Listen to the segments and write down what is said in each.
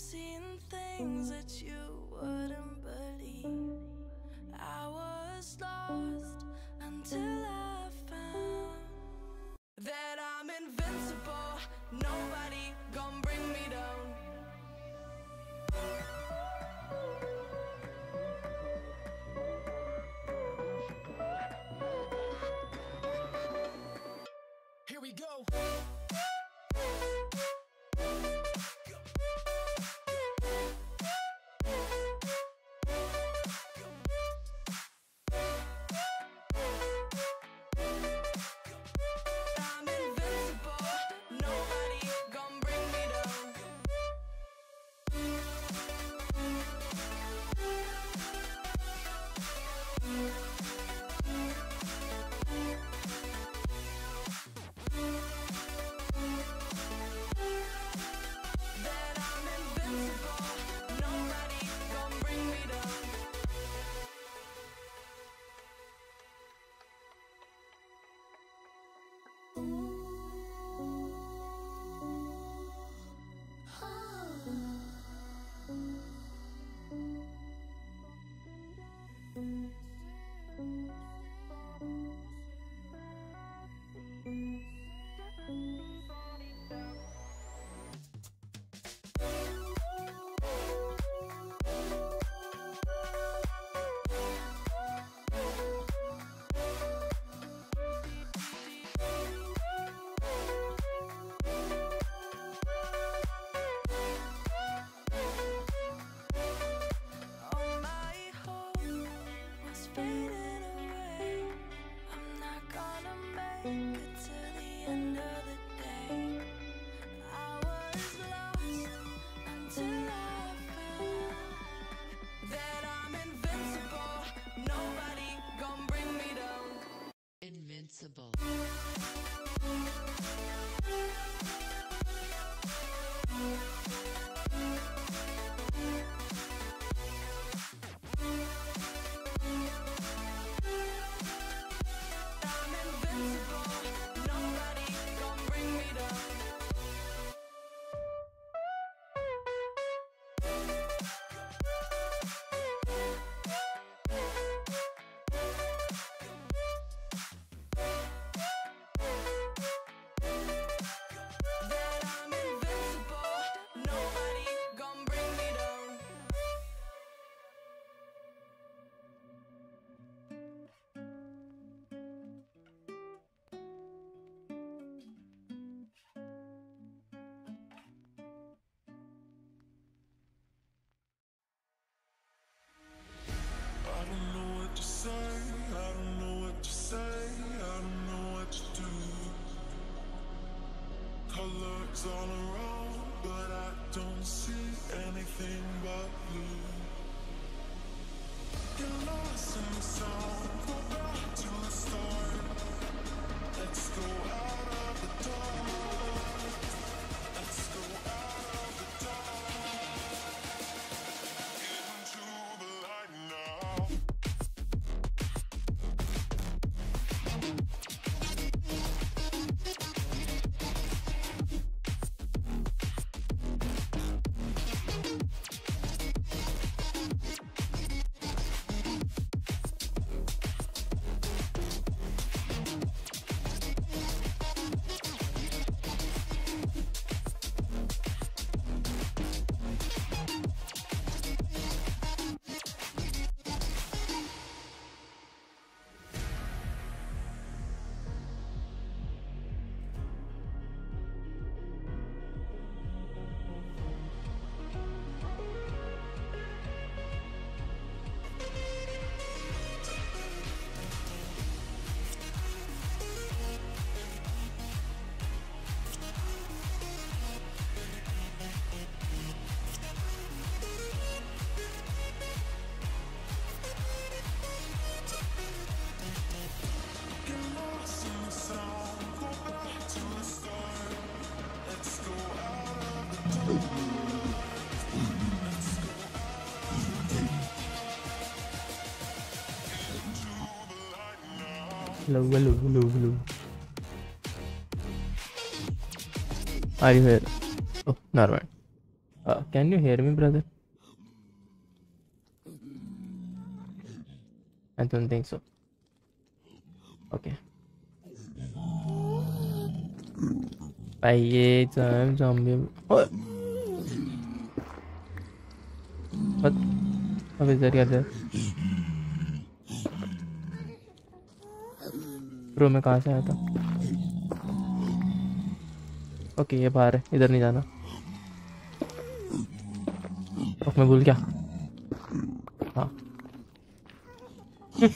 seen things that you wouldn't believe. I was lost until I found that I'm invincible. Nobody gonna bring me down. Here we go. things all around, but I don't see anything but blue. Get lost in the sound, go back to the start. Let's go out of the dark. Hello, hello, hello, hello. Are you here? Oh, never mind. Uh, can you hear me, brother? I don't think so. Okay. By time zombie. Oh. What? What? What is that? Bro मैं कहाँ से आया था? Okay ये बाहर है, इधर नहीं जाना। ओके मैं भूल गया। हाँ।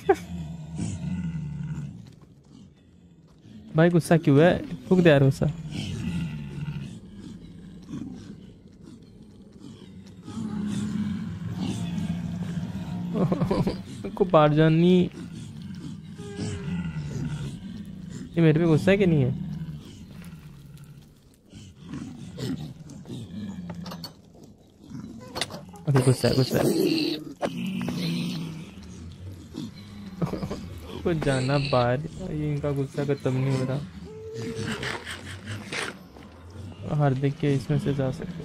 भाई, गुस्सा क्यों है? फूक दे यार गुस्सा। को बाहर जानी। ये मेरे पे गुस्सा है कि नहीं है? ओके गुस्सा है गुस्सा है। कुछ जाना बाहर, ये इनका गुस्सा खत्म नहीं हो रहा। हार्दिक के इसमें से जा सकते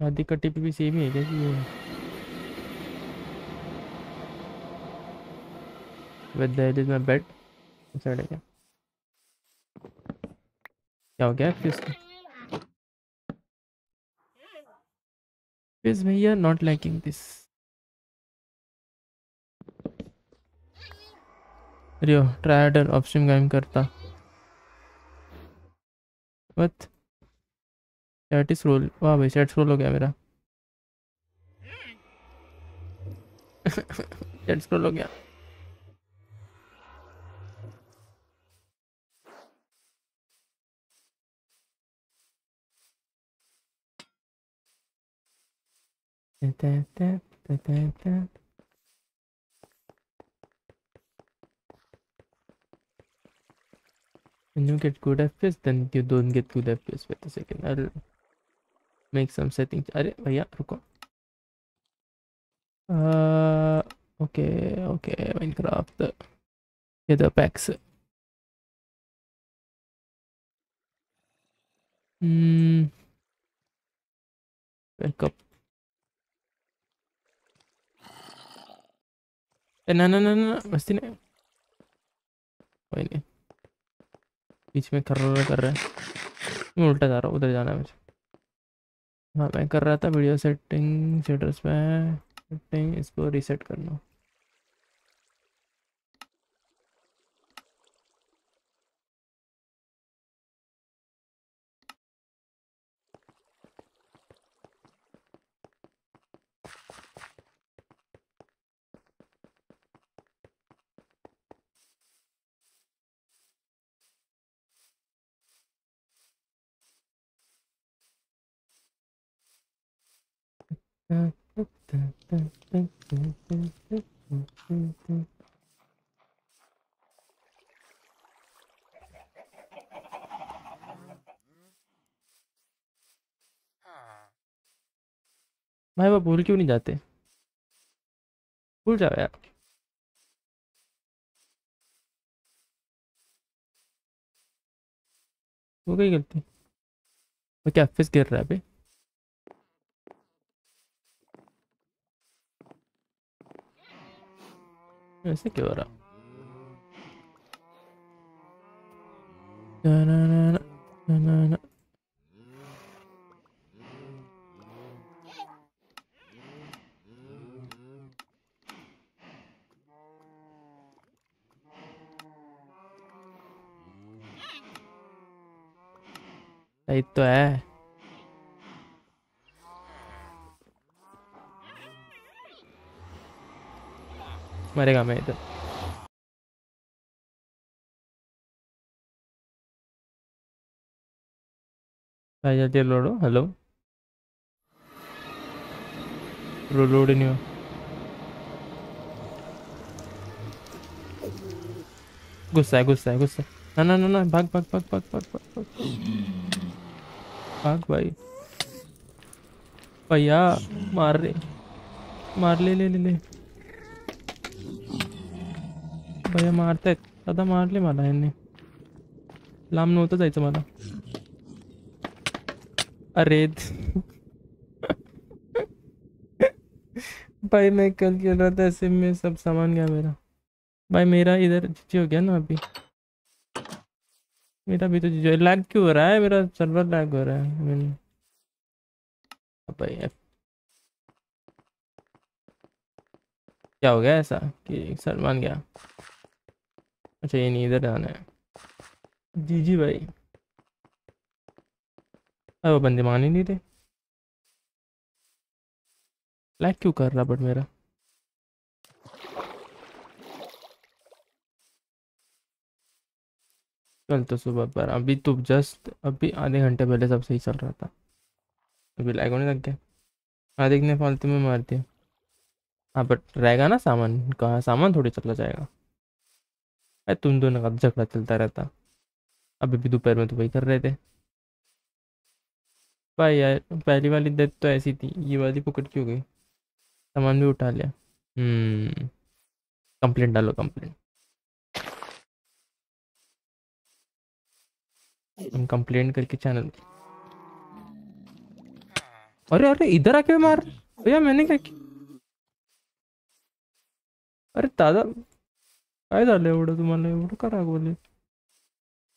हार्दिक का टिप भी सेम ही है क्या कि Where the hell is my bed? Side है क्या हो गया? फिर फिर भैया not liking this Rio trader option game करता. वट चैट इस रोल वाह भाई चैट रोल हो गया मेरा. चैट स्क्रॉल हो गया. Da. When you get good FPS, then you don't get good FPS. Wait a second, I'll make some settings. Are yeah, ruko. Uh, okay, okay, Minecraft. Get the packs. Hmm. Backup ना ना ना ना मस्ती नहीं कोई नहीं बीच में कर रहा कर रहा है मैं उल्टा जा रहा हूँ उधर जाना है मुझे हाँ मैं कर रहा था वीडियो सेटिंग सेटर्स में सेटिंग इसको रीसेट करना भाई वो भूल क्यों नहीं जाते? भूल जाओ यार। वो गई गलती वो क्या फिस गिर रहा है What is it? What? Na na na na na na na. Ahí tú es. मरेगा मैं इधर। जल्दी लोडो हेलो रो लोड नहीं हो, गुस्सा है गुस्सा है। गुस्सा। ना ना ना ना, भाग भाग भाग भाग भाग भाग भाग। भाग भाई। भैया, मार रहे मार ले ले ले ले। भैया मारतायत. दादा मारले मला यांनी. लांब नव्हतं जायचं मला. अरे भाई मैं कल खेल रहा था ऐसे में सब सामान गया मेरा. भाई मेरा इधर जीजी हो गया ना अभी. मेरा भी तो जीजी लैग क्यों हो रहा है? मेरा सर्वर लैग हो रहा है. मैंने भाई क्या हो गया ऐसा कि सलमान गया? अच्छा ये नहीं इधर जाना है। जी जी भाई। अब वो बंदे मान ही नहीं रहे। लैग क्यों कर रहा बट मेरा? कल तो सुबह पर, अभी तो जस्ट अभी आधे घंटे पहले सब सही चल रहा था। अभी लैग होने लग गया। आधे ने फालतू में मार दिया हाँ बट रहेगा ना सामान? कहाँ, सामान थोड़ी चला जाएगा। अरे तुम दोनों का झगड़ा चलता रहता। अभी भी दोपहर में तो वही कर रहे थे। भाई यार, पहली वाली डेथ तो ऐसी थी, ये वाली पकड़ क्यों गई? सामान भी उठा लिया। हम्म कंप्लेंट डालो कंप्लेंट हम कंप्लेंट करके चैनल अरे अरे, इधर आके मार। भैया, मैंने किया अरे, दादा काय झालं एवढं? तुम्हाला एवढं का रागवले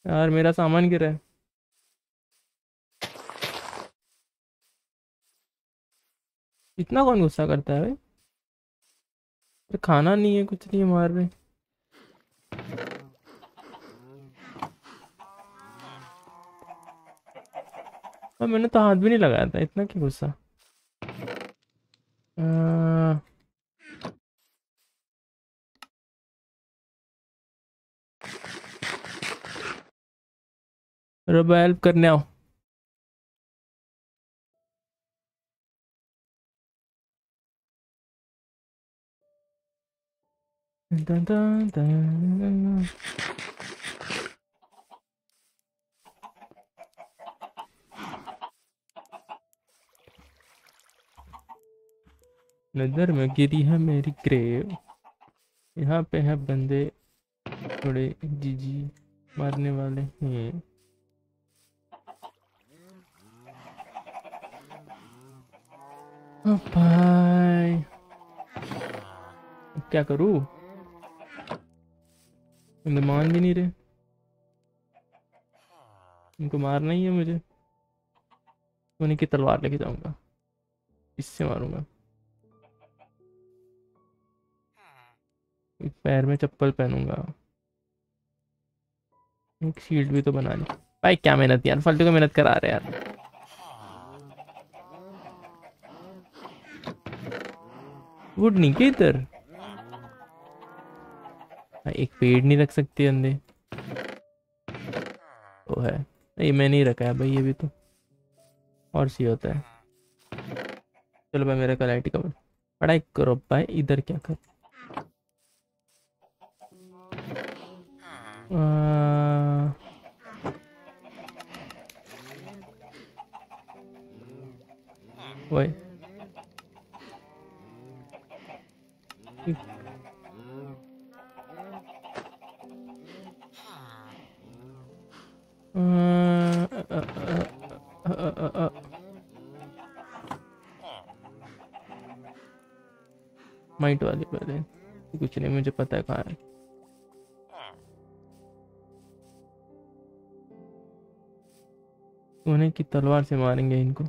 यार मेरा सामान गिरा है. इतना कौन गुस्सा करता है भाई? खाना नहीं है कुछ नहीं मार रहे और मैंने तो हाथ भी नहीं लगाया था इतना क्यों गुस्सा? अह, रब्बा हेल्प करने आओ। दन। नज़र में गिरी है मेरी ग्रेव। यहाँ पे है बंदे थोड़े जीजी मारने वाले हैं। भाई। क्या करूँ? इनको मान भी नहीं रहे। इनको मारना ही है मुझे। उन्हीं की तलवार लेके जाऊँगा। इससे मारूँगा। पैर में चप्पल पहनूँगा। एक शील्ड भी तो बना ली। भाई क्या मेहनत यार, फालतू का मेहनत करा रहे यार। वुड नहीं क्या इधर? हाँ, एक पेड़ नहीं रख सकते अंदे वो है। ये मैं नहीं रखा है भाई ये भी तो। और सी होता है। चलो भाई मेरा कल आई टी पढ़ाई करो भाई इधर क्या कर? वही। माइट वाली पहले कुछ नहीं, मुझे पता है कहाँ है। उन्हें की तलवार से मारेंगे इनको।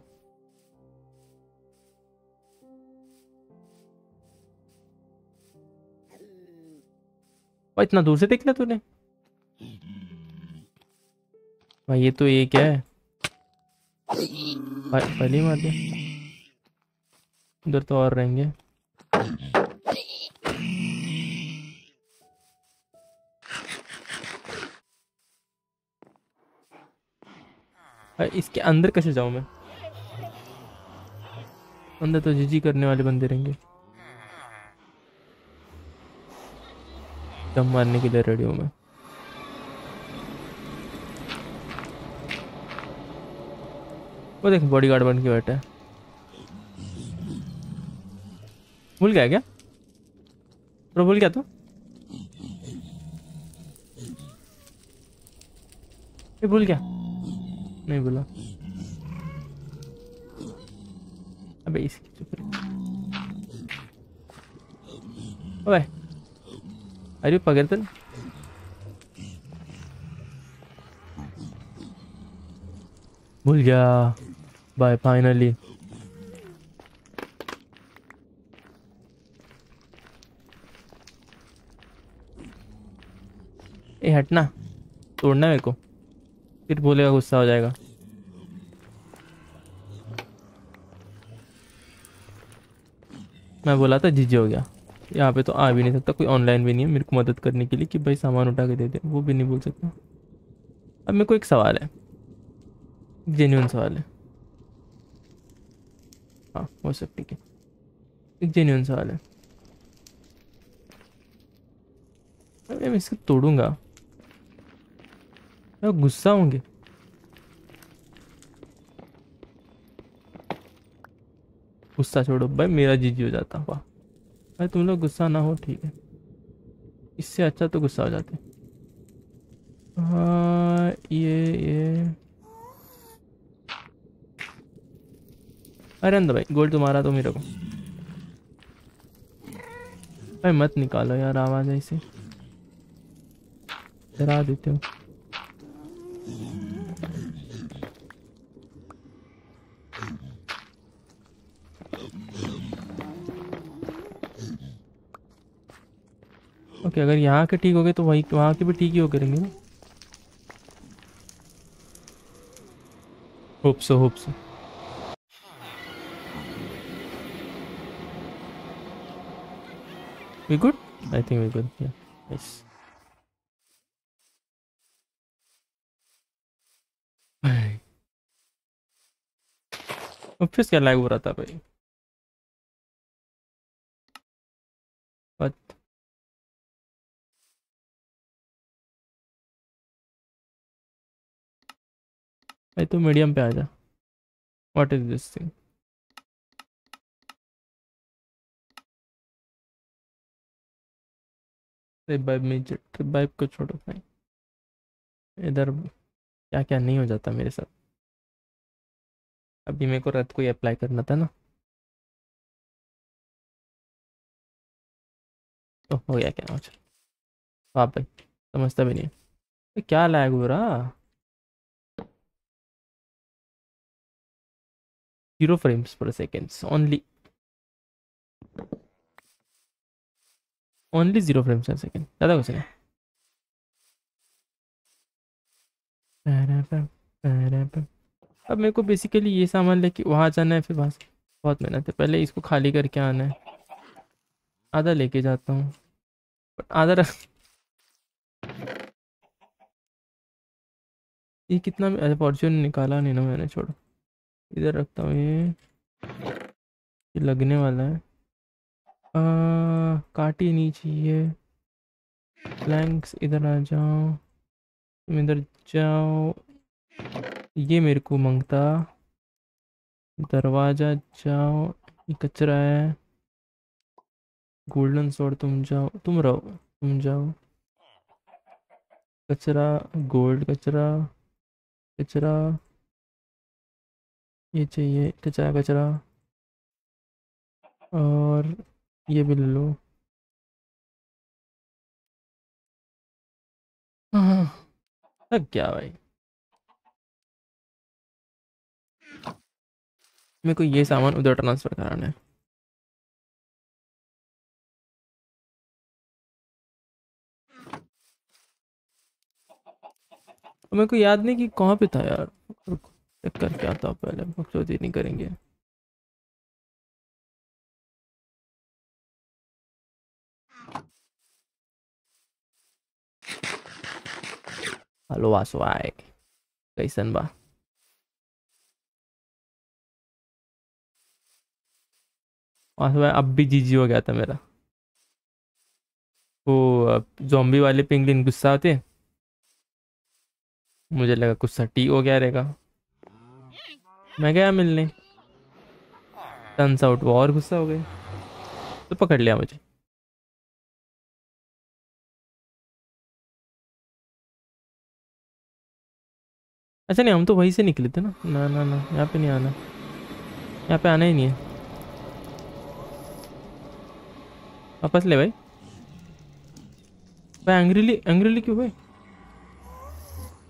और इतना दूर से देख लिया तूने? भाई, ये तो एक है। भाई मार दिया उधर तो और रहेंगे। इसके अंदर कैसे जाऊँ मैं? अंदर तो जीजी करने वाले बंदे रहेंगे। दम मारने के लिए रेडी हूँ मैं। वो देख बॉडी गार्ड बन के बैठा है। भूल गया क्या? ब्रो भूल गया तू। ये भूल गया? नहीं बोला अबे, इसकी चुप रही। ओए अरे पगड़तन भूल गया। बाय फाइनली ए, हटना। तोड़ना मेरे को। फिर बोलेगा गुस्सा हो जाएगा। मैं बोला था, जीजी हो गया। यहाँ पे तो आ भी नहीं सकता, कोई ऑनलाइन भी नहीं है मेरे को मदद करने के लिए कि भाई सामान उठा के दे दे, वो भी नहीं बोल सकता। अब मेरे को एक सवाल है जेन्यून सवाल है। हाँ वो सब ठीक है एक जेन्यून सवाल है। अरे मैं इसको तोड़ूँगा। मैं गुस्सा होंगे? गुस्सा छोड़ो, भाई मेरा जीजी हो जाता, वाह। भाई तुम लोग गुस्सा ना हो, ठीक है। इससे अच्छा तो गुस्सा हो जाते। हाँ ये ये। अरे अंदर भाई गोल्ड तुम्हारा तो मेरे को भाई मत निकालो यार आवाज़ ऐसे। डरा देते हो। ओके अगर यहाँ के ठीक हो गए तो वही, वहाँ के भी ठीक ही हो करेंगे ना? Hope so hope so We good? I think we're good. फिर क्या लैग हो रहा था भाई? भाई तो मीडियम पे आ जा। What is this thing trip trip को छोड़ो भाई। इधर क्या क्या नहीं हो जाता मेरे साथ। अभी मेरे को रात को ही अप्लाई करना था ना। तो हो गया क्या? चल। हाँ भाई, समझता भी नहीं। ये क्या लैग हो रहा? Zero frames per seconds only only zero frames per second ज़्यादा कुछ नहीं अब मेरे को बेसिकली ये सामान लेके वहाँ जाना है फिर वहाँ बहुत मेहनत है। पहले इसको खाली करके आना है। आधा लेके जाता हूँ। आधा रख ये कितना अरे फॉर्चून निकाला नहीं ना मैंने, छोड़ो। इधर रखता हूँ ये। लगने वाला है। आ, काटी नहीं चाहिए। फ्लैंक्स इधर आ जाओ। तुम इधर जाओ। ये मेरे को माँगता। दरवाज़ा जाओ। ये कचरा है। गोल्डन सोड तुम जाओ। तुम रहो। तुम जाओ। कचरा। गोल्ड कचरा। कचरा। ये चाहिए कचरा कचरा। और ये भी ले लो। थक गया भाई। मेरे को ये सामान उधर ट्रांसफ़र कराना है। मेरे को याद नहीं कि कहाँ पे था यार। चेक करके आता हूँ पहले? बकचोदी नहीं करेंगे। हेलो वासवाई कैसन बा? अब भी जीजी हो गया था मेरा। वो जॉम्बी वाले पिंगलिन गुस्सा होते मुझे लगा गुस्सा टी हो गया रहेगा। मैं गया मिलने। टर्न्स आउट, वो और गुस्सा हो गए तो पकड़ लिया मुझे। अच्छा नहीं, हम तो वहीं से निकले थे ना। ना ना ना, यहाँ पे नहीं आना। यहाँ पे आना ही नहीं है। वापस ले भाई। भाई एंग्रीली एंग्रीली क्यों भाई?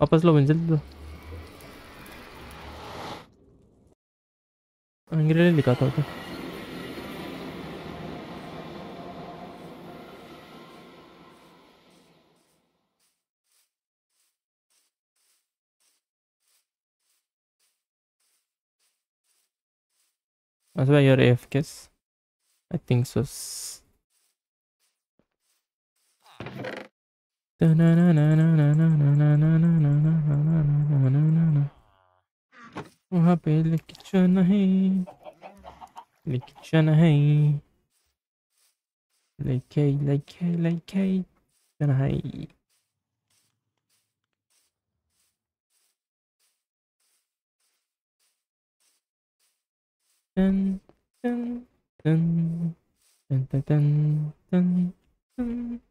वापस लो मंजिल दो। एंग्रीली लिखा था उधर That's why you're AFKs. I think so. s- वहाँ पे लिखा नहीं लिखा नहीं लिखे लिखे लिखे नहीं dun dun dun dun dun dun dun dun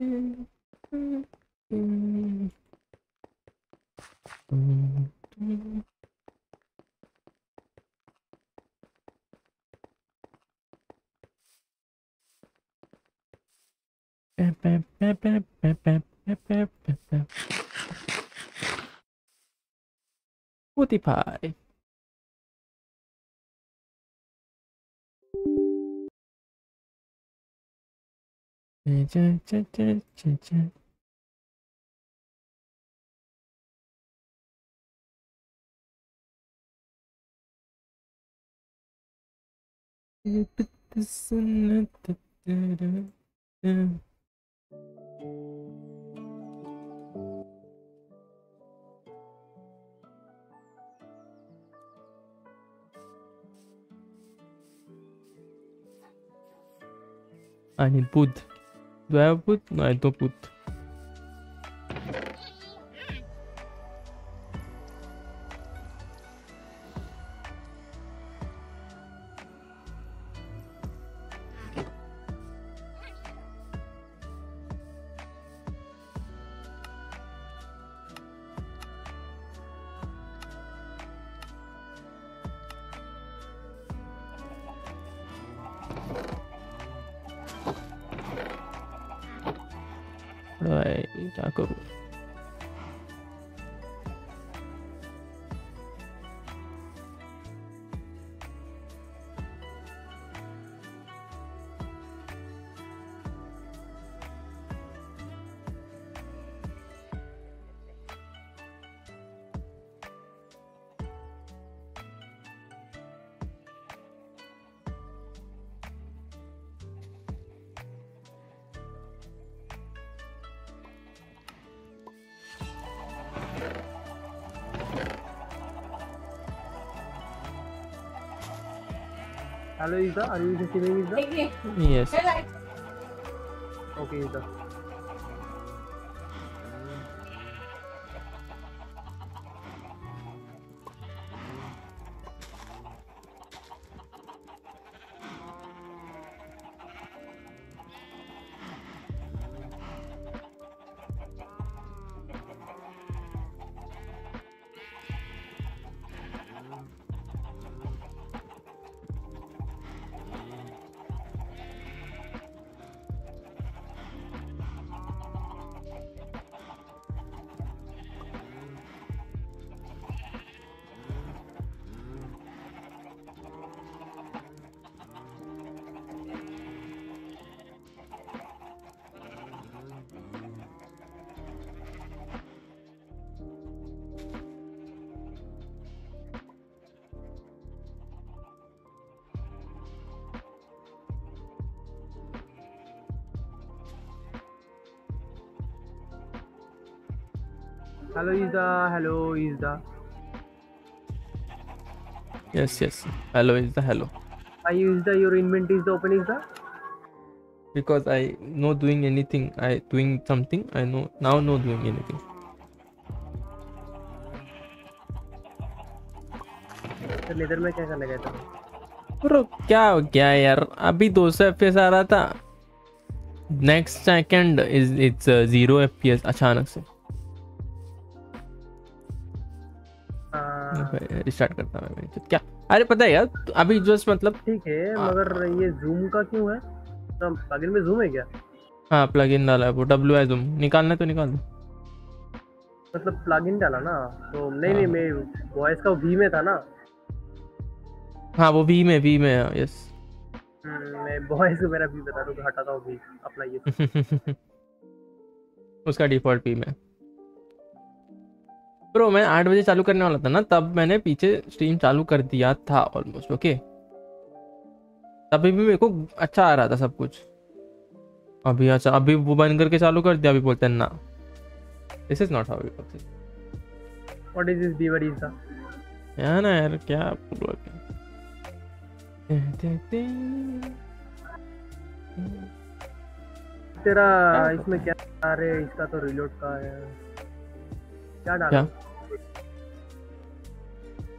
dun dun dun dun dun. Ba, Woody pie. Put this in the I need wood. Do I have wood? No, I don't wood. Hello, Isa. Are you receiving Isa? Yes. Okay, Isa. Hello, Isa. Hello, Isa. Yes, yes. Hello is hello. Are you Isa? Your inventory is open, Isa? Because I know doing anything, I doing something, I know now know doing anything. तो leather में क्या करने गया था bro क्या हो गया यार अभी दो सौ एफ़ आ रहा था next second is it's zero F अचानक से रिस्टार्ट करता मैं क्या? अरे पता है यार अभी जस्ट मतलब ठीक है मगर ये जूम का क्यों है? प्लगइन में जूम है क्या? हाँ प्लग इन डाला है वो डब्ल्यू आई जूम निकालना है तो निकाल दो। मतलब प्लगइन डाला ना तो नहीं नहीं हाँ। मैं वॉइस का वी में था ना। हाँ वो वी में वी में है यस हम्म, मैं वॉइस मेरा वी बता दूँ हटाता हूँ वी अपना ये उसका डिफ़ॉल्ट पी में। ब्रो मैं आठ बजे चालू करने वाला था ना तब मैंने पीछे स्ट्रीम चालू कर दिया था ऑलमोस्ट ओके तभी भी मेरे को अच्छा आ रहा था सब कुछ। अभी अच्छा अभी वो बंद करके चालू कर दिया अभी बोलते हैं ना। This is not how it works what is this beaver is the यार ना यार क्या तेरा इसमें क्या अरे इसका तो रिलोड का है? क्या डाला?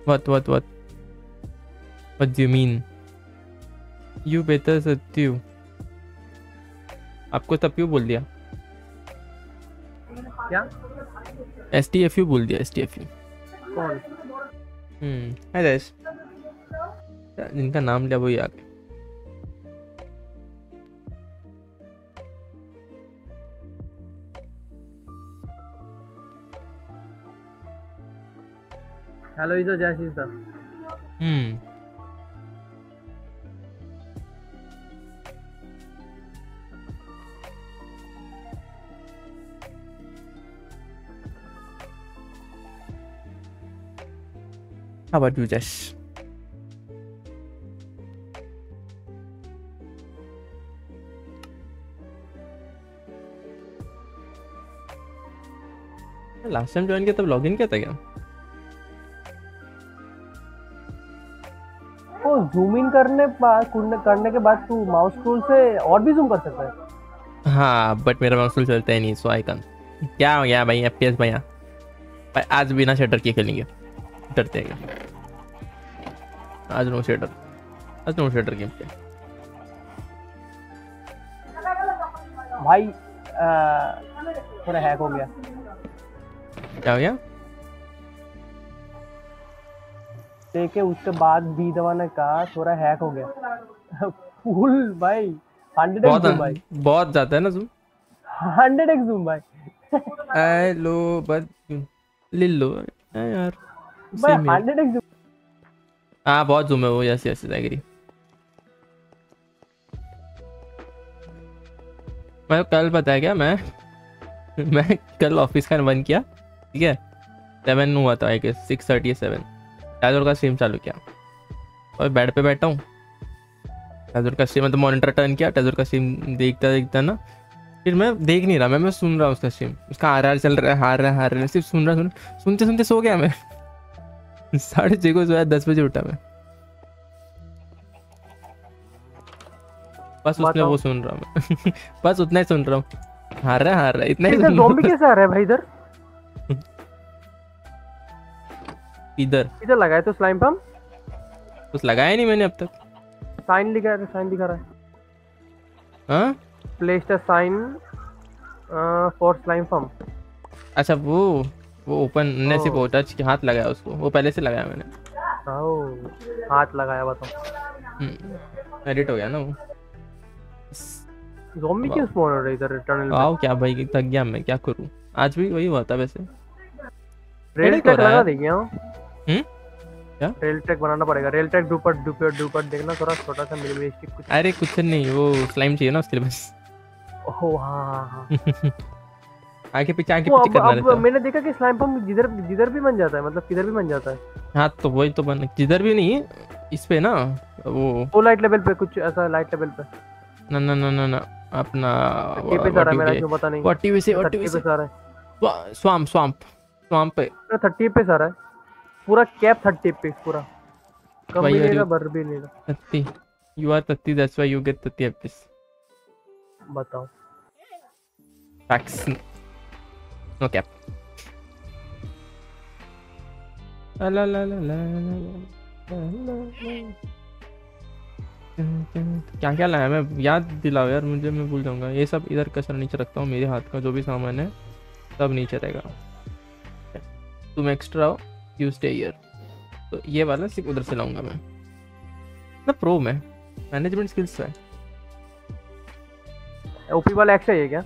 what what what? What do you mean? You better सत्यु आपको सत्यु बोल दिया? क्या? एस टी एफ़ यू बोल दिया एस टी एफ़ यू कौन? हम्म हाय देश जिनका नाम लिया वही आ गए hello is the Jess is the hmm How about you, Jess? Last time join किया तब लॉगिन किया था क्या? ओ जूम इन करने करने- करने के बाद तू माउस टूल से और भी जूम कर सकता है। हाँ बट मेरा माउस चलता ही नहीं सो आई कैन क्या हो गया भाई एफ़ भैया भाई आज बिना शटर के खेलेंगे। डरते हैं। आज नो शटर आज नो शटर गेम पे। भाई थोड़ा हैक हो गया। क्या हो गया? देखे उसके बाद बी दबाने का थोड़ा हैक हो गया। फुल भाई हंड्रेड एक्स जूम भाई। बहुत जाता है ना जूम हंड्रेड एक्स जूम भाई। आई लो बट ले लो। यार भाई. हंड्रेड एक्स जूम हाँ बहुत जूम है वो यस यस एग्री मैं कल है क्या मैं मैं कल ऑफ़िस का वन किया ठीक है? सेवन हुआ था I guess six thirty seven Taisor का स्ट्रीम चालू किया? और बेड पे बैठा हूँ. टाइजर का स्ट्रीम मतलब मॉनिटर टर्न किया टाइजर का स्ट्रीम देखता देखता ना फिर मैं देख नहीं रहा मैं मैं सुन रहा हूँ उसका स्ट्रीम उसका आर आर चल रहा है हार रहा है हार रहा है सिर्फ़ सुन रहा सुन सुनते सुनते सो गया मैं. साढ़े छः को सोया दस बजे उठा मैं. बस बताओ। वो सुन रहा हूँ मैं. बस उतना ही सुन रहा हूँ. हार रहा है हार रहा है इतना ही सुन रहा ज़ॉम्बी कैसे आ रहा है भाई इधर? इधर। इधर लगाए तो स्लाइम पम्प कुछ लगाया नहीं मैंने अब तक। साइन लिखा है साइन दिखा रहा। है? हाँ placed a sign for slime pump अच्छा वो वो ओपन ने सिर्फ़ ओह। टच के हाथ लगाया उसको। वो पहले से लगाया मैंने। ओह हाथ लगाया बताओ एडिट हो गया ना वो। ज़ॉम्बी क्यों स्पॉन हो रहा इधर टनल में? आओ क्या भाई थक गया मैं क्या करूँ? आज भी वही हुआ था वैसे। रहा लगा है। देंगे हाँ। हम्म? क्या? रेल ट्रैक बनाना पड़ेगा। Rail track duper duper duper देखना थोड़ा छोटा सा मिनिमलिस्टिक कुछ अरे कुछ नहीं वो स्लाइम चाहिए ना उसके लिए बस। ओह हाँ हाँ हाँ। आगे पीछे आगे पीछे करना रहता है। मैंने देखा कि स्लाइम पंप जिधर जिधर भी बन जाता है मतलब किधर भी बन जाता है। हाँ तो वही तो बन जिधर भी नहीं इस पे ना वो वो लाइट लेवल पे कुछ ऐसा लाइट लेवल पे। ना ना ना ना ना अपना पे सारा मेरा क्यों पता नहीं। से पे सारा है। स्वाम्प स्वाम्प स्वाम्प पे। थर्टी पे सारा है। पूरा कैप थर्टी पे पूरा। कम भी you- बर भी था तत्ती यू आर तत्ती दैट्स व्हाई यू गेट तत्ती एपिस बताओ। फैक्स नो कैप ला ला ला ला ला क्या क्या लाया मैं याद दिलाओ यार मुझे मैं भूल जाऊँगा। ये सब इधर कचरा नीचे रखता हूँ मेरे हाथ का जो भी सामान है सब नीचे रहेगा। तुम एक्स्ट्रा हो। यू स्टे ईयर तो ये वाला सिर्फ़ उधर से लाऊँगा मैं। ना प्रो में। मैनेजमेंट स्किल्स है। ओपी वाला एक्स चाहिए क्या?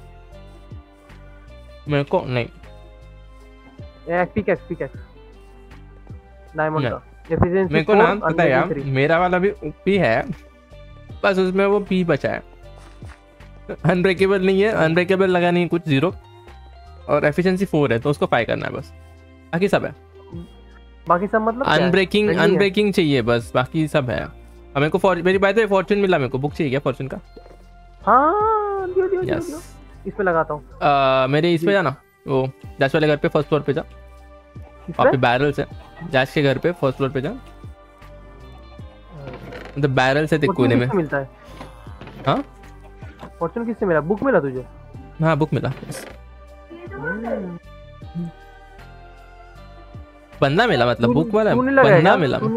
मेरे को नहीं। Axe pick axe pick axe diamond का। एफिशिएंसी मेरे को ना पता है मेरा वाला भी ओपी है। बस उसमें वो पी बचा है। अनब्रेकेबल नहीं है। अनब्रेकेबल लगा नहीं कुछ ज़ीरो और एफिशिएंसी फोर है तो उसको फाइव करना है बस। बाकी सब है। बाकी सब मतलब अनब्रेकिंग अनब्रेकिंग चाहिए बस बाकी सब है। अब मेरे को फॉर मेरी बात है फॉर्चून मिला मेरे को। बुक चाहिए क्या फॉर्चून का? हाँ दियो दियो दियो यस दियो। इसमें लगाता हूँ। मेरे इस पे जाना। वो जैश वाले घर पे फ़र्स्ट फ्लोर पे जा। वहाँ पे? पे बैरल्स है। जैश के घर पे फ़र्स्ट फ्लोर पे जा। मतलब बैरल से देख कोने में। मिलता है? हाँ? फॉर्चून किससे मिला? बुक मिला तुझे? हाँ बुक मिला। Yes. हम्म, बंदा मिला मतलब बुक वाला? बंदा मिला। तू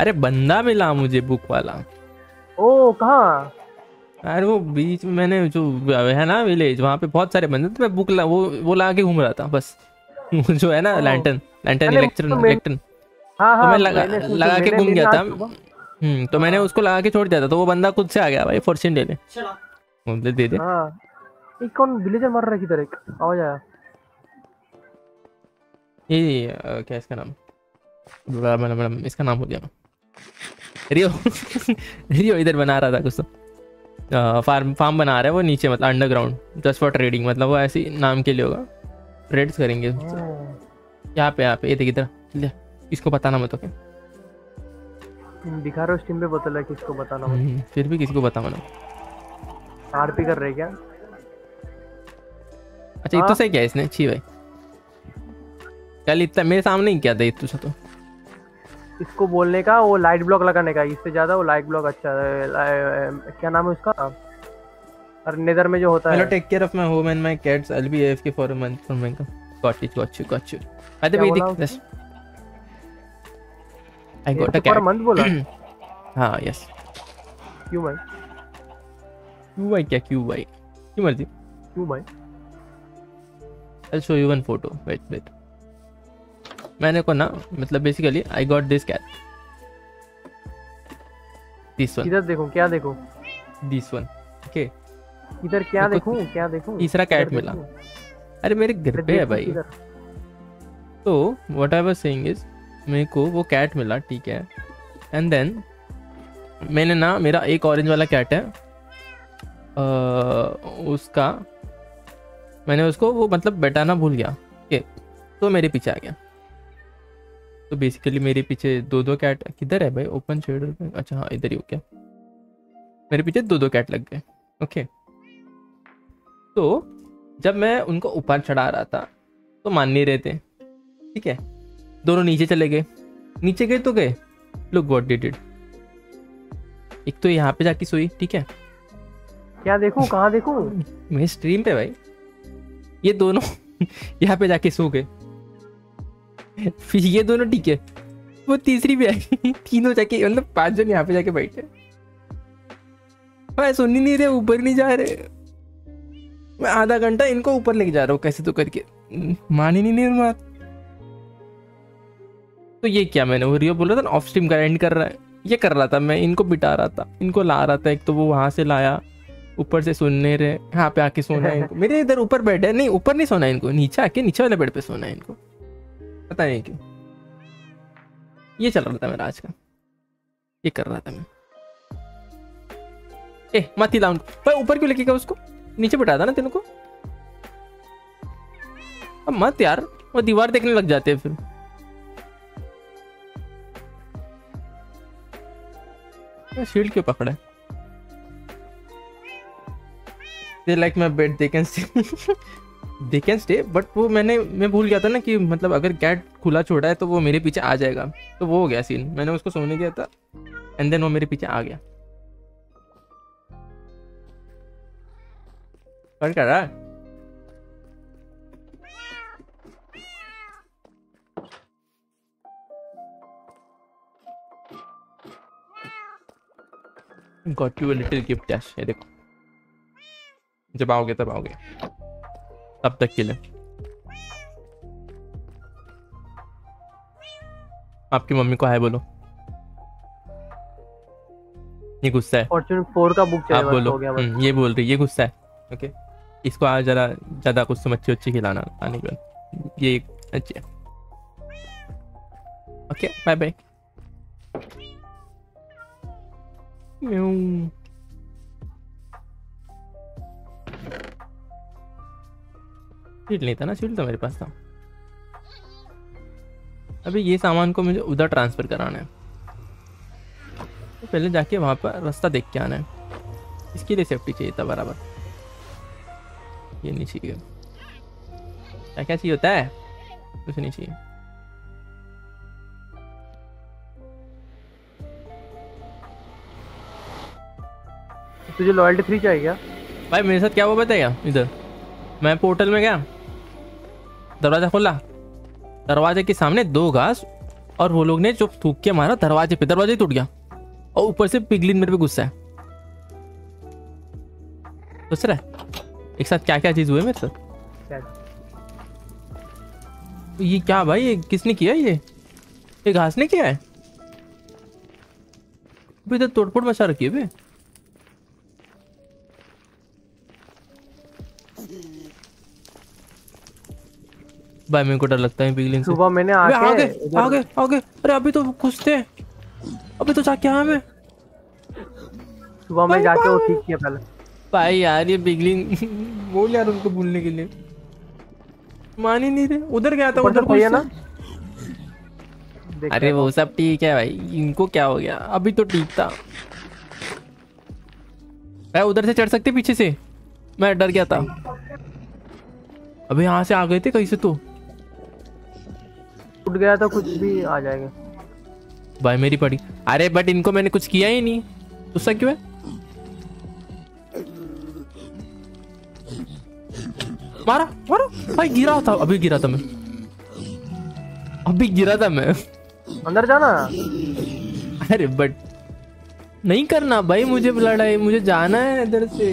अरे बंदा मिला मुझे बुक वाला। ओ कहाँ? अरे वो बीच में मैंने जो है ना विलेज वहाँ पे बहुत सारे बंदे थे मैं बुक ला, वो वो लगा के घूम रहा था बस। जो है ना लैंटन लैंटन इलेक्ट्रन तो इलेक्ट्रन हाँ तो हाँ मैं लगा मैंने लगा के घूम गया था। हम्म तो मैंने उसको लगा के छोड़ दिया था तो वो बंदा खुद से आ गया भाई फॉर्चून ले ले। दे दे हाँ। ये कौन विलेजर मर रहा है किधर एक? आवाज़ आया। ये क्या इसका नाम? बड़ा- बड़ा- बड़ा- इसका नाम हो गया। रियो रियो इधर बना रहा था कुछ तो। फार्म फार्म बना रहा है वो नीचे मतलब अंडरग्राउंड जस्ट फॉर ट्रेडिंग मतलब वो ऐसे नाम के लिए होगा। ट्रेड्स करेंगे। हाँ, यहाँ पे यहाँ पे ये देख इधर ले इसको बताना मत ओके दिखा रहे हो स्ट्रीम पे बता रहा है किसको बताना मत। हम्म, फिर भी किसी को बता मत। आरपी कर रहे क्या? अच्छा इतना हाँ। सही किया इसने अच्छी भाई। कल इतना मेरे सामने ही किया था इतना सा तो? इसको बोलने का वो लाइट ब्लॉक लगाने का इससे ज़्यादा वो लाइट ब्लॉक अच्छा है क्या नाम है उसका? और नेदर में जो होता हेलो है। Take care of my home and my cats I will be AFK for a month from bank got it got you got you बोला देख उसने? Just I got a cat month बोला? हाँ yes क्यों भाई क्यों भाई क्या क्यों भाई क्यों मर्ज़ी। क्यों भाई I'll show you one photo. Wait, wait. मैंने को ना मतलब basically I got this cat this one इधर देखो क्या देखो? दिस वन ओके इधर क्या देखूँ? क्या देखूँ? तीसरा इधर मिला। अरे मेरे घर पे है भाई। तो what I was saying is मेरे को वो कैट मिला ठीक है। एंड देन मैंने ना मेरा एक ऑरेंज वाला कैट है। अ, उसका मैंने उसको वो मतलब बैठाना भूल गया। ओके तो मेरे पीछे आ गया। तो बेसिकली मेरे पीछे दो दो कैट किधर है भाई? ओपन शेडर अच्छा हाँ इधर ही हो गया मेरे पीछे दो दो कैट लग गए ओके तो जब मैं उनको ऊपर चढ़ा रहा था तो मान नहीं रहे थे ठीक है? दोनों नीचे चले गए। नीचे गए तो गए। लुक व्हाट डिड इट एक तो यहाँ पे जाके सोई ठीक है? क्या देखूँ? कहाँ देखूँ? मेरे स्ट्रीम पे भाई। ये दोनों यहाँ पे जाके सो गए। फिर ये दोनों ठीक है। वो तीसरी भी आई तीनों जाके मतलब पाँच जन यहाँ पे जाके बैठे मैं सुन ही नहीं रहे ऊपर नहीं जा रहे। मैं आधा घंटा इनको ऊपर लेके जा रहा हूँ कैसे तो करके। मान ही नहीं नहीं बात। तो ये क्या मैंने वो रियो बोल रहा था ना ऑफ़ स्ट्रीम का एंड कर रहा है। ये कर रहा था मैं इनको बिटा रहा था। इनको ला रहा था एक तो वो वहाँ से लाया। ऊपर से सुनने रहे। यहाँ पे आके सोना है इनको। मेरे इधर ऊपर बेड है। नहीं ऊपर नहीं सोना है इनको। नीचे आके नीचे वाले बेड पे सोना है इनको। पता नहीं क्यों? ये चल रहा था मेरा आज का। ये कर रहा था मैं। ए मत हिला उनको भाई, ऊपर क्यों लेके गया उसको? नीचे बिठा था ना तेरे को? अब मत यार, वो दीवार देखने लग जाते हैं फिर। शील्ड क्यों पकड़ा they like my bed they can stay they can stay but वो मैंने, मैं भूल गया था ना कि मतलब अगर गेट खुला छोड़ा है तो वो मेरे पीछे आ जाएगा। तो वो हो गया सीन मैंने उसको सोने दिया था एंड देन वो मेरे पीछे आ गया। कर कर? रहा है got you little gift dash ये देखो। जब आओगे, तब आओगे। तब तक के लिए। आपकी मम्मी को हाय बोलो। ये गुस्सा है। फॉर्चून फोर का बुक आप चाहिए बस बोलो। हो गया हम्म, ये बोल रही ये गुस्सा है। ओके इसको आज जरा ज़्यादा कुछ मच्छी वच्छी खिलाना खाने के बाद। ये अच्छी है। ओके बाय बाय शील्ड नहीं था ना शील्ड तो मेरे पास था। अभी ये सामान को मुझे उधर ट्रांसफ़र कराना है। तो पहले जाके वहाँ पर रास्ता देख के आना है। इसके लिए सेफ्टी चाहिए था बराबर। ये नहीं चाहिए। क्या क्या चाहिए होता है? कुछ नहीं चाहिए। तुझे लॉयल्टी थ्री चाहिए क्या? भाई मेरे साथ क्या हुआ बताया? इधर। मैं पोर्टल में गया। दरवाज़ा खोला। दरवाजे के सामने दो घास और वो लोग ने जो थूक के मारा दरवाजे पे दरवाज़ा ही टूट गया। और ऊपर से पिगलिन मेरे पे गुस्सा है। सोच रहा एक साथ क्या क्या चीज़ हुए मेरे साथ ये क्या भाई ये किसने किया ये? ये घास ने किया है? अभी तोड़फोड़ मचा रखी है बे भाई मेरे को डर लगता है पिगलिंग सुबह मैंने आके आगे आगे आगे। अरे अभी तो खुश थे। अभी तो जाके आया मैं। सुबह में जाके वो ठीक किया पहले। भाई यार ये बिगलिंग बोल यार उनको भूलने के लिए। मान ही नहीं रहे। उधर गया था उधर है ना? अरे वो सब ठीक है भाई। इनको क्या हो गया? अभी तो ठीक था। भाई उधर से चढ़ सकते पीछे से? मैं डर गया था। अभी यहाँ से आ गए थे कहीं से तो? टूट गया तो कुछ भी आ जाएगा। भाई मेरी पड़ी। अरे बट इनको मैंने कुछ किया ही नहीं। गुस्सा क्यों है? मारा मारा। भाई गिरा था। अभी गिरा था मैं। अभी गिरा था मैं। अंदर जाना। अरे बट नहीं करना। भाई मुझे लड़ाई मुझे जाना है इधर से।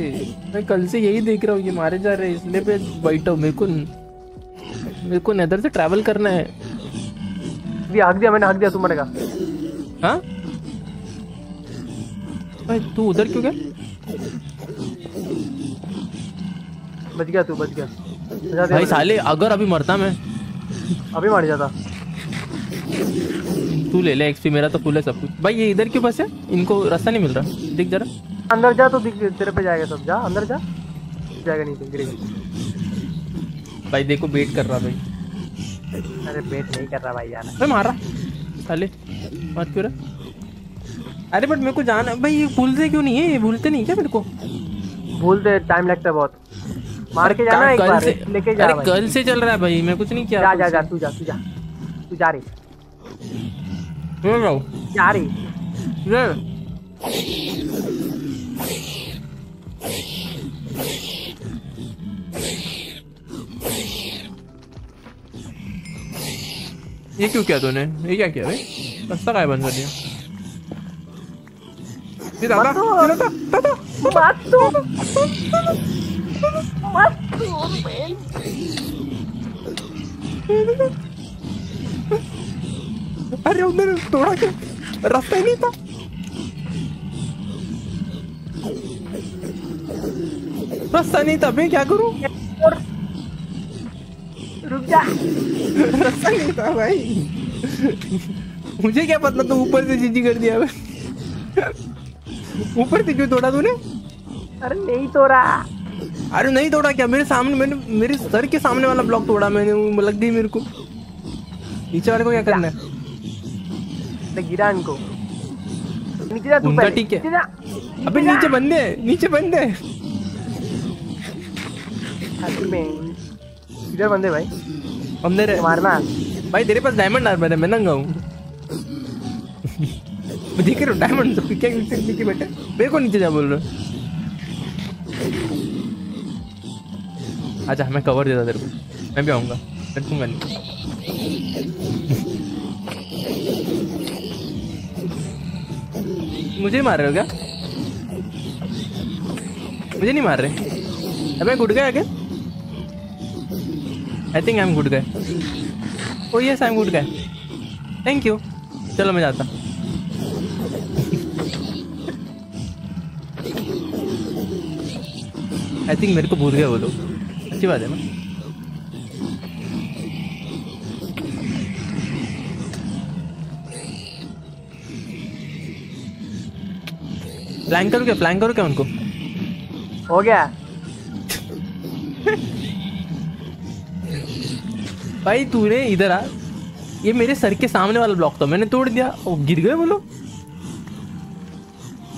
मैं कल से यही देख रहा हूँ ये मारे जा रहे हैं। इसलिए पे बैठा। मेरे को मेरे को नदर से ट्रैवल करना है। दिया हक दिया मैंने हक दिया तू मरेगा। हाँ? भाई तू उधर क्यों गया? बच गया तू बच गया। भाई साले अगर अभी मरता मैं। अभी मर जाता तू ले ले एक्सपी मेरा तो फुल है सब कुछ। भाई ये इधर क्यों बस है? इनको रास्ता नहीं मिल रहा। दिख जरा। अंदर जा तो दिख तेरे पे जाएगा सब। जा अंदर जा। जाएगा नहीं तो गिरेगा। भाई देखो वेट कर रहा भाई। अरे वेट नहीं कर रहा भाई यार। भाई मार रहा। साले मत क्यों रहा? अरे बट मेरे को जाना भाई ये भूलते क्यों नहीं है? ये भूलते नहीं क्या मेरे को? भूल दे टाइम लगता है बहुत। मार के जाना एक बार लेके जा अरे कल से चल रहा है भाई मैं कुछ नहीं किया। जा जा जा तू जा तू जा। तू जा रही बोल रहा हूँ जा रही ले। ये क्यों किया तूने? ये क्या किया भाई रास्ता काय बंद कर दिया। ये दादा। दादा दादा मत तू मत तू अरे उधर तोड़ा क्यों? रास्ता ही नहीं था। रास्ता नहीं था मैं क्या करूँ? रुक जा। नहीं था भाई मुझे क्या पता तू ऊपर से जीजी कर दिया ऊपर से क्यों तोड़ा तूने? अरे नहीं तो रहा अरे नहीं तोड़ा क्या? मेरे सामने मैंने मेरे सर के सामने वाला ब्लॉक तोड़ा मैंने लग गई मेरे को। नीचे वाले को क्या करना है? तो गिरा इनको। नीचे जा तू ठीक है। नीचे अबे नीचे बंदे नीचे बंदे में इधर बंदे भाई। अंदर है। मारना भाई तेरे पास डायमंड आर्मर है मैं नंगा हूँ। मैं देख रहा हूँ डायमंड सब क्या नीचे बैठे मेरे को नीचे जा बोल रहा अच्छा मैं कवर देता तेरे को। मैं भी आऊँगा। रखूँगा नहीं। मुझे मार रहे हो क्या? मुझे नहीं मार रहे। अबे गुड गया क्या? I think I am good गए oh yes I am good गए थैंक यू चलो मैं जाता आई थिंक मेरे को भूल गया वो लोग। अच्छी बात है ना? प्लान करो क्या प्लान करो क्या उनको? हो गया। भाई तूने इधर आ। ये मेरे सर के सामने वाला ब्लॉक था मैंने तोड़ दिया। ओ गिर गए वो लोग।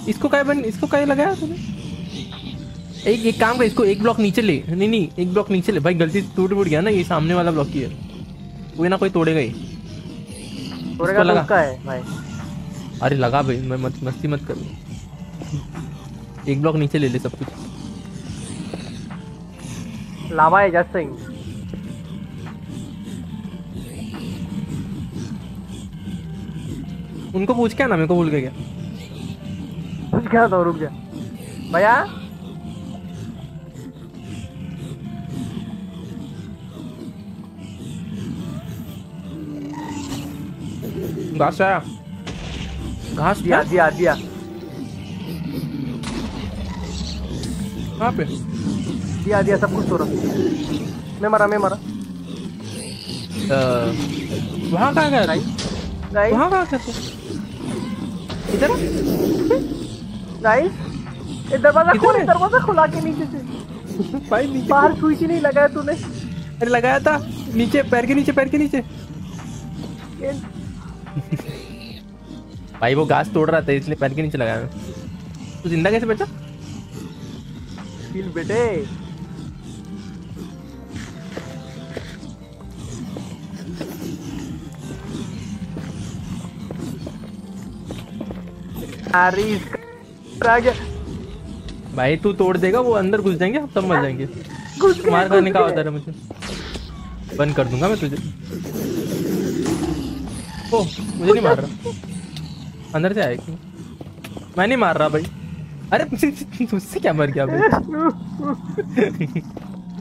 इसको क्या बन इसको क्या लगाया तूने? एक एक काम कर इसको एक ब्लॉक नीचे ले। नहीं नहीं एक ब्लॉक नीचे ले। भाई गलती टूट फूट गया ना ये सामने वाला ब्लॉक ही है। कोई ना कोई तोड़ेगा ही। का लगा। तो है भाई। अरे लगा भाई मैं मत मस्ती मत कर। एक ब्लॉक नीचे ले ले सब कुछ। लावा है जस्ट सिंह। उनको पूछ क्या ना मेरे को भूल गया कुछ क्या था रुक जा। भैया? घास आया घास दिया दिया दिया। कहाँ पे? दिया दिया सब कुछ तोड़ा मैं मरा मैं मरा। वहाँ कहाँ गया? तू? वहाँ कहाँ गया तू? इधर गाइस दरवाज़ा खोल दरवाज़ा खुला के नीचे से। भाई नीचे बाहर स्विच ही नहीं लगाया तूने। अरे लगाया था। नीचे पैर के नीचे पैर के नीचे। भाई वो घास तोड़ रहा था इसलिए पैर के नीचे लगाया। तू ज़िंदा कैसे बचा? फील बेटे। अरे आ गया भाई तू तोड़ देगा वो अंदर घुस जाएँगे हम सब मर जाएँगे। मार खाने का। होता है मुझे। बंद कर दूँगा मैं तुझे। ओ मुझे नहीं मार रहा। अंदर से आए क्यों? मैं नहीं मार रहा भाई। अरे मुझसे क्या मर गया भाई?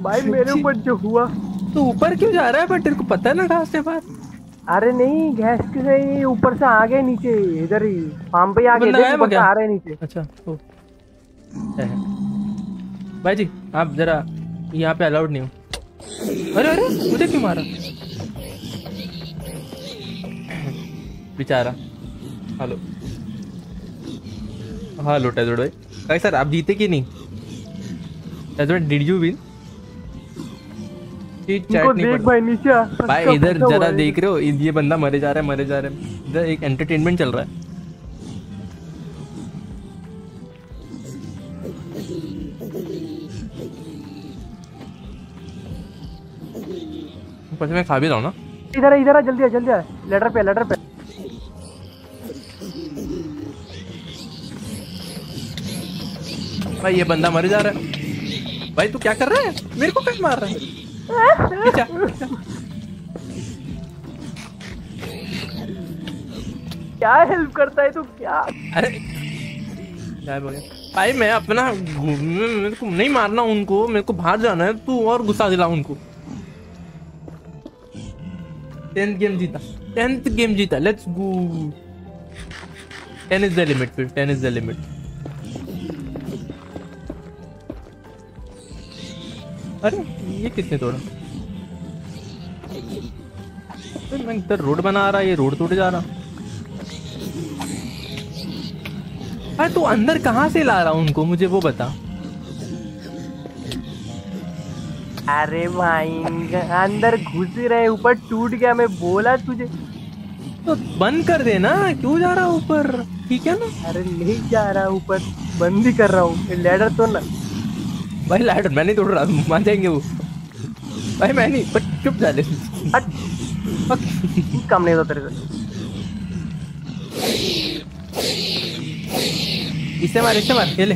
भाई मेरे ऊपर जो हुआ। तू ऊपर क्यों जा रहा है? बट तेरे को पता है ना घास से बात अरे नहीं गैस के से ऊपर से आ गए नीचे इधर ही फार्म पे आ गए हो ऊपर से आ रहे हैं नीचे। अच्छा ओ। है, है। भाई जी आप जरा यहाँ पे अलाउड नहीं हो। अरे अरे मुझे क्यों मारा? बेचारा। हेलो। हेलो टेजोड भाई। भाई सर आप जीते कि नहीं? डिड यू विन नहीं देख भाई नीचे भाई इधर जरा देख रहे हो ये बंदा मरे जा रहा है मरे जा रहा है। इधर एक एंटरटेनमेंट चल रहा है। ऊपर से मैं खा भी रहा हूँ ना। इधर इधर आ, जल्दी आ जल्दी आ लेटर पे लेटर पे। भाई ये बंदा मर जा रहा है। भाई तू क्या कर रहा है? मेरे को कैसे मार रहा है? क्या हेल्प करता है तू? क्या? अरे गायब हो गया। भाई मैं अपना मेरे को नहीं मारना उनको मेरे को बाहर जाना है तू और गुस्सा दिला उनको। टेंथ गेम जीता। टेंथ गेम जीता। Let's go ten is the limit फिर टेन इज़ द लिमिट अरे ये किसने तोड़ा? अरे मैं इधर रोड बना रहा ये रोड टूट जा रहा। अरे तू अंदर कहाँ से ला रहा उनको? मुझे वो बता। अरे भाई अंदर घुस ही रहे ऊपर टूट गया मैं बोला तुझे। तो बंद कर देना क्यों जा रहा ऊपर? ठीक है ना? अरे नहीं जा रहा ऊपर बंद ही कर रहा हूँ लेडर तो ना। भाई लैडर मैं नहीं तोड़ रहा मान जाएँगे वो। भाई मैं नहीं बट चुप जा ले। काम नहीं होता तेरे से। इससे मार इससे मार खेले।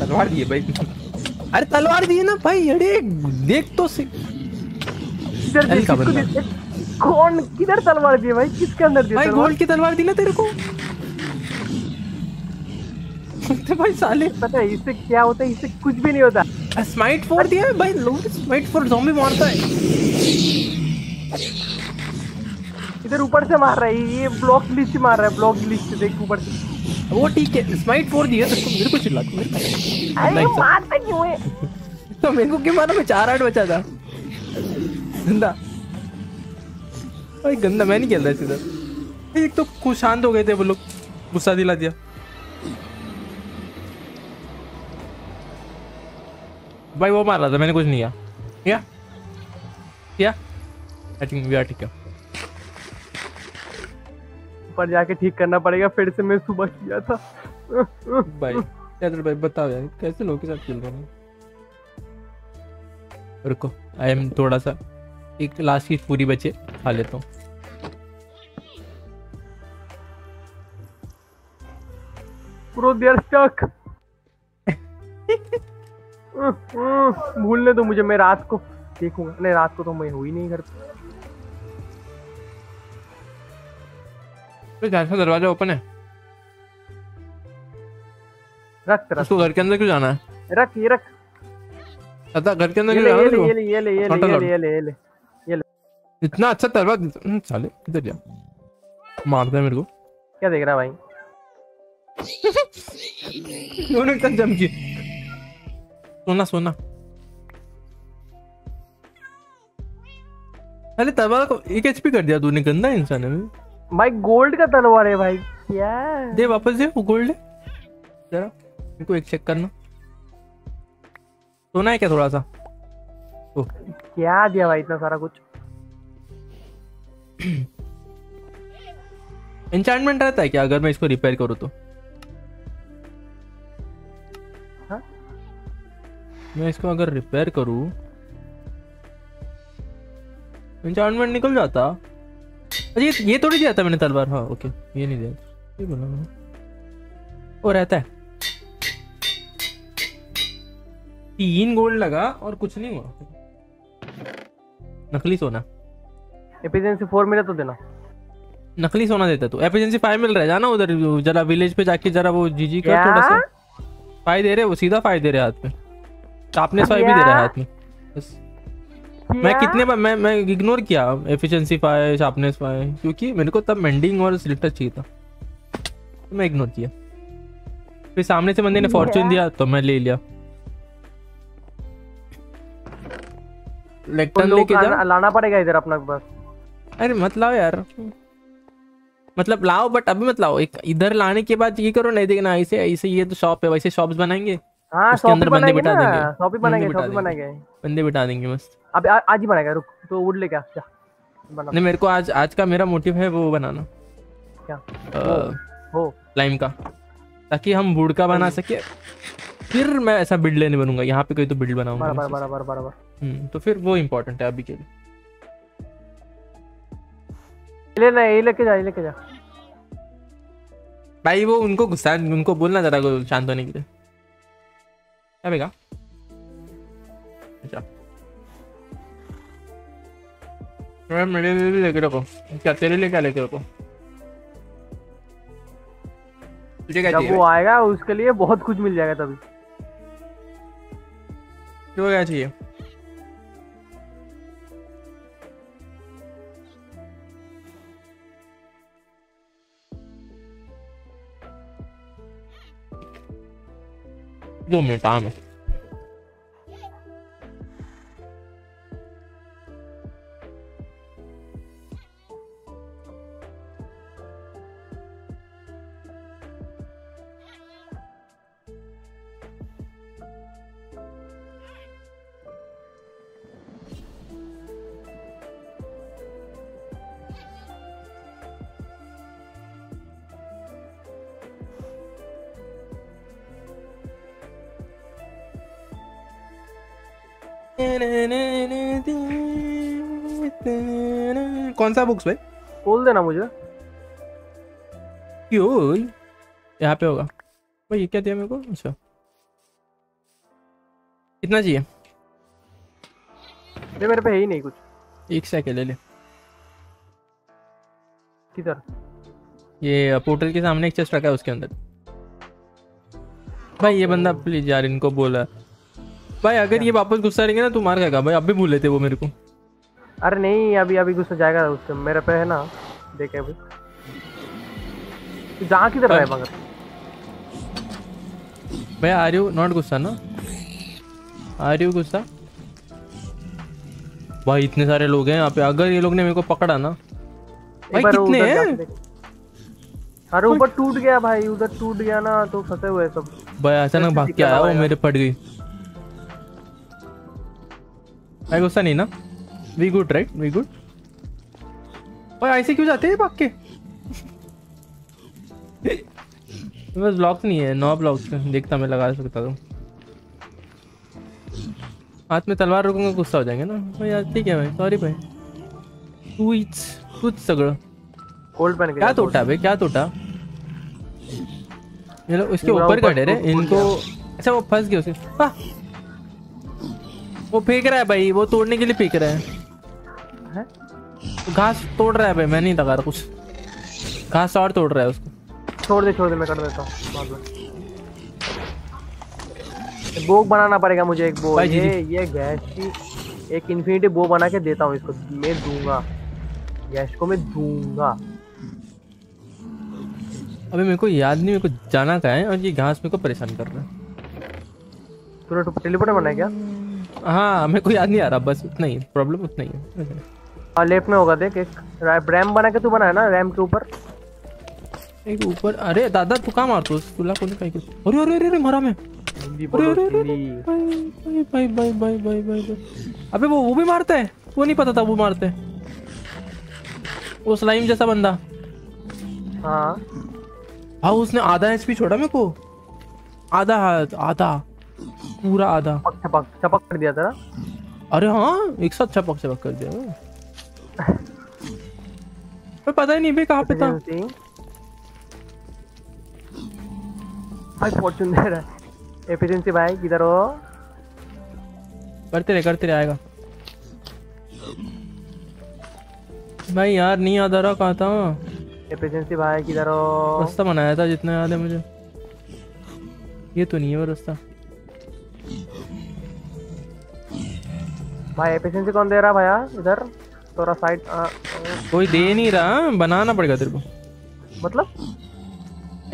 तलवार दिए भाई। अरे तलवार दिए ना भाई अरे देख तो से किधर कौन किधर तलवार दिए भाई? किसके अंदर दिए भाई? गोल्ड की तलवार दी ना तेरे को? तो भाई साले पता है इससे क्या होता है इससे कुछ भी नहीं होता। स्माइट फोर दिया है भाई लोग स्माइट फोर जॉम्बी मारता है। इधर ऊपर से मार रहा है ये ब्लॉक लिस्ट मार रहा है ब्लॉक लिस्ट देख ऊपर से। वो ठीक है स्माइट फोर दिया को मेरे को चिल्ला तू मेरे को अरे. मारता क्यों है? तो मेरे को क्यों मारा? मैं चार आठ बचा था। गंदा। भाई गंदा मैं नहीं खेल रहा सीधा एक तो खुश शांत हो गए थे वो लोग गुस्सा दिला दिया। भाई वो मार रहा था मैंने कुछ नहीं किया। क्या? क्या? आई थिंक वी आर ठीक है। ऊपर जाके ठीक करना पड़ेगा फिर से मैं सुबह किया था। भाई यार भाई बताओ यार कैसे लोगों के साथ खेल रहा हूँ? रुको आई एम थोड़ा सा एक लास्ट की पूरी बचे खा लेता हूँ। प्रो देयर स्टक भूलने दो मुझे मैं रात को देखूँगा। नहीं रात को तो मैं हुई नहीं घर पे। तो घर दरवाज़ा ओपन है। रख रख। उसको घर के अंदर क्यों जाना है? रख ये रख। अतः घर के अंदर क्यों जाना है ये ले ये ले ये ले ये ले ये ले ये ले इतना अच्छा दरवाज़ा हम्म, साले इधर जा मारता है मेरे को। क्या देख रहा है भाई? दोनों एकदम चमकी सोना सोना अरे तलवार को एक एचपी कर दिया तूने गंदा इंसान है। भाई गोल्ड का तलवार है भाई। क्या? दे वापस दे वो गोल्ड जरा मेरे को एक चेक करना। सोना है क्या थोड़ा सा? ओ क्या दिया भाई इतना सारा कुछ? एंचार्टमेंट रहता है क्या अगर मैं इसको रिपेयर करूँ तो? मैं इसको अगर रिपेयर करूँ एंचार्टमेंट निकल जाता। अरे ये ये थोड़ी दिया था मैंने तलवार। हाँ ओके ये नहीं दिया। ये बोला मैंने। वो रहता है। तीन गोल्ड लगा और कुछ नहीं हुआ। नकली सोना। एफिशिएंसी 4 मिला तो देना। नकली सोना देता तू। एफिशिएंसी फाइव मिल रहा है जाना उधर जरा विलेज पे जाके जरा वो जीजी कर थोड़ा सा। फाइव दे रहे वो सीधा फाइव दे रहे हाथ में। शार्पनेस फाइव भी दे रहा है हाथ में। बस। मैं कितने बार मैं मैं इग्नोर किया। एफिशिएंसी फाइव शार्पनेस फाइव क्योंकि मेरे को तब मेंडिंग और स्लिटर चाहिए था। तो मैं इग्नोर किया। फिर सामने से बंदे ने फॉर्चून दिया तो मैं ले लिया। लेक्टन लोगों लेके जा। लाना पड़ेगा इधर अपना बस। अरे मत लाओ यार। मतलब लाओ बट अभी मत लाओ। एक इधर लाने के बाद ये करो नहीं देखना ऐसे ऐसे ये तो शॉप है वैसे शॉप्स बनाएँगे। हाँ शॉप अंदर बंदे बिठा देंगे। शॉप बनाएँगे शॉप बनाएँगे। बंदे बिठा देंगे मस्त। अब आज ही बनाएगा रुक तो वुड लेके आ जा नहीं मेरे को आज आज का मेरा मोटिव है वो बनाना। क्या? हो लाइम का। ताकि हम वुड का बना सके। फिर मैं ऐसा बिल्ड लेने बनूँगा। यहाँ पे कोई तो बिल्ड बनाऊँगा। बराबर। बराबर बराबर। हम्म, तो फिर वो इम्पोर्टेंट है अभी के लिए। ले ले ये लेके जा ये लेके जा। भाई वो उनको गुस्सा उनको बोलना जरा शांत होने के लिए। क्या अच्छा। रखो। क्या तेरे लिए क्या लेके रखो? तुझे क्या जब वो आएगा उसके लिए बहुत कुछ मिल जाएगा तभी। तुझे क्या चाहिए? दो मिनट आ मैं कौन सा बुक्स भाई? खोल देना मुझे। क्यों? यहाँ पे होगा। भाई ये क्या दिया मेरे को? अच्छा। कितना चाहिए। ये मेरे पे है ही नहीं कुछ। एक सेकंड ले ले। किधर? ये पोर्टल के सामने एक चेस्ट रखा है उसके अंदर। भाई ये बंदा प्लीज़ यार इनको बोला। भाई अगर ये वापस गुस्सा रहेंगे ना तू मार खाएगा। भाई अब भी भूले थे वो मेरे को। अरे नहीं अभी अभी गुस्सा जाएगा उससे। मेरे पे है ना देखे अभी। तू जहाँ किधर रहा है मगर। भाई आर यू नॉट गुस्सा ना? आर यू गुस्सा? भाई इतने सारे लोग हैं यहाँ पे। अगर ये लोग ने मेरे को पकड़ा ना। भाई कितने हैं? अरे ऊपर टूट गया भाई उधर टूट गया ना तो फंसे हुए सब। भाई अचानक भाग के आया वो मेरे पड़ गई। भाई गुस्सा नहीं ना we good right we good भाई ऐसे क्यों जाते हैं भाग के? बस ब्लॉक्स नहीं है नौ ब्लॉक्स देखता मैं लगा सकता हूँ। हाथ में तलवार रखूँगा गुस्सा हो जाएँगे ना? भाई यार ठीक है भाई सॉरी भाई। तूच तूच सगळं कोल्ड पहन के क्या टूटा बे क्या टूटा ये लोग इसके ऊपर खड़े रे इनको अच्छा वो फंस गए उसके। वो फेंक रहा है भाई वो तोड़ने के लिए फेंक रहा है। घास तोड़ रहा है भाई मैं नहीं लगा रहा कुछ। घास और तोड़ रहा है उसको। छोड़ दे छोड़ दे मैं कर देता हूँ। बोग बनाना पड़ेगा मुझे एक बो भाई जी, ये ये गैस की एक इन्फिनिटी बो बना के देता हूँ इसको मैं दूँगा। गैस को मैं दूँगा। अबे मेरे को याद नहीं मेरे को जाना कहाँ है और ये घास मेरे को परेशान कर रहा है। तूने टेलीपोर्टर बनाया क्या? हाँ मेरे को याद नहीं आ रहा बस उतना ही प्रॉब्लम उतना ही है। हाँ लेफ़्ट में होगा देख एक रैम बना के तू बनाया ना रैम के ऊपर? एक ऊपर अरे दादा तू कहाँ मारतो तुला कोणी काय अरे अरे अरे अरे मरा मैं। अरे अरे अरे हिंदी। भाई भाई भाई भाई भाई भाई। अबे वो वो भी मारता है? वो नहीं पता था वो मारते हैं। वो स्लाइम जैसा बंदा। हाँ। हाँ उसने आधा एचपी छोड़ा मेरे को। आधा हाथ आधा। पूरा आधा। चपक चपक कर दिया तेरा। अरे हाँ एक साथ चपक चपक कर दिया। मैं पता ही नहीं भाई कहाँ पे था। भाई फॉर्चून दे रहा है। एफिशिएंसी भाई किधर हो? करते रहे करते रहे आएगा। भाई यार नहीं याद आ रहा कहाँ था। एफिशिएंसी भाई किधर हो? रास्ता बनाया था जितना याद है मुझे। ये तो नहीं है वो रास्ता। भाई एफिशिएंसी कौन दे रहा भैया? इधर थोड़ा साइड कोई दे नहीं रहा बनाना पड़ेगा तेरे को। मतलब?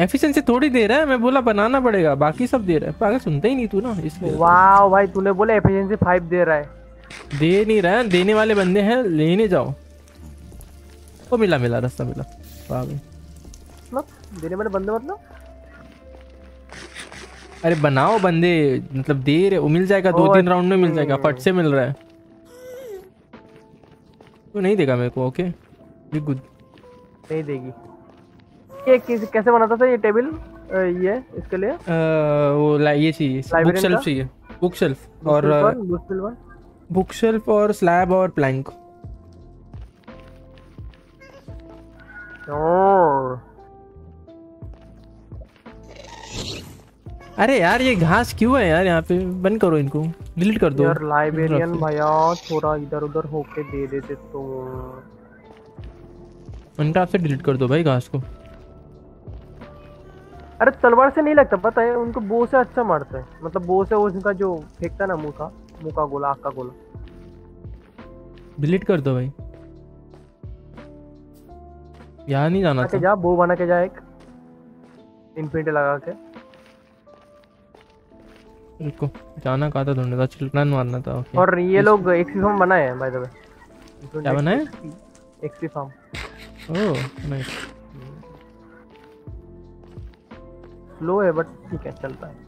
एफिशिएंसी थोड़ी दे रहा है मैं बोला बनाना पड़ेगा बाकी सब दे रहा है। पागल सुनते ही नहीं तू ना इसलिए। वाह भाई तूने बोला एफिशिएंसी फाइव दे रहा है। दे नहीं रहा है देने वाले बंदे हैं लेने जाओ। वो मिला मिला रास्ता मिला। भाई मतलब? देने वाले बंदे मतलब? अरे बनाओ बंदे मतलब दे रहे वो मिल जाएगा दो तीन राउंड में मिल जाएगा। फट से मिल रहा है। तू नहीं देगा मेरे को ओके ये गुड नहीं देगी। ये किस- कैसे बनाता था ये टेबल? ये इसके लिए? आ, वो ला- ये चाहिए बुक शेल्फ? चाहिए बुक शेल्फ और बुक शेल्फ और? स्लैब और प्लैंक ओह। अरे यार ये घास क्यों है यार यहाँ पे? बंद करो इनको। डिलीट कर दो। यार लाइब्रेरियन भैया थोड़ा इधर उधर होके दे देते तो। उनका आपसे डिलीट कर दो भाई घास को। अरे तलवार से नहीं लगता पता है? उनको बो से अच्छा मारता है। मतलब बो से उनका जो फेंकता है ना मुँह का मुँह का गोला आग का गोला। डिलीट कर दो भाई। यहाँ नहीं जाना था। जा बो बना के जा एक। इन्फिनिटी लगा के। रुको जाना कहा था ढूँढने था? चिल्ड्रन मारना था ओके और ये लोग एक्सी फॉर्म बनाए हैं बाय द वे क्या बनाए? एक्सी फॉर्म ओह नाइस स्लो है बट ठीक है चलता है।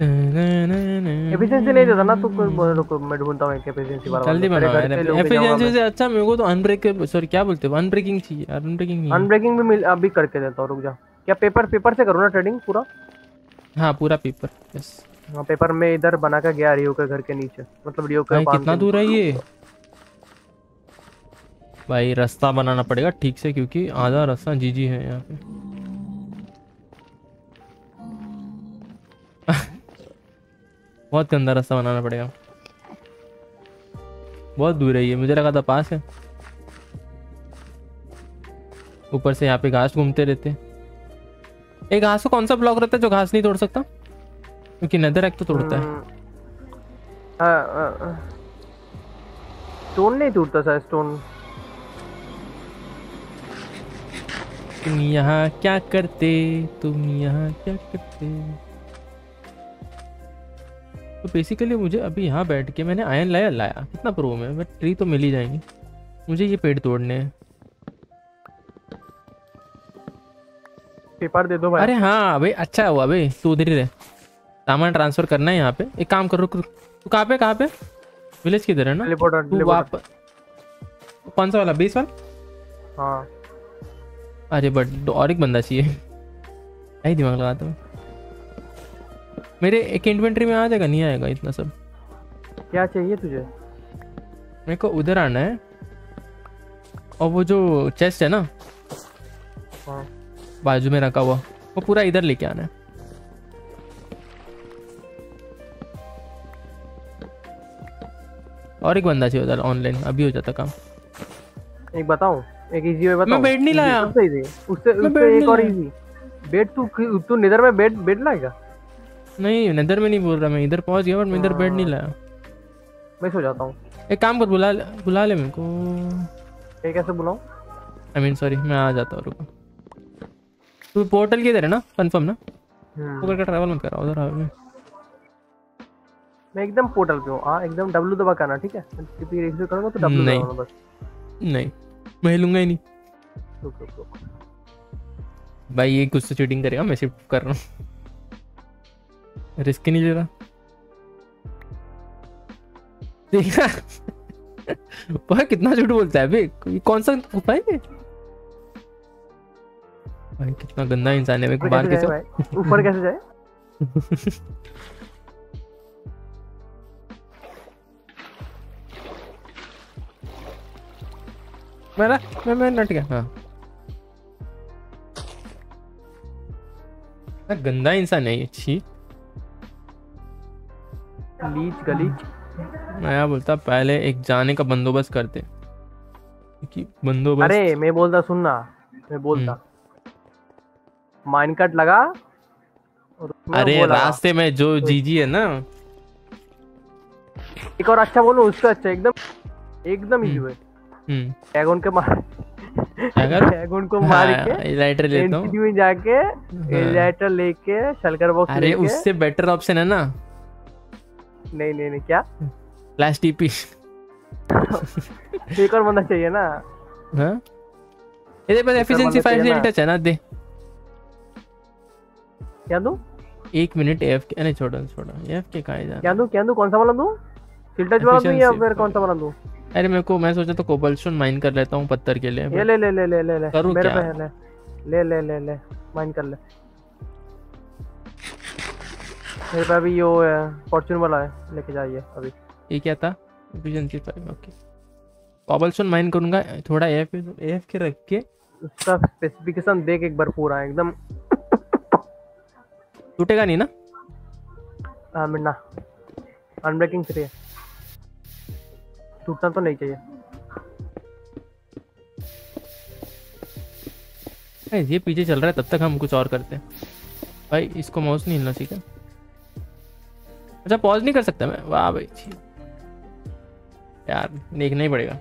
एफिशिएंसी नहीं देता ना तो कोई रुको मैं ढूंढता हूँ एक एफिशिएंसी वाला जल्दी। बनाओ एफिशिएंसी से अच्छा मेरे को तो अनब्रेक सॉरी क्या बोलते हो? अनब्रेकिंग चाहिए अनब्रेकिंग नहीं अनब्रेकिंग भी मिल अभी करके देता हूँ रुक जा। क्या पेपर पेपर से करूँ ना ट्रेडिंग पूरा? हाँ पूरा पेपर यस हाँ पेपर में इधर बना के गया रियो के घर के नीचे। मतलब रियो के कितना दूर है ये? भाई रास्ता बनाना पड़ेगा ठीक से क्योंकि आधा रास्ता जीजी है यहाँ पे। बहुत गंदा रास्ता बनाना पड़ेगा। बहुत दूर है ये मुझे लगा था पास है। ऊपर से यहाँ पे घास घूमते रहते। एक घास को कौन सा ब्लॉक रहता है जो घास नहीं तोड़ सकता? क्योंकि नदर एक तो तोड़ता है। स्टोन नहीं टूटता सर स्टोन तुम यहाँ क्या करते? तुम यहाँ क्या करते? तो बेसिकली मुझे अभी यहाँ बैठ के मैंने आयन लाया लाया। कितना प्रो में? बट ट्री तो मिल ही जाएँगी। मुझे ये पेड़ तोड़ने हैं। पेपर दे दो भाई। अरे हाँ भाई अच्छा हुआ भाई। तू उधर ही रहे। सामान ट्रांसफ़र करना है यहाँ पे। एक काम करो। तू कहाँ पे कहाँ पे? विलेज किधर है ना? तू कौन सा वाला? बीस वाला? हाँ। अरे बट और एक बंदा चाहिए। यही दिमाग लगाता हूँ मेरे एक इन्वेंट्री में आ जाएगा नहीं आएगा इतना सब। क्या चाहिए तुझे? मेरे को उधर आना है। और वो जो चेस्ट है ना हाँ। बाजू में रखा हुआ वो पूरा इधर लेके आना है। और एक बंदा चाहिए उधर ऑनलाइन अभी हो जाता काम। एक बताऊँ? एक इजी वे बताऊँ? बेड नहीं लाया। इजी उससे उससे एक और इजी बेड तू तू निदर में बेड बेड लाएगा? नहीं नदर में नहीं बोल रहा मैं इधर पहुँच गया बट मैं इधर बेड नहीं लाया मैं सो जाता हूँ। एक काम कर बुला ले बुला ले मेरे को। ये कैसे बुलाऊं? आई मीन सॉरी मैं आ जाता हूँ रुको। तू पोर्टल के इधर है ना? कंफर्म ना? हम्म, वो करके ट्रैवल मत करा उधर आ मैं मैं एकदम पोर्टल पे हूँ हाँ एकदम डब्लू दबा करना ठीक है? टीपी रेजिस्टर करूँगा तो डब्लू नहीं। दबाना बस। नहीं मैं हिलूँगा ही नहीं। रुक रुक रुक। भाई ये कुछ तो चीटिंग करेगा मैं शिफ्ट कर रहा हूँ। रिस्क नहीं ले रहा देखा भाई कितना झूठ बोलता है अभी कौन सा उपाय है भाई कितना गंदा इंसान है मेरे को बाहर कैसे ऊपर कैसे जाए मेरा मैं मैं नट गया हाँ गंदा इंसान है ये छी लीच गलीच मैं बोलता पहले एक जाने का बंदोबस्त करते। कि बंदोबस्त अरे मैं बोलता सुनना मैं बोलता। हम्म। माइन कट लगा अरे रास्ते में जो जीजी है ना। एक और अच्छा बोलो उसका अच्छा एकदम एकदम इजी। है ड्रैगन के मार कर ड्रैगन को मार के लाइटर लेता एनसीडी हूँ में जाके एलिवेटर लेके शलकर बॉक्स अरे उससे बेटर ऑप्शन है ना। नहीं नहीं नहीं क्या? फ्लैश टीपी एक और बंदा चाहिए ना? हाँ? इधर पर एफिशिएंसी 5 ना। टच है ना दे। क्या दूँ? एक मिनट एफ़ के नहीं छोड़ो छोड़ो एफ़ के कहाँ जाना? क्या दूँ क्या दूँ कौन सा वाला दूँ? सिल्टच वाला दूँ या फिर कौन सा वाला दूँ? अरे मेरे को मैं सोचा तो कोबलस्टोन माइन कर लेता हूँ पत्थर के लिए ये ले ले ले ले ले ले। करूँ मेरे? पे है ले। ले ले ले माइन कर ले। मेरे पे अभी यो फॉर्चून वाला है लेके जाइए अभी। ये क्या था? एफिशिएंसी 5 ओके कोबलस्टोन माइन करूँगा थोड़ा एफ़ एफ़ के रख के। उसका स्पेसिफिकेशन देख एक बार पूरा एकदम। टूटेगा नहीं ना? हाँ मिन्ना अनब्रेकिंग थ्री है टूटना तो नहीं चाहिए। ये पीछे चल रहा है तब तक हम कुछ और करते हैं। भाई इसको माउस नहीं हिलना सीखा। अच्छा पॉज नहीं कर सकता मैं? वाह भाई यार देखना ही पड़ेगा।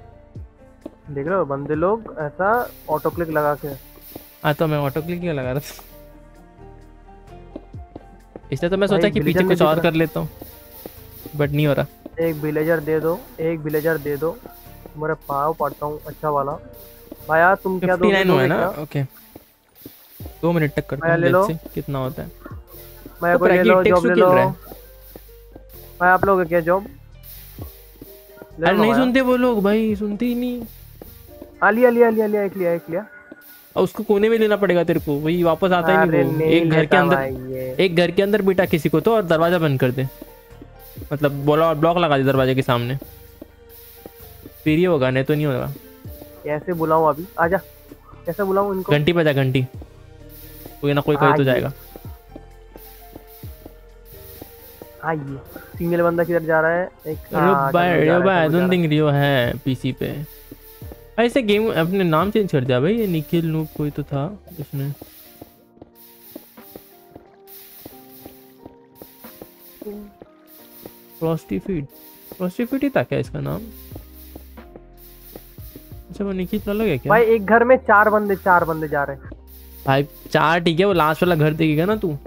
देख रहे हो बंदे लोग ऐसा ऑटो क्लिक लगा के। हाँ तो मैं ऑटो क्लिक ही लगा रहा था? इसलिए तो मैं सोचा कि पीछे कुछ और कर लेता हूँ बट नहीं हो रहा। एक विलेजर दे दो एक विलेजर दे दो। मेरे पाव पड़ता हूँ अच्छा वाला। भाया तुम क्या नाइन हुआ है ना? ओके दो मिनट तक करता हूँ कितना होता है। मैं तो ले लो जॉब ले लो। भाई आप लोग क्या जॉब अरे नहीं सुनते वो लोग भाई सुनते ही नहीं। हाँ लिया लिया लिया लिया एक लिया एक लिया। और उसको कोने में लेना पड़ेगा तेरे को वही वापस आता ही नहीं वो। एक घर के अंदर एक घर के अंदर बिठा किसी को तो और दरवाज़ा बंद कर दे। मतलब बोला और ब्लॉक लगा दे दरवाजे के सामने। फिर ही होगा नहीं तो नहीं होगा। कैसे बुलाऊं अभी? आजा। कैसे बुलाऊं इनको? घंटी बजा घंटी। कोई ना कोई कहीं तो जाएगा। आइए। फीमेल बंदा किधर जा रहा है? एक रियो हाँ, भाई रियो भाई आई डोंट थिंक रियो है पीसी पे। ऐसे गेम अपने नाम चेंज कर दिया भाई ये निखिल नूप कोई तो था उसने। फ्रॉस्टी फ़ीड प्रोस्टिट्यूट ही था क्या इसका नाम? अच्छा वो निखिल अलग है क्या? भाई एक घर में चार बंदे चार बंदे जा रहे हैं। भाई चार ठीक है वो लास्ट वाला घर देखेगा ना तू।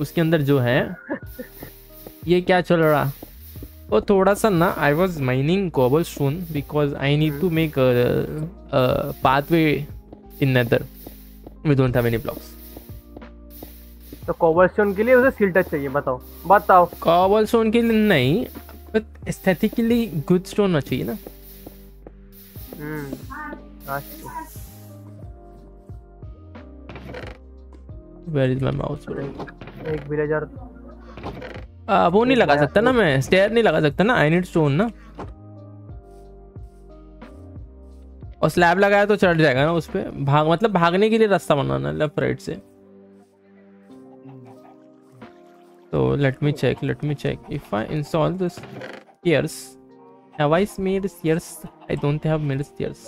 उसके अंदर जो है ये क्या चल रहा? वो थोड़ा सा ना I was mining cobble stone because I need to make pathway in nether we don't have any blocks तो कोबलस्टोन के लिए उसे सील टच चाहिए बताओ। बताओ। कॉबल स्टोन के लिए नहीं बट एस्थेटिकली गुड स्टोन होना चाहिए ना। हम्म अच्छा। वेयर इज़ माई माउस एक विलेजर वो नहीं लगा सकता ना मैं स्टेयर नहीं लगा सकता ना आई नीड स्टोन ना। और स्लैब लगाया तो चढ़ जाएगा ना उस पे। भाग मतलब भागने के लिए रास्ता बनाना लेफ़्ट राइट से। तो let me check let me check if I install this stairs have I made stairs I don't have made stairs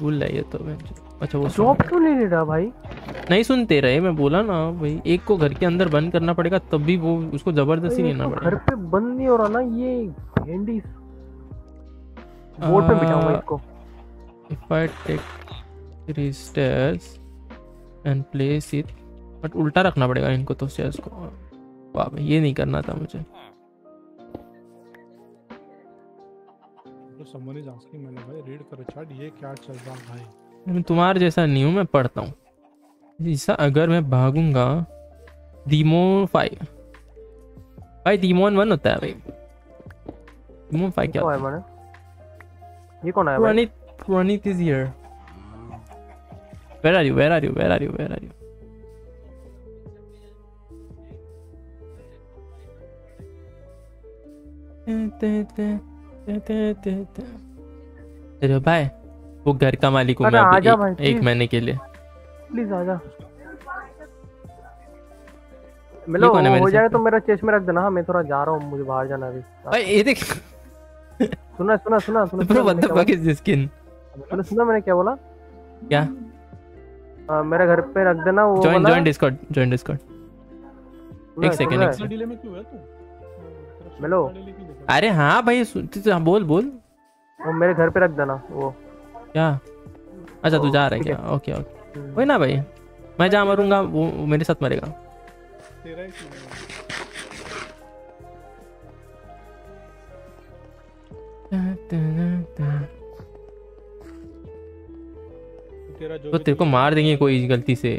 भूल ये तो मैं अच्छा वो जॉब क्यों नहीं ले रहा भाई? नहीं सुनते रहे मैं बोला ना भाई एक को घर के अंदर बंद करना पड़ेगा तब भी वो उसको ज़बरदस्ती लेना इसको घर पे बंद नहीं हो रहा ना ये हैंडी बोर्ड पे बिठाऊँगा इसको। if I take three stairs and place it but उल्टा रखना पड़ेगा इनको तो stairs को। वाह भाई ये नहीं करना था मुझे। तो someone is asking मैंने भाई रीड करो चैट ये क्या चल रहा है? भाई मैं तुम्हारे जैसा नहीं हूँ मैं पढ़ता हूँ जैसा अगर मैं भागूँगा डीमोन फाइव भाई डीमोन वन होता है भाई डीमोन फाइव क्या कौन है होता मैंने ये कौन है भाई Pranit, Pranit is here. Where are you? Where are you? Where are you? Where are you? अरे भाई वो घर का मालिक हूँ मैं एक, एक महीने के लिए। प्लीज़ आजा। मिलो है हो जाए तो मेरा चेस्ट में रख देना। हाँ मैं थोड़ा जा रहा हूँ मुझे बाहर जाना अभी। भाई ये देख। सुना सुना सुना सुना bro what the fuck is this skin बोला? सुना मैंने क्या बोला? क्या? आ, मेरे घर पे रख देना वो join join Discord join Discord एक है, सुना। एक है? इतना डिले में क्यों है तू? मिलो। अरे हाँ भाई सुन तू- तू- बोल बोल। वो मेरे घर पे रख देना वो। क्या? अच्छा तू जा रहा है क्या? Okay okay. वही ना भाई। मैं जहाँ मरूँगा वो मेरे साथ मरेगा। तेरा क्यों? तेरा जो तो तेरे को मार देंगे कोई गलती से।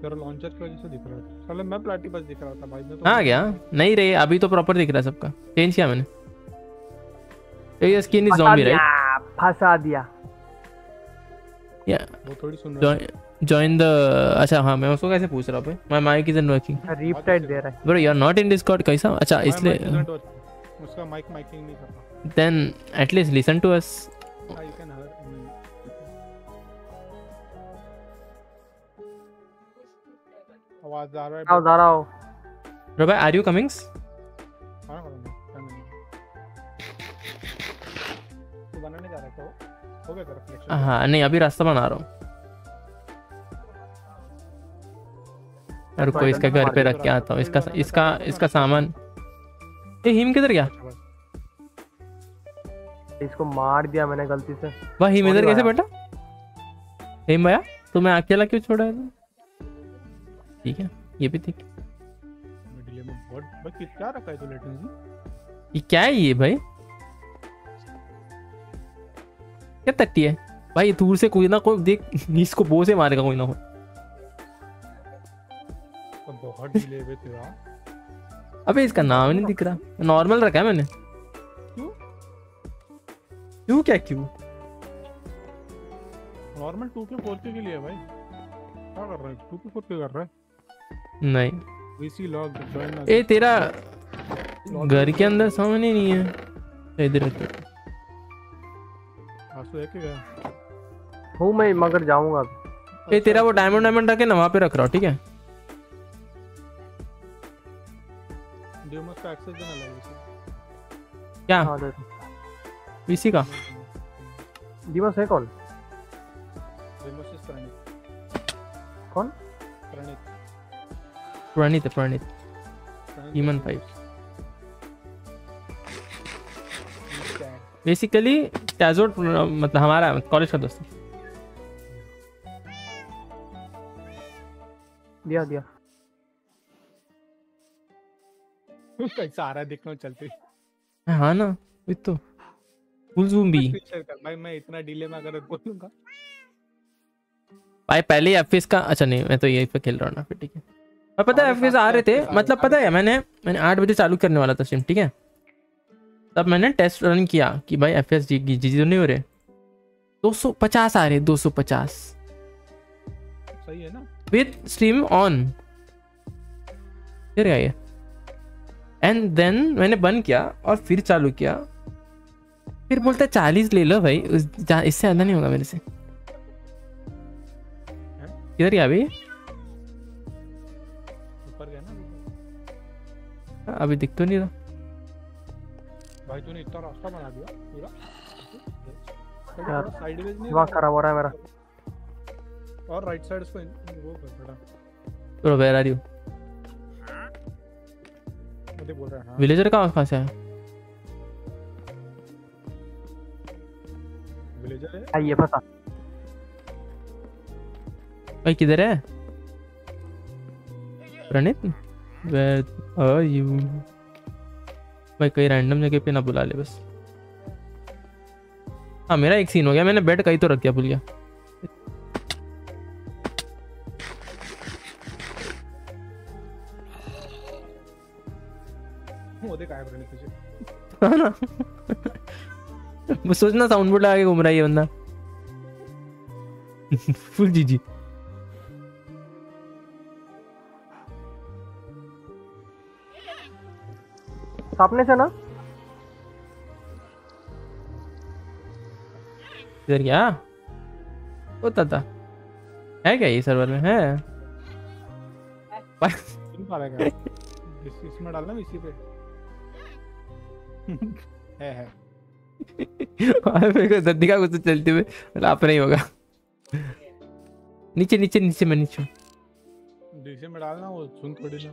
तेरा लॉन्चर की वजह से दिख रहा है? साले मैं दिख रहा था भाई मैं तो हाँ क्या नहीं रे अभी तो प्रॉपर दिख रहा है सबका। चेंज किया मैंने। ये स्किन इज़ जॉम्बी राइट फंसा दिया वो थोड़ी सुन रहा है। जॉइन द अच्छा हाँ मैं उसको कैसे पूछ रहा हूँ my mic is working repeat दे रहा है। Bro you are not in Discord कैसा? अच्छा इसलिए उसका माइक माइकिंग नहीं कर रहा then at least listen to us can hear आवाज़ आ रहा है आओ जा रहा हो। ब्रो भाई आर यू कमिंग्स हो गया हाँ नहीं अभी रास्ता बना रहा हूँ रुको इसका घर पे रख के आता हूँ इसका इसका इसका सामान ये हिम किधर गया इसको मार दिया मैंने गलती से वह हिम इधर कैसे भाया। बैठा हिम भैया तुम्हें अकेला क्यों छोड़ा है ठीक है ये भी ठीक मैं में है तू ये क्या है ये भाई क्या तट्टी है? भाई दूर से कोई ना कोई देख इसको बो से मारेगा कोई ना कोई। तो बहुत डिले हुए तेरा अबे इसका नाम ही नहीं दिख रहा। नॉर्मल रखा है मैंने। क्यों? क्यों क्या क्यों? नॉर्मल 2k 4k के लिए भाई। क्या कर रहा है? 2k 4k कर रहा है। नहीं। वीसी लॉग जॉइन ए तेरा घर के अंदर सामान ही नहीं है। इधर रख है कि गया हूँ मैं मगर जाऊँगा तेरा वो डायमंड डायमंड रखे ना वहाँ पे रख रहा ठीक है? डेमोस का एक्सेस देना लगा क्या? हाँ दे इसी का? दिवस है कौन? डेमोस इज़ प्रणित कौन? प्रणित प्रणीत है प्रणीत ईमन फाइव बेसिकली टैजोड मतलब हमारा कॉलेज का दोस्त दिया दिया। कैसा आ रहा है देखना चलते। हाँ ना वही तो। फुल जूम भी। भाई मैं इतना डिले में अगर बोलूँगा। भाई पहले ही एफएस का अच्छा नहीं मैं तो यही पे खेल रहा हूँ ना फिर ठीक है। और पता है एफएस आ रहे थे मतलब पता है मैंने मैंने आठ बजे चालू करने वाला था स्ट्रीम ठीक है? तब मैंने टेस्ट रन किया कि भाई एफ़ एस जी जी तो नहीं हो रहे। 250 आ रहे 250 सही है ना? विद स्ट्रीम ऑन फिर ये एंड देन मैंने बंद किया और फिर चालू किया। फिर बोलता है चालीस ले लो भाई। इससे ज़्यादा नहीं होगा मेरे से। किधर गया अभी? ऊपर गया ना? अभी दिख तो नहीं रहा। भाई तूने इतना रास्ता बना दिया. पूरा. यार, साइडवेज नहीं दिमाग खराब हो रहा है मेरा. और राइट साइड इन- वो कर बेटा. तो वेर आर यू मुझे बोल रहा है हाँ. विलेजर का कहाँ से है विलेजर है? आइए फंसा भाई किधर है? प्रणीत? वेर आर यू भाई, कहीं रैंडम जगह पे ना बुला ले बस। हाँ मेरा एक सीन हो गया। मैंने बेड कहीं तो रख दिया, भूल गया। हाँ ना। सोचना साउंड बोर्ड लगा के घूम रहा है ये बंदा। फुल जी जी। सामने से ना। इधर क्या? होता था है क्या ये सर्वर में? है। इसमें डालना इसी पे। है है। मेरे को का कुछ तो चलते हुए मतलब अपना ही होगा। नीचे नीचे नीचे में नीचे डीसी में डालना वो सुन थोड़ी ना।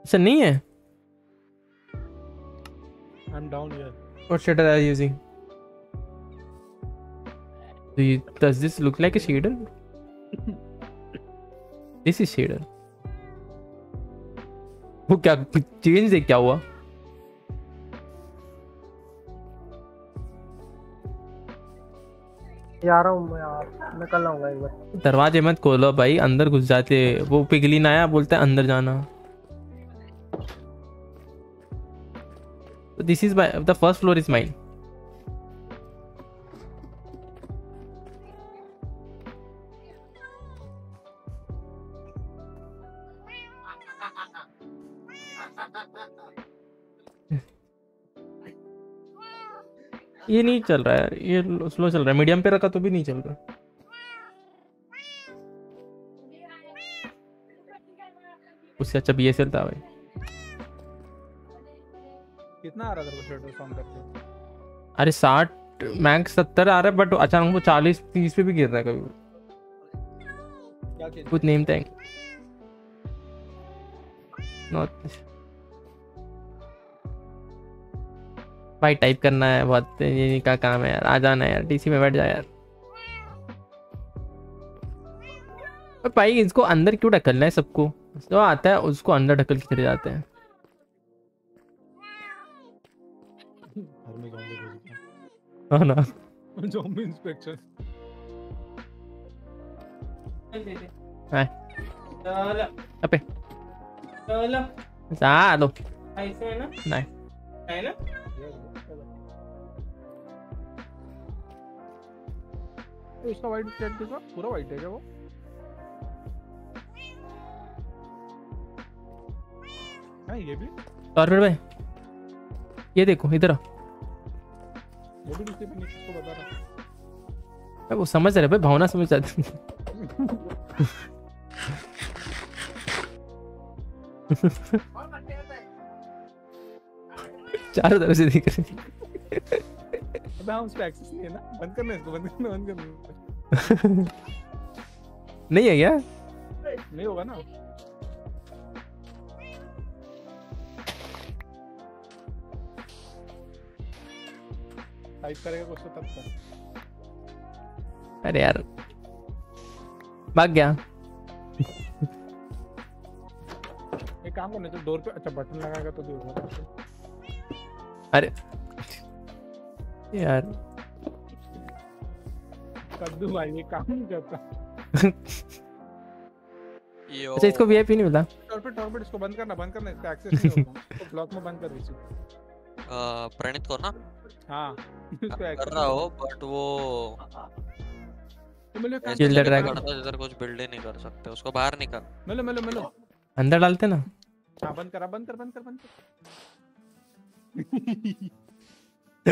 अच्छा नहीं है? Am down here What shader are you using? Do you, does this look like a shader? this is shader. वो क्या चेंज है क्या हुआ रहा हूँ यार मैं कल आऊँगा एक बार दरवाजे मत खोलो भाई अंदर घुस जाते वो पिघलिन आया बोलता है अंदर जाना this is my the first floor is mine ये नहीं चल रहा है ये स्लो चल रहा है। मीडियम पे रखा तो भी नहीं चल रहा। उससे अच्छा बी एस एल था भाई। कितना आ रहा था शेडो साउंड करके? अरे साठ मैक्स सत्तर आ रहा है बट अचानक वो चालीस तीस पे भी गिर रहा है कभी। कुछ नेम थैंक नॉट भाई टाइप करना है बहुत ये का काम है यार आ जाना है यार टीसी में बैठ जा यार। भाई इसको अंदर क्यों ढकलना है सबको? जो आता है उसको अंदर ढकल के चले जाते हैं। में जाऊँगे भेज हाँ ना। जॉम्बी इंस्पेक्शन चलो। अबे चलो। चलो ऐसे है ना? नहीं। है ना? उसका वाइट चेक देखा पूरा वाइट है क्या वो? हाँ ये भी? कॉर्पोरेट भाई ये देखो इधर आओ वो भी डिस्प्ले पे नहीं बता रहा वो समझ रहे भाई भावना समझ जाती चारों तरफ़ से दिख रहे अबे हाँ उस पे एक्सेस नहीं है ना? बंद करना इसको बंद करना बंद करना नहीं है क्या? नहीं होगा ना। टाइप करेगा कुछ तो तब कर अरे यार भाग गया। एक काम करने तो डोर पे अच्छा बटन लगाएगा तो देखो। अरे यार। कद्दू भाई ये काम नहीं करता। यो। अच्छा इसको वीआईपी नहीं मिला? टॉर्पेट टॉर्पेट इसको बंद करना बंद करना इसका एक्सेस नहीं होगा। तो ब्लॉक में बंद कर दीजिए। अ, प्रणीत को ना? हाँ कर रहा हो बट वो. पड़ता है जिधर कुछ बिल्ड ही नहीं कर सकते उसको बाहर निकाल। मिलो मिलो मिलो अंदर डालते ना। हाँ बंद करा बंद कर बंद कर बंद कर।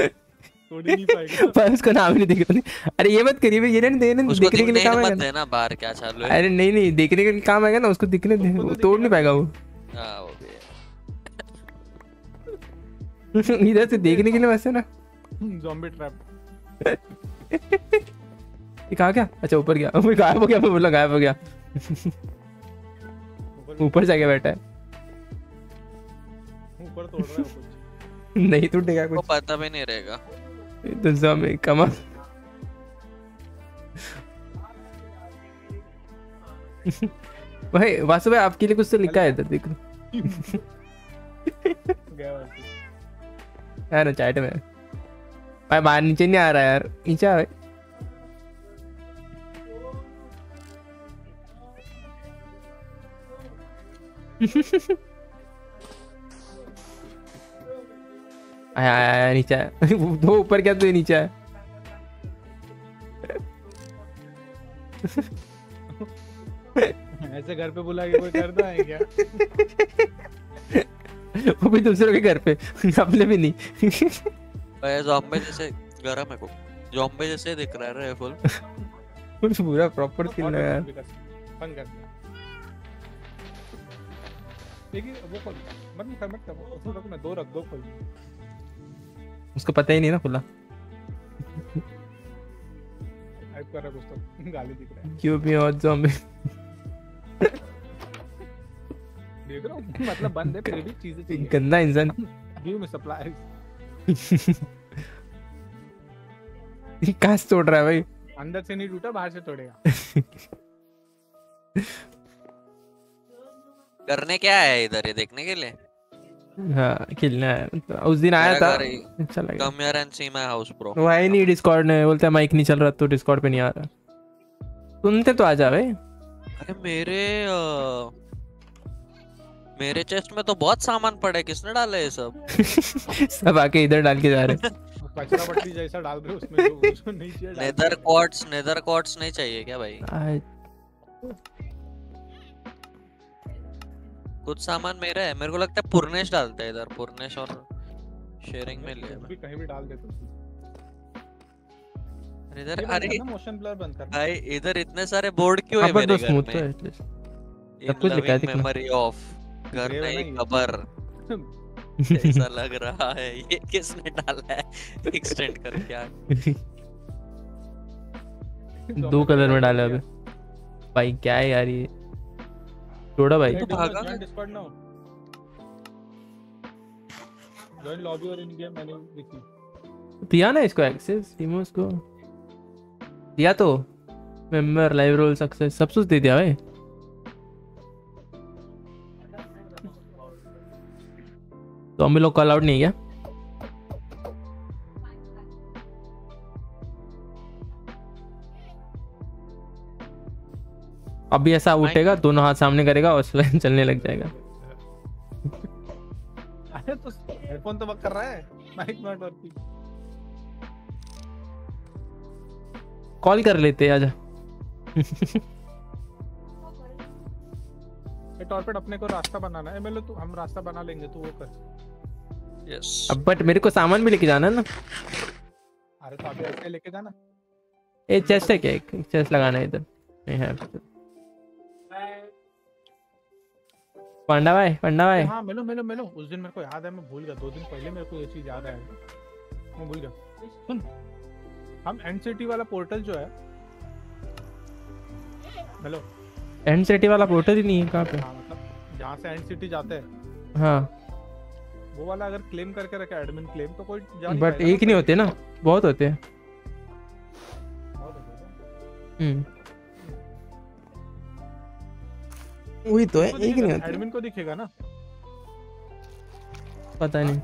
तोड़ नहीं पाएगा। पर उसको नाम नहीं दिख रहा अरे ये मत करिए ये नहीं देने देखने के लिए काम मत आएगा ना। देना बाहर क्या चालू है? अरे नहीं नहीं देखने के लिए काम आएगा ना उसको दिखने दे तो तोड़ नहीं पाएगा वो। हाँ इधर से देखने के लिए वैसे ना। जॉम्बी ट्रैप ये कहा क्या अच्छा ऊपर गया। ऊपर गायब हो गया मैं बोला गायब हो गया। ऊपर जाके बैठा है। ऊपर तोड़ रहा है कुछ। नहीं टूटेगा कुछ। पता भी नहीं रहेगा। तो ज़ॉम्बी कमा। भाई वासु भाई आपके लिए कुछ तो लिखा है इधर देखो। है ना चैट में। भाई बाहर नीचे नहीं आ रहा यार। नीचे आ आया आया नीचे आया। दो ऊपर क्या तो नीचे आया? ऐसे घर पे बुला के कोई करता है क्या वो भी दूसरों के घर पे। अपने भी नहीं। भाई जॉम्बे जैसे गरम है को जॉम्बे जैसे दिख रहा है फुल पूरा प्रॉपर लगा है बंद कर देखिए वो खोल। मत कर मत कर। उसको रखो ना दो रख दो खोल। उसको पता ही नहीं ना खुला। टाइप कर रहा है कुछ तो। गाली दिख रहा है। क्यों भी और ज़ॉम्बी देख रहा हूँ। मतलब बंद है फिर भी चीज़ें चाहिए। गंदा इंसान। गिव मी सप्लाई कहाँ से तोड़ रहा है भाई? अंदर से नहीं टूटा बाहर से तोड़ेगा। करने क्या है इधर ये देखने के लिए? हाँ खेलना है तो उस दिन आया था। चला गया come here and see my house bro वो है नहीं डिस्कॉर्ड में बोलता है माइक नहीं चल रहा तो डिस्कॉर्ड पे नहीं आ रहा। सुनते तो आ जा भाई। अरे मेरे अ, मेरे चेस्ट में तो बहुत सामान पड़ा है किसने डाला है ये सब? सब आके इधर डाल के जा रहे कचरा पट्टी जैसा डाल रहे उसमें जो जो नहीं चाहिए नेदर क्वार्ट्स नेदर क्वार्ट्स नहीं चाहिए क्या भाई? कुछ सामान मेरा है मेरे को लगता है पुरनेश डालता है इधर पुरनेश और शेयरिंग में लिया भी कहीं भी डाल दे तो अरे इधर अरे मोशन ब्लर बंद करना। भाई इधर इतने सारे बोर्ड क्यों है हाँ, मेरे तो घर तो में? है at least। इन सब कुछ लिखा है मेमोरी ऑफ़ घर नहीं कबर ऐसा लग रहा है ये किसने डाला है? एक्सटेंड करके आगे दो कलर में डाला अभी। भाई क्या है यार ये? छोड़ा भाई। तो भागा? डिस्कॉर्ड नाउ जॉइन लॉबी और इन गेम मैंने देखी। दिया ना इसको एक्सेस डिमोस को दिया तो? मेंबर लाइव रोल सक्सेस सब कुछ दे दिया भाई। तो हम लोग कॉल आउट नहीं है क्या। अभी ऐसा उठेगा दोनों हाथ सामने करेगा और स्वयं चलने लग जाएगा। अरे तो हेडफोन तो वर्क कर रहा है। माइक नॉट वर्किंग कॉल कर लेते आजा। ये टॉर्पेड अपने को रास्ता बनाना है। एमएलए तो हम रास्ता बना लेंगे तो वो कर। यस अब बट मेरे को सामान भी लेके जाना है ना। अरे तो अभी ऐसे लेके जाना। ये चेस्ट है क्या एक? चेस्ट लगाना है इधर। नहीं है पंडा भाई पंडा भाई। हाँ मिलो मिलो मिलो। उस दिन मेरे को याद है मैं भूल गया। दो दिन पहले मेरे को ये चीज़ याद आया। मैं भूल गया। सुन। हम एंड सिटी वाला पोर्टल जो है। हेलो एंड सिटी वाला पोर्टल ही नहीं है कहाँ पे? हाँ मतलब जहाँ से एंड सिटी जाते हैं। हाँ। वो वाला अगर क्लेम करके रखे एडमिन क्लेम तो कोई जा नहीं बट एक नहीं होते ना? बहुत होते हैं। हम्म। वही तो है एक नहीं होते। एडमिन को दिखेगा ना। पता नहीं।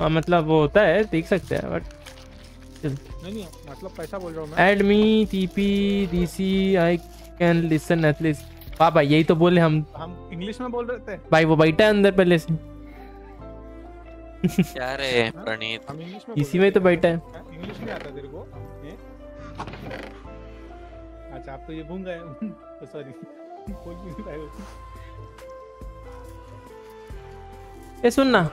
हाँ मतलब वो होता है देख सकते हैं बट नहीं नहीं मतलब पैसा बोल रहा हूँ मैं। Add me TP DC I can listen at least पापा यही तो बोले हम। हम इंग्लिश में बोल रहे थे भाई वो बैठा है अंदर पहले से। क्या रे प्रणीत? में इसी में तो बैठा है। हाँ, इंग्लिश नहीं आता तेरे को? अच्छा आप तो ये भूल गए। सॉरी बोल भी नहीं पाए हो। ए सुन ना।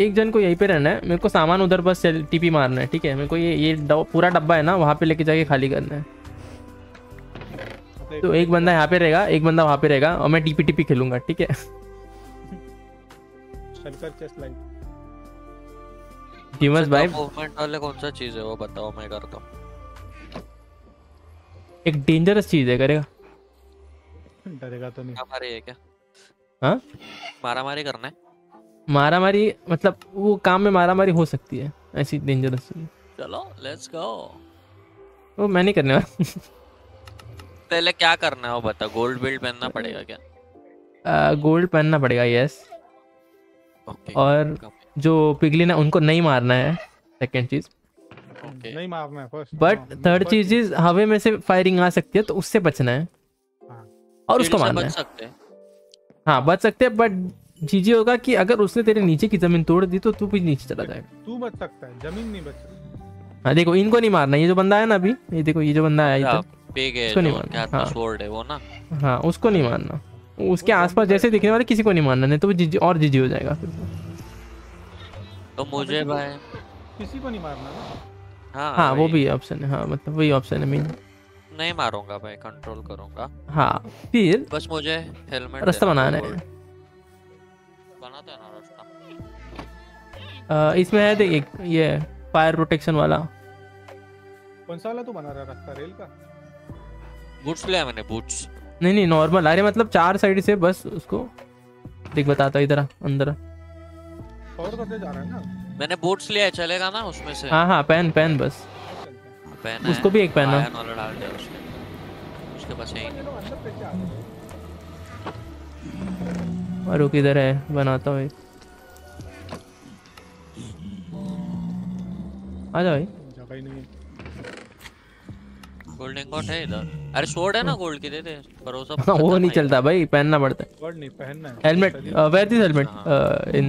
एक जन को यहीं पे रहना है। मेरे को सामान उधर बस टीपी मारना है ठीक है? मेरे को ये ये डब- पूरा डब्बा है ना वहाँ पे लेके जाके खाली करना है। मतलब तो एक बंदा यहाँ पे रहेगा एक बंदा वहाँ पे रहेगा और मैं टीपी टीपी खेलूँगा ठीक है? शलकर चेस्ट लाइट फ़ेमस भाई मूवमेंट वाले कौन सा चीज़ है वो बताओ मैं करता हूँ। एक डेंजरस चीज़ है करेगा? डरेगा तो नहीं। मारामारी है क्या? हाँ? मारामारी करना है? मारा मारी मतलब वो काम में मारा मारी हो सकती है ऐसी डेंजरस चीज़। चलो लेट्स गो वो मैं नहीं करने वाला। पहले क्या करना है वो बता गोल्ड बिल्ड पहनना पड़ेगा क्या? गोल्ड पहनना पड़ेगा यस ओके और जो पिगलिन है उनको नहीं मारना है सेकेंड चीज़। नहीं मारना है फ़र्स्ट बट थर्ड चीज़ इज़ हवे में से फायरिंग आ सकती है तो उससे बचना है। हाँ। और उसको मारना बच है सकते हैं। हाँ। बच सकते हैं बट जीजी होगा कि अगर उसने तेरे नीचे की ज़मीन तोड़ दी तो तू भी नीचे चला जाएगा। तू बच सकता है ज़मीन नहीं बच सकती। हाँ देखो इनको नहीं मारना ये जो बंदा है ना अभी ये देखो ये जो बंदा है इधर बिग उसको नहीं मारना, उनके हाथ में हाँ। स्वॉर्ड है वो ना? हाँ उसको नहीं मारना। उसके आसपास जैसे दिखने वाले किसी को नहीं मारना नहीं तो वो जीजी और जीजी हो जाएगा। फिर तो मुझे भाई किसी को नहीं मारना ना? हाँ हाँ वो भी ऑप्शन है हाँ मतलब वही ऑप्शन है मेन नहीं मारूँगा भाई कंट्रोल करूँगा। हाँ फिर बस मुझे हेलमेट रास्ता बनाना है। बनाते हैं ना रास्ता। अ, इसमें है देख एक ये फायर प्रोटेक्शन वाला। कौन सा वाला तू बना रहा है रास्ता रेल का? बूट्स लिया मैंने बूट्स नहीं नहीं नॉर्मल अरे मतलब चार साइड से बस उसको। देख बताता हूँ इधर आ, अंदर। कवर करते जा रहा है ना। मैंने बूट्स लिया है चलेगा ना उसमें से? हाँ हाँ पेन पेन बस। हैं पहना उसको भी एक पहना। आयरन वाला डाल दिया उसने। उसके पास है ही? और वो किधर है बनाता हूँ एक। आ जाओ भाई। जगह ही नहीं है। गोल्ड इंगॉट है इधर। अरे स्वॉर्ड है ना गोल्ड की दे दे। भरोसा हाँ, वो नहीं चलता भाई पहनना पड़ता है। नहीं पहनना है। Helmet wear this helmet in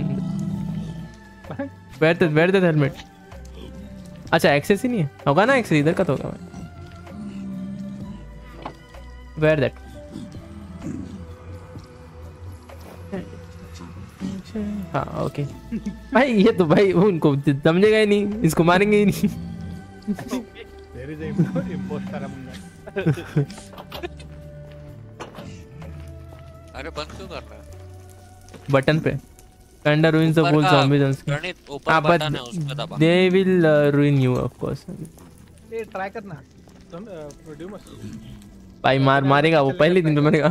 wear this wear this helmet अच्छा एक्सेस ही नहीं है। होगा ना एक्सेस इधर का तो होगा। वेयर दैट हाँ ओके भाई ये तो भाई उनको समझेगा ही नहीं। इसको मारेंगे ही नहीं। अरे बंद क्यों कर रहा है? बटन पे। Thunder ruins the whole का zombies on screen. गणित ऊपर हाँ, but बटन उस पे दबा। they will uh, ruin you of course. ए ट्राई करना। तुम प्रोड्यूस भाई मार मारेगा वो पहले दिन पे मरेगा।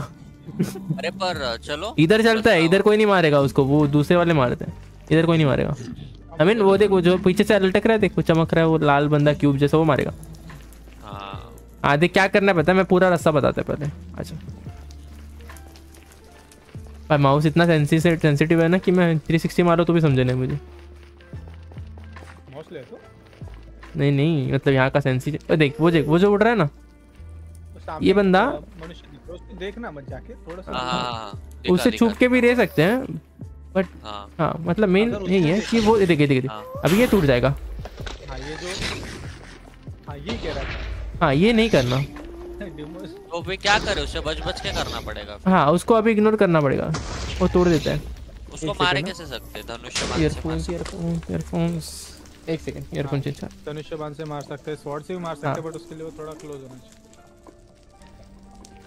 अरे पर चलो। इधर चलता है इधर कोई नहीं मारेगा उसको वो दूसरे वाले मारते हैं। इधर कोई नहीं मारेगा। आई मीन वो देखो जो पीछे से लटक रहा है देखो चमक रहा है वो लाल बंदा क्यूब जैसा वो मारेगा। हाँ। देख क्या करना है पता है? मैं पूरा रास्ता बताता है पहले। अच्छा। भाई माउस इतना सेंसिटिव सेंसिटिव है ना कि मैं 360 मारो तो भी समझे नहीं मुझे। माउस ले तो। नहीं नहीं मतलब यहाँ का सेंसिटिव देख वो देख वो जो उड़ रहा है ना तो ये बंदा- दिख उसको देखना मत जाके थोड़ा सा हाँ हाँ, हाँ दिखा, उससे छुप के भी रह सकते हैं बट हाँ। हाँ मतलब मेन यही है कि वो देखिए देखिए देखिए हाँ। अभी ये टूट जाएगा। हाँ ये जो हाँ ये कह रहा हाँ ये नहीं करना। तो क्या करे उसे बच बच के करना पड़ेगा हाँ उसको अभी इग्नोर करना पड़ेगा। वो तोड़ देता है। उसको मारे कैसे सकते धनुष्य बाण ईयरफोन्स एक सेकंड ईयरफोन चेंज कर धनुष्य बाण से मार सकते हैं स्वॉर्ड से भी मार सकते हाँ। हैं। बट उसके लिए वो थोड़ा क्लोज होना चाहिए।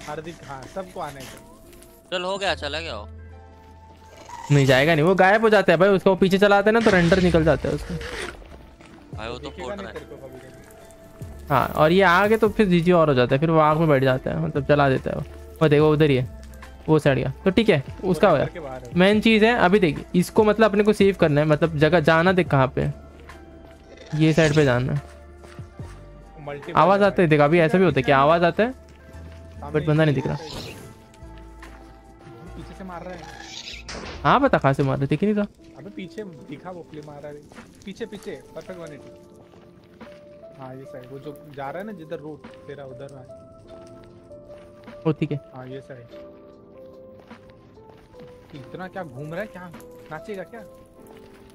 हार्दिक हाँ सबको आने का चल हो गया चला गया वो। नहीं जाएगा नहीं। वो गायब हो जाता है भाई उसको पीछे चलाते हैं ना तो रेंडर निकल जाता है उसका। भाई वो तो फोड़ रहा है। हाँ और ये आगे तो फिर जीजी और हो जाता है फिर वो आग में बैठ जाता है मतलब चला देता है वो। वो देखो उधर ही है। वो साइड गया। तो ठीक है उसका हो गया। मेन चीज़ है अभी देख इसको मतलब अपने को सेव करना है मतलब जगह जाना देख कहाँ पे ये साइड पे जाना है। आवाज़ आते है देख अभी ऐसा भी होता है कि आवाज़ आता है बट बंदा नहीं दिख रहा। पीछे से मार रहा है। हाँ पता कहाँ से मार रहे दिख ही नहीं रहा। अबे पीछे दिखा वो मार रहा है। पीछे पीछे परफेक्ट वन हाँ ये साइड वो जो जा रहा है ना जिधर रूट तेरा उधर रहा है। ओ ठीक है। हाँ ये साइड इतना क्या घूम रहा है? क्या? नाचेगा क्या?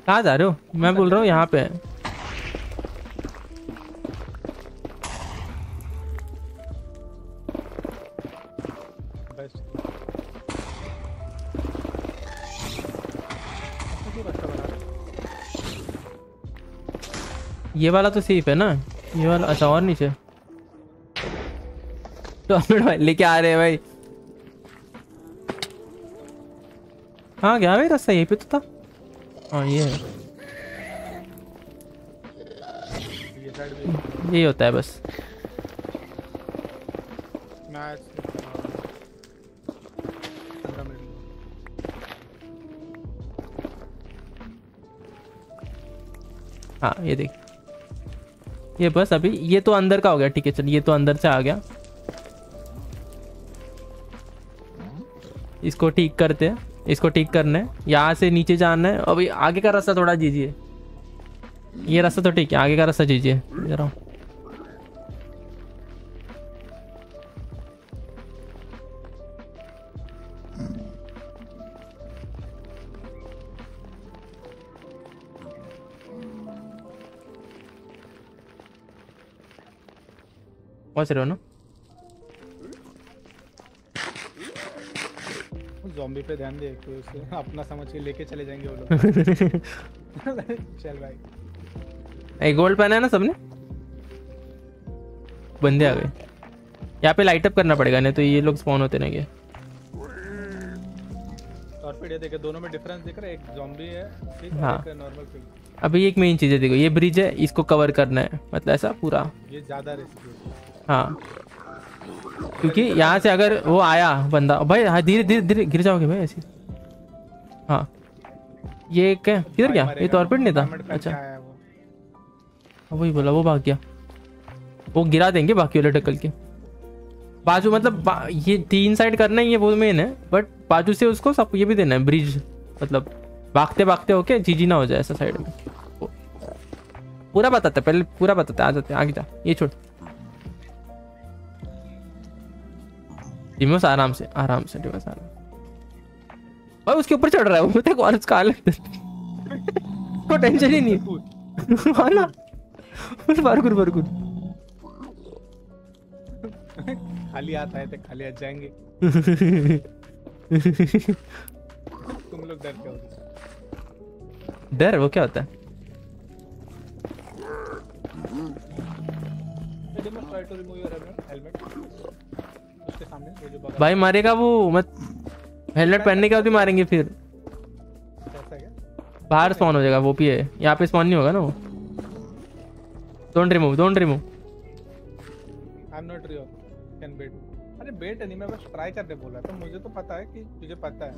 कहाँ जा रहे हो? मैं बोल रहा हूँ यहाँ पे? ये वाला तो सेफ़ है ना? ये वाला अच्छा और नीचे। टॉर्नेडो भाई, लेके आ रहे हैं भाई। हाँ गया भाई रास्ता, यहीं पे तो था। हाँ ये ये होता है बस। हाँ ये देख। ये बस अभी, ये तो अंदर का हो गया, ठीक है चल ये तो अंदर से आ गया। इसको ठीक करते हैं, इसको ठीक करना है यहाँ से नीचे जाना है अभी आगे का रास्ता थोड़ा दीजिए ये रास्ता तो ठीक है, आगे का रास्ता जीजिए, जरा। पहुँच रहे हो ना जॉम्बी पे ध्यान दे कि उसे अपना समझ के लेके चले जाएँगे वो लोग। चल भाई। एक गोल्ड पहना है ना सबने? बंदे आ गए। यहाँ पे लाइट अप करना पड़ेगा नहीं तो ये लोग स्पॉन होते रहेंगे। टॉर्पेड देखे दोनों में डिफरेंस दिख रहा है एक जॉम्बी है ठीक है। एक नॉर्मल अभी एक मेन चीज़ है देखो ये ब्रिज है इसको कवर करना है। मतलब ऐसा पूरा। ये ज़्यादा रिस्की है। हाँ। क्योंकि यहाँ से अगर वो आया बंदा भाई हाँ धीरे धीरे धीरे गिर जाओगे भाई ऐसे। हाँ। ये क्या किधर गया ये तो ऑर्बिट नहीं था? अच्छा। वो। हाँ, वही बोला वो भाग गया। वो गिरा देंगे बाकी वाले टक्कल के। बाजू मतलब बा, ये तीन साइड करना ही है वो मेन है बट बाजू से उसको सब ये भी देना है ब्रिज मतलब भागते भागते होके जीजी ना हो जाए ऐसा साइड में। पूरा बताते पहले पूरा बताते आ जाते आगे जा। ये छोड़। डिमोस आराम से आराम से डिमोस आराम भाई उसके ऊपर चढ़ रहा है वो देखो और उसका हालत को टेंशन ही नहीं। है। हाँ ना बरकुर बरकुर। खाली हाथ आए थे खाली हाथ जाएँगे। तुम लोग डर के हो डर वो क्या होता है? Try to remove your helmet उसके सामने वो जो भाई मारेगा वो मत हेलमेट पहनने के बाद भी मारेंगे फिर। बाहर स्पॉन हो जाएगा वो भी है। यहाँ पे स्पॉन नहीं होगा ना वो? Don't remove don't remove I am not real can bet अरे बेट नहीं मैं बस ट्राई करने बोला तो मुझे तो पता है कि तुझे पता है।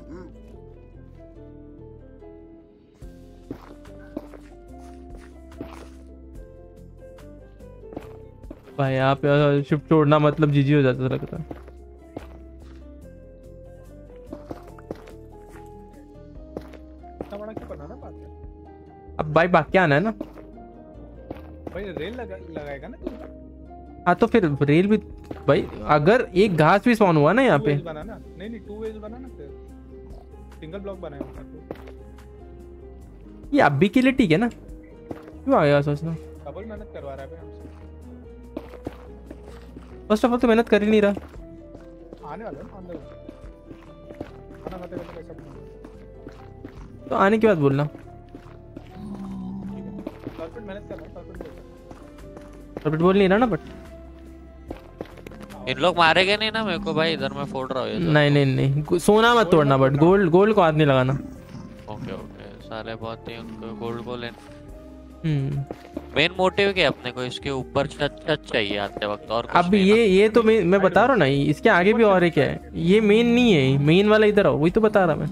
भाई यहाँ पे शिफ्ट छोड़ना मतलब जीजी हो जाता लगता है। अब भाई बाकी आना है ना। भाई रेल लगा लगाएगा ना तू? हाँ तो फिर रेल भी भाई अगर एक घास भी स्पॉन हुआ ना यहाँ पे। बनाना नहीं नहीं टू वेज बनाना फिर। सिंगल ब्लॉक बनाएगा ये अभी के लिए ठीक है ना। क्यों आ गया सोचना। डबल मेहनत करवा रहा है भाई फ़र्स्ट ऑफ़ ऑल तो मेहनत कर ही नहीं रहा। आने वाला है अंदर खाना खाते खाते तो आने के बाद बोलना। कॉर्पोरेट मेहनत कर रहा है। कॉर्पोरेट बोल नहीं रहा ना बट इन लोग मारेंगे नहीं ना मेरे को भाई इधर मैं फोड़ रहा हूँ तो। नहीं नहीं नहीं सोना मत तोड़ना बट गोल्ड गोल्ड को हाथ नहीं लगाना। ओके ओके साले बहुत ही उनको गोल्ड को लेने। हम्म। मेन मोटिव क्या अपने को? इसके ऊपर छत छत चाहिए आते वक्त और अब ये ये तो मैं मैं बता रहा हूँ ना इसके आगे भी और एक है ये मेन नहीं है मेन वाला इधर आओ वही तो बता रहा मैं।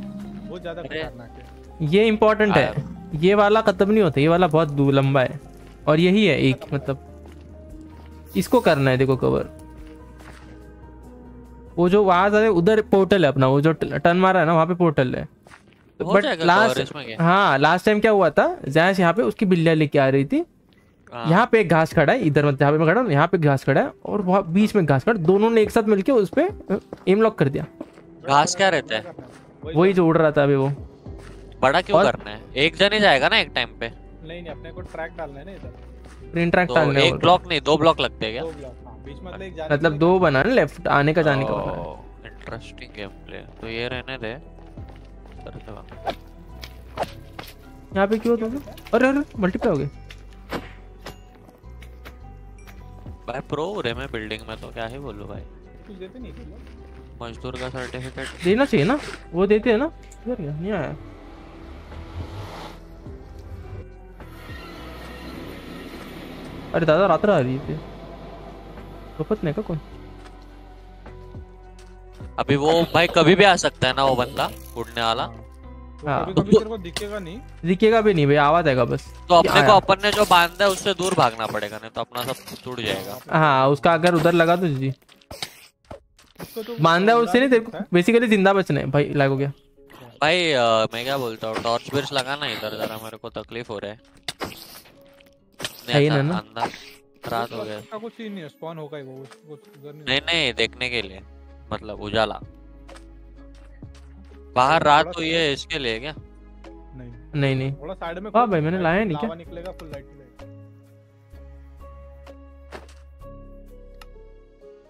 वो ज़्यादा खतरनाक है। ये इम्पोर्टेंट है। ये वाला खत्म नहीं होता ये वाला बहुत लंबा है। और यही है एक मतलब। इसको करना है देखो कवर वो जो वहाँ से उधर पोर्टल है अपना वो जो टर्न मारा है ना वहाँ पे पोर्टल है। But last? हाँ लास्ट टाइम क्या हुआ था? जैस यहाँ पे उसकी बिल्लियाँ लेके आ रही थी। हाँ, यहाँ पे एक घास खड़ा है इधर मतलब जहाँ पे मैं खड़ा हूँ यहाँ पे घास खड़ा है और वहाँ बीच में घास खड़ा दोनों ने एक साथ मिलके उस पे एम लॉक कर दिया। घास क्या रहता है? वही जो उड़ रहा था अभी वो। बड़ा क्यों और- करना है? एक जन ही जाएगा ना एक टाइम पे। नहीं नहीं अपने को ट्रैक डालना है ना इधर। इंटरेक्ट तो एक ब्लॉक नहीं दो ब्लॉक लगते हैं क्या? दो ब्लॉक हाँ बीच में मतलब एक जाने मतलब दो बना ना लेफ़्ट आने का जाने का बना। इंटरेस्टिंग गेम प्ले तो ये रहने दे। वक्त। यहाँ पे क्यों तुम? अरे अरे मल्टीप्लाई हो गए। भाई प्रो रे मैं बिल्डिंग में तो क्या ही बोलूँ भाई। कुछ देते नहीं मजदूर का सर्टिफिकेट देना चाहिए ना वो देते हैं ना। इधर नहीं आया। अरे दादा रात आ रही थी सोपत नहीं का कोई? अभी वो भाई कभी भी आ सकता है ना वो बंदा उड़ने वाला। तो हाँ। कभी कभी तेरे दिखेगा नहीं। दिखेगा भी नहीं भाई आवाज़ आएगा बस। तो अपने को अपन ने जो बांधा है उससे दूर भागना पड़ेगा नहीं तो अपना सब टूट जाएगा। हाँ उसका अगर उधर लगा तो जी। तो बांधा है उससे नहीं तेरे को बेसिकली ज़िंदा बचना है। भाई लागो क्या भाई अ, मैं क्या बोलता हूँ टॉर्च बिर्च लगाना इधर जरा मेरे को तकलीफ़ हो रहा है। है ही नहीं ना? ना। अंदर रात हो गया। उसका कुछ सीन नहीं है स्पॉन होगा ही वो उधर नहीं नहीं नहीं देखने के लिए मतलब उजाला। बाहर रात हुई है इसके लिए क्या? नहीं। नहीं नहीं। थोड़ा साइड में हाँ भाई, मैंने लाया नहीं क्या? निकलेगा फुल लाइट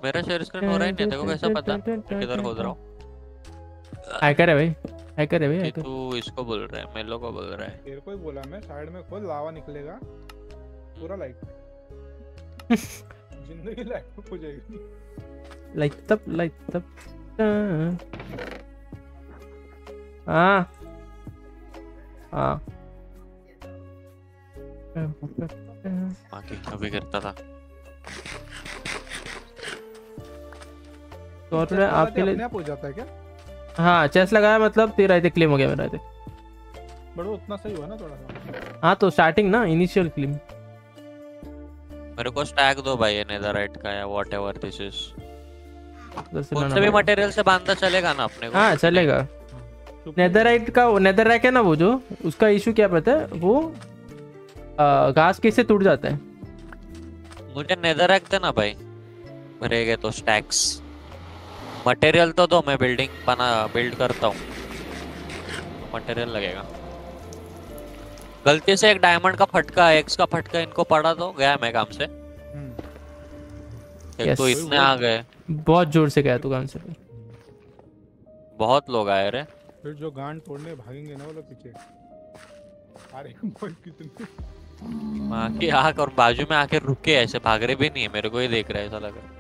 मेरा शेयर स्क्रीन हो रहा ही नहीं? तेरे को कैसा पता किधर खोद रहा हूँ। हैकर है भाई हैकर है भाई तू इसको बोल रहा है मेलो को बोल रहा है। तेरे को ही बोला मैं साइड में खोल लावा निकलेगा। पूरा लाइट ज़िंदगी लाइट हो जाएगी। लाइट तब लाइट तब हाँ। हाँ। बाकी अभी गिरता था। तो और मैं आपके अपने लिए आप हो जाता है क्या? हाँ चेस लगाया मतलब तेरा आई क्लेम हो गया मेरा आई बट वो उतना सही हुआ ना थोड़ा सा। हाँ तो स्टार्टिंग ना इनिशियल क्लेम मेरे को स्टैक दो भाई नेदरराइट का या व्हाटएवर दिस इज़ कौन से भी मटेरियल से बांधना चलेगा ना अपने को? हाँ चलेगा। नेदरराइट का नेदरराइट है ना वो जो उसका इशू क्या पता है? वो घास कैसे टूट जाता है? मुझे नेदरराइट देना भाई। रहेगा तो स्टैक्स मटेरियल तो दो मैं बिल्डिंग बना बिल्ड करता हूँ। मटेरियल लगेगा। गलती से एक डायमंड का फटका एक्स का फटका इनको पड़ा तो गया मैं काम से। हम्म, एक तो इतने आ गए। बहुत ज़ोर से गया तू काम से। बहुत लोग आए रे। फिर जो गांड तोड़ने भागेंगे ना वो लोग पीछे। अरे कितने आके आके और बाजू में आके रुके ऐसे भाग रहे भी नहीं है मेरे को ही देख रहा है ऐसा लग रहा है।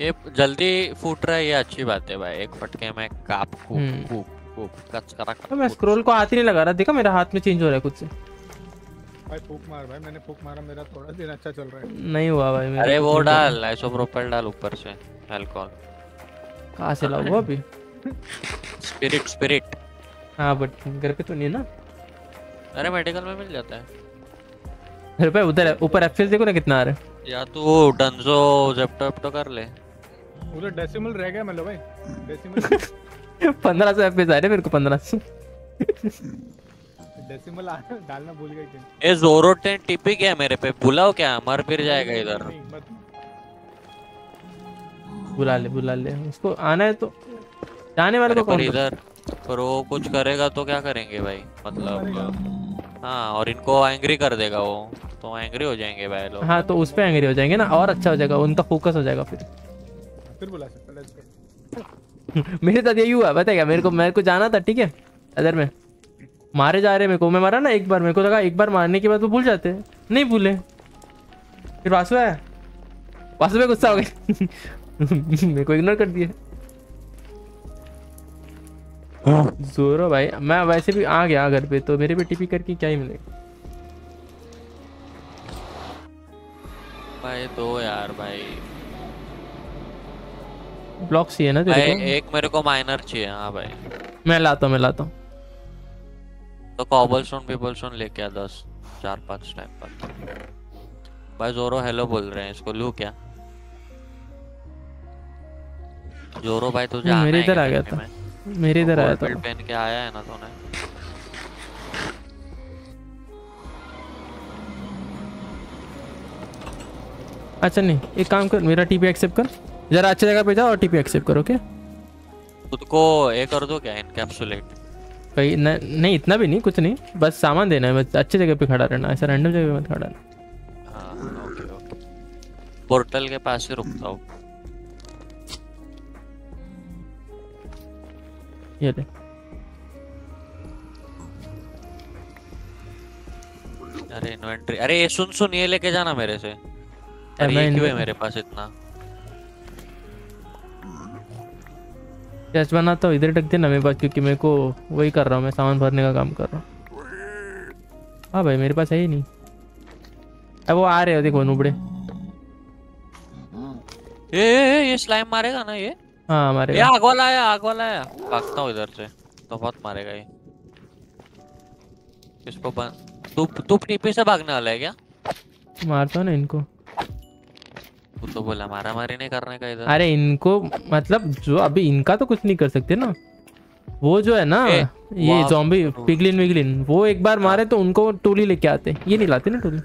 ये जल्दी फूट रहा है ये अच्छी बात है भाई। एक फटके में काप कूप हम्म। कूप कूप कच तो मैं स्क्रोल को हाथ ही नहीं लगा रहा देखा मेरा हाथ में चेंज हो रहा है खुद से भाई फूक मार भाई मैंने फूक मारा मेरा थोड़ा दिन अच्छा चल रहा है। नहीं हुआ भाई मेरा अरे वो डाल आइसोप्रोपाइल डाल ऊपर से अल्कोहल कहाँ से लाऊँगा अभी? स्पिरिट स्पिरिट हाँ बट घर पे तो नहीं है ना? अरे मेडिकल में मिल जाता है। घर पे उधर ऊपर एफ़ देखो ना कितना आ रहा है। या तू डंजो जेप्टो वेप्टो कर ले। उधर डेसिमल रह गया मतलब भाई। डेसिमल पंद्रह सौ एफ़ आ रहे मेरे को पंद्रह सौ। डेसिमल डालना भूल गए क्या? ए जोरो टेन टिपी गया मेरे पे? बुलाओ क्या? मर फिर जाएगा इधर। बुला ले बुला ले। उसको आना है तो। जाने वाले को कौन इधर पर वो कुछ करेगा तो क्या करेंगे भाई? मतलब हाँ और इनको एंग्री कर देगा वो। तो एंग्री हो जाएँगे भाई लोग। हाँ तो उस पे एंग्री हो जाएँगे ना और अच्छा हो जाएगा उनका फोकस हो जाएगा फिर। फिर बुला सकता लेट्स गो मेरे साथ यही हुआ बताएगा मेरे को मेरे को जाना था ठीक है? अदर में। मारे जा रहे मेरे को। मैं मारा ना एक बार मेरे को लगा एक बार मारने के बाद वो भूल जाते हैं। नहीं भूले। फिर वासु आया? वासु में गुस्सा हो गया। मेरे को इग्नोर कर दिया। जोरो भाई मैं वैसे भी आ गया घर पे तो मेरे पे टीपी करके क्या ही मिलेगा? भाई दो यार भाई। ब्लॉक चाहिए ना तेरे को? एक मेरे को माइनर चाहिए हाँ भाई। मैं लाता हूँ मैं लाता हूँ। तो कॉबलस्टोन पीपलस्टोन लेके आ दस चार पाँच टाइम पर। भाई जोरो हेलो बोल रहे हैं इसको लू क्या? जोरो भाई तुझे नहीं, आना मेरे इधर आ गया था। मेरे इधर आया था। पहन के आया है ना तूने? अच्छा नहीं एक काम कर मेरा टीपी एक्सेप्ट कर। जरा अच्छी जगह पे जा और टीपी एक्सेप्ट कर ओके खुद को ये कर दो क्या इनकैप्सुलेट कहीं नहीं इतना भी नहीं कुछ नहीं बस सामान देना है अच्छी जगह पे खड़ा रहना ऐसा रैंडम जगह पे मत खड़ा रहना। हाँ ओके ओके पोर्टल के पास ही रुकता हूँ। ये ले। अरे इन्वेंटरी अरे सुन सुन ये लेके जाना मेरे से। अरे ये क्यों है मेरे पास इतना। चेस्ट बनाता हूँ इधर ढक देना मेरे पास क्योंकि मेरे को वही कर रहा हूँ मैं सामान भरने का काम कर रहा हूँ। हाँ भाई मेरे पास है ही नहीं। अब वो आ रहे हो देखो नुबड़े। ये ये ये स्लाइम मारेगा ना ये? हाँ हमारे ये आग वाला आया आग वाला आया भागता हूँ इधर से तो बहुत मारेगा ये। इसको बंद तू तू टीपी से भागने वाला है क्या? मारता हूँ ना इनको। तू तो बोला मारा मारी नहीं करने का इधर। अरे इनको मतलब जो अभी इनका तो कुछ नहीं कर सकते ना। वो जो है ना ए, ये जॉम्बी पिगलिन विगलिन वो एक बार मारे तो उनको टोली लेके आते। ये नहीं लाते ना टोली?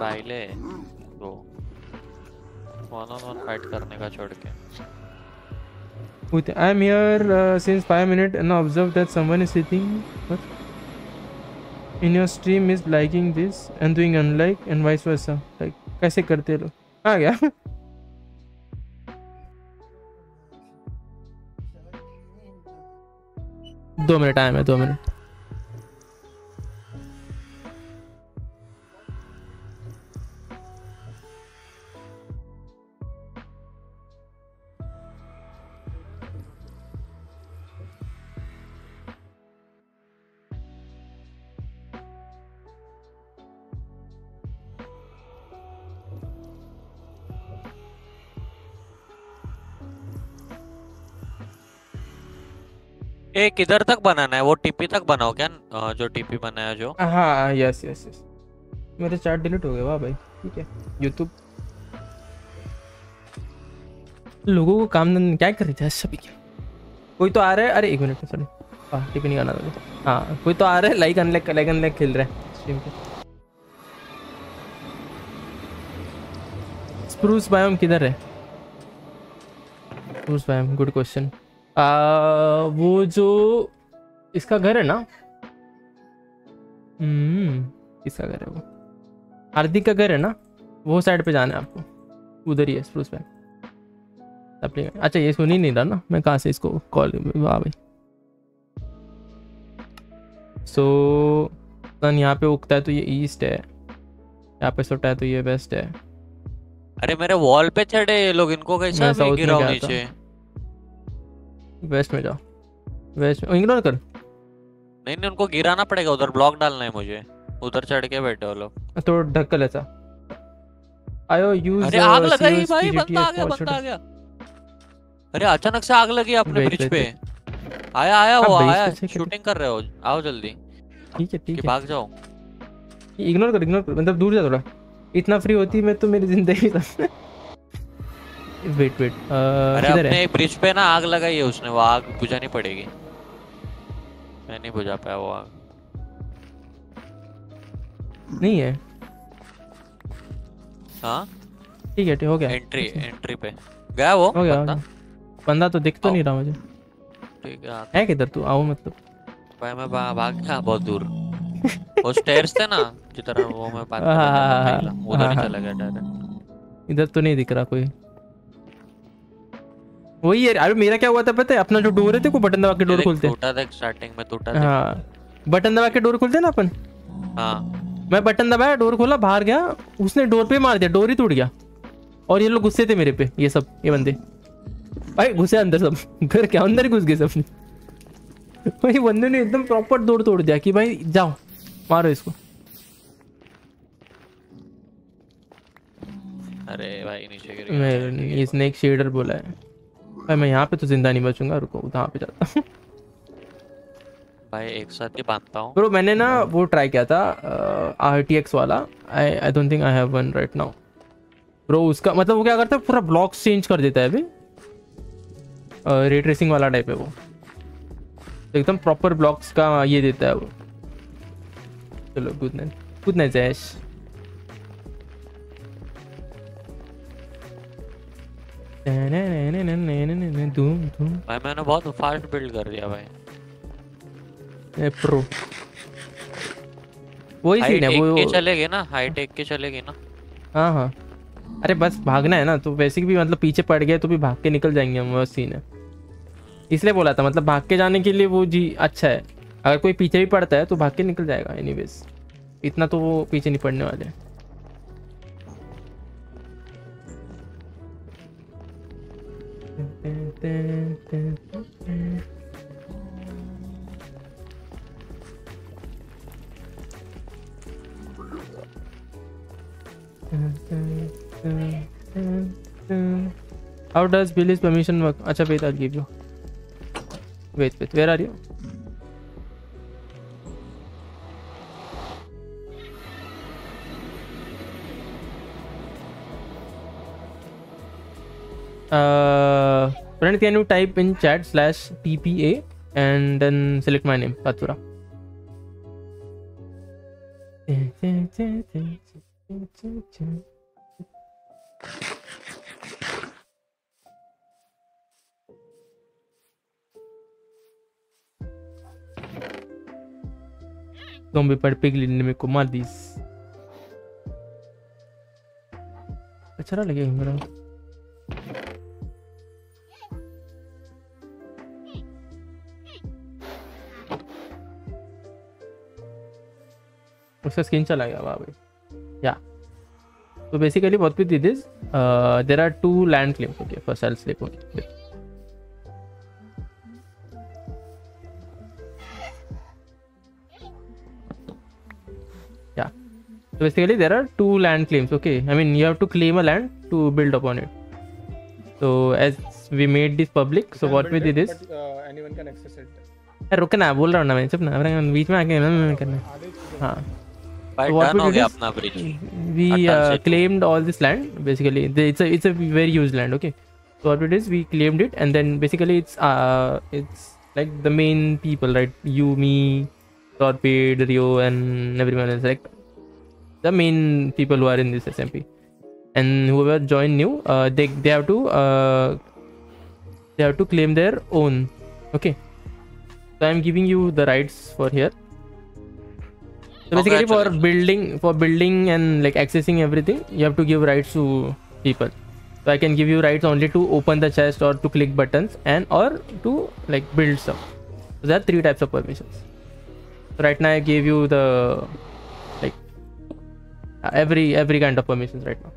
पहले तो वन ऑन वन फाइट करने का छोड़ के? With I am here uh, since five minutes and observe that someone is sitting what? In your stream is liking this and doing unlike and vice versa like कैसे करते लोग? आ गया। दो minute time है दो मिनट। ए किधर तक बनाना है, वो टीपी तक बनाओ क्या? जो टीपी बनाया जो। हाँ यस यस यस मेरे चार्ट डिलीट हो गए, वाह भाई, ठीक है। यूट्यूब लोगों को काम धंधा, क्या कर रहे थे सभी? क्या कोई तो आ रहा है, अरे एक मिनट सॉरी हाँ टिफ़िन नहीं गाना था हाँ कोई तो आ रहा है लाइक अनलाइक लाइक अनलाइक खेल रहा है स्ट्रीम पे। स्प्रूस बायोम किधर है? स्प्रूस बायोम गुड क्वेश्चन वो जो इसका घर है ना? हम्म किसका घर है वो। हार्दिक का घर है ना? वो साइड पे जाना है आपको। उधर ही है स्प्रूस बैंक अच्छा ये सुन ही नहीं रहा ना? मैं कहाँ से इसको कॉल वाह भाई। सो सन यहाँ पे उगता है तो ये ईस्ट है। यहाँ पे सोटा है तो ये वेस्ट है। अरे मेरे वॉल पे चढ़े ये लोग इनको कैसा मैं था। नीचे? वेस्ट में जाओ वेस्ट में इग्नोर कर। नहीं नहीं उनको गिराना पड़ेगा उधर ब्लॉक डालना है मुझे। उधर चढ़ के बैठे वो लोग। तो ढक्कल ऐसा। आयो यूज़ अरे आग लगाई भाई बंदा आ गया बंदा आ गया। अरे अचानक से आग लगी अपने ब्रिज पे। आया आया हाँ, वो आया। शूटिंग कर रहे हो। आओ जल्दी। ठीक है ठीक है। भाग जाओ। इग्नोर कर इग्नोर कर। मतलब दूर जा थोड़ा। इतना फ्री होती मैं तो मेरी ज़िंदगी वेट वेट अरे अपने ब्रिज पे ना आग लगाई है उसने वो आग बुझानी पड़ेगी। मैं नहीं बुझा पाया वो आग। नहीं है। हाँ? ठीक है ठीक हो गया। एंट्री एंट्री पे। गया वो हो गया बंदा? बंदा तो दिख तो नहीं रहा मुझे। ठीक है है किधर तू? आओ मतलब। भाई मैं भा- भाग गया बहुत दूर। वो स्टेयर्स थे ना जिधर वो मैं बात कर हाँ, रहा हाँ, था हाँ, उधर ही हाँ, चला गया डायरेक्ट इधर तो नहीं दिख रहा कोई। वही है अरे मेरा क्या हुआ था पता है? अपना जो डोर है देखो बटन दबा के डोर खोलते टूटा था स्टार्टिंग में टूटा था। हाँ। बटन दबा के डोर खोलते ना अपन? हाँ। मैं बटन दबाया डोर खोला बाहर गया उसने डोर पे मार दिया डोर ही टूट गया। और ये लोग गुस्से थे मेरे पे ये सब ये बंदे। भाई घुसे अंदर सब घर क्या अंदर ही घुस गए सब। भाई बंदे ने एकदम प्रॉपर दौड़ तोड़ दिया कि भाई जाओ मारो इसको। अरे भाई नीचे गिर गया। इसने एक शेडर बोला है। भाई मैं यहाँ पे तो ज़िंदा नहीं बचूँगा रुको वहाँ पे जाता हूँ। भाई एक साथ ही बांधता हूँ। ब्रो मैंने ना वो ट्राई किया था आर टी एक्स वाला। I I don't think I have one right now bro उसका मतलब वो क्या करता है पूरा ब्लॉक्स चेंज कर देता है अभी। रे ट्रेसिंग वाला टाइप है वो। एकदम प्रॉपर ब्लॉक्स का ये देता है वो। चलो good night good night Jayesh धूम धूम भाई मैंने बहुत फास्ट बिल्ड कर दिया भाई। प्रो वही सीन है वो के चलेगी ना हाइट एक के चलेगी ना। हाँ हाँ। अरे बस भागना है ना तो वैसे भी मतलब पीछे पड़ गए तो भी भाग के निकल जाएँगे हम वो सीन है। इसलिए बोला था मतलब भाग के जाने के लिए वो जी अच्छा है। अगर कोई पीछे भी पड़ता है तो भाग के निकल जाएगा एनीवेज इतना तो वो पीछे नहीं पड़ने वाले। How does Billy's permission work? Acha, wait, I'll give you. Wait, wait, where are you? Uh, friend, can you type in chat slash TPA and then select my name, Patura. Zombie पर piglin ने मेरे को मार दी अच्छा लगे मेरा उसका skin चला गया वाह भाई या basically what we did is uh, there are two land claims okay first i'll select one so basically there are two land claims okay i mean you have to claim a land to build upon it so as we made this public so what we did is anyone can access it अरे रुक ना बोल रहा हूँ ना मैं चुप ना बीच में आके मैं करना हाँ By what we did we uh, claimed all this land basically. It's a it's a very used land. Okay, so what it is? we claimed it, and then basically it's uh it's like the main people, right? You, me, Torpedo, Rio, and everyone else, like the main people who are in this SMP. And whoever join new, uh, they they have to uh, they have to claim their own. Okay, so I'm giving you the rights for here so basically for building for building and like accessing everything you have to give rights to people. So i can give you rights only to open the chest or to click buttons and or to like build stuff. So there are three types of permissions. So right now i gave you the like uh, every every kind of permissions right now.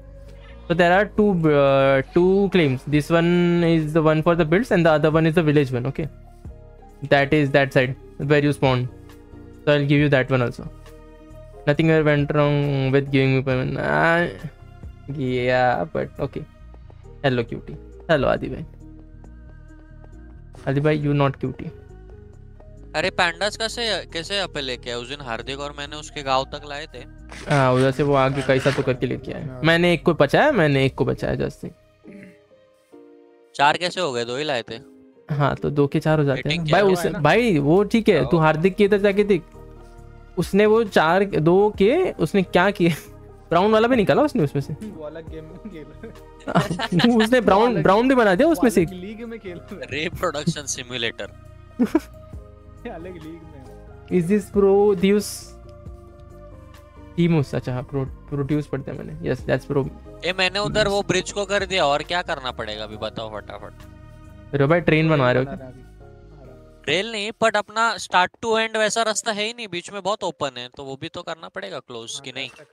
So there are two uh, two claims. This one is the one for the builds and the other one is the village one okay? That is that side where you spawn so i'll give you that one also nothing ever went wrong with giving me permission. Uh, yeah but okay. Hello cutie. Hello adi bhai adi bhai you not cutie. अरे pandas कैसे कैसे यहाँ पे लेके आए? उस दिन हार्दिक और मैंने उसके गाँव तक लाए थे। हाँ उधर से वो आगे कैसा तो करके लेके आए। मैंने एक को बचाया मैंने एक को बचाया जस्ट चार कैसे हो गए? दो ही लाए थे। हाँ तो दो के चार हो जाते हैं। भाई उस है? भाई वो ठीक है तू हार्दिक के इधर जाके देख। उसने वो चार दो के उसने क्या किए? ब्राउन वाला भी निकाला उसने उसमें से? वो अलग गेम में खेल उसने ब्राउन ब्राउन भी बना दिया उसमें से। लीग में खेल रिप्रोडक्शन सिमुलेटर अलग लीग में। इज़ दिस प्रोड्यूस टीमोस अच्छा हाँ प्रो प्रोड्यूस पढ़ते हैं मैंने। यस दैट्स प्रो ए मैंने उधर वो ब्रिज को कर दिया और क्या करना पड़ेगा? अभी बताओ फटाफट। रो भाई ट्रेन बनवा रहे हो क्या? रेल नहीं बट अपना स्टार्ट टू एंड वैसा रास्ता है ही नहीं बीच में बहुत ओपन है तो वो भी तो करना पड़ेगा क्लोज हाँ, कि नहीं। हैं।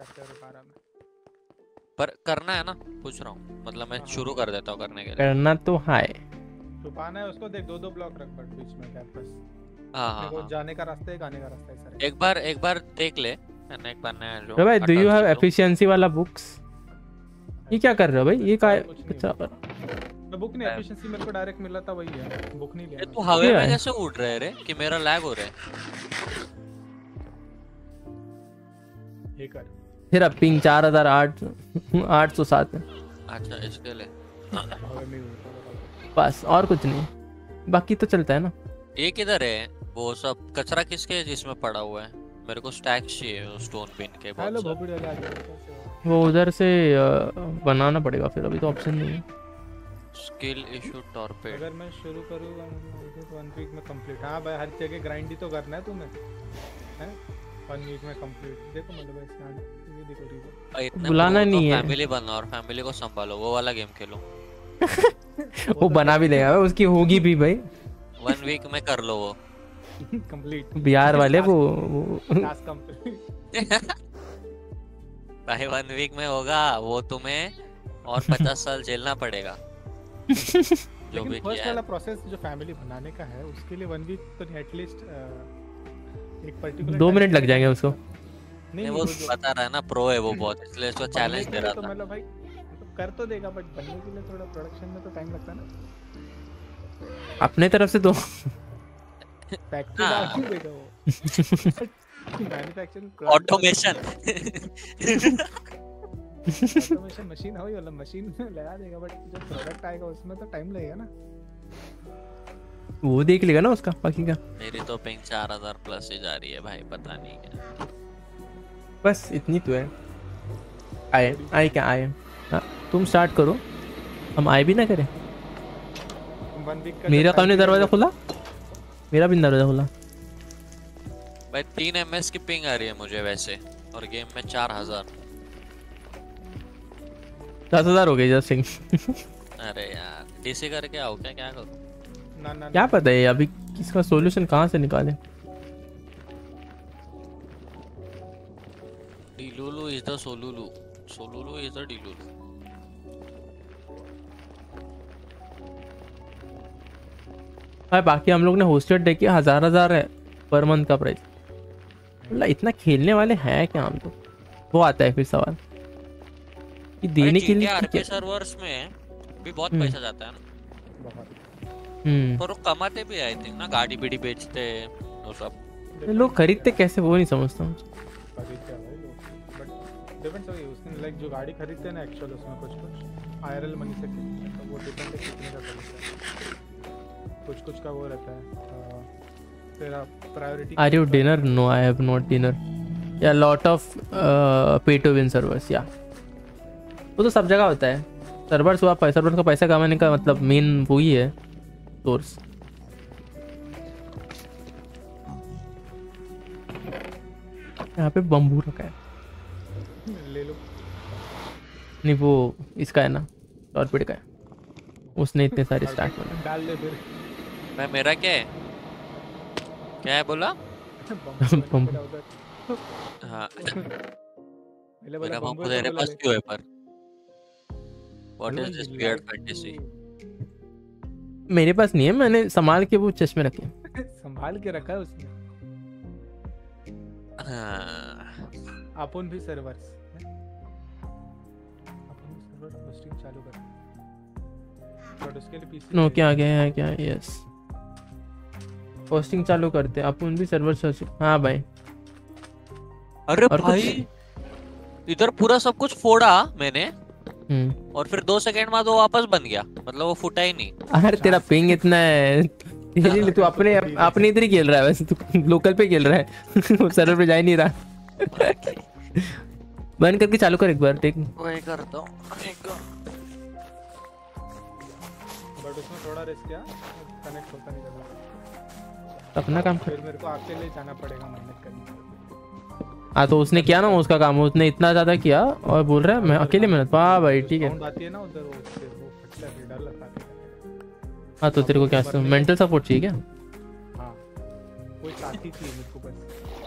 पर करना है ना पूछ रहा हूँ मतलब मैं शुरू कर देता हूँ करने के लिए। करना तो है। छुपाना है उसको देख दो दो ब्लॉक रख बट बीच में गैप बस हाँ हाँ हाँ। जाने का रास्ता है आने का रास्ता है सर। एक बार एक बार देख ले मैंने एक बार नया जो भाई डू यू हैव एफिशिएंसी वाला बुक्स ये क्या कर रहे हो भाई? ये का कुछ नहीं। अच्छा पर मैं बुक नहीं एफिशिएंसी मेरे को डायरेक्ट मिला था वही है। बुक नहीं लिया तू। हवे में है? कैसे उड़ रहे रे? कि मेरा लैग हो रहा है। ये कर। तेरा पिंग चार हज़ार आठ आठ सौ सात है। अच्छा इसके लिए। ही। बस और कुछ नहीं। बाकी तो चलता है ना। ये किधर है वो सब कचरा किसके है जिसमें पड़ा हुआ है? मेरे को स्टैक चाहिए स्टोन पिन के हो? वो उधर से बनाना पड़ेगा फिर अभी तो ऑप्शन नहीं है। स्किल इशू टॉर्पेड अगर मैं शुरू करूँ वन वीक में कंप्लीट हाँ भाई हर जगह ग्राइंड ही तो करना है तुम्हें। हैं? वन वीक में कंप्लीट देखो मतलब भाई ये देखो इतने बुलाना तो नहीं है। फैमिली बनो और फैमिली को संभालो वो वाला गेम खेलो। वो बना भी लेगा उसकी होगी भी भाई। वन वीक में कर लो वो। कंप्लीट बिहार वाले वो, वो। टास्क कंप्लीट भाई वन वीक में होगा वो तुम्हें और पचास साल झेलना पड़ेगा। जो भी लेकिन फ़र्स्ट वाला प्रोसेस जो फैमिली बनाने का है उसके लिए वन वीक तो एटलीस्ट एक पर्टिकुलर दो मिनट लग जाएँगे उसको। नहीं वो बता रहा है ना प्रो है वो बहुत इसलिए इसको बनने चैलेंज दे रहा तो था। मतलब भाई मतलब कर तो देगा बट बनने के लिए थोड़ा प्रोडक्शन में तो टाइम लगता है ना। अपने तरफ़ से तो। फैक्ट्री। डाल देगा वो मैन्युफैक्चरिंग ऑटोमेशन ऑटोमेशन मशीन हो वाला मशीन में लगा देगा बट जो प्रोडक्ट आएगा उसमें तो टाइम लगेगा ना वो देख लेगा ना उसका बाकी का। मेरी तो पिंग चार हज़ार प्लस ही जा रही है भाई पता नहीं क्या। बस इतनी तो है। आए आए क्या आए। हाँ, तुम स्टार्ट करो। हम आए भी ना करें। मेरा कौन दरवाज़ा खुला? मेरा भी दरवाज़ा खुला। भाई तीन एमएस की पिंग आ रही है मुझे वैसे और गेम में चार हज़ार। दस हज़ार हो गए जस्ट सिंह अरे यार डीसी करके आओ क्या क्या करो? ना ना क्या पता है अभी इसका सॉल्यूशन कहाँ से निकाले? Delulu is the solulu. Solulu is the delulu. भाई बाकी हम लोग ने होस्टेड देखी हज़ार हज़ार है पर मंथ का प्राइस मतलब इतना खेलने वाले हैं क्या हम तो वो आता है फिर सवाल। कि देने के लिए आरपी सर्वर्स में भी बहुत हम्म। पैसा जाता है ना। बहुत हम्म। पर वो कमाते भी आई थिंक ना गाड़ी बीड़ी बेचते वो सब। लोग खरीदते कैसे वो नहीं समझता हूँ हैं डिपेंड्स उसने लाइक जो गाड़ी खरीदते हैं ना एक्चुअल उसमें कुछ कुछ आईआरएल मनी से खरीदते हैं तो वो डिपेंड है कितने का खरीदते हैं। कुछ कुछ का वो रहता है तेरा priority are you dinner no I have not dinner या lot of pay to win servers या वो तो सब जगह होता है। सर्वर्स हुआ सर्वर का पैसा कमाने का मतलब मेन वही है सोर्स यहाँ पे बम्बू रखा है। ले लो। नहीं वो इसका है ना टॉर्पिड का है। उसने इतने सारे स्टार्ट बनाए। डाल दे फिर। मैं मेरा क्या है? क्या है बोला? बम बम। हाँ। मेरा बम्बू बम्बू तेरे पास क्यों है पर? What is this weird fantasy मेरे पास नहीं है मैंने संभाल के वो चश्मे रखे संभाल के रखा है उसने? हाँ। अपन भी सर्वर्स अपन भी सर्वर होस्टिंग चालू कर। बट उसके लिए पीसी नो क्या गया है क्या? यस पोस्टिंग चालू करते हैं। अपन भी सर्वर सर्च हाँ भाई। अरे और भाई इधर पूरा सब कुछ फोड़ा मैंने। और फिर दो सेकंड बाद वो वापस बन गया। मतलब वो फूटा ही नहीं। अरे तेरा पिंग इतना है। तेरे तू अपने अपने इधर ही खेल रहा है वैसे। तू लोकल पे खेल रहा है। सर्वर पे जा ही नहीं रहा। बंद करके चालू कर एक बार देख। वही करता हूँ। एक बट उसमें थोड़ा रिस्क किया कनेक्ट होता नहीं अपना काम फिर मेरे को अकेले जाना पड़ेगा मेहनत करनी। हाँ तो उसने किया ना उसका काम उसने इतना ज़्यादा किया और बोल रहा है मैं अकेले मेहनत वाह भाई ठीक है है है है। हाँ तो तेरे को क्या मेंटल सपोर्ट चाहिए क्या? हाँ।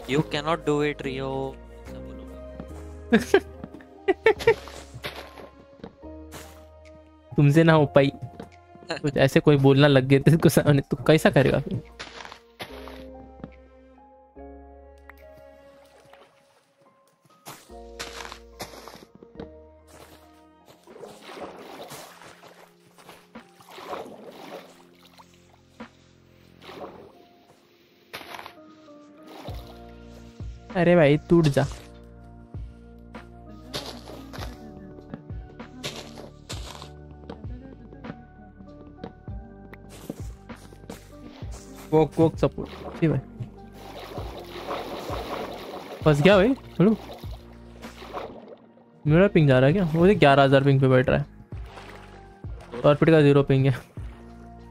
You can not do it Rio तुमसे ना हो पाई। कुछ ऐसे कोई बोलना लग गए तेरे को सामने तू कैसा करेगा? फिर अरे भाई टूट जा। वोक वोक सपोर्ट। जी भाई। फंस गया भाई हेलो मेरा पिंग जा रहा है क्या? मुझे ग्यारह हज़ार पिंग पे बैठ रहा है। ऑर्बिट का ज़ीरो पिंग है।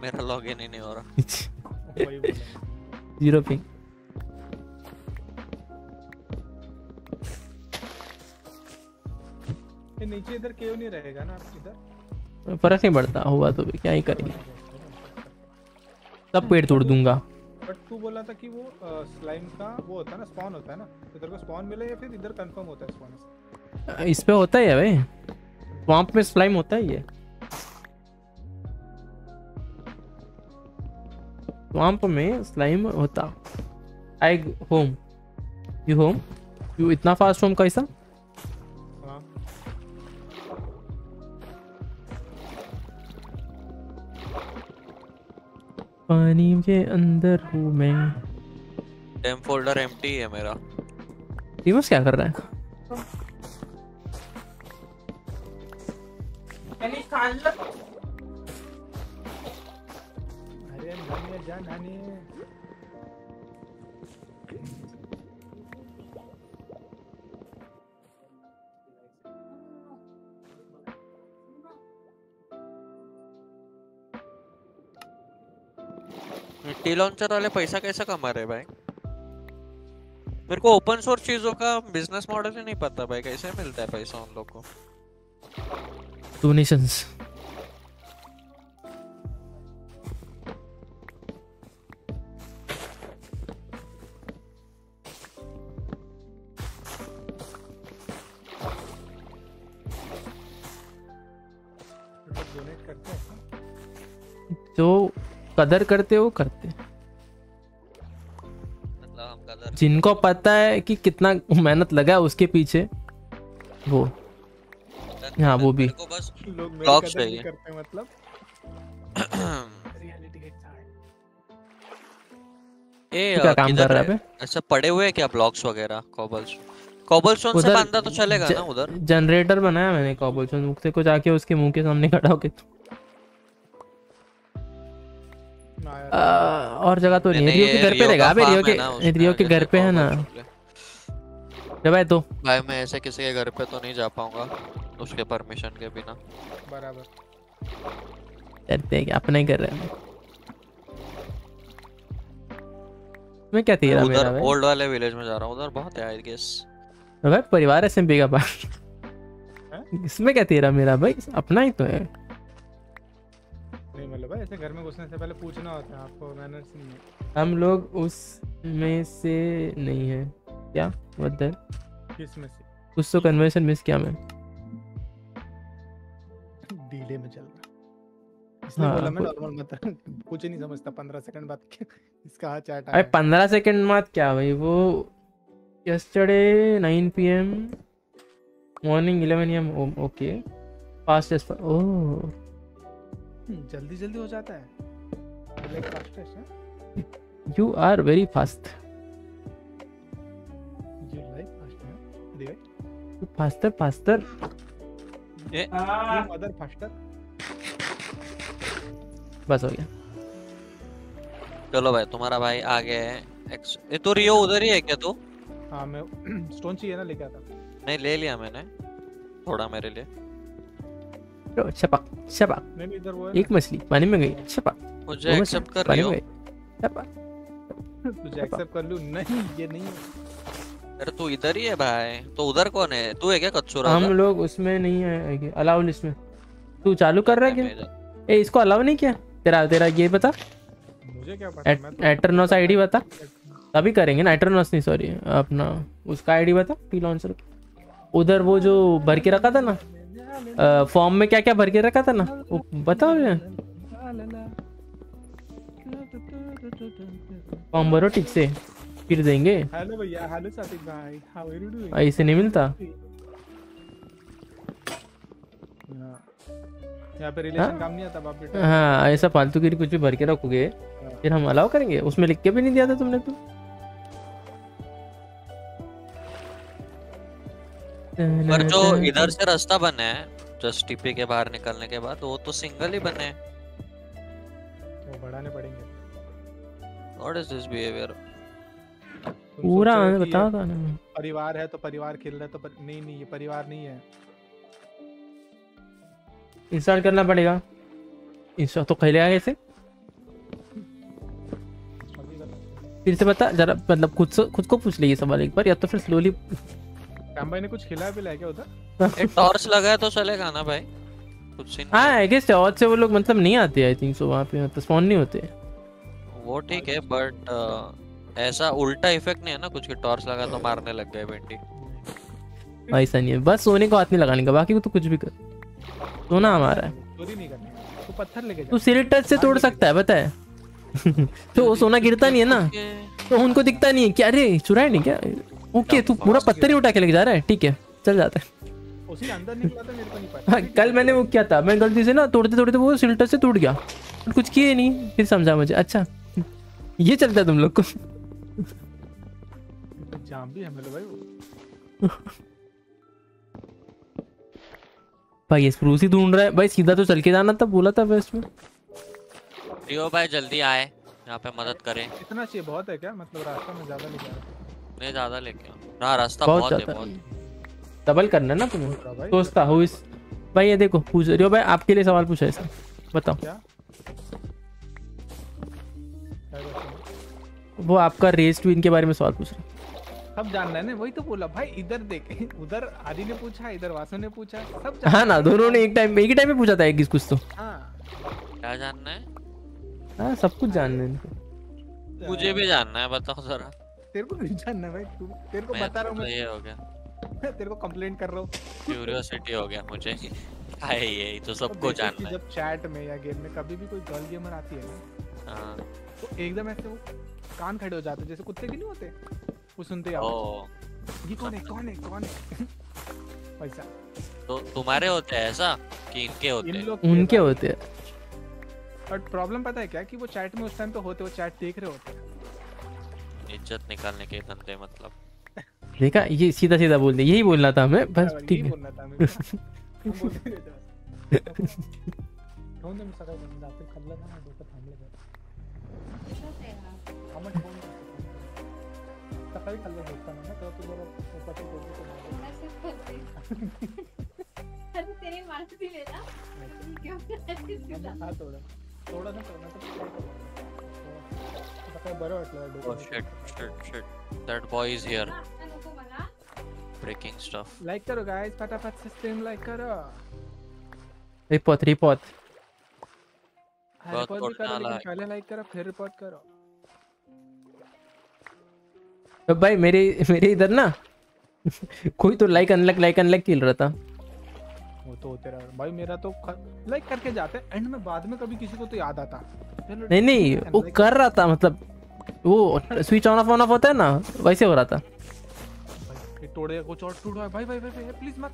मेरा लॉगिन ही नहीं हो रहा। ज़ीरो पिंग नीचे इधर केव नहीं रहेगा ना इधर? फ़र्क नहीं पड़ता हुआ तो क्या ही करेंगे? सब पेड़ तोड़ दूँगा। बट तू बोला था कि वो स्लाइम का वो होता है ना स्पॉन होता है ना तो तेरे को स्पॉन मिले या फिर इधर कंफर्म होता है स्पॉन इस पे होता ही भाई। वहाँ में स्लाइम होता ही है। स्वamp में स्लाइम होता। I home you home you इतना फास्ट होम कैसा? पानी के अंदर हूँ मैं। डैम फोल्डर एम्प्टी है मेरा। टीमस क्या कर रहा है? अरे नानी जा नानी टी लॉन्चर वाले पैसा कैसे कमा रहे भाई? मेरे को ओपन सोर्स चीज़ों का बिज़नेस मॉडल ही नहीं पता भाई कैसे मिलता है पैसा उन लोग को? डोनेशंस डोनेट करते हैं। जो कदर करते हो करते मतलब जिनको पता है कि कितना मेहनत लगा है उसके पीछे वो। हाँ, वो भी। बस लोग चाहिए। करते मतलब। ए क्या काम कर रहा है? अच्छा पड़े हुए हैं क्या ब्लॉक्स वगैरह कॉबल्स कॉबलस्टोन से उधर बांधा तो चलेगा ना उधर? जनरेटर बनाया मैंने कॉबलस्टोन मुख से को जाके उसके मुँह के सामने खड़ा होके। और जगह तो नहीं है। नहीं, रियो के घर पे रहेगा अबे रियो के रियो के घर पे है ना। रे भाई तो। भाई मैं ऐसे किसी के घर पे तो नहीं जा पाऊँगा उसके परमिशन के बिना। बराबर। करते हैं अपना ही कर रहे हैं। मैं क्या तेरा मेरा उधर भाई? ओल्ड वाले विलेज में जा रहा हूँ उधर बहुत है आई गेस भाई परिवार एसएमपी का पास। इसमें क्या तेरा मेरा भाई? अपना ही तो है। नहीं मतलब ऐसे घर में घुसने से पहले पूछना होता है आपको मैनर्स नहीं है। हम लोग उस में से नहीं है। क्या? बदल किसमें से? कुछ तो कन्वर्सेशन मिस किया मैं। डीले में चल रहा। इसने हाँ, बोला मैं नॉर्मल मत कुछ नहीं समझता पंद्रह सेकंड बाद क्या- इसका हाथ चाटा अरे पंद्रह सेकंड बाद क्या भाई? वो yesterday nine P M morning eleven AM okay fastest oh जल्दी जल्दी हो जाता है। लाइक फास्टेस्ट है? You are very fast you like fast है? अरे भाई faster faster a mother faster बस हो गया। चलो भाई तुम्हारा भाई आगे है। एक्स ये तो रियो उधर ही है क्या तू? हाँ मैं स्टोन चाहिए ना लेके आता नहीं ले लिया मैंने। थोड़ा मेरे लिए। लो, छपक छपक नहीं इधर वो एक मछली पानी में गई। छपक मुझे एक्सेप्ट कर रही हो। तुझे एक्सेप्ट कर लूँ? नहीं ये नहीं अरे तू इधर ही है भाई। तो उधर कौन है? तू है क्या कच्चूरा हम लोग उसमें नहीं है अलाउ लिस्ट में तू चालू कर रहा है क्या? ए इसको अलाउ नहीं किया? तेरा तेरा ये बता। मुझे क्या पता? तो आईडी बता। तभी करेंगे ना एटरनॉस नहीं सॉरी अपना उसका आईडी बता टी लॉन्चर। उधर वो जो भर के रखा था ना फॉर्म में क्या क्या भर के रखा था ना? वो बताओ फॉर्म भरो ठीक से फिर देंगे। हेलो हेलो सातिक भाई ऐसे नहीं मिलता। रिलेशन हाँ? काम नहीं आता हाँ ऐसा फालतू की कुछ भी भर के रखोगे फिर हम अलाउ करेंगे? उसमें लिख के भी नहीं दिया था तुमने तो? तुम? पर जो इधर से रास्ता बना है जस्ट टीपी के बाहर निकलने के बाद वो तो सिंगल ही बने वो बढ़ाने पड़ेंगे। व्हाट इज़ दिस बिहेवियर पूरा सोच रहे कि बता ये था ना। परिवार है तो परिवार खेल रहा है तो पर... नहीं नहीं ये परिवार नहीं है। इंस्टॉल करना पड़ेगा। इंस्टॉल तो खेलेगा कैसे कर- फिर से बता जरा मतलब खुद से खुद को पूछ लीजिए सवाल एक बार या तो फिर स्लोली श्याम भाई ने कुछ खिलाया पिलाया क्या उधर? एक टॉर्च लगा है तो चलेगा ना भाई। कुछ सीन हाँ आई गेस और से वो लोग मतलब नहीं आते आई थिंक सो वहाँ पे मतलब स्पॉन नहीं होते। वो ठीक है बट ऐसा उल्टा इफ़ेक्ट नहीं है ना कुछ की टॉर्च लगा तो मारने लग गए बेंटी ऐसा नहीं है। बस सोने को हाथ नहीं लगाने का बाकी को तो कुछ भी कर। सोना हमारा है। चोरी नहीं करनी। है तो पत्थर लेके तू जा सिर टच से तोड़ सकता है पता है। तो वो सोना गिरता नहीं है ना तो उनको दिखता नहीं है क्या अरे चुराए नहीं क्या? ओके तू पूरा पत्थर ही उठा के लेके जा रहा है? ठीक है चल जाता है। उसी अंदर निकला था मेरे को नहीं पता। हाँ, कल मैंने वो किया था। मैं गलती से ना तोड़ते तोड़ते वो सिल्टर से टूट गया। कुछ किए नहीं फिर समझा मुझे। अच्छा ये चलता है तुम लोग को। जाम भी है मेरे भाई वो। भाई स्प्रूस ही ढूंढ रहा है। भाई सीधा तो चल के जाना था बोला था में रियो भाई जल्दी आए। यहाँ पे मदद करें। इतना चाहिए बहुत है क्या? मतलब रास्ता में ज़्यादा लेके आ रहा नहीं ज़्यादा लेके आओ। हाँ रास्ता बहुत बहुत है बहुत। डबल करना ना तुम्हें। है सोचता हूँ इस भाई ये देखो पूछ रही हो भाई आपके लिए सवाल पूछा है सर। बताओ। क्या? वो आपका रेस ट्विन के बारे में सवाल पूछ रहा है। सब जानना है ना वही तो बोला। भाई इधर देख उधर आदि ने पूछा इधर वासु ने पूछा सब हाँ ना दोनों ने एक टाइम एक ही टाइम में पूछा था एक किस कुछ तो। हाँ। क्या जानना है? हाँ सब कुछ जानना है मुझे भी जानना है बताओ जरा। तेरे को नहीं जानना भाई तू तेरे को बता रहा हूँ तो मैं ये हो गया। तेरे को कंप्लेंट कर रहा हूँ। क्यूरियोसिटी हो गया मुझे। है ये तो तो सबको जानना है। जब चैट में या गेम में कभी भी कोई गर्ल गेमर आती है ना हाँ, तो एकदम ऐसे वो कान खड़े हो जाते जैसे कुत्ते की नहीं होते वो सुनते ही ओ। आवाज़, ये कौन है कौन है कौन है? वैसा तो तुम्हारे होते हैं ऐसा कि इनके होते हैं? उनके होते हैं। बट प्रॉब्लम पता है क्या कि वो चैट में उस टाइम पे होते वो चैट देख रहे होते हैं। इज़्ज़त निकालने के धंधे मतलब। देखा ये सीधा सीधा बोल दिया यही बोलना था हमें बस ठीक है। दे ना दे. ना तुला उपाशी पोटी ते. अरे तेरे मार्क्स भी लेना क्यों? मग खा थोडं थोडं ना थोडं तर काय बरं वाटलं ओ डोकं shit shit shit that boy is here नाश्ता नको मला ब्रेकिंग स्टफ़ लाईक करो गाइस फटाफट से स्ट्रीम लाईक करो. रिपोर्ट रिपोर्ट रिपोर्ट भी करो लेकिन पहले लाइक करो फिर रिपोर्ट करो. तो भाई मेरे मेरे इधर ना कोई तो लाइक अनलक लाइक अनलक खेल रहा था। वो तो होते रहा भाई मेरा तो लाइक करके जाते एंड में बाद में कभी किसी को तो याद आता। नहीं नहीं वो कर रहा था मतलब वो switch on off on off होता है ना वैसे हो रहा था। तोड़े कुछ और टूट भाई भाई भाई, भाई प्लीज़ मत।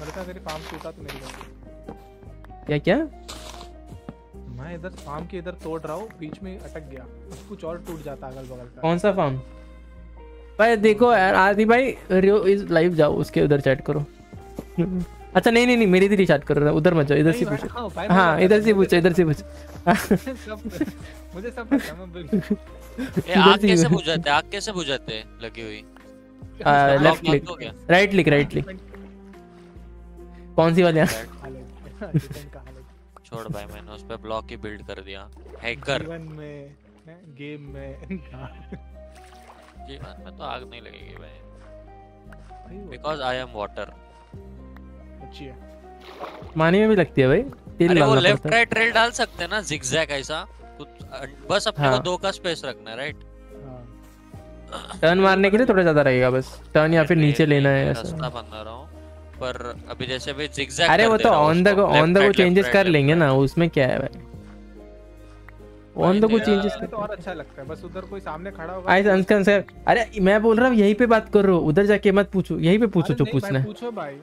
मेरे का तेरे फार्म टूटा तो मेरी गलती क्या क्या? मैं इधर फार्म के इधर तोड़ रहा हूँ बीच में अटक गया। कुछ और टूट जाता अगल बगल का। कौन सा फार्म भाई देखो यार आदि भाई रियो इस लाइव जाओ उसके उधर चैट करो। अच्छा नहीं नहीं नहीं मेरी इधर ही चैट करो उधर मत जाओ इधर से पूछो। हाँ, हाँ इधर से पूछो इधर से पूछो। मुझे सब पता है, मैं बिल्कुल आग कैसे बुझाते आग कैसे बुझाते लगी हुई। Left click right click right click कौन सी वाली छोड़ भाई मैंने उस पे ब्लॉक ही बिल्ड कर दिया। हैकर जीवन में गेम में जीवन में तो आग नहीं लगेगी भाई। बिकॉज़ आई एम वाटर अच्छी है पानी में भी लगती है भाई। तेल अरे वो लेफ़्ट राइट रेल डाल सकते हैं ना जिगजैग ऐसा। कुछ बस अपने हाँ। को हाँ। दो का स्पेस रखना है राइट हाँ। टर्न मारने के लिए थोड़ा ज़्यादा रहेगा बस। टर्न या फिर नीचे लेना है रास्ता ऐसा बना रहा हूँ। पर अभी जैसे भी जिगजैग अरे वो तो on the go on the वो चेंजेस कर लेंगे ना उसमें क्या है भाई? ऑन द को मेरा- चेंजेस तो और अच्छा लगता है। बस उधर कोई सामने खड़ा होगा आई अंकल सर अरे मैं बोल रहा हूँ यहीं पे बात करो उधर जाके मत पूछो यहीं पे पूछो जो पूछना है पूछो भाई।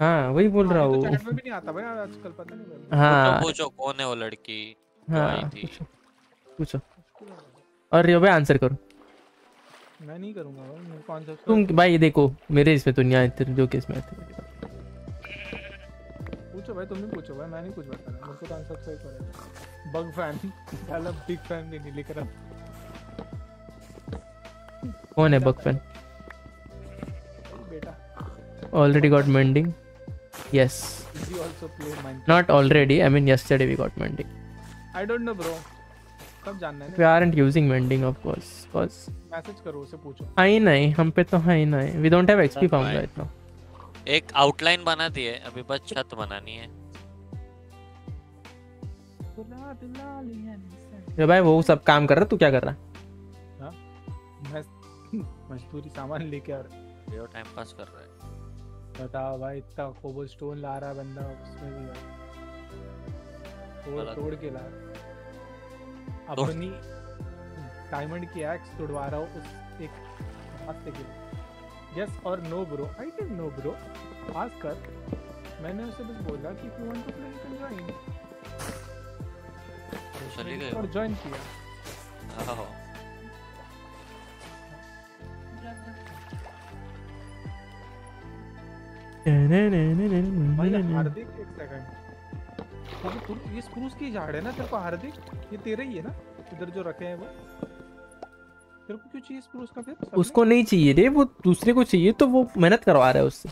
हाँ वही बोल रहा अभी तो हूँ। चैट में भी नहीं आता भाई आजकल पता नहीं हाँ। पूछो कौन है वो लड़की? हाँ पूछो पूछो। और रियो भाई आंसर करो। मैं नहीं करूँगा भाई मेरे को आंसर तुम भाई देखो मेरे इसमें तो नहीं आए तेरे जो केस में आए थे। पूछो भाई तुम ही पूछो भाई मैं नहीं कुछ बता रहा मेरे को तो आंसर सही करेगा बग फ़ैन साला बिग फ़ैन भी नहीं लिख रहा। कौन है बक फ़ैन बेटा। Already got mending yes Did you also play Minecraft not already i mean yesterday we got mending I don't know bro कब जानना है we aren't using mending of course cause message करो उसे पूछो हाँ ही नहीं हम पे तो है ही नहीं we don't have xp farm Right. now एक आउटलाइन बना दी है अभी बस छत बनानी है ये भाई वो सब काम कर रहा तू क्या कर रहा है मैं मजदूरी सामान लेके आ रहा ये टाइम पास कर रहा है बताओ भाई इतना कोबल स्टोन ला रहा बंदा उसमें भी भाई तोड़ तोड़ के ला। अपनी डायमंड की एक्स तोड़वा रहा हूँ उस एक के लिए यस और no bro I did no bro आज कर। मैंने उसे बस बोला कि you want to play can join चली गई। और ज्वाइन किया। हार्दिक एक सेकंड ये की झाड़ है ना तेरे को हार्दिक? ये तेरा ही है ना? इधर जो रखे हैं वो। तेरे को क्यों चाहिए का फिर? उसको नहीं चाहिए रे वो दूसरे को चाहिए तो वो मेहनत करवा रहा है उससे।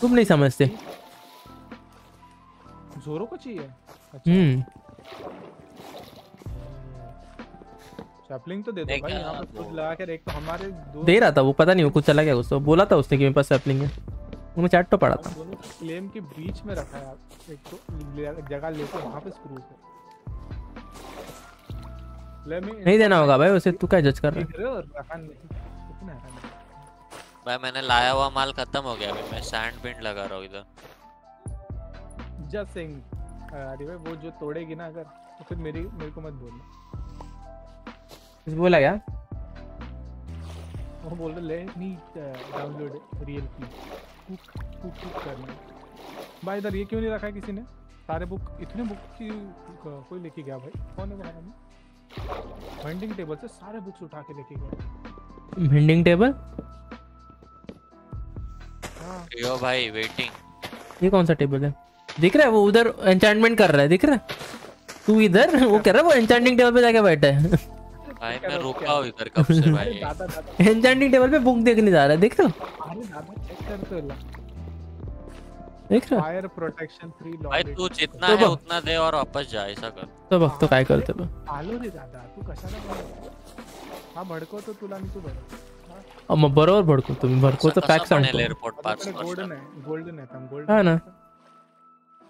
तुम नहीं समझते। जोरो को चाहिए? अच्छा। हम्म। सैपलिंग तो दे दो भाई यहाँ पे वो- खुद लगा के एक तो हमारे दो दे रहा था वो पता नहीं वो कुछ चला गया उसको बोला था उसने कि मेरे पास सैपलिंग है। वो मैं चैट तो पड़ा था। क्लेम के बीच में रखा है एक तो जगह लेके वहाँ पे स्क्रूज है नहीं देना होगा भाई उसे तू क्या जज कर रहा हो? नहीं। कितना है भाई मैंने लाया हुआ माल खत्म हो गया अभी मैं सैंड बिंड लगा रहा हूँ इधर। जस्ट सिंग अरे भाई वो जो तोड़ेगी ना अगर तो फिर मेरी मेरे को मत बोलना। है बोला क्या? वो बोल रहे ले मी डाउनलोड रियल की कुक कुक कुक करना भाई इधर ये क्यों नहीं रखा है किसी ने? सारे बुक इतने बुक की कोई लेके गया भाई? कौन है बनाया में वेंडिंग टेबल से सारे बुक्स उठा के लेके गया। भेंडिंग टेबल हाँ। यो भाई वेटिंग ये कौन सा टेबल है? दिख रहा है वो उधर एंचांटमेंट कर रहा है दिख रहा है? तू इधर वो कर रहा है वो एंचांटिंग टेबल पे जाके बैठा है। भाई मैं रुका? हूँ इधर कब से भाई? दादा टेबल पे बुक देखने जा रहा है देख रहे हो अरे दादा चेक कर तो ला। देख रहा फायर प्रोटेक्शन फ्री भाई तू जितना तो है उतना दे और वापस जा ऐसा कर। तो बघ तो काय करतो बघ आलो रे दादा तू कशाला भडकतो? हा? भडकवतो तुला आणि तू भडक। अ, मग बरोबर भडको तुम्ही भडको तर पॅक सांगतो एअरपोर्ट पाच गोल्डन आहे गोल्डन आहे थांब गोल्डन हा। ना.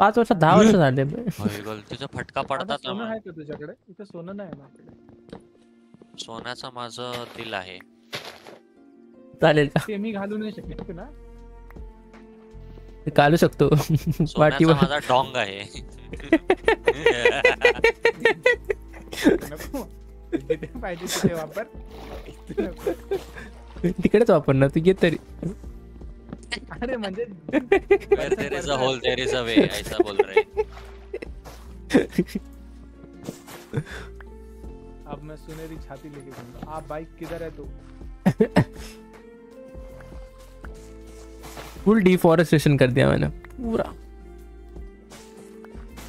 पाच वर्ष दहा वर्ष झाले। गलतीचा फटका पडतात ना सोनं आहे का तुझ्याकडे इथे सोनं नाही माझ्याकडे सोन्याचं माझं दिल आहे. चालेल का? ते मी घालू नाही शकत ना घालू शकतो. वाटीवर. माझा डोंग आहे. पाहिजे वापर. तिकडेच वापर ना तू घे तरी. अरे म्हणजे ऐसा बोल रहे. अब मैं सुनहरी छाती लेके जाऊँगा। आप बाइक किधर है तू? फुल डिफॉरेस्टेशन कर दिया मैंने पूरा।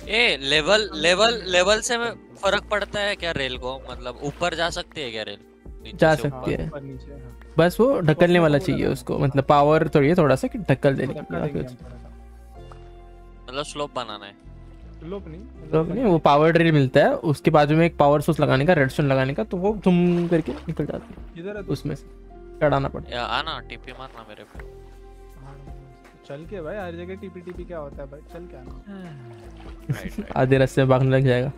ए लेवल लेवल लेवल से में फ़र्क पड़ता है क्या रेल को? मतलब ऊपर जा सकती है क्या रेल जा सकती है। ऊपर नीचे हाँ। बस वो ढकलने वाला चाहिए उसको मतलब पावर तो ये थोड़ा सा कि ढक्कल देने थोड़ा मतलब स्लोप बनाना है। लोप नहीं तो नहीं वो पावर ड्रिल मिलता है उसके बाजू में एक पावर सोर्स लगाने का रेडस्टोन लगाने का तो वो तुम करके निकल जाती है। किधर है उसमें से चढ़ाना पड़ता या आना टीपी मारना मेरे पे। हाँ, चल के भाई हर जगह टीपी टीपी क्या होता है भाई? चल के आना। राइट आधे रास्ते में भागने लग जाएगा।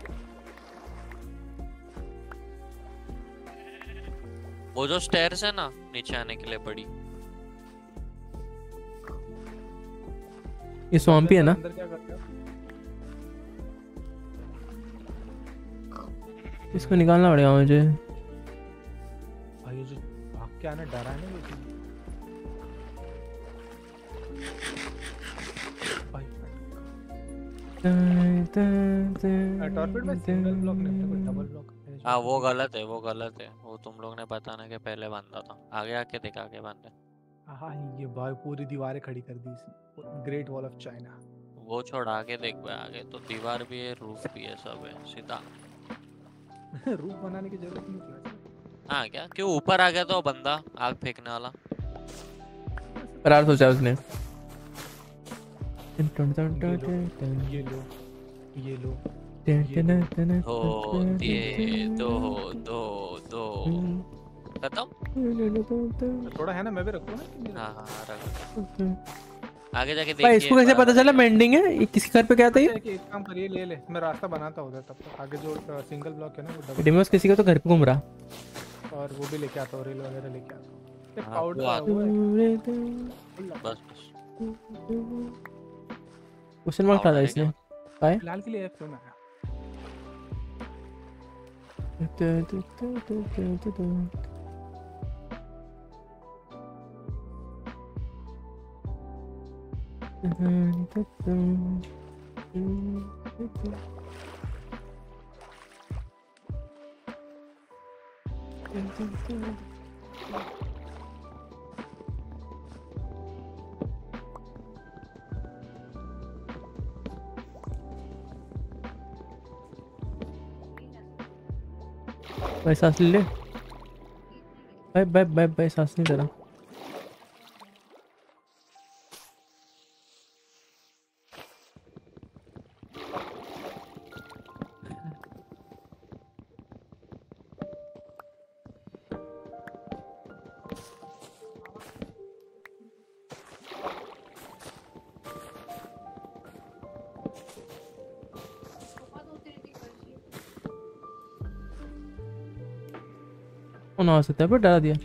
वो जो स्टेयर्स है ना नीचे आने के लिए बड़ी। ये स्वाम्पी है ना। अंदर क्या करते हो? इसको निकालना पड़ेगा मुझे। भाई ये जो भाग के आना डरा है ना ये चीज़। भाई टॉर्पेड में सिंगल ब्लॉक नहीं होता कोई डबल ब्लॉक है वो गलत है वो गलत है। वो तुम लोग ने बताना के पहले बांधा था। आगे आके देखा आगे बांधे हाँ ये भाई पूरी दीवारें खड़ी कर दी ग्रेट वॉल ऑफ़ चाइना वो छोड़ आगे देख भाई आगे तो दीवार भी है रूफ भी है सब है सीधा। रूफ बनाने की ज़रूरत नहीं थी। हाँ क्या क्यों ऊपर आ गया तो बंदा आग फेंकने वाला करार सोचा उसने ये लो ये लो दो दिए दो दो दो खत्म थोड़ा है ना मैं भी रखूँ ना हाँ हाँ रख आगे जाके भाई इसको कैसे पता चला मेंडिंग है ये किसी घर पे क्या था ये अच्छा है एक काम करिए ले ले मैं रास्ता बनाता हूँ उधर तब तक आगे जो सिंगल ब्लॉक है ना वो डबल डिमोस किसी का तो घर पे घूम रहा और वो भी लेके आता हूँ रेल वगैरह लेके आता हूँ हाँ, है बस बस क्वेश्चन मार्क है इसने फ़िलहाल के लिए फ़ोन आया भाई सांस ले ले। भाई भाई भाई भाई सांस नहीं दे रहा। कौन आ सकता है पर डरा दिया।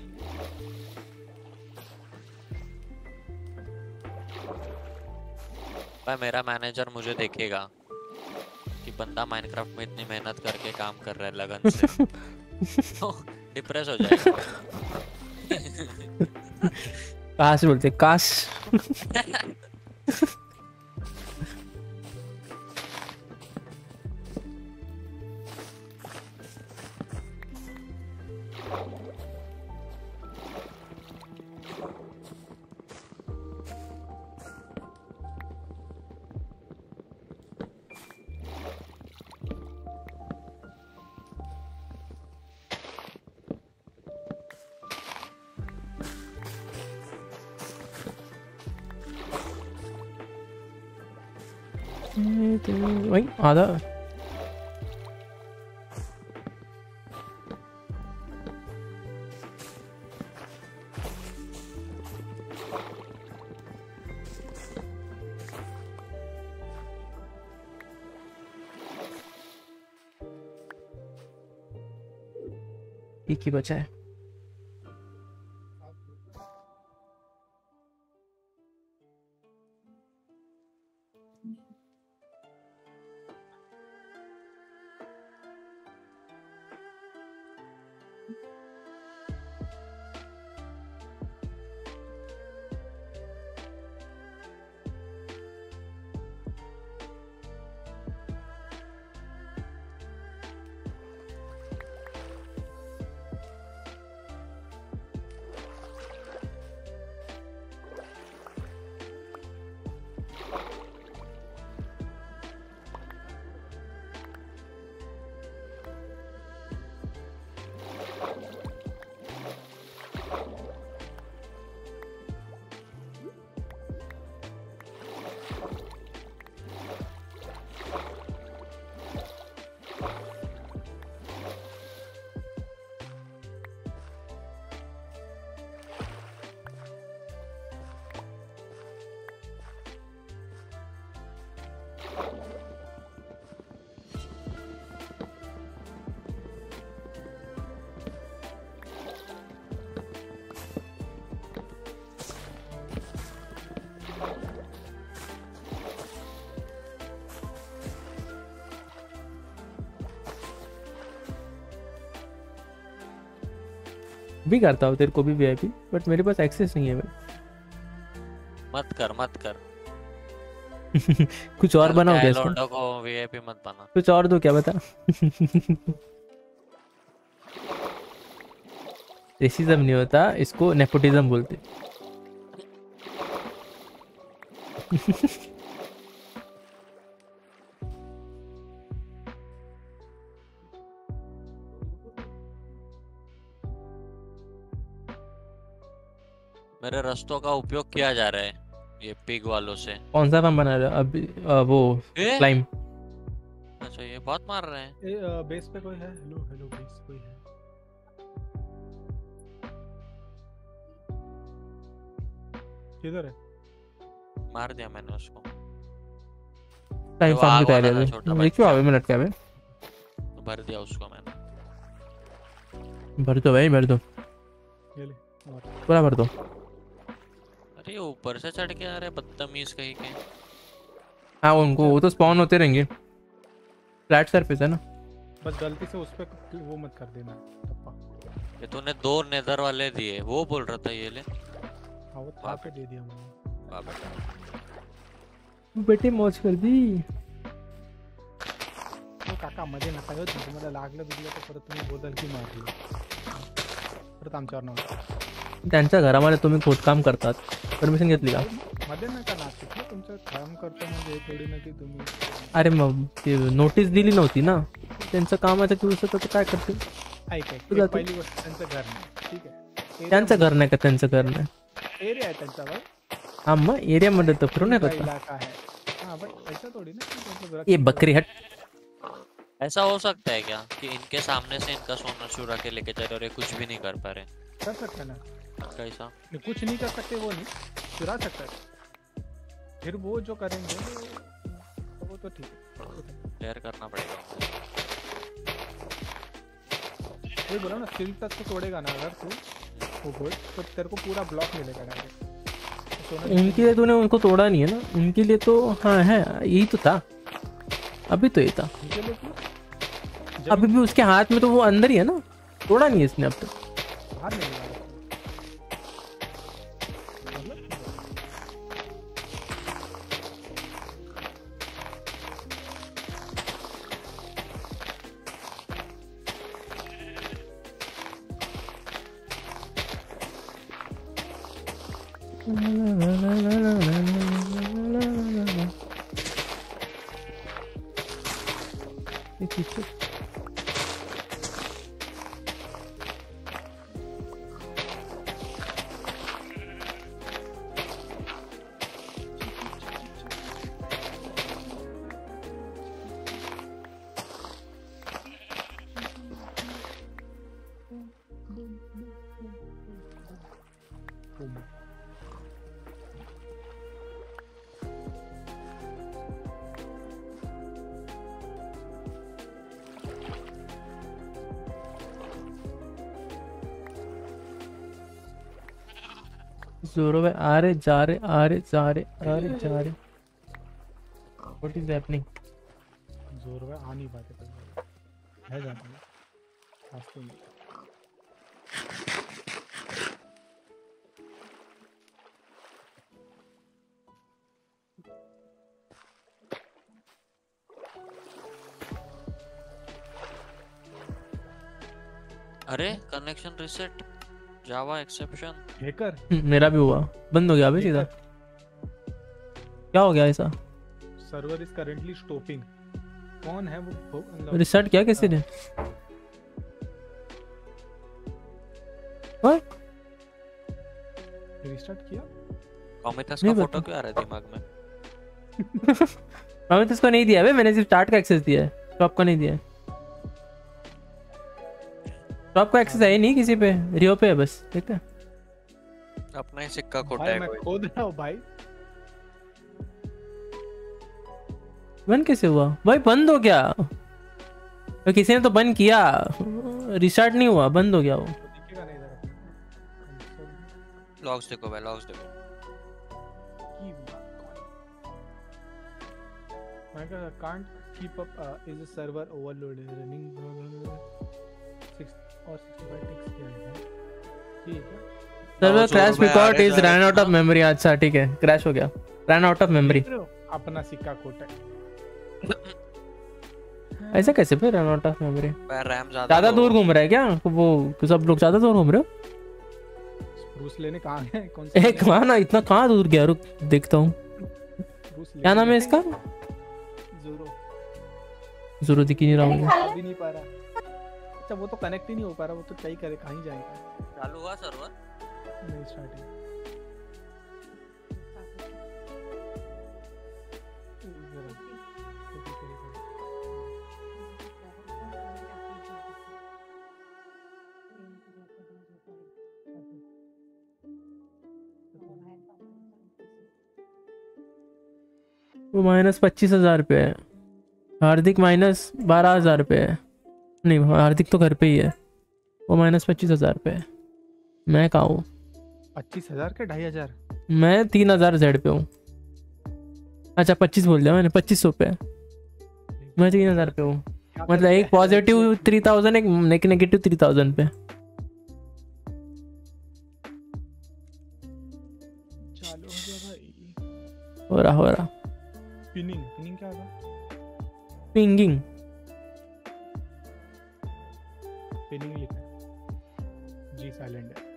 भाई मेरा मैनेजर मुझे देखेगा कि बंदा माइनक्राफ्ट में इतनी मेहनत करके काम कर रहा है लगन से। तो डिप्रेस हो जाएगा। काश बोलते काश। आधा एक ही बचा है भी करता हूँ तेरे को भी वीआईपी बट मेरे पास एक्सेस नहीं है भाई। मत कर मत कर। कुछ और बनाओ क्या इसका को वीआईपी मत बना। कुछ और दो क्या बता? रेसिज्म नहीं होता इसको नेपोटिज्म बोलते। मेरे रस्तों का उपयोग किया जा रहा है ये पिग वालों से। कौन सा फॉर्म बना रहे हो? अभी अ, वो ए? क्लाइम अच्छा ये बहुत मार रहे हैं। ए अ, बेस पे कोई है? हेलो हेलो बेस कोई है? किधर है? मार दिया मैंने उसको। टाइम फॉर्म की तैयारी है। देखियो। आवे मिनट क्या बे भर दिया उसको मैंने। भर दो भाई भर दो। ये ले पूरा भर दो। अरे ऊपर से चढ़ के आ रहे बदतमीज कहीं के। हाँ उनको वो तो स्पॉन होते रहेंगे। फ्लैट सरफेस है ना? बस गलती से उस पे वो मत कर देना ये तूने दो नेदर वाले दिए वो बोल रहा था ये ले। हाँ वो था पे दे दिया मैंने। वाह बेटा। बेटे मौज कर दी। हो काका मध्ये नका येऊ तुम्हाला लागलं बिगलं तर परत तुम्ही बोदल की मारली परत आमच्यावर नव्हतं त्यांच्या घरामध्ये तुम्ही खोदकाम करतात. परमिशन घेतली का? मध्ये नका नाचू ना तुमचं? काम करतो म्हणजे थोडी ना की तुम्ही. अरे मग ते नोटीस दिली नव्हती ना? त्यांचं कामाचं दिवस होतं तर काय ऐक ऐक. ते- पहिली गोष्ट त्यांचं घर नाही. ठीक आहे. त्यांचं घर नाही का? त्यांचं घर नाही. एरिया आहे त्यांच्यावर हा मग एरियामध्ये तर फिरून येत का होता इलाका है हाँ बट ऐसा थोड़ी ना कि मतलब रख- ये बकरी हट. ऐसा हो सकता है क्या? कि इनके सामने से इनका सोना चुरा के लेके जा रहे और ये कुछ भी नहीं कर पा रहे? कर सकते ना? कैसा नहीं, कुछ नहीं कर सकते वो नहीं। चुरा सकते हैं। फिर वो जो करेंगे वो वो तो ठीक है। तो- क्लियर करना पड़ेगा वही बोला ना सिल्क तक तो तोड़ेगा ना अगर तू वो गोल्ड तो तेरे को पूरा ब्लॉक मिलेगा डायरेक्ट उनके लिए तूने उनको तोड़ा नहीं है ना? उनके लिए तो हाँ है यही तो था। अभी तो ये था? अभी भी उसके हाथ में तो वो अंदर ही है ना? तोड़ा नहीं है इसने अब तक। बाहर आ रहे जा रहे आ रहे जा रहे आ रहे जा रहे व्हाट इज़ हैपनिंग ज़ोर में आ नहीं पाते है जाता है। रास्ते में। अरे connection reset Java exception hacker मेरा भी हुआ। बंद हो गया अभी सीधा। क्या हो गया ऐसा? सर्वर इज़ करेंटली स्टॉपिंग कौन है वो? वो मतलब रिस्टार्ट किया किसी ने? रिस्टार्ट किया? कॉमिथस का फ़ोटो क्यों आ रहा है दिमाग में? मैंने तो इसको नहीं दिया है मैंने सिर्फ़ स्टार्ट का एक्सेस दिया है। टॉप का नहीं दिया है। टॉप का एक्सेस है ही नहीं किसी पे? रियो पे है बस ठीक है। अपना ही सिक्का खोटा भाई है मैं खोद रहा हूँ भाई। बंद कैसे हुआ? भाई बंद हो गया। तो किसी ने तो बंद किया। रिस्टार्ट नहीं हुआ बंद हो गया वो। तो। लॉग्स देखो भाई लॉग्स देखो। मैं कहा up uh, is the server overloaded running 6 और 65 ticks क्या है ठीक है सर्वर ज़ोर crash because is run out of. Memory अच्छा ठीक है। क्रैश हो गया। रन आउट ऑफ़ मेमोरी हो? अपना सिक्का कोट है। ऐसा कैसे फिर run out of memory RAM ज़्यादा ज़्यादा दूर घूम रहा है क्या? वो सब लोग ज़्यादा दूर घूम रहे हो? ब्रूस लेने कहाँ गए कौन ए लेने? कहाँ ना इतना कहाँ दूर गया? रुक देखता हूँ। क्या नाम है इसका? जोरो ज़रूर दिख ही नहीं रहा मुझे। आ भी नहीं पा रहा। अच्छा वो तो कनेक्ट ही नहीं हो पा रहा वो तो क्या ही करे कहीं जाएगा। चालू हुआ सर्वर नहीं स्टार्टिंग वो माइनस पच्चीस हज़ार रुपये है। हार्दिक माइनस बारह हज़ार रुपये है। नहीं हार्दिक तो घर पे ही है। वो माइनस पच्चीस हज़ार रुपये है। मैं कहाँ हूँ? पच्चीस हज़ार के ढाई हज़ार? मैं तीन हज़ार जेड पे हूँ। अच्छा पच्चीस बोल दिया मैंने पच्चीस सौ पे मैं तीन हज़ार पे हूँ। मतलब एक पॉजिटिव थ्री थाउज़ेंड एक नेगेटिव थ्री थाउज़ेंड पे। हो हो रहा हो रहा। पिनिंग पिनिंग क्या होगा? पिंगिंग। पिनिंग लिखा है। जी साइलेंट है।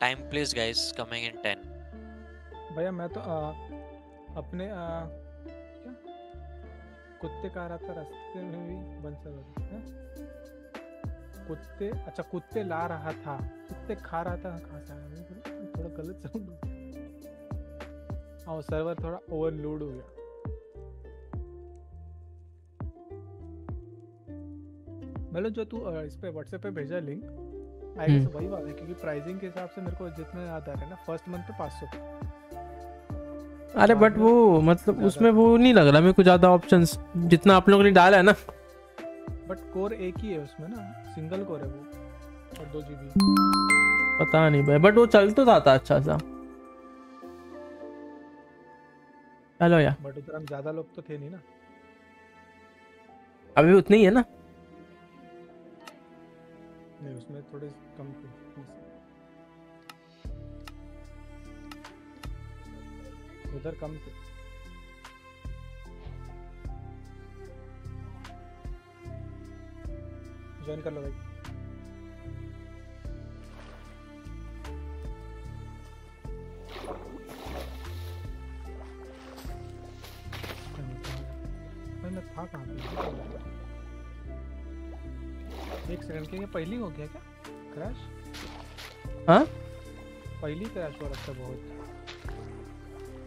Time please guys coming in 10 भैया मैं तो आ, अपने आ, क्या? कुत्ते का रहा था रास्ते में भी बन सकता कुत्ते अच्छा कुत्ते ला रहा था। कुत्ते खा रहा था कहाँ से आया थोड़ा- थोड़ा गलत साउंड हाँ सर्वर थोड़ा ओवरलोड हो गया। मतलब जो तू इस पे व्हाट्सएप पे भेजा लिंक आई गेस। वही बात है क्योंकि प्राइसिंग के हिसाब से मेरे को जितना याद आ रहा है ना फ़र्स्ट मंथ पे 500 अरे बट वो मतलब उसमें वो नहीं लग रहा मेरे को ज़्यादा ऑप्शंस जितना आप लोगों ने डाला है ना। बट कोर एक ही है उसमें ना सिंगल कोर है वो और दो जीबी पता नहीं भाई बट वो चल तो था अच्छा सा। चलो यार। बट उधर हम ज़्यादा लोग तो थे नहीं ना। अभी उतने ही है ना? नहीं उसमें थोड़े कम थे। उधर कम थे। ज्वाइन कर लो भाई भाई। मैं था कहाँ पे? एक सेकंड के ये पहली हो गया क्या? क्रैश हाँ? पहली क्रैश हो रखा बहुत।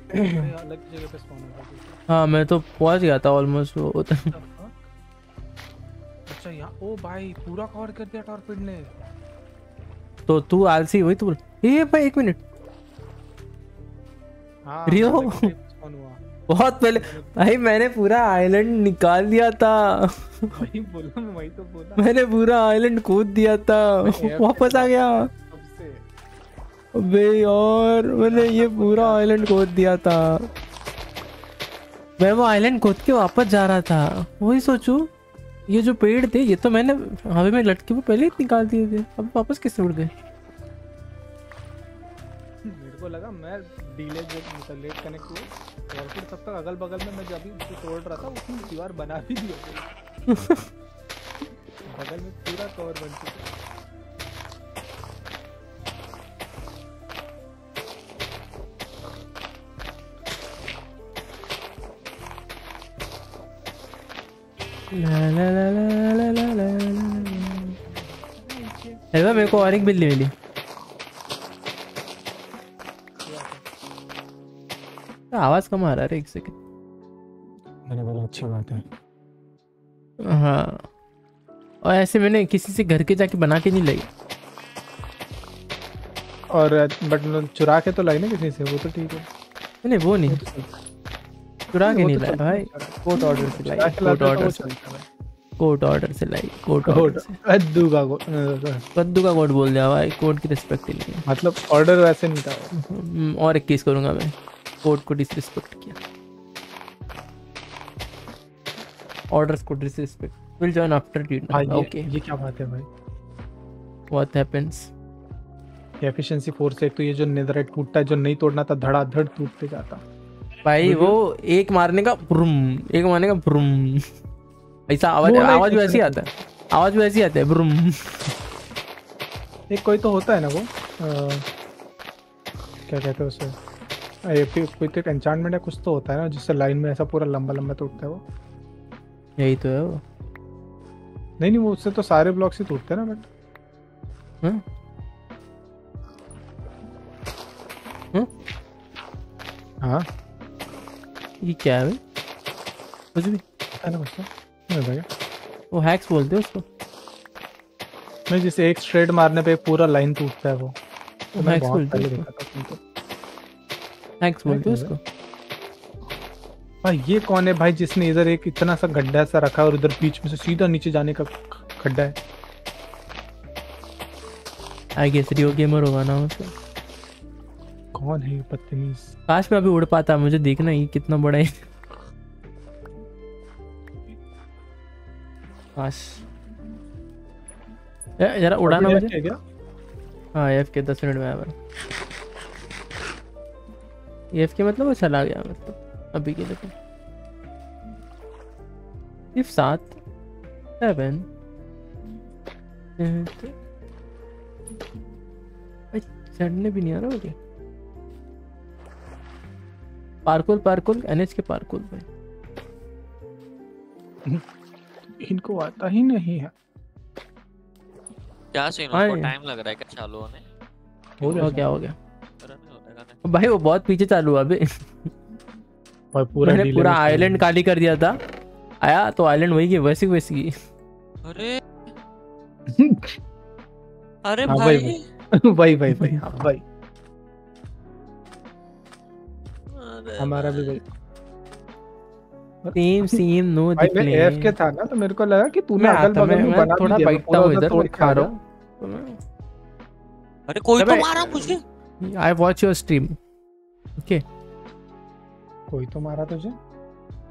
मैं अलग जगह पे स्पॉन हो गया हाँ मैं तो पहुँच गया था ऑलमोस्ट वो तो अच्छा यहाँ ओ भाई पूरा कवर कर दिया टॉर्पिड ने। तो तू आलसी वही तो बोल ये भाई एक मिनट हाँ रियो। बहुत पहले भाई मैंने पूरा आइलैंड निकाल दिया था। वही बोला मैं वही तो बोला। मैंने पूरा आइलैंड कूद दिया था। वापस आ गया। अबे और मैंने ये पूरा आइलैंड खोद दिया था। मैं वो आइलैंड खोद के वापस जा रहा था। वही सोचू ये जो पेड़ थे ये तो मैंने हवा में लटके वो पहले ही निकाल दिए थे। अब वापस कैसे उड़ गए? मेरे को लगा मैं डीले जो मतलब कनेक्ट हुआ और फिर तब तक अगल बगल में मैं जब भी उसको तोड़ रहा था उसने दीवार बना भी दिया बगल में पूरा कवर बन चुका ला ला ला ला ला ला ला मेरे को और एक बिल्ली मिली आवाज़ कम आ रहा है एक सेकंड मैंने बोला अच्छी बात है। हाँ। और ऐसे मैंने किसी से घर के जाके बना के नहीं लाई। और बट चुरा के तो लाई ना किसी से वो तो ठीक है। नहीं वो नहीं। चुरा के नहीं तो लाया भाई। कोर्ट ऑर्डर से लाई। कोर्ट तो ऑर्डर से कोर्ट ऑर्डर से लाई। कोर्ट ऑर्डर से। कद्दू का को- अ, कद्दू का कोर्ट बोल दिया भाई। कोर्ट की रिस्पेक्ट नहीं मतलब ऑर्डर वैसे नहीं था। हम्म, और एक केस करूँगा मैं। कोर्ट को डिसरिस्पेक्ट किया। Orders could disrespect will join after भाई treatment ये क्या बात है भाई? What happens? एफिशिएंसी फोर से तो ये जो नेदराइट टूटता है जो नहीं तोड़ना था धड़ाधड़ टूटते जाता। भाई वो एक मारने का ब्रुम एक मारने का ब्रुम ऐसा आवाज़ आवाज़ ऐसे वैसी आता है। आवाज़ वैसी आता है ब्रुम एक कोई तो होता है ना वो? अ, क्या कहते हैं उसे? ये कोई तो एन्चांटमेंट है कुछ तो होता है ना जिससे लाइन में ऐसा पूरा लंबा लंबा टूटता है वो। यही तो है वो। नहीं नहीं वो उससे तो सारे ब्लॉक्स ही टूटते हैं ना बट हाँ? हाँ? हाँ। ये क्या है कुछ भी। है ना कुछ तो। नहीं होता क्या वो हैक्स बोलते हैं उसको। नहीं जैसे एक स्ट्रेट मारने पे पूरा लाइन टूटता है वो। तो मैं बहुत पहले देखा था तुमको। हैक्स बोलते हैं है? उसको। भाई ये कौन है भाई जिसने इधर एक इतना सा गड्ढा सा रखा और उधर बीच में से सीधा नीचे जाने का खड्डा है? आई गेस रियो गेमर होगा ना उसका कौन है ये बदतमीज काश मैं अभी उड़ पाता मुझे देखना ये कितना बड़ा है। काश। जरा उड़ाना मुझे। क्या? हाँ एफ़ के दस मिनट में आया एफ़ के मतलब वो चला गया मतलब अभी के लिए तो। सिर्फ़ सात सेवन चढ़ने भी नहीं आ रहा मुझे पार्कुल पार्कुल एनएच के पार्कुल भाई इनको आता ही नहीं है। क्या सीन हाँ? उसको। टाइम लग रहा है क्या चालू होने? हो हो गया हो गया। भाई वो बहुत पीछे चालू हुआ अभी। और पूरा मैंने पूरा आइलैंड खाली कर दिया था। आया तो आइलैंड वही की वैसी वैसी की। अरे। अरे हाँ, भाई वही वही वही वही हाँ अरे हमारा भी भाई। सेम सेम नो भाई मैं एफ़ के था ना तो मेरे को लगा कि तूने अगल बगल में बना थोड़ा बैठता हूँ उधर इधर खा रहा। हूँ। अरे कोई तो मारा मुझे I watch your stream okay कोई तो मारा तुझे?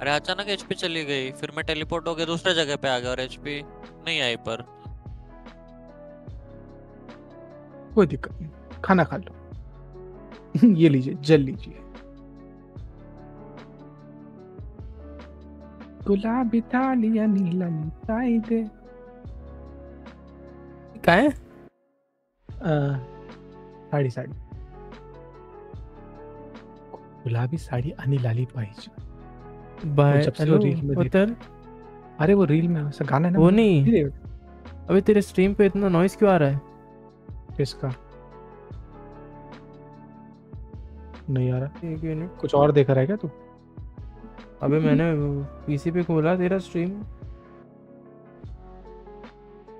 अरे अचानक एचपी चली गई फिर मैं टेलीपोर्ट होके दूसरे जगह पे आ गया और एचपी नहीं आई पर। कोई दिक्कत नहीं। खाना खा लो। ये लीजिए जल लीजिए। गुलाबी थालिया नीला मिठाई दे। काय आहे? अं, साडी साडी। गुलाबी साडी आणि लाली पाहिजे। बाय जब से वो रील में उतर अरे वो रील में ऐसा गाना है ना? वो नहीं। नहीं अबे तेरे स्ट्रीम पे इतना नॉइस क्यों आ रहा है? किसका? नहीं आ रहा। एक मिनट कुछ और देख रहा है क्या तू? अबे मैंने पीसी पे खोला तेरा स्ट्रीम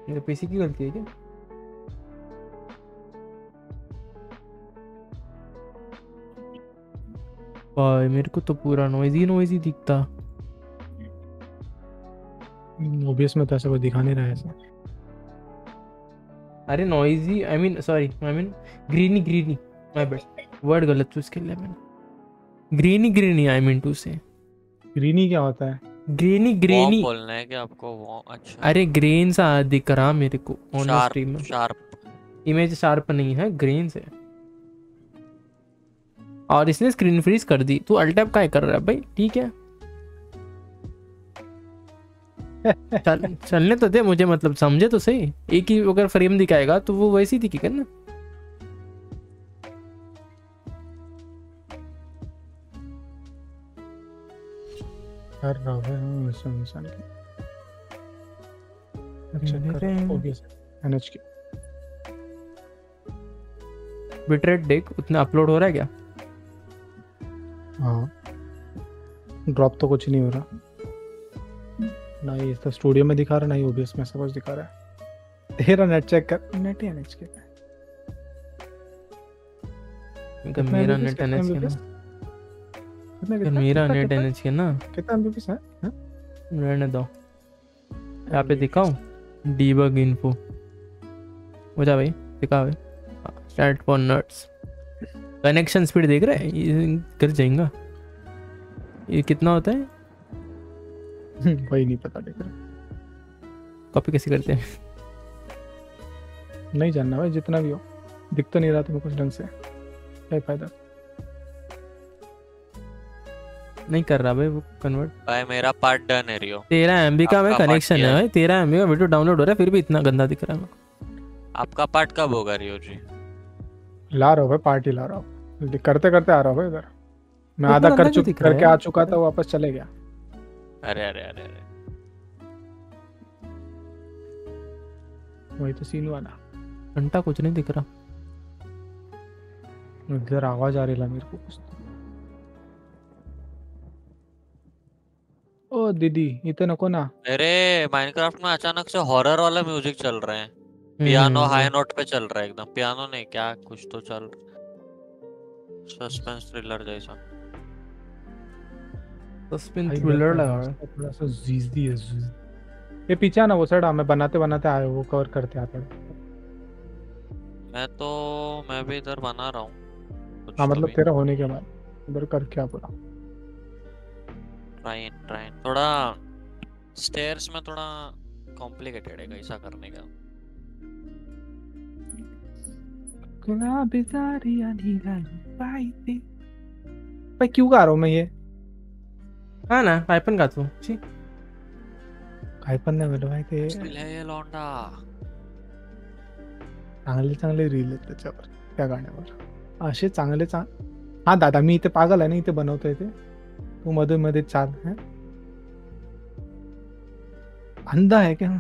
मेरे पीसी की गलती है क्या? भाई मेरे को तो पूरा नॉइजी नॉइजी दिखता। ओबीएस में तो ऐसा कुछ दिखा नहीं रहा है ऐसा। अरे noisy I mean sorry I mean greeny greeny my bad word गलत चूज़ कर लिया मैंने। Greeny greeny I mean to say greeny क्या होता है? ग्रीनी ग्रीनी बोलना है कि आपको? वो अच्छा। अरे ग्रेन सा दिख रहा मेरे को ऑन स्ट्रीम में। शार्प इमेज शार्प नहीं है ग्रीन से और इसने स्क्रीन फ्रीज कर दी। तू अल्टैप का कर रहा है भाई? ठीक है। चल चलने तो दे मुझे मतलब समझे तो सही। एक ही अगर फ्रेम दिखाएगा तो वो वैसी दिखेगा ना। कर रहा है हाँ, इंसान की। अच्छा कर। ओबीएस एनएच की। बिटरेट देख उतना अपलोड हो रहा है क्या? हाँ। ड्रॉप तो कुछ नहीं हो रहा। ना ही तो स्टूडियो में दिखा रहा ना ही ओबीएस में सब कुछ दिखा रहा है। तेरा नेट चेक कर नेट ही एनएच के? क्योंकि मेरा नेट एनएच के ना। कितना मेरा नेट एनएच के ना। कितना एमबीपीएस है? हाँ? रहने दो। यहाँ पे दिखाऊँ? डीबग इन्फो हो जा भाई दिखा भाई। स्टार्ट फॉर नट्स कनेक्शन स्पीड देख रहा है? ये कर जाएगा। ये कितना होता है? वही नहीं पता देख रहा। कॉपी कैसे करते हैं? नहीं जानना भाई जितना भी हो। दिख तो नहीं रहा तुम्हें कुछ ढंग से। क्या फ़ायदा? नहीं कर रहा भाई वो कन्वर्ट भाई मेरा पार्ट डन है रियो तेरह एमबी का में आपका कनेक्शन है। भाई तेरह एमबी का वीडियो डाउनलोड हो रहा है फिर भी इतना गंदा दिख रहा है। आपका पार्ट कब होगा रियो जी? ला रहा हूँ भाई पार्टी ला रहा हूँ। करते करते आ रहा हूँ इधर। मैं तो आधा कर चुक रहा है? करके आ चुका था वापस चले गया। अरे अरे अरे अरे। वही तो सीन वाला। घंटा कुछ नहीं दिख रहा। इधर आवाज़ आ रही ला मेरे को कुछ ओ दीदी इथे नको ना। मेरे माइनक्राफ्ट में अचानक से हॉरर वाला म्यूज़िक चल रहे हैं। पियानो हाई नोट पे चल रहा है एकदम। पियानो नहीं क्या कुछ तो चल सस्पेंस थ्रिलर जैसा सस्पेंस थ्रिलर लगा हुआ है थोड़ा सा जीजदी है जीज ये पीछे आना वो साइड हमें बनाते बनाते आए वो कवर करते आते मैं तो मैं भी इधर बना रहा हूँ हाँ मतलब तेरा होने के बाद इधर कर क्या पूरा ट्राइन ट्राइन थोड़ा स्टेयर्स में थोड़ा कॉम्प्लिकेटेड है ऐसा करने का गुलाबी नीलानी पाईते भाई क्यों गा रहा हूँ मैं ये? हाँ ना पायपन का तू। पण नाही बोललो भाई ते है लौंडा। चांगले चांगले रील आहेत त्याच्यावर। त्या गाण्यावर असे चांगले चांग हा दादा मी इथे पागल आहे ना इथे बनवतोय ते. तू मध्ये मध्ये चाल है? अंधा है क्या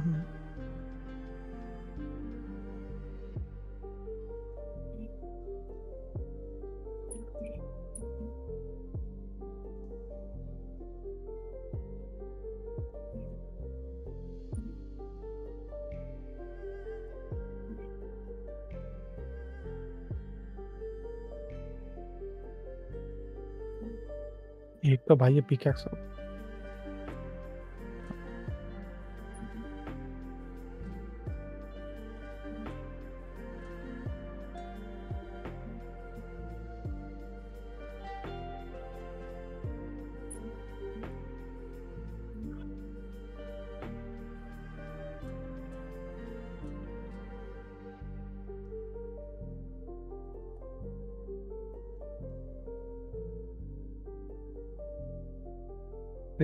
एक तो भाई ये पिकैक्स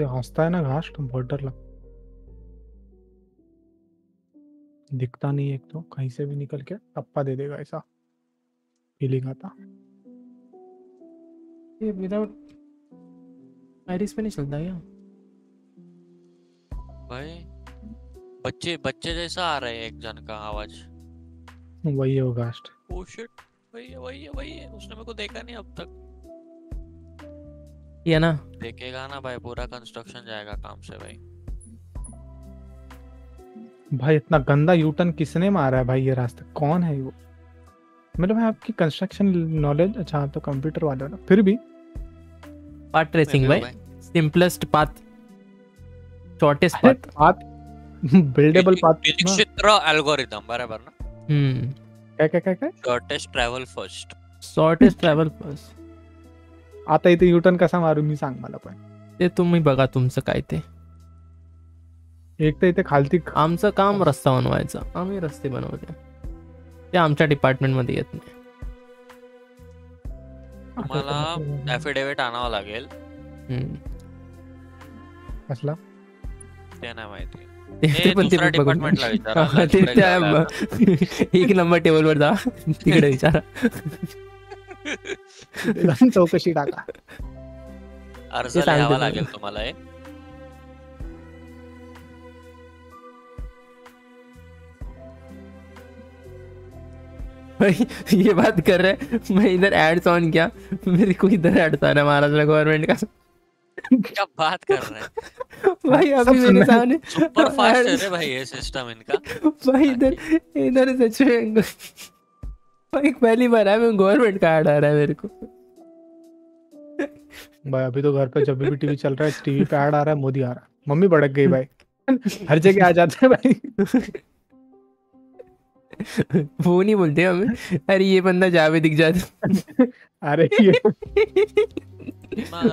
हंसता है ना घास तो बहुत डर लगता दिखता नहीं एक तो कहीं से भी निकल के टप्पा दे देगा ऐसा फीलिंग आता। ये विदाउट आइरिस पे नहीं चलता क्या? भाई बच्चे बच्चे जैसा आ रहा है एक जन का आवाज़। वही है वो घास्ट ओ शिट वही है वही है वही है उसने मेरे को देखा नहीं अब तक। ये ना? देखेगा ना भाई पूरा कंस्ट्रक्शन जाएगा काम से भाई। भाई इतना गंदा यूटर्न किसने मारा है भाई ये रास्ता? कौन है वो? मतलब भाई आपकी कंस्ट्रक्शन नॉलेज अच्छा आप तो कंप्यूटर वाले हो ना फिर भी। पाथ ट्रेसिंग भाई। Simplest path shortest path path buildable path विचित्र एल्गोरिथम बराबर ना? हम्म। काय काय काय काय? Shortest travel first shortest travel बस आता इथे युटर्न कसा मारू मी सांग मला पण. ते तुम्ही बघा तुमचं काय ते. एक तर इथे खालती आमचं काम रस्ता बनवायचं. आम्ही रस्ते बनवते ते आमच्या डिपार्टमेंट मध्ये येत नाही. तुम्हाला ऍफिडेव्हिट आणावं लागेल. हम्म. कसला? ते नाही माहिती. ते पण ते. एक नंबर टेबल वर जा. तिकडे विचारा. चौकशी टाका. अर्ज़ लिहावा लागेल तुम्हाला हे. भाई ये बात कर रहे हैं, मैं इधर एड्स ऑन किया मेरे को इधर एड्स आ रहा है महाराष्ट्र गवर्नमेंट का। क्या बात कर रहे हैं? भाई अभी मेरे सामने सुपर फास्ट है भाई ये सिस्टम इनका। भाई इधर इधर सच में भाई पहली बार है मैं गवर्नमेंट का ऐड आ रहा है मेरे को। भाई अभी तो घर पे जब भी टीवी चल रहा है टीवी पे ऐड आ रहा है मोदी आ रहा है। मम्मी भड़क गई भाई। हर जगह आ जाते हैं भाई। वो नहीं बोलते हमें। अरे ये बंदा जावे दिख जाता अरे ये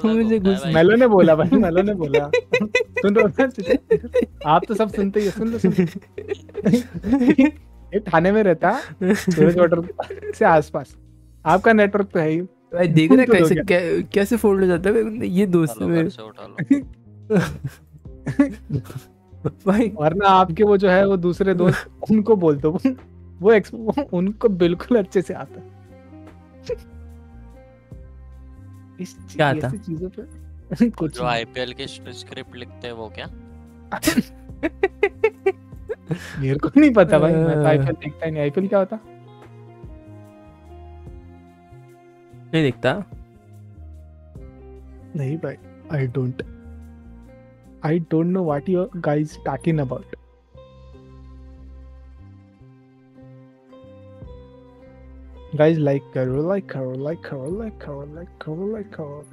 मुझे है भाई। मेलो ने बोला भाई मेलो ने बोला। सुन रहे हो आप तो सब सुनते ही सुन लो सुन लो। ये थाने में रहता सूरज वाटर से आसपास। आपका नेटवर्क तो है ही। भाई देख रहा तो कैसे कै, कैसे फोल्ड हो जाता है? ये दोस्त मेरे उठा लो। भाई। वरना आपके वो जो है वो दूसरे दोस्त उनको बोल दो। वो एक्स उनको बिल्कुल अच्छे से आता। इस क्या आता? चीज़ों पे कुछ जो आईपीएल की स्क्रिप्ट लिखते हैं वो क्या? मेरे को नहीं पता भाई मैं तो आईपीएल देखता ही नहीं। आईपीएल क्या होता? नहीं दिखता। नहीं भाई I don't I don't know what you guys talking about guys like करो लाइक करो लाइक करो लाइक करो लाइक करो लाइक करो।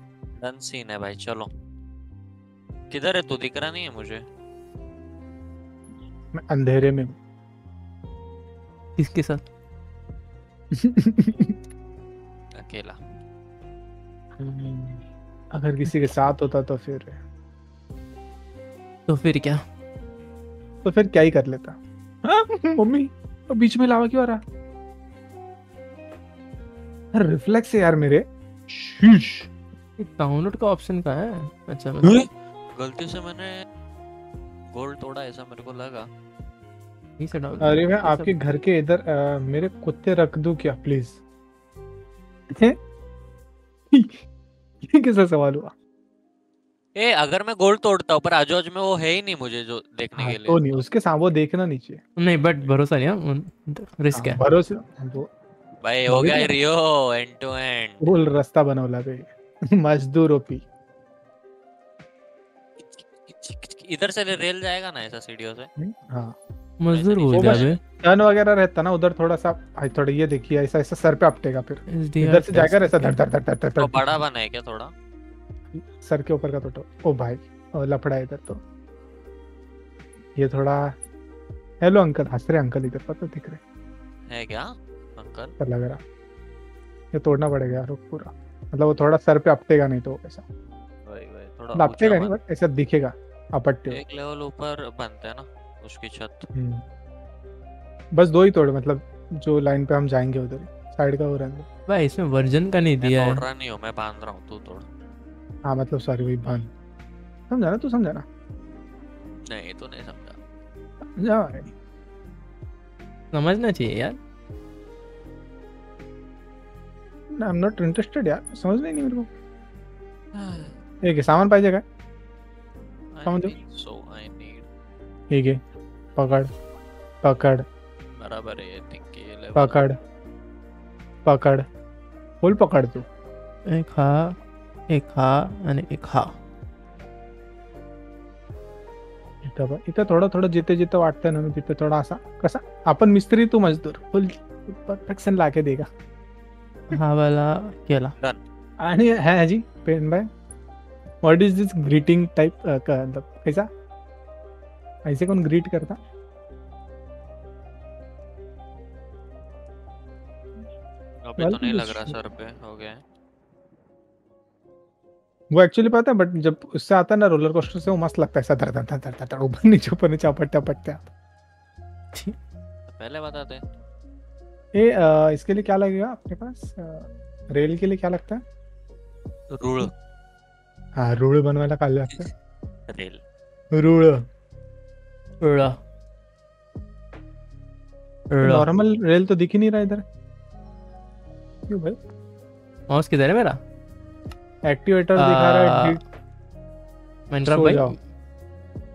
डन सीन है भाई चलो। किधर है तू? दिख रहा नहीं है मुझे? मैं अंधेरे में। हूँ किसके साथ? अकेला। अगर किसी के साथ होता तो फिर तो फिर क्या? तो फिर क्या ही कर लेता। हाँ, मम्मी वो बीच में लावा क्यों आ रहा? रिफ्लेक्स है यार मेरे। डाउनलोड का ऑप्शन कहाँ है? अच्छा मतलब गलती से मैंने गोल्ड तोड़ा ऐसा मेरे को लगा। अरे मैं आपके घर के इधर मेरे कुत्ते रख दूँ क्या प्लीज़? ये कैसा सवाल हुआ? ए अगर मैं गोल्ड तोड़ता हूँ पर आजू बाजू में वो है ही नहीं मुझे जो देखने हाँ, के लिए। तो नहीं उसके साथ वो देखना चाहिए नहीं बट भरोसा नहीं है रिस्क हाँ, है। भरोसे? भाई हो गया Rio end to end full रास्ता बनवला बे मजदूर ओपी इधर से रेल जाएगा ना ऐसा सीढ़ियों से? हाँ। मजदूर बस- जावे टर्न वगैरह रहता ना उधर थोड़ा सा आई थोड़ा ये देखिए ऐसा ऐसा सर पे अपटेगा फिर। इधर से जाकर ऐसा धड़ धड़ धड़ धड़ तो बड़ा बना है क्या थोड़ा? सर के ऊपर का तो ओ भाई लफड़ा इधर तो। ये थोड़ा हेलो अंकल हंस रहे अंकल इधर पता दिख रहे है। क्या अंकल? पर लग रहा। ये तोड़ना पड़ेगा यार पूरा। मतलब वो थोड़ा सर पे अपटेगा नहीं तो ऐसा। वही वही थोड़ा मतलब अपटेगा नहीं बट ऐसा दिखेगा। अपट्टे एक लेवल ऊपर बनता है ना उसकी छत। हम्म। बस दो ही तोड़ मतलब जो लाइन पे हम जाएँगे उधर साइड का वो रहने दो। भाई इसमें वर्जन का नहीं दिया तोड़ रहा नहीं हूँ मैं बाँध रहा हूँ तू तोड़। हाँ मतलब सॉरी वही बंद समझा ना तू समझा ना? नहीं तू नहीं समझा। समझा भाई। समझना चाहिए यार। आई एम नॉट इंटरेस्टेड यार समझ नहीं मेरे को। एक सामान पाहिजे काय समझ? दो। सो आई नीड ठीक है। पकड़ पकड़। बराबर है आई थिंक ये लेवल पकड़ पकड़। फुल पकड़ तू। एक हा एक हा आणि एक हा। इथं बघ इथं थोडं थोडं जिथे जिथे वाटतं ना तिथे थोडा असा कसा? आपण मिस्त्री तू मजदूर. फुल परफेक्शन लाके देगा हा वाला केला. आणि है जी pen bye. What is this greeting type मतलब कैसा ऐसे कौन ग्रीट करता? अभी तो नहीं लग रहा सर पे हो गया वो एक्चुअली पता है बट जब उससे आता है ना रोलर कोस्टर से वो मस्त लगता है ऐसा धड़ धड़ धड़ धड़ ऊपर नीचे ऊपर नीचे अपट्टे अपट्टे तो पहले बताते ये अ, इसके लिए क्या लगेगा आपके पास? रेल के लिए क्या लगता है? रूल हाँ रूळ बनवायला काय लागतं रेल रूळ ळ ळ नॉर्मल रेल तो दिख ही नहीं रहा इधर। क्यों भाई? माउस किधर है मेरा? एक्टिवेटर दिखा रहा है माइनक्राफ्ट सो भाई। जाओ।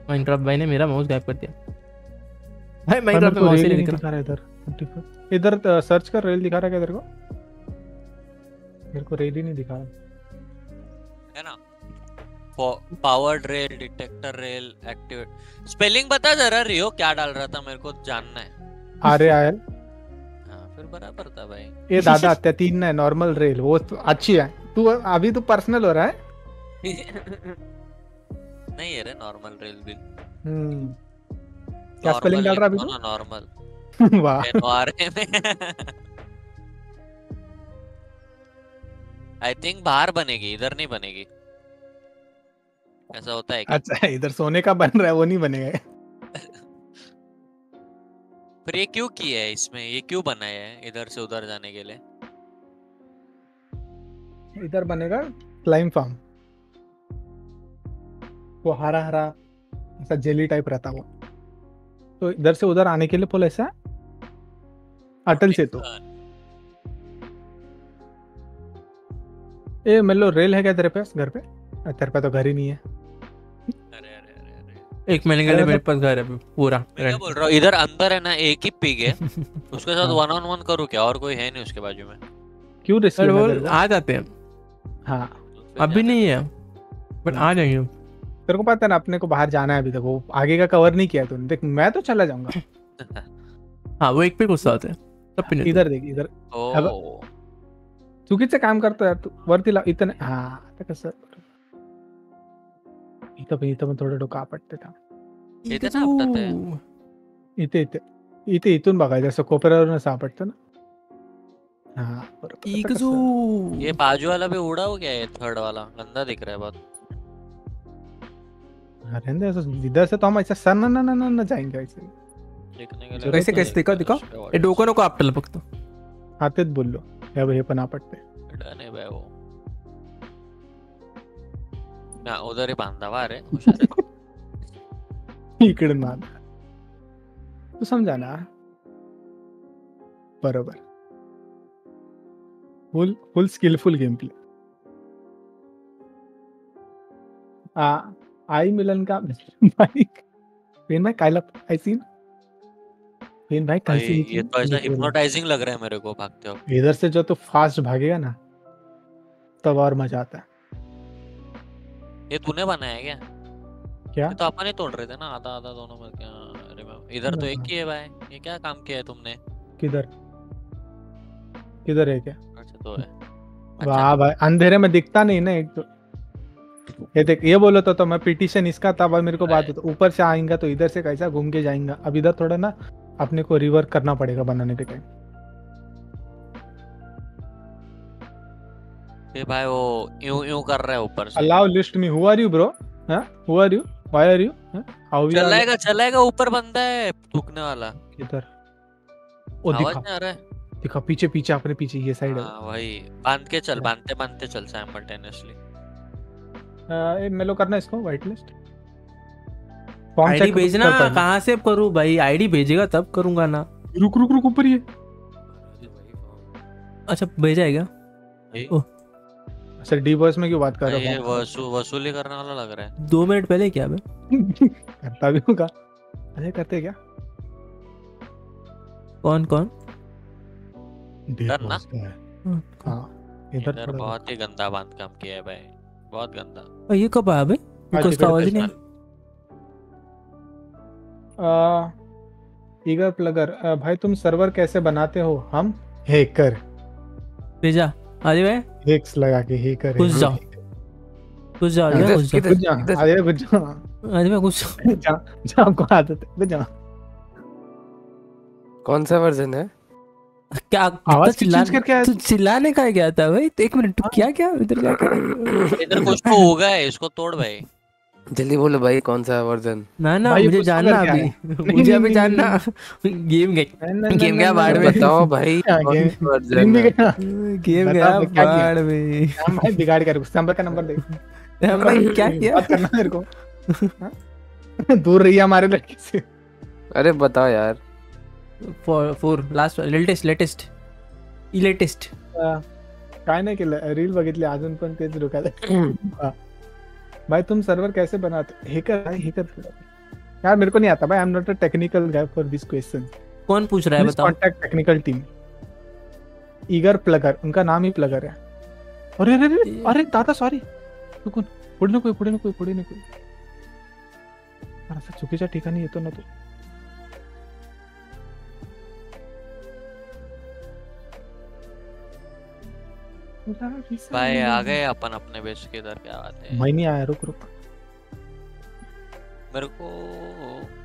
माइनक्राफ्ट भाई ने मेरा माउस गायब कर दिया। भाई पर माइनक्राफ्ट में को माउस ही ही नहीं नहीं दिख रहा। दिखा रहा इधर इधर सर्च कर रेल दिखा रहा है क्या तेरे को? मेरे को रेल ही नहीं दिखा रहा। है ना? Powered rail detector rail activate spelling बता जरा रियो क्या डाल रहा था मेरे को जानना है? आर ए आयल हाँ फिर बराबर था भाई। ये दादा त्या तीन है नॉर्मल रेल वो तो अच्छी है। तू अभी तो पर्सनल हो रहा है? नहीं है रे नॉर्मल रेल बिल हम्म। क्या spelling डाल रहा अभी ना नॉर्मल वाह। एन आर ए में आई थिंक बाहर बनेगी इधर नहीं बनेगी। ऐसा होता है अच्छा इधर सोने का बन रहा है वो नहीं बनेगा। फिर ये क्यों किया है इसमें? ये क्यों बनाया है इधर से उधर जाने के लिए? इधर बनेगा क्लाइम फार्म वो हरा हरा ऐसा जेली टाइप रहता वो। तो इधर से उधर आने के लिए पुल ऐसा अटल सेतु। ए मेलो रेल है क्या तेरे पास? घर पे? तेरे पे तो घर ही नहीं है। अरे अरे अरे अरे। एक महीने के लिए मेरे पास घर है अभी पूरा मैं क्या बोल रहा हूँ इधर अंदर है ना एक ही पिग है। उसके साथ हाँ। वन ऑन वन करूँ क्या? और कोई है नहीं उसके बाजू में। क्यों रिस्क वो आ जाते हैं। हाँ। तो अभी नहीं है बट आ जाएँगे। तेरे को पता है ना अपने को बाहर जाना है अभी तक वो आगे का कवर नहीं किया तूने। देख मैं तो चला जाऊँगा। है। हाँ वो एक पे गुस्सा होते हैं सब पे इधर देख इधर। ओ। चुकीचं काम करतो यार तू वरती नाही. हा आता कसं पण इथं पण थोडं डोकं आपटते था होते. इथे ना आपटत आहे. इथे इथे इथे इथून बघायचं असं कोपऱ्यावरून असं आपटतं ना. हा? ये बाजू वाला भी उड़ा हो गया है थर्ड वाला. गंदा दिख रहा है बहुत रहने दे ऐसा इधर से तो हम ऐसा सर ना ना ना ना ना जाएँगे ऐसे देखने के कैसे कैसे दिखाओ उसके हे डोकं नको आपटायला फक्त. हा तेच बोललो बघ, हे पण आपटते डन है भाई वो. ना उधर ही अरे इकडे तू समजा ना? बरोबर। Full full skillful game play आ आई मिलन का भाई पेन भाई कायला आई सीन? पेन भाई कैसी ये तो ऐसा हिप्नोटाइजिंग लग रहा है मेरे को भागते हो। इधर से जो तो फास्ट भागेगा ना तब और मज़ा आता है। ये तूने बनाया क्या? क्या? तो अपन ही तोड़ रहे थे ना आधा आधा दोनों में क्या इधर तो एक ही है भाई ये क्या काम किया है तुमने? किधर? किधर है क्या? अच्छा तो है। वाह भाई अंधेरे में दिखता नहीं ना एक तो। ये देख ये बोलो तो, तो मैं पिटीशन इसका था भाई मेरे को बात होता। ऊपर से आएगा तो इधर से कैसा घूम के जाएगा। अब इधर थोड़ा ना अपने को रिवर्क करना पड़ेगा बनाने के टाइम ये भाई वो यूँ यूँ कर रहा है ऊपर से। Allow list me who are you bro हाँ who? Are you why are you how you चलाएगा चलाएगा ऊपर बंदा है थूकने वाला। किधर? ओ आवाज़ दिखा। नहीं आ रहा है। दिखा पीछे पीछे अपने पीछे ये साइड है। हाँ वही। बाँध के चल हाँ। बांधते बांधते चल साइमल्टेनियसली ये मेलो करना इसको व्हाइट लिस्ट आईडी भेजना हूँ। कहाँ से करूँ भाई? आईडी भेजेगा तब करूँगा ना। रुक रुक रुक ऊपर ये अच्छा भेजा है क्या? अच्छा डी वॉइस में क्यों बात कर रहा हूँ? वसू वसूली करने वाला लग रहा है। दो मिनट पहले क्या बे? करता भी होगा अरे करते क्या? कौन कौन? डर ना? है। हाँ। इधर बहुत ही गंदा बाँध काम किया है भाई बहुत गंदा। और ये कब आया बे? आज उसका आवाज़ ही नहीं। ईगर प्लगर भाई तुम सर्वर कैसे बनाते हो? हम? हैकर भेजा। अरे भाई? हेक्स लगा के ही कर। घुस जाओ। घुस जाओ अरे घुस जाओ। अरे घुस जाओ अरे भाई घुस जाओ। जा जा आपको आदत है जा कौन सा वर्जन है? क्या आवाज़ चिल्ला की करके आया तू? चिल्लाने का क्या था भाई? तो एक मिनट तू क्या क्या इधर क्या इधर कुछ तो होगा है इसको तोड़ भाई। जल्दी बोलो भाई कौन सा वर्जन ना ना मुझे तो जानना अभी। मुझे अभी जानना। गेम नहीं, गेम गया नहीं, में। बताओ भाई गेम- वर्जन गया गेम गया? बाढ़ में। हम भाई बिगाड़ कर संबर का नंबर दे। हम भाई क्या किया? बात करना मेरे को। हाँ? दूर रही हमारे लड़के से। अरे बताओ यार। Four four last latest latest latest काय नाही केलं रील बघितली अजून पण तेच डोक्यात. भाई तुम सर्वर कैसे बनाते? हैकर भाई हैकर यार मेरे को नहीं आता भाई I am not a technical guy for this question कौन पूछ रहा है बताओ। कांटेक्ट टेक्निकल टीम ईगर प्लगर उनका नाम ही प्लगर है। अरे अरे अरे अरे दादा सॉरी चुकून पुढे नको पुढे नको पुढे नको असं चुकीच्या ठिकाणी येतो ना तू। भाई आ गए अपन अपने बेस के इधर क्या बात है? मैं नहीं आया रुक रुक। मेरे को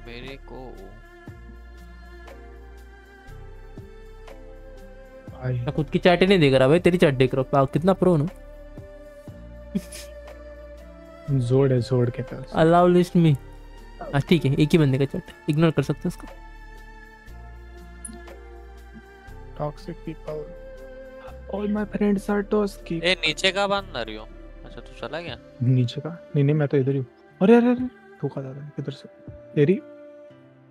मेरे को। भाई मैं खुद की चैट ही नहीं देख रहा भाई तेरी चैट देख रहा हूँ। कितना प्रो ना जोड़ है जोड़ के पास। अलाउ लिस्ट में। हाँ ठीक है एक ही बंदे का चैट इग्नोर कर सकते हो उसको। Toxic people all my friends are toxic ए नीचे का बाँध रही हो? अच्छा तू चला गया? नीचे का? नहीं नहीं मैं तो इधर ही हूँ। अरे अरे अरे धोखा दादा किधर से। तेरी?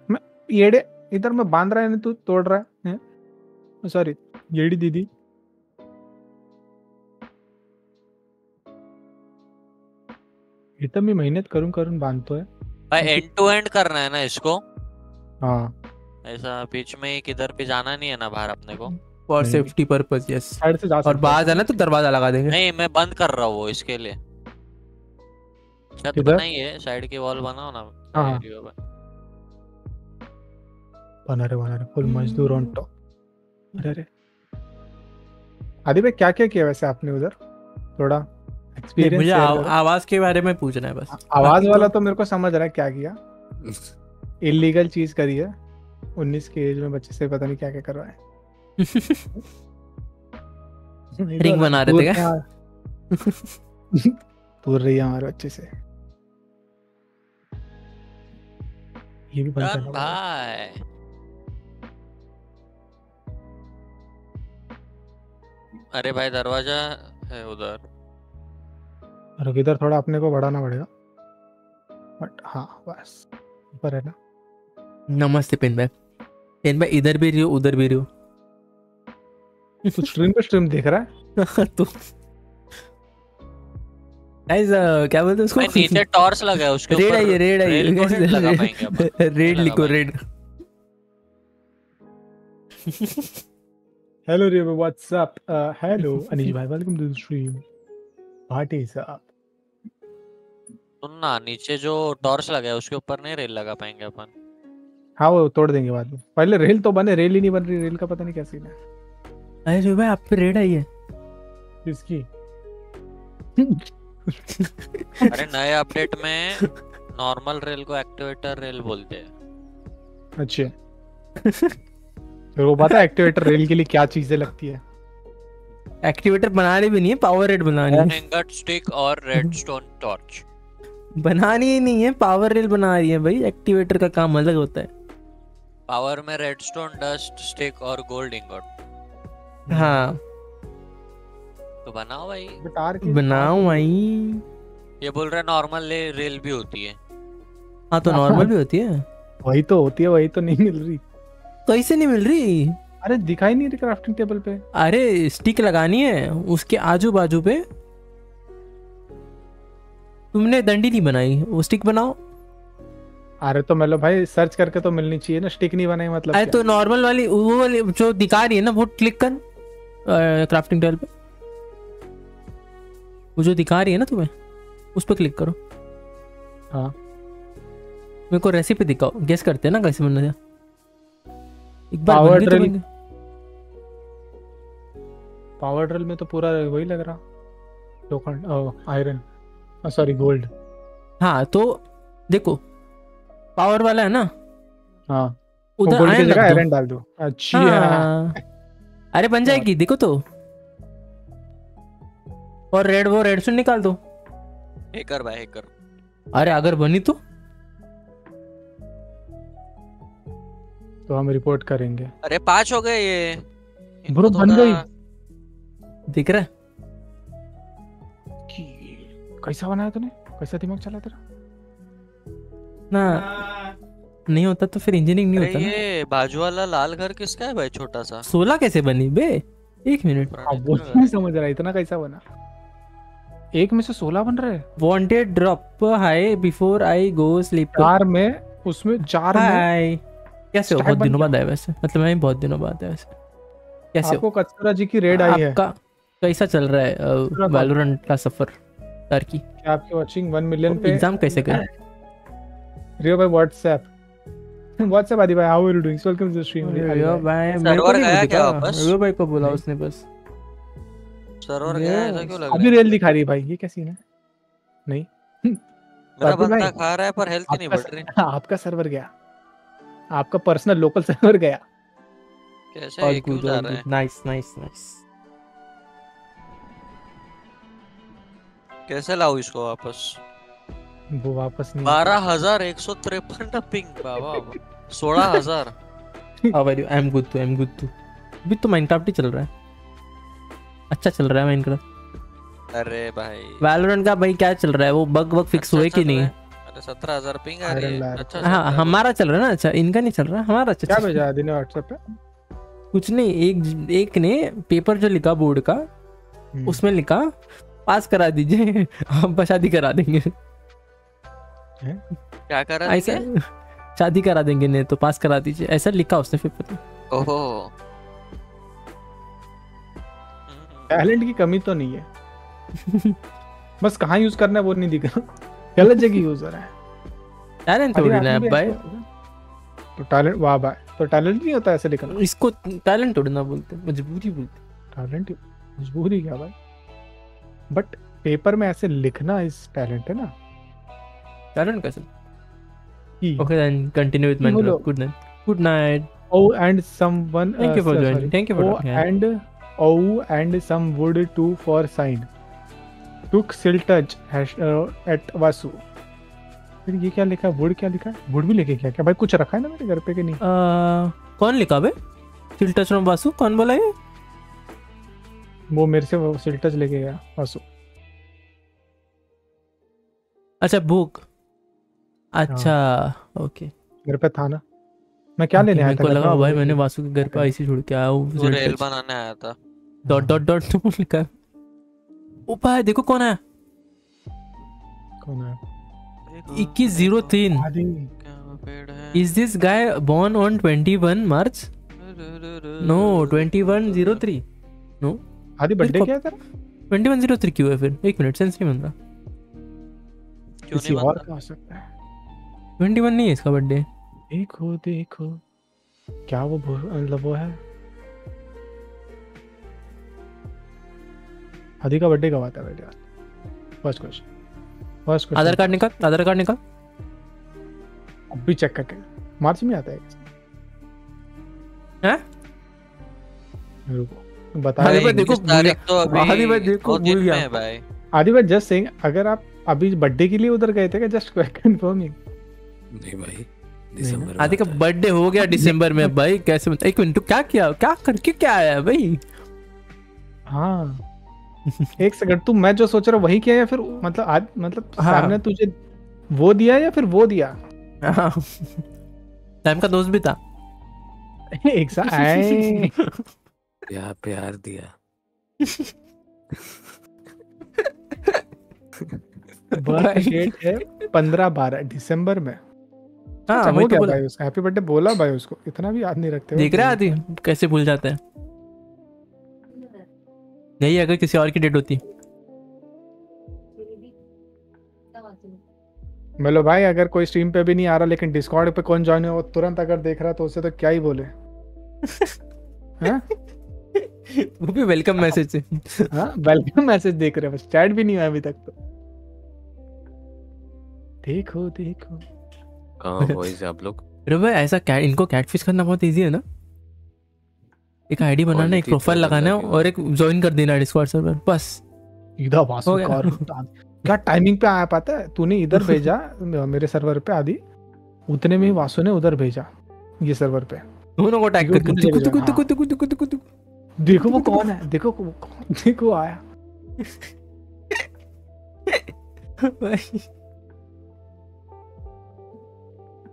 मैं येड़े इधर मैं बाँध रहा है ना तू तोड़ रहा है, है? सॉरी येड़ी दीदी। इथं मी मेहनत करून करून बांधतोय भाई एंड टू एंड करना है ना इसको? हाँ। ऐसा बीच में किधर भी जाना नहीं है ना बाहर अपने को? For safety purpose yes side से जा और बाहर जाना तो दरवाज़ा लगा देंगे। नहीं मैं बंद कर रहा हूँ वो इसके लिए। छत? बनाई है साइड की वॉल बनाओ ना हाँ। बना रहे बना रहे फुल मजदूर ऑन टॉप अरे अरे। आदि भाई क्या क्या किया वैसे आपने उधर? थोड़ा एक्सपीरियंस मुझे आव- आवाज़ के बारे में पूछना है बस। आवाज़ वाला तो- तो मेरे को समझ रहा है क्या किया। इलीगल चीज़ करी है। 19 की एज में बच्चे से पता नहीं क्या क्या करवाए तो रिंग बना रहे थे क्या? दूर रही है हमारे बच्चे से। ये भी बंद करना भाई। अरे भाई दरवाज़ा है उधर। रुक इधर थोड़ा अपने को बढ़ाना पड़ेगा। बट हाँ बस। ऊपर है ना। नमस्ते पेन भाई। पेन भाई इधर भी रहो उधर भी रहो तू स्ट्रीम पे स्ट्रीम देख रहा है? तो गाइस क्या बोलते हैं भाई नीचे टॉर्च लगा है उसके रेड ऊपर। आई रेड आई रेड लिखो। Red hello Ray what's up hello Anish भाई welcome to the stream what is up ना नीचे जो टॉर्च लगा है उसके ऊपर नहीं रेल लगा पाएँगे अपन। हाँ वो तोड़ देंगे बाद में। पहले रेल तो बने रेल ही नहीं बन रही रेल का पता नहीं क्या सीन है। अरे भाई आप पे रेड आई है। किसकी? अरे नए अपडेट में नॉर्मल रेल को एक्टिवेटर रेल बोलते हैं। अच्छा। तेरे को पता है एक्टिवेटर रेल के लिए क्या चीज़ें लगती है? एक्टिवेटर बनानी भी नहीं है पावर रेड बनानी है। इंगट स्टिक और रेडस्टोन टॉर्च बनानी ही नहीं है पावर रेल बना रही है भाई एक्टिवेटर का काम अलग होता है। पावर में रेडस्टोन डस्ट स्टिक और गोल्ड इंगट हाँ। तो बनाओ भाई। गिटार की बनाओ भाई। ये बोल रहे नॉर्मल रेल भी होती है। हाँ तो नॉर्मल भी होती है? वही तो होती है वही तो नहीं मिल रही। कैसे नहीं मिल रही? अरे दिखाई नहीं रही क्राफ्टिंग टेबल पे। अरे स्टिक लगानी है उसके आजू बाजू पे। तुमने डंडी नहीं बनाई वो स्टिक बनाओ। अरे तो मतलब भाई सर्च करके तो मिलनी चाहिए ना स्टिक नहीं बनाई मतलब अरे तो नॉर्मल वाली वो वाली जो दिखा रही है ना वो क्लिक कर। क्राफ्टिंग टेबल पे। वो जो दिखा रही है ना तुम्हें उस पर क्लिक करो। हाँ। मेरे को रेसिपी दिखाओ। गेस करते हैं ना कैसे बनना है। एक बार तो। बन गई। पावर ड्रिल में तो पूरा वही लग रहा। लोखंड आयरन सॉरी गोल्ड हाँ तो देखो पावर वाला है ना। हाँ। उधर आयरन डाल दो। अच्छी। हाँ। अरे बन जाएगी देखो तो। और रेड वो रेड सुन निकाल दो। हैकर भाई हैकर अरे अगर बनी तो? तो हम रिपोर्ट करेंगे। अरे पाँच हो गए ये। Bro, बन थोड़ा- दिख रहा है। कैसा बनाया तूने? कैसा दिमाग चला तेरा? ना। नहीं होता तो फिर इंजीनियरिंग नहीं होता ये बाजू वाला लाल घर किसका है भाई छोटा सा? सोलह कैसे बनी बे? एक मिनट वो नहीं समझ रहा इतना कैसा बना? एक में से सोलह बन रहे हैं? Wanted drop hi before I go sleep चार में उसमें चार में हाय कैसे हो? बहुत दिनों बाद आए वैसे। मतलब मैं बहुत दिनों बाद आया वैसे। कैसे आपको कचरा जी की रेड आई है। आपका कैसा चल रहा है वैलोरेंट का सफ़र टर्की क्या आपकी वाचिंग वन मिलियन पे? एग्ज़ाम कैसे गए? रियो भाई व्हाट्सएप व्हाट्सएप आदि भाई how are you doing welcome to the stream Rio भाई मेरे को सर्वर नहीं गया क्या दिखा वापस? रियो भाई को बोला नहीं। उसने बस? सर्वर गया? है, ऐसा. क्यों लग अभी रहा है? रेल दिखा रही है भाई। ये क्या सीन है? मेरा राजू बंदा खा रहा है पर हेल्थ ही नहीं बढ़ रही। आपका, आपका सर्वर गया। आपका पर्सनल लोकल सर्वर गया। कैसे? ये क्यों गुड जा रहा है? नाइस नाइस नाइस कैसे लाऊं इसको वापस? वो वापस नहीं बारह हज़ार एक सौ तिरपन पिंग बाबा सोलह हज़ार। How are you I am good too I am good too अभी तो माइनक्राफ्ट ही चल रहा है। अच्छा चल रहा है माइनक्राफ्ट अरे भाई। वैलोरेंट का भाई क्या चल रहा है? वो बग बग फिक्स अच्छा हुए कि नहीं? रहा सत्रह हज़ार पिंग आ रही है। अच्छा हाँ हमारा चल रहा है ना? अच्छा इनका नहीं चल रहा? हमारा अच्छा क्या भेजा आदि ने व्हाट्सएप पे? कुछ नहीं एक एक ने पेपर जो लिखा बोर्ड का हम्म। उसमें लिखा पास करा दीजिए हम शादी करा देंगे। क्या कर ऐसा शादी करा देंगे नहीं तो पास करा दीजिए। ऐसा लिखा उसने पेपर में ओहो। टैलेंट की कमी तो नहीं है। बस कहाँ यूज़ करना है वो नहीं दिख रहा। गलत जगह यूज़ हो रहा है। टैलेंट थोड़ी ना है भाई। तो टैलेंट वाह भाई तो टैलेंट नहीं होता ऐसे लिखना। इसको टैलेंट थोड़ी ना बोलते मजबूरी बोलते। टैलेंट मजबूरी क्या भाई? बट पेपर में ऐसे लिखना इस टैलेंट है ना। कैसे? कि? ओके देन कंटिन्यू विद बोलो। Minecraft good night good night oh and someone Thank you for sorry, joining. Thank you for oh yeah. and oh and some wood too for sign. Took siltage hash uh, at vasu. फिर ये क्या लिखा? Would क्या लिखा? Would भी लेके क्या? क्या भाई कुछ रखा है ना मेरे घर पे कि नहीं? कौन लिखा बे? चिल्टच फ्रॉम बासु कौन बोला ये? वो मेरे से वो सिल्टज लेके गया वासु अच्छा बुक अच्छा ओके। घर पे था ना। मैं क्या लेने आया मेरे था को लगा भाई मैंने वासु के घर पे ऐसे छोड़ के आया हूँ वो रेल बनाने आया था। डॉट डॉट डॉट तो लिखा है। ओ भाई देखो कौन है। कौन है? इक्कीस ज़ीरो तीन। आदि। क्या पेड़ है? Is this guy born on 21 March no 2103 no Adi birthday क्या है तेरा? 2103 क्यों है फिर? एक मिनट सेंस नहीं बन रहा। क्यों किसी नहीं और का हो सकता है। 21 नहीं है इसका बर्थडे देखो देखो। क्या वो मतलब वो है? आदि का बर्थडे कब आता है बेटा first question first question Aadhaar card निकाल आधार कार्ड निकाल। अभी चेक करके। मार्च में आता है हैं? रुको। बता भाई देखो, तारीख तो अभी आदि भाई देखो, भूल गया। भाई। आदि भाई जस्ट सेइंग अगर आप अभी बर्थडे के लिए उधर गए थे क्या? जस्ट कंफर्मिंग नहीं भाई दिसंबर आदि का बर्थडे हो। गया दिसंबर में भाई कैसे बता एक मिनट क्या किया क्या करके क्या आया भाई? हाँ। एक सेकंड तू मैं जो सोच रहा हूँ वही किया या फिर मतलब आज मतलब हाँ। सामने तुझे वो दिया या फिर वो दिया? टाइम का दोस्त भी था। एक सा आए। प्यार प्यार दिया। बर्थ डेट है पंद्रह बारह दिसंबर में। हाँ अच्छा, वही तो बोला। भाई उसका हैप्पी बर्थडे बोला भाई उसको इतना भी याद नहीं रखते देख रहा आदि कैसे भूल जाता है। यही अगर किसी और की डेट होती। मेलो भाई अगर कोई स्ट्रीम पे भी नहीं आ रहा लेकिन डिस्कॉर्ड पे कौन ज्वाइन हो तुरंत अगर देख रहा तो उसे तो क्या ही बोले। हाँ? वो भी वेलकम मैसेज से। हाँ वेलकम मैसेज देख रहे हैं बस चैट भी नहीं हुआ अभी तक तो। देखो देखो। बॉयज़ आप लोग। अरे भाई ऐसा कैट इनको कैटफिश करना बहुत इजी है ना? एक आईडी बनाना एक प्रोफ़ाइल तो लगाना बंदा और एक ज्वाइन कर देना डिस्कॉर्ड सर्वर बस। इधर वासु हो गया। का और- क्या टाइमिंग पे आया पाता है? तूने इधर भेजा मेरे सर्वर पे आदि उतने में ही वासु ने उधर भेजा ये सर्वर पे। दोनों को टैग कर हाँ। देखो वो कौन है? देखो वो कौन देखो आया।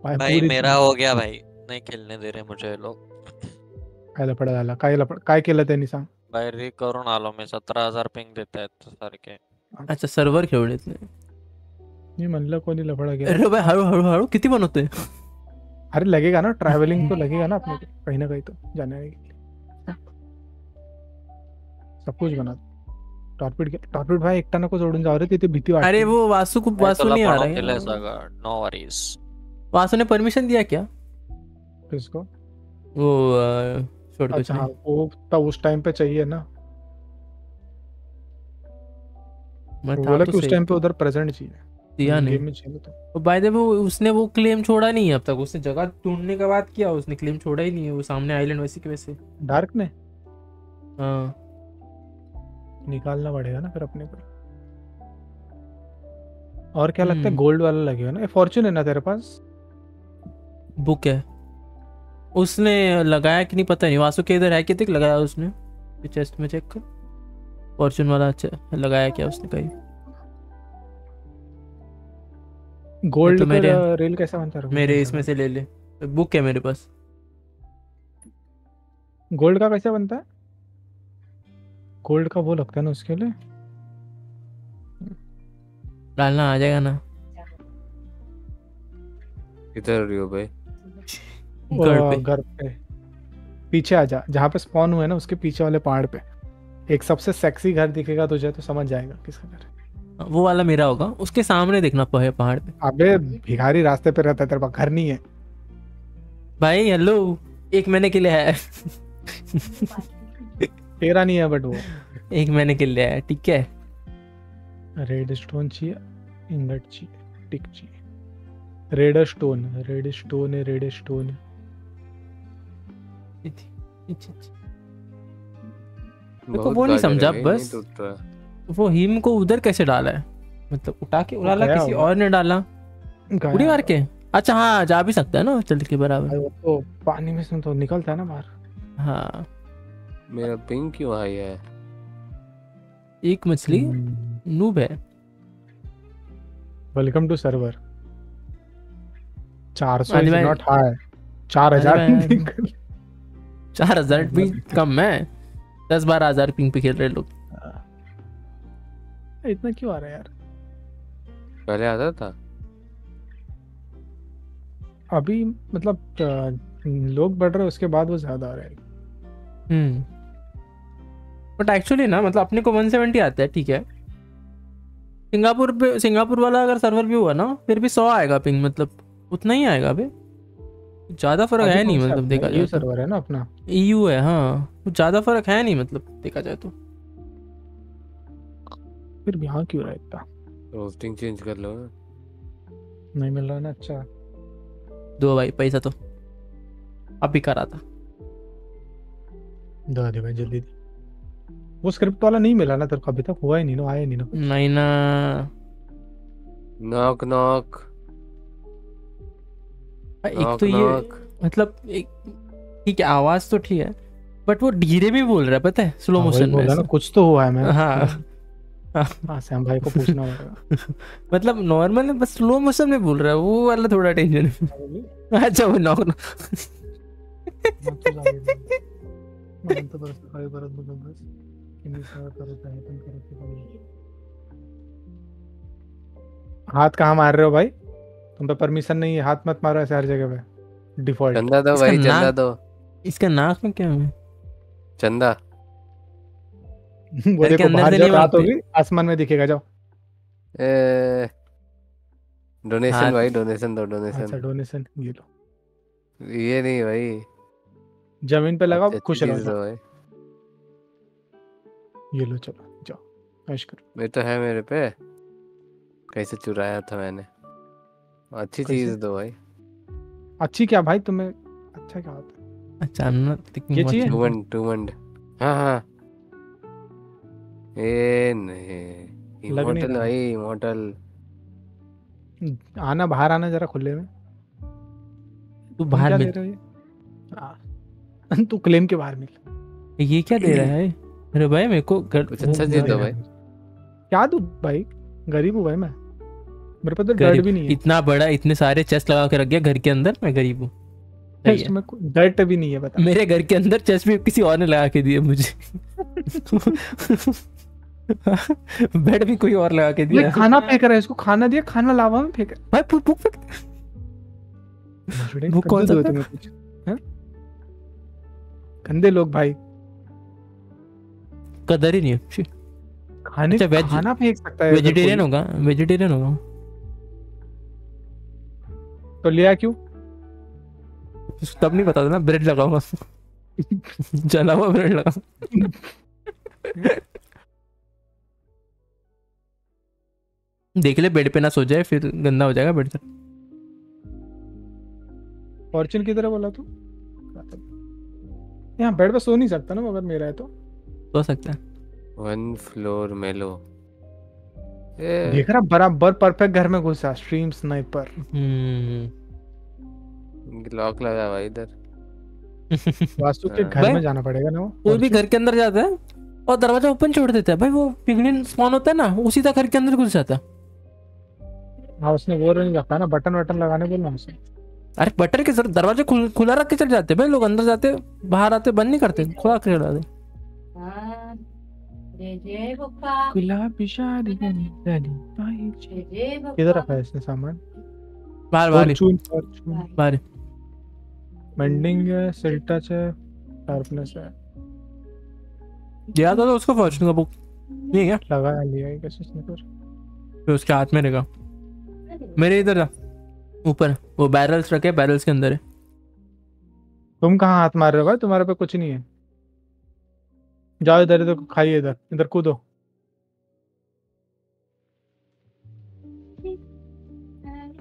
भाई भाई, भाई मेरा हो गया भाई। नहीं खेलने दे रहे मुझे लोग। काय लपड झाला काय लपड काय केलं त्यांनी सांग? भाई री करून आलो मी सतरा हज़ार पिंग देत आहेत सारखे. अच्छा सर्वर खेळलेत नाही. मी म्हणलं कोणी लफडा गेला अरे भाई हळू हळू हळू किती बनवतोय अरे लगेगा ना ट्रैवलिंग तो लगेगा ना अपने कहीं ना कहीं तो जाने के लिए सब कुछ बना. टॉर्पिड टॉर्पिड भाई एकटा नको सोडून जाऊ रे तिथे भीती वाटते. अरे वो वासु को वासु नहीं आ रहा है. नो वरीज वासु ने परमिशन दिया क्या? किसको? वो छोड़ अच्छा हाँ वो तब उस टाइम पे चाहिए ना। बोला तो कि उस टाइम पे उधर प्रेजेंट चाहिए। दिया नहीं। तो। बाय द वे उसने वो क्लेम छोड़ा नहीं है अब तक। उसने जगह ढूँढने के बाद किया उसने क्लेम छोड़ा ही नहीं है वो सामने आइलैंड वैसे के वैसे डार्क ने? हाँ। निकालना पड़ेगा ना फिर अपने को और क्या लगता है? हम्म। गोल्ड वाला लगे हो ना? फॉर्चून है ना तेरे पास? बुक है। उसने लगाया कि नहीं पता नहीं वासु के इधर है कि तक लगाया उसने। चेस्ट में चेक कर। फॉर्चून वाला अच्छा लगाया क्या उसने कहीं? गोल्ड तो मेरे- का रेल कैसा बनता है? मेरे इसमें से ले ले। बुक है मेरे पास। गोल्ड का कैसा बनता है? गोल्ड का वो लगता है ना उसके लिए। डालना आ जाएगा ना। किधर रही हो भाई? घर पे। घर पे। पीछे आ जा जहाँ पे स्पॉन हुए ना उसके पीछे वाले पहाड़ पे। एक सबसे सेक्सी घर दिखेगा तुझे तो समझ जाएगा किसका घर वो वाला मेरा होगा। उसके सामने देखना पड़े पहाड़ पे। अबे भिखारी रास्ते पे रहता है तेरे पास घर नहीं है। भाई हेलो एक महीने के लिए है तेरा नहीं है बट वो। एक महीने के लिए है ठीक है? रेड स्टोन चाहिए इंगट चाहिए टिक चाहिए। रेड स्टोन रेड स्टोन है रेड स्टोन है मेरे को वो नहीं समझा बस। नहीं वो हिम को उधर कैसे डाला है? मतलब उठा के उड़ाला किसी और ने डाला? उड़ी मार के? अच्छा हाँ जा भी सकता है ना चल के बराबर। तो पानी में से तो निकलता है ना बाहर। हाँ। मेरा पिंक क्यों आई है? एक मछली। नूब है। वेलकम टू सर्वर चार सौ नॉट हाई चार हज़ार निकल चार हज़ार भी कम है। दस बारह हज़ार पिंग पे खेल रहे लोग। इतना क्यों आ रहा है यार? पहले आता था। अभी मतलब लोग बढ़ रहे उसके बाद वो ज़्यादा आ रहा है। हम्म। बट एक्चुअली ना मतलब अपने को 170 आता है ठीक है। सिंगापुर पे सिंगापुर वाला अगर सर्वर भी हुआ ना फिर भी 100 आएगा पिंग मतलब उतना ही आएगा अबे ज़्यादा फ़र्क है नहीं मतलब देखा जाए तो। सर्वर है ना अपना? ईयू है हाँ। कुछ ज़्यादा फ़र्क है नहीं मतलब देखा जाए तो। फिर भी यहाँ क्यों रहा इतना? रोस्टिंग चेंज कर लो नहीं मिल रहा ना अच्छा। दो भाई पैसा तो। अभी करा था। दे दे भाई जल्दी दे। वो स्क्रिप्ट वाला नहीं मिला ना तेरे को अभी तक? हुआ ही नहीं ना आया नहीं ना नहीं ना। नॉक नॉक एक तो ये मतलब एक ठीक है आवाज़ तो ठीक है बट वो धीरे में बोल रहा है पता है? स्लो हाँ, मोशन में ना कुछ तो हुआ है मैं हाँ। हाँ सैम भाई को पूछना पड़ेगा मतलब नॉर्मल है बस स्लो मोशन में बोल रहा है वो वाला थोड़ा टेंशन है। अच्छा वो नॉक हाथ कहाँ मार रहे हो भाई? तुम पे परमिशन नहीं है हाथ मत मारो ऐसे हर जगह पे। डिफ़ॉल्ट चंदा दो भाई चंदा दो। इसका नाक में क्या है चंदा। वो देखो बाहर जब रात होगी आसमान में दिखेगा जाओ। ए डोनेशन भाई डोनेशन दो डोनेशन अच्छा डोनेशन ये लो। ये नहीं भाई। ज़मीन पे लगाओ खुश रहो भाई। ये लो चलो जाओ। ऐश करो। ये तो है मेरे पे। कैसे चुराया था मैंने। अच्छी चीज़ दो भाई। अच्छी क्या भाई तुम्हें? अच्छा क्या होता है। अच्छा thinking ये much चाहिए? into- टूमंड टूमंड हाँ हाँ। ए नहीं। इमोर्टल भाई इमोर्टल आना बाहर आना जरा खुले में। तू बाहर क्या दे मिल रहे हो। तू क्लेम के बाहर मिल ये क्या दे रहा है? अरे भाई मेरे को कुछ अच्छा चीज़ दो भाई। क्या दूँ भाई? गरीब हूँ भाई मैं। मेरे पास तो डर्ट भी नहीं है। इतना बड़ा इतने सारे चेस्ट लगा के रख गया घर के अंदर मैं गरीब हूँ। में डर्ट भी नहीं है बता। मेरे घर के अंदर चेस्ट भी किसी और ने लगा के दिए मुझे। बेड भी कोई और लगा के दिया। खाना फेंक रहा है इसको खाना दिया खाना लावा में फेंक भाई भूख भूख भूख वो कौन सा तुम्हें गंदे लोग भाई। कदर ही नहीं है। खाने अच्छा, खाना फेंक सकता है वेजिटेरियन होगा वेजिटेरियन होगा। तो लिया क्यों? तब नहीं पता था ना ब्रेड लगाऊँगा। जला हुआ ब्रेड लगा देख ले बेड पे ना सो जाए फिर गंदा हो जाएगा बेड से। फॉर्चून की तरह बोला तू? यहाँ बेड पे सो नहीं सकता ना अगर मेरा है तो। सो सकता है। वन फ्लोर मेलो देख रहा बराबर परफेक्ट घर में घुसा स्ट्रीम स्नाइपर हम्म। लॉक लगा हुआ इधर। वास्तु के। घर में जाना पड़ेगा ना वो? कोई भी घर के अंदर जाता है और दरवाज़ा ओपन छोड़ देता है। भाई वो पिगलिन स्पॉन होता है ना वो सीधा घर के अंदर घुस जाता है। हाँ उसने वो नहीं रखा ना बटन वटन लगाने बोलना उसे। अरे बटन के सर दरवाज़ा खुल, खुला रख के चले जाते भाई लोग अंदर जाते बाहर आते बंद नहीं करते खुला के चले जाते हाँ, जय जय बप्पा गुलाबी शादी जय जय बप्पा किधर रखा है इसने सामान? बाहर बाहर। ही, फॉर्चून फॉर्चून बाहर। मेंडिंग है सिल टच है शार्पनेस है। दिया था तो उसको फॉर्चून का बुक नहीं है? क्या लगाया लिया है कैसे इसने फिर? फिर उसके हाथ में रहेगा। मेरे इधर जा। ऊपर। वो बैरल्स रखे बैरल्स के अंदर है। तुम कहाँ हाथ मार रहे हो भाई? तुम्हारे पे कुछ नहीं है। जाओ इधर इधर खाइए इधर इधर कूदो।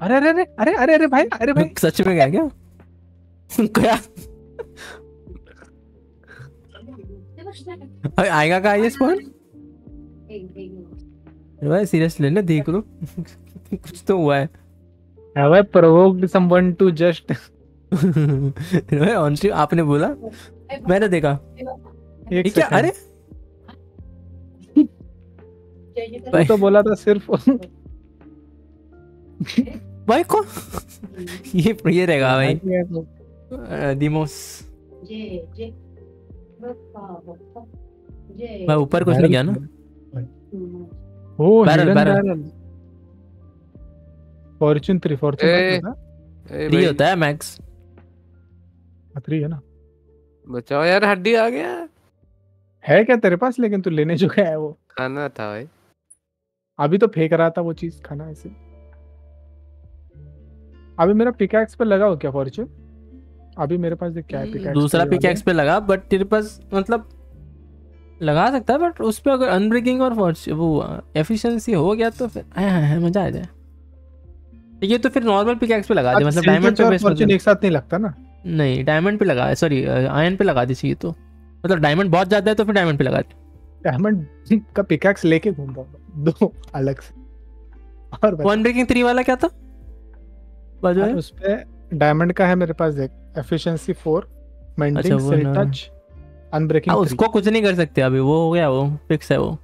अरे अरे अरे अरे अरे अरे भाई अरे भाई। सच में गया क्या? क्या? अरे आएगा का ये स्पॉन अरे भाई सीरियस लेना देख लो। कुछ तो हुआ है। have I provoked someone to just अरे भाई ऑनस्ट्री आपने बोला? मैंने देखा। एक क्या अरे। तू तो बोला था सिर्फ़ भाई को ये ये रहेगा भाई। दिमोस। जय जय बप्पा बप्पा। जय भाई ऊपर कुछ नहीं गया ना? ओ Barrel, hidden barrel. Barrel. Fortune 3 fortune three होता है मैक्स। 3 है ना? बचाओ यार हड्डी आ गया। है क्या तेरे पास लेकिन तू लेने जो गया है वो? खाना था भाई। अभी तो फेंक रहा था वो चीज़ खाना ऐसे। अभी मेरा पिकैक्स पे लगा हो क्या फॉर्च्यून अभी मेरे पास देख क्या है पिकैक्स दूसरा पिकैक्स पे लगा बट तेरे पास मतलब लगा सकता है बट उस पे अगर अनब्रेकिंग और fortune- वो एफिशिएंसी हो गया तो फिर आया है मज़ा आ जाए। ये तो फिर नॉर्मल पिकैक्स पे लगा दे मतलब डायमंड पे बेस फॉर्च्यून एक साथ नहीं लगता ना? नहीं डायमंड पे लगा सॉरी आयरन पे लगा दी चाहिए तो। मतलब डायमंड बहुत ज़्यादा है तो फिर डायमंड पे लगा दे। डायमंड का पिकैक्स लेके घूमता हूँ दो अलग से। और बता। वो अनब्रेकिंग थ्री वाला क्या था? बाजू है। उस पे डायमंड का है मेरे पास देख। एफिशिएंसी 4 मेंडिंग अच्छा, वो सिल। टच अनब्रेकिंग हाँ, उसको कुछ नहीं कर सकते अभी। वो हो गया वो फिक्स है वो।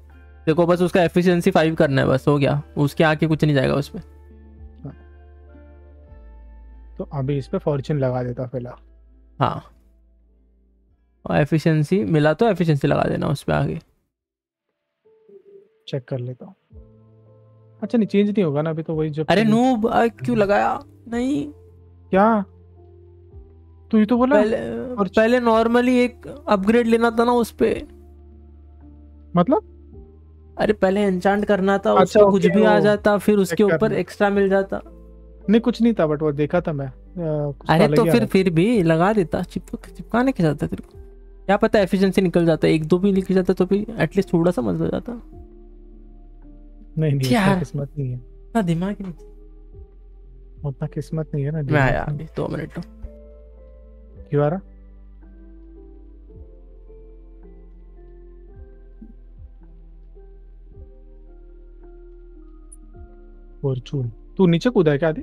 देखो बस उसका एफिशिएंसी फाइव करना है बस हो गया। उसके आके कुछ नहीं जाएगा उस पे। तो अभी इस पे फॉर्च्यून लगा देता फ़िलहाल। हाँ। और एफिशिएंसी मिला तो एफिशिएंसी लगा देना उस पे आगे। चेक कर लेता हूँ। अच्छा नहीं चेंज नहीं होगा ना अभी तो वही जो अरे नूब क्यों लगाया? नहीं। क्या? तू ही तो बोला। पहले और- पहले नॉर्मली एक अपग्रेड लेना था ना उस पे। मतलब? अरे पहले एंचांट करना था अच्छा, उसको कुछ भी आ जाता फिर उसके ऊपर एक्स्ट्रा मिल जाता। नहीं कुछ नहीं था बट वो देखा था मैं। अरे तो फिर फिर भी लगा देता चिपक चिपकाने के जाता तेरे को। क्या पता एफिशिएंसी निकल जाता है एक दो भी निकल जाता तो भी एटलीस्ट थोड़ा सा मज़ा जाता। नहीं नहीं क्या? किस्मत नहीं है। ना दिमाग ही नहीं उतना किस्मत नहीं है ना मैं। आया अभी दो मिनट तो क्यों आ रहा? फॉर्चून तू नीचे कूदा है क्या आदि?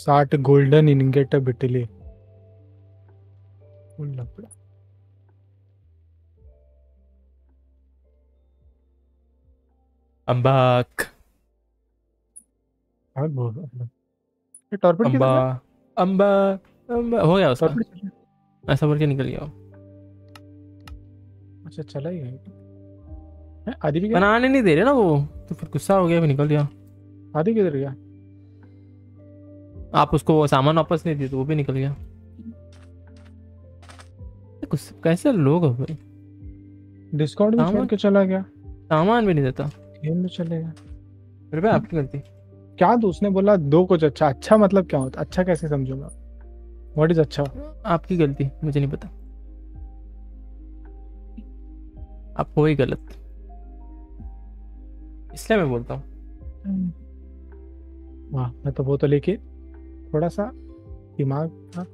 साठ गोल्डन इनगेट हाँ बोल टॉर्पेड अम्बा अम्बा अम्बा हो गया उसका। ऐसा बोल के निकल गया अच्छा चला ही आदि भी बनाने नहीं दे रहे ना वो? तो फिर गुस्सा हो गया फिर निकल गया आदि किधर गया? आप उसको वो सामान वापस नहीं दिए तो वो भी निकल गया। गुस्सा- कैसे लोग हो भाई? डिस्कॉर्ड में छोड़ के चला गया। सामान भी नहीं देता। गेम में चलेगा फिर भाई आपकी गलती। क्या तो उसने बोला दो कुछ अच्छा अच्छा मतलब क्या होता अच्छा कैसे समझूँगा व्हाट इज़ अच्छा? आपकी गलती मुझे नहीं पता। आप हो ही गलत। इसलिए मैं बोलता हूँ। वाह मैं तो वो तो लेके थोड़ा सा दिमाग ना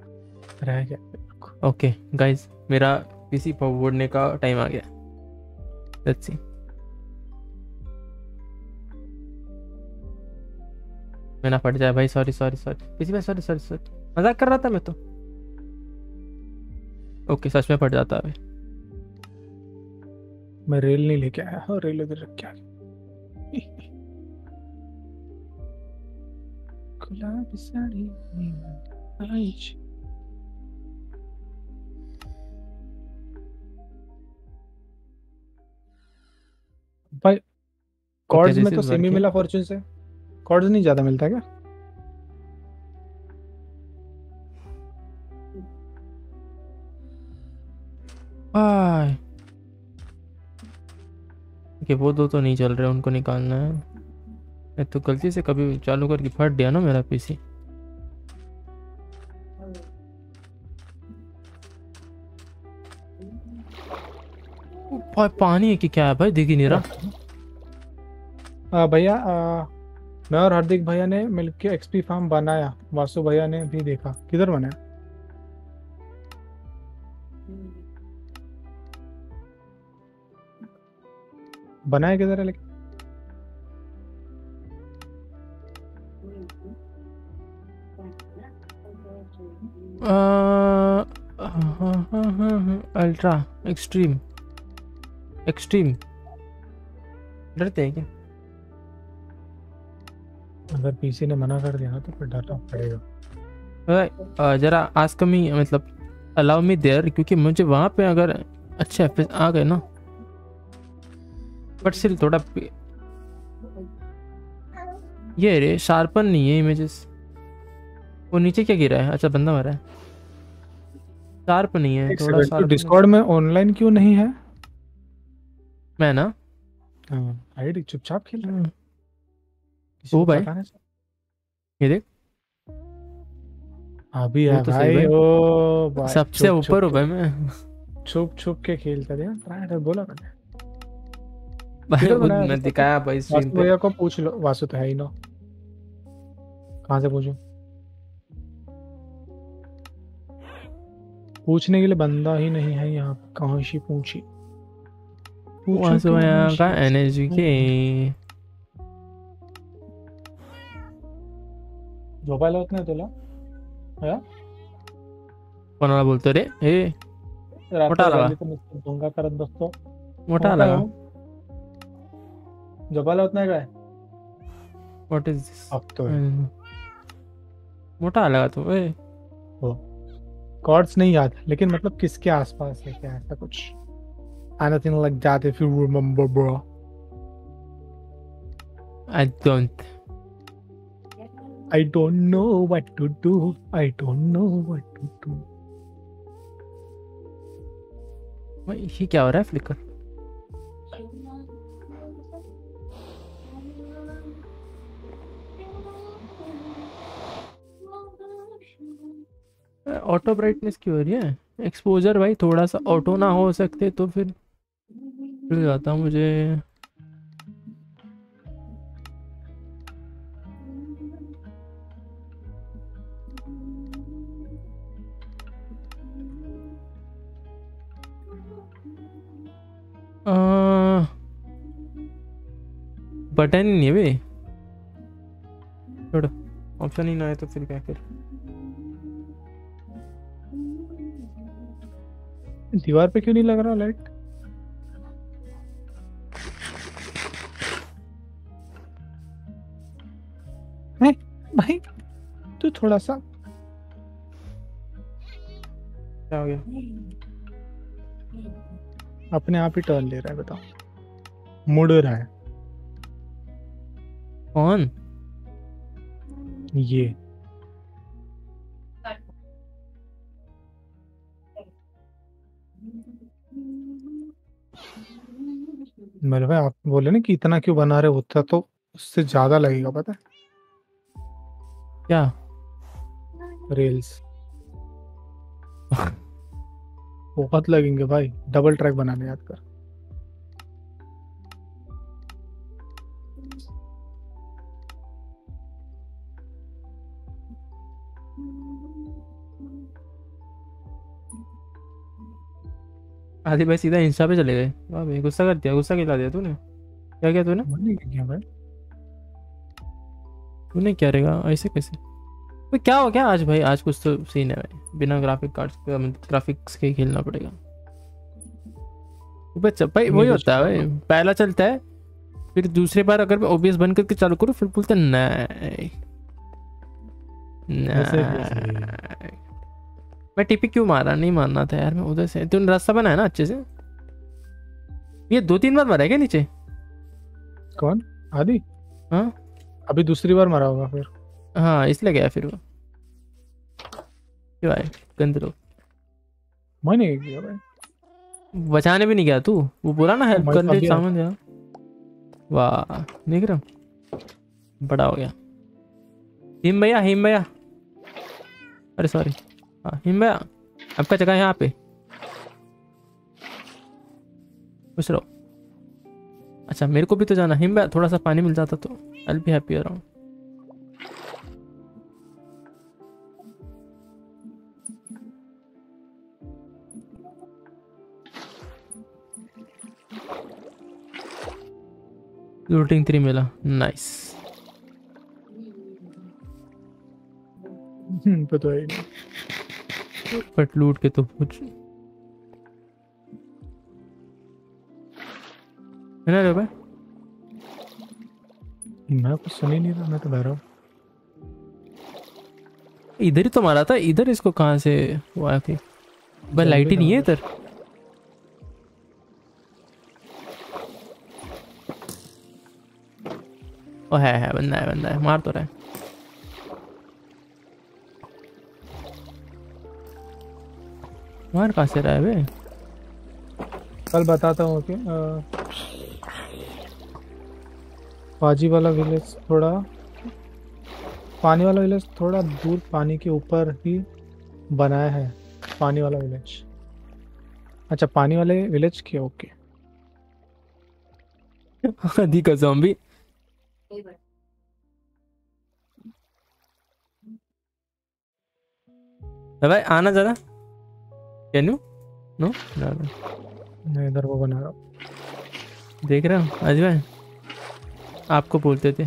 रह गया। ओके गाइस मेरा पीसी फॉरवर्डने का टाइम आ गया। लेट्स सी मैं ना फट जाए भाई सॉरी सॉरी सॉरी पीसी भाई सॉरी सॉरी सॉरी मज़ाक कर रहा था मैं तो। ओके सच में फट जाता है। मैं रेल नहीं लेके आया। हाँ रेल उधर रख के आ गया। गुलाबी साड़ी में आइज़। भाई कॉर्ड्स में तो सेमी मिला फॉर्चून से। कॉर्ड्स नहीं ज़्यादा मिलता क्या? ओके वो दो तो नहीं चल रहे उनको निकालना है। मैं तो गलती से कभी चालू करके फट गया ना मेरा पीसी। भाई पानी है कि क्या है भाई? दिख ही नहीं रहा। आ, भैया मैं और हार्दिक भैया ने मिलके एक्सपी फार्म बनाया। वासु भैया ने भी देखा। किधर बनाया बनाया किधर है लेकिन? Ultra extreme. एक्सट्रीम। डरते हैं क्या? अगर पीसी ने मना कर दिया ना तो फिर डरना पड़ेगा। जरा आस्क मी मतलब अलाउ मी देयर क्योंकि मुझे वहाँ पे अगर अच्छे एफ़ आ गए ना। बट स्टिल थोड़ा ये रे शार्पन नहीं है इमेजेस वो नीचे क्या गिरा है? अच्छा बंदा मरा है। शार्प नहीं है थोड़ा तो डिस्कॉर्ड में ऑनलाइन क्यों नहीं है? मैं ना? आईडी चुपचाप खेल रहा है। हम्म, ओ भाई। से। ये देख। अभी है तो भाई भाई। ओ भाई सबसे ऊपर हूँ भाई मैं। छुप छुप के खेलता था ट्राई बोला मैंने। भाई मैं दिखाया भाई स्क्रीन पे। को पूछ लो वासु तो है ही ना। कहाँ से पूछूँ? पूछने के लिए बंदा ही नहीं है यहाँ पे कहाँ से पूछी? का एनर्जी के। झोपायला होत नाही तुला कोणाला बोलतो रे? ए रात्र मोठा आला. झाली तर नुसतं भोंगा करत बसतो मोठा हो आला काय का हो? झोपायला होत नाही काय व्हॉट इज़ मोठा आला का तू रिकॉर्ड्स नहीं याद लेकिन मतलब किसके आसपास है क्या ऐसा कुछ? I think like that if you remember bro I don't I don't know what to do I don't know what to do ये क्या हो रहा है फ्लिकर ऑटो ब्राइटनेस क्यों हो रही है। एक्सपोजर भाई, थोड़ा सा ऑटो ना हो सकते तो फिर मिल जाता मुझे। बटन ही नहीं है बे छोड़ो ऑप्शन ही ना है तो फिर क्या कर? दीवार पे क्यों नहीं लग रहा लाइट भाई तू थोड़ा सा क्या हो गया। अपने आप ही टर्न ले रहा है बताओ। मुड़ रहा है। कौन? ये। मेरे भाई आप बोले ना कि इतना क्यों बना रहे होता तो उससे ज़्यादा लगेगा पता है? क्या? रेल्स बहुत लगेंगे भाई। डबल ट्रैक बनाने याद कर। आदि भाई सीधा इंस्टा पे चले गए। वाह भाई गुस्सा कर दिया गुस्सा खिला दिया तूने। क्या किया तूने? तूने क्या रहेगा ऐसे कैसे? भाई क्या हो क्या आज भाई? आज कुछ तो सीन है भाई। बिना ग्राफिक कार्ड्स के ग्राफिक्स के खेलना पड़ेगा। भाई वही होता है भाई। पहला चलता है फिर दूसरे बार अगर मैं ओबीएस बंद करके चालू करूँ फिर बोलते नहीं। नहीं। मैं टिपी क्यों मारा? नहीं मारना था यार मैं उधर से। तूने रास्ता बनाया ना अच्छे से? ये दो तीन बार मारा है क्या नीचे? कौन? आदि? हाँ। अभी दूसरी बार मरा होगा फिर। हाँ इसलिए गया फिर वो। क्यों आए? गंदे लोग। मैं नहीं किया भाई? बचाने भी नहीं गया तू? वो बोला ना हेल्प मैं कर दे गया। सामान दिया वाह देख रहा बड़ा हो गया। हिम भैया हिम भैया। अरे सॉरी हाँ हिम आपका जगह यहाँ पे। खुश रहो। अच्छा मेरे को भी तो जाना हिम थोड़ा सा पानी मिल जाता तो। I be happy around looting three मिला। नाइस पता ही नहीं। बट लूट के तो कुछ है ना रे भाई। मैं कुछ सुन ही नहीं रहा मैं तो बह रहा हूँ। इधर ही तो मारा था इधर इसको कहाँ से वो आया थी भाई लाइट ही नहीं है इधर? ओ है है बंदा है बंदा है मार तो रहा है। मार कहाँ से रहा है बे? कल बताता हूँ कि पाजी वाला विलेज थोड़ा पानी वाला विलेज थोड़ा दूर पानी के ऊपर ही बनाया है पानी वाला विलेज। अच्छा पानी वाले विलेज के ओके। दी का भाई आना जरा। कैन यू नो मैं इधर वो बना रहा हूँ देख रहा हूँ आज भाई आपको बोलते थे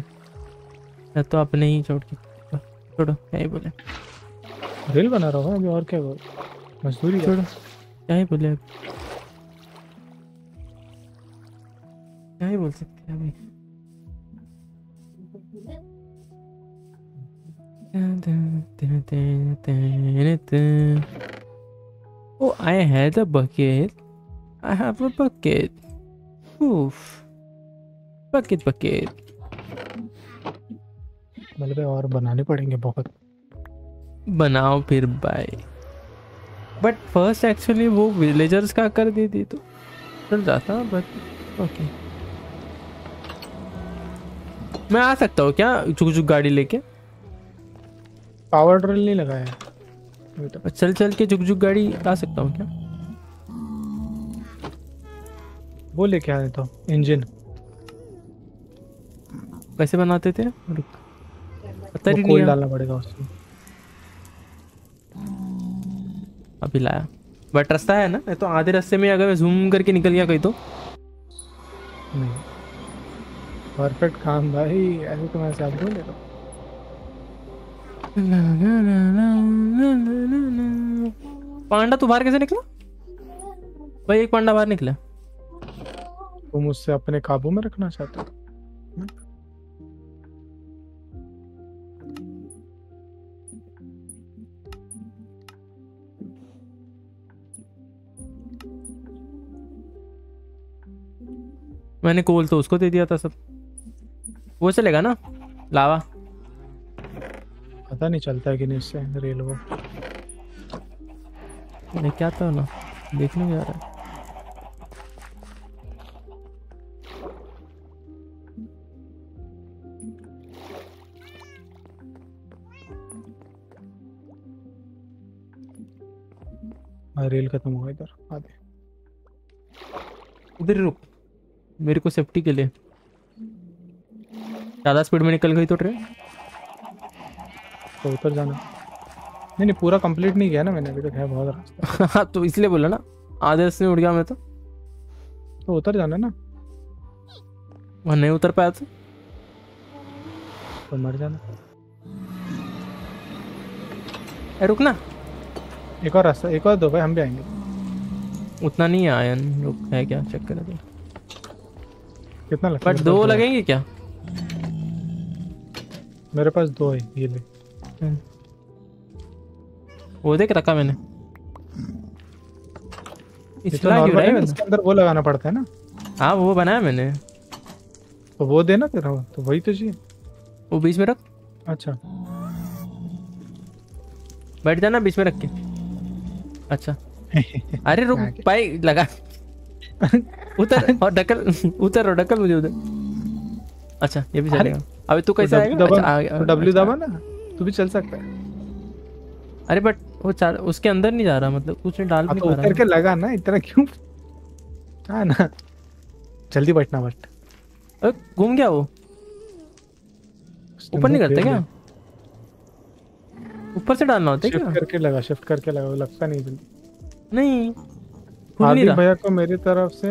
मैं तो अपने ही छोड़ के छोड़ो क्या ही बोले रेल बना रहा हूँ अभी और क्या बोल मजदूरी छोड़ो क्या ही बोले अब क्या ही बोल सकते हैं अभी Oh, I had a bucket. I have a bucket. Oof. Bucket, bucket. मतलब और बनाने पड़ेंगे बहुत बनाओ फिर बाय बट फ़र्स्ट एक्चुअली वो विलेजर्स का कर दी थी तो चल जाता बट ओके मैं आ सकता हूँ क्या चुक चुक गाड़ी लेके पावर ड्रिल नहीं लगाया है। तक चल चल के झुक झुक गाड़ी ला सकता हूँ क्या? वो लेके आ देता हूँ इंजन कैसे बनाते थे? रुक। पता ही नहीं है। डालना पड़ेगा उसमें अभी लाया। बट रास्ता है ना? तो आधे रास्ते में अगर मैं जूम करके निकल गया कहीं तो। नहीं। परफेक्ट काम भाई ऐसे तो मैं साथ बोल लेता पांडा तू बाहर कैसे निकला? भाई एक पांडा बाहर निकला। तुम मुझसे अपने काबू में रखना चाहते हो? मैंने कोल तो उसको दे दिया था सब। वो चलेगा ना? लावा। पता नहीं चलता है कि नहीं इससे रेल वो। नहीं क्या था ना? देखने जा रहा है। हाँ, रेल खत्म हुआ इधर आधे उधर ही रुक। मेरे को सेफ्टी के लिए। ज़्यादा स्पीड में निकल गई तो ट्रेन? तो उतर जाना। नहीं नहीं पूरा कंप्लीट नहीं किया ना मैंने अभी तक है बहुत रास्ता। हाँ तो इसलिए बोला ना आधे से उड़ गया मैं तो। तो उतर जाना ना। वहाँ नहीं उतर पाया तो? तो मर जाना। ए रुकना। एक और रास्ता एक और दो भाई हम भी आएँगे। उतना नहीं है आयन रुक है क्या? चेक कर दे कितना लगता बट? दो लगेंगे क्या? मेरे पास दो है ये ले वो देख रखा मैंने। तो इसला रहा है इसके अंदर वो लगाना पड़ता है ना। हाँ वो बनाया मैंने। तो वो देना फिर तो वही तो चाहिए। वो बीच में रख। अच्छा। बैठ जाना बीच में रख के। अच्छा। अरे रुक। पाई लगा। उतर और ढकल उतर और ढकल मुझे उधर। अच्छा ये भी चलेगा। अबे तू कैसे तो आएगा? दबा अच्छा, तो डब्ल्यू अच्छा। दबा ना। तू भी चल सकता है। अरे बट वो चार उसके अंदर नहीं जा रहा मतलब कुछ डाल भी हाँ, नहीं तो पा रहा। उतर के लगा ना इतना क्यों? हाँ ना? जल्दी बैठना बट अरे, घूम गया वो? ऊपर नहीं करते क्या? ऊपर से डालना होता है क्या? करके लगा शिफ्ट करके लगा लगता नहीं जल्दी नहीं हार्दिक भैया को मेरी तरफ़ से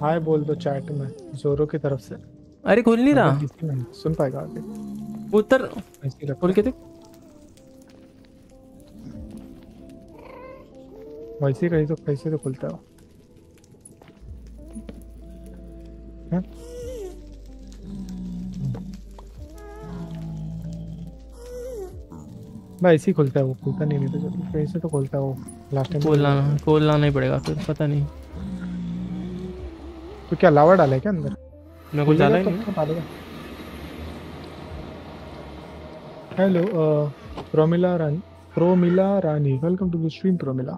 हाय बोल दो चैट में जोरो की तरफ़ से। अरे खुल नहीं रहा। सुन पाएगा आगे उतर ऐसे खोल के देख वैसे कहीं तो कैसे तो खुलता है ऐसे ही खुलता है वो खुलता नहीं नहीं तो जल्दी कहीं से तो खुलता है वो लास्ट टाइम खोलना खोलना नहीं पड़ेगा फिर पता नहीं तो क्या लावा डाला है क्या अंदर मैं कुछ डाला ही नहीं डालेगा hello Promila Rani Promila Rani welcome to the stream Promila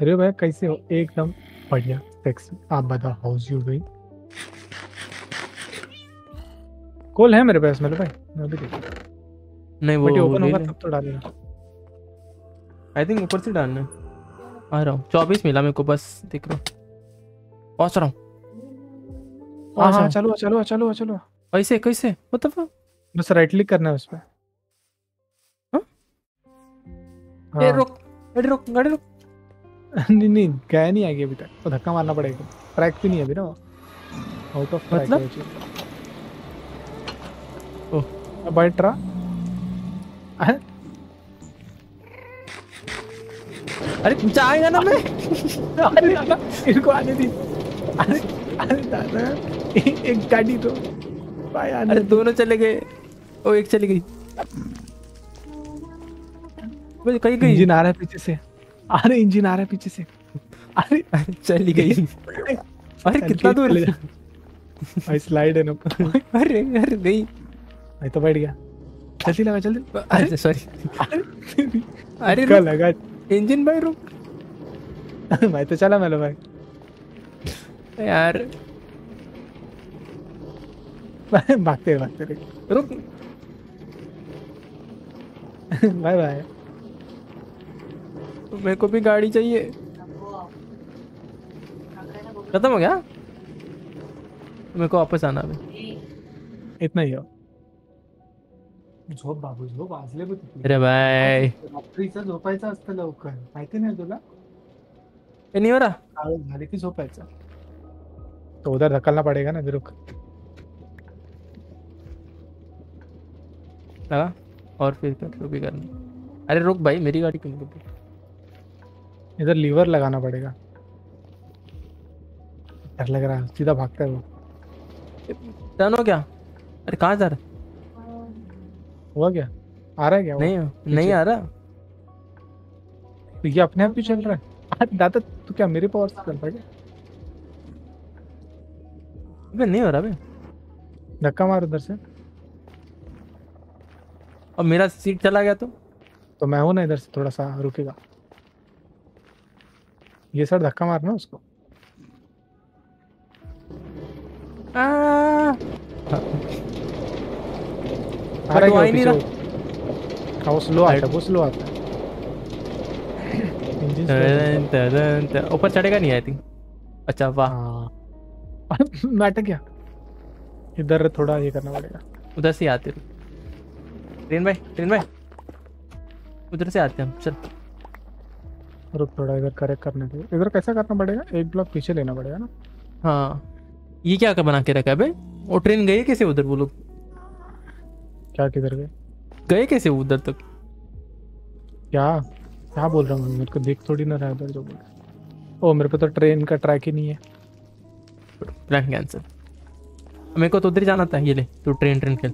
अरे भाई कैसे हो? एकदम बढ़िया सेक्सी आप बताओ हाउस यू डूइंग कॉल है मेरे पास मेरे भाई। मैं भी नहीं वो ओपन होगा तब तो डालेगा। आई थिंक ऊपर से डालना आ रहा हूँ। चौबीस मिला मेरे को बस दिख रहा हूँ। पहुँच रहा हूँ। हाँ हाँ चलो चलो चलो चलो। कैसे कैसे? fuck? बस राइट क्लिक करना है उस पे। हाँ? हाँ। रुक गाड़ी रुक गाड़ी रुक। नहीं नहीं गया नहीं आगे अभी तक। तो धक्का मारना पड़ेगा। ट्रैक भी नहीं है अभी ना आउट ऑफ़ ट्रैक मतलब? ओह बैठ रहा? अरे, जाएगा ना मैं? इनको आने दी। अरे। अरे दादा एक गाड़ी तो अरे दोनों चले गए। ओ एक चली गई। भाई कहीं गई? इंजन आ रहा है पीछे से। अरे इंजन आ रहा है पीछे से। अरे चली गई। अरे कितना दूर चले भाई स्लाइड है ना। अरे अरे गई। भाई तो बैठ गया। जल्दी लगा जल्दी। अरे सॉरी अरे लगा। इंजन भाई रुक। भाई तो चला मेलो भाई। यार। भागते भागते रुक। Bye bye. मेरे को भी गाड़ी चाहिए। खत्म हो गया? मेरे को वापस आना अभी। इतना ही हो। झोप बाबू झोप. अरे भाई। रात्रीचं झोपायचं असतं लवकर। माहिती नाही तुला? ये नहीं हो रहा। की झोपायचं. तो उधर धकलना पड़ेगा ना रुक। लगा और फिर कर जो भी करना। अरे रुक भाई मेरी गाड़ी क्यों रुकी? इधर लीवर लगाना पड़ेगा। डर लग रहा है सीधा भागता है वो। डन हो क्या? अरे कहाँ जा रहा हुआ क्या? आ रहा है क्या? नहीं नहीं आ रहा। तो ये अपने आप क्यों चल रहा है। दादा तू क्या मेरे पावर से चल रहा है क्या? अबे नहीं हो रहा बे धक्का मार उधर से। और मेरा सीट चला गया तो? तो मैं हूँ ना इधर से थोड़ा सा रुकेगा। ये सर धक्का मारना उसको? आ, वो आ नहीं पीछे? हाँ वो स्लो आता है स्लो आता है। है। ऊपर चढ़ेगा नहीं आई थिंक अच्छा वाह। मैं अटक गया। इधर थोड़ा ये करना पड़ेगा। उधर से आते रुक ट्रेन भाई ट्रेन भाई। उधर से आते हम चल। रुक थोड़ा इधर करेक्ट करने के इधर कैसा करना पड़ेगा? एक ब्लॉक पीछे लेना पड़ेगा ना? हाँ। ये क्या का बना के रखा है बे वो ट्रेन गए कैसे उधर वो लोग? क्या किधर गए? गए कैसे उधर तक? क्या? क्या बोल रहा हूँ? मेरे को देख थोड़ी ना रहा उधर जो बोल रहा है। ओ मेरे पे तो ट्रेन का ट्रैक ही नहीं है। प्लान कैंसिल मेरे को तो उधर ही जाना था ये ले तू ट्रेन ट्रेन खेल।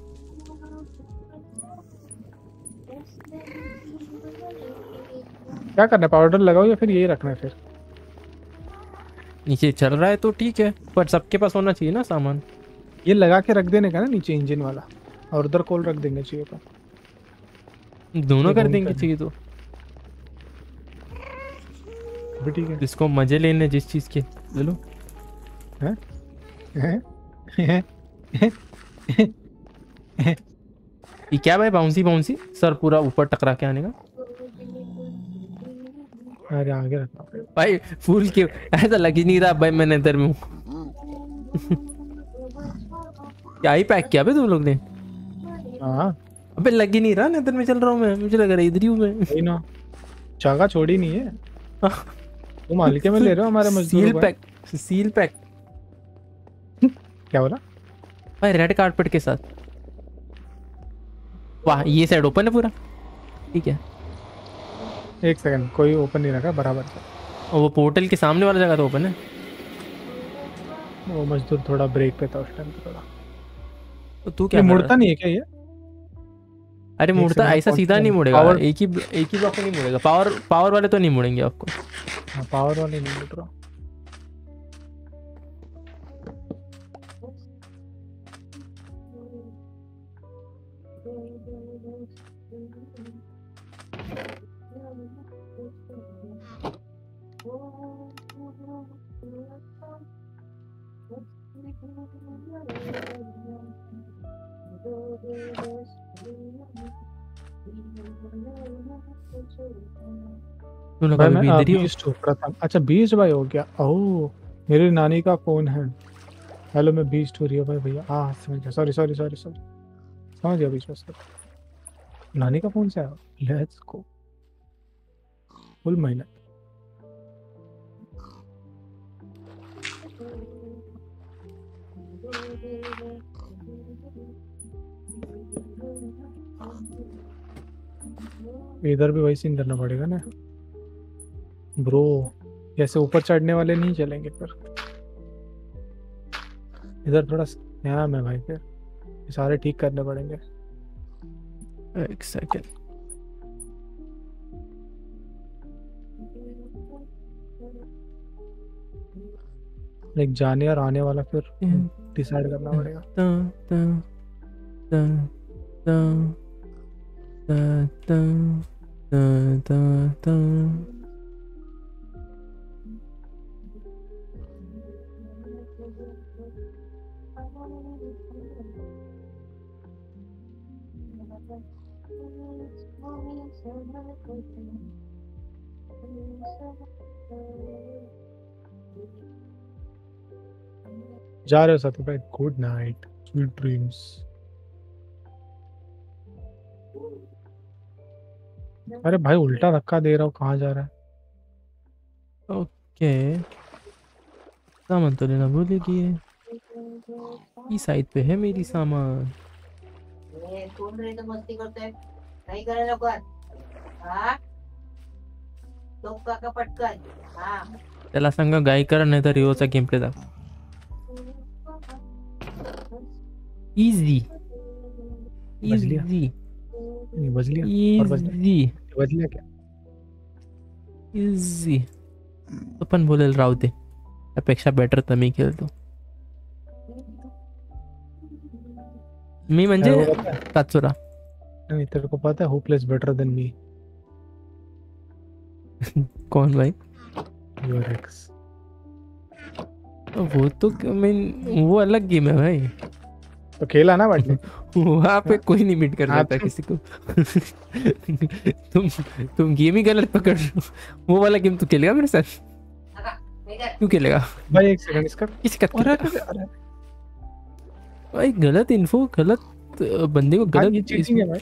क्या करना है पाउडर लगाओ या फिर यही रखना है फिर? नीचे चल रहा है तो ठीक है पर सबके पास होना चाहिए ना सामान। ये लगा के रख देने का ना नीचे इंजन वाला और उधर कोल रख देंगे चाहिए तो। दोनों कर देंगे चाहिए तो। भी ठीक है। जिसको मज़े लेने जिस चीज़ के ले लो। ये क्या भाई बाउंसी बाउंसी सर पूरा ऊपर टकरा के आने का। अरे आगे रखना भाई फूल के ऐसा लग ही नहीं रहा भाई मैंने इधर में क्या ही पैक किया भाई तुम लोग ने? हाँ। अबे लग ही नहीं रहा इधर में चल रहा हूँ मैं। मुझे लग रहा है इधर ही हूँ मैं। ना। जगह छोड़ी नहीं है। तुम मालिके में ले रहे हो हमारे मजदूर सील पैक सील पैक क्या बोला? भाई रेड कारपेट के साथ। वाह ये साइड ओपन है पूरा? ठीक है। एक सेकंड कोई ओपन नहीं रखा बराबर और वो पोर्टल के सामने वाला जगह तो ओपन है। वो मजदूर थोड़ा ब्रेक पे था उस टाइम पे थोड़ा। तो तू क्या मुड़ता नहीं है क्या ये? अरे मुड़ता ऐसा सीधा नहीं मुड़ेगा। एक ही एक ही ब्लॉक नहीं मुड़ेगा। पावर पावर वाले तो नहीं मुड़ेंगे आपको। हाँ, पावर वाले नहीं मुड़ रहा। तू लगा भाई मैं इधर ही बीस टू प्रथम अच्छा बीस भाई हो गया। ओह मेरी नानी का फ़ोन है। हेलो मैं बीस्ट हो रही हूँ भाई भैया। हाँ समझ गया। सॉरी सॉरी सॉरी सॉरी समझ गया बीच में सर नानी का फ़ोन से आया? लेट्स गो फुल महीना इधर भी वही सीन करना पड़ेगा ना। ब्रो जैसे ऊपर चढ़ने वाले नहीं चलेंगे फिर। इधर थोड़ा स्कैम है भाई फिर। सारे ठीक करने पड़ेंगे। एक सेकंड लाइक जाने और आने वाला फिर डिसाइड करना पड़ेगा। da da da da da जा रहे हो साथ गुड नाइट स्वीट ड्रीम्स अरे भाई उल्टा धक्का दे रहा हूँ कहाँ जा रहा है? ओके। सामान तो लेना भूलेगी ये इस साइड पे है मेरी सामान. हा तो हा। त्याला सांगा गाई करा नाही तर रिओचा गेम प्ले दाखव इझी बज लिया? इझी क्या? इझी तो पण बोलेल राहू दे त्यापेक्षा बेटर तर मी खेळतो मी म्हणजे को पता नहीं तेरे को पता है होपलेस बेटर देन मी कौन भाई? योर एक्स वो तो मैं वो अलग गेम है भाई. तो खेला ना बट वहाँ पे कोई नहीं मीट कर हाँ, सकता तो- किसी को। तुम तुम गेम ही गलत पकड़ रहे हो। वो वाला गेम तू खेलेगा मेरे साथ? क्यों खेलेगा। भाई एक सेकंड इसका किसी का अरे भाई गलत इन्फो गलत बंदे को हाँ, गलत चीटिंग है भाई।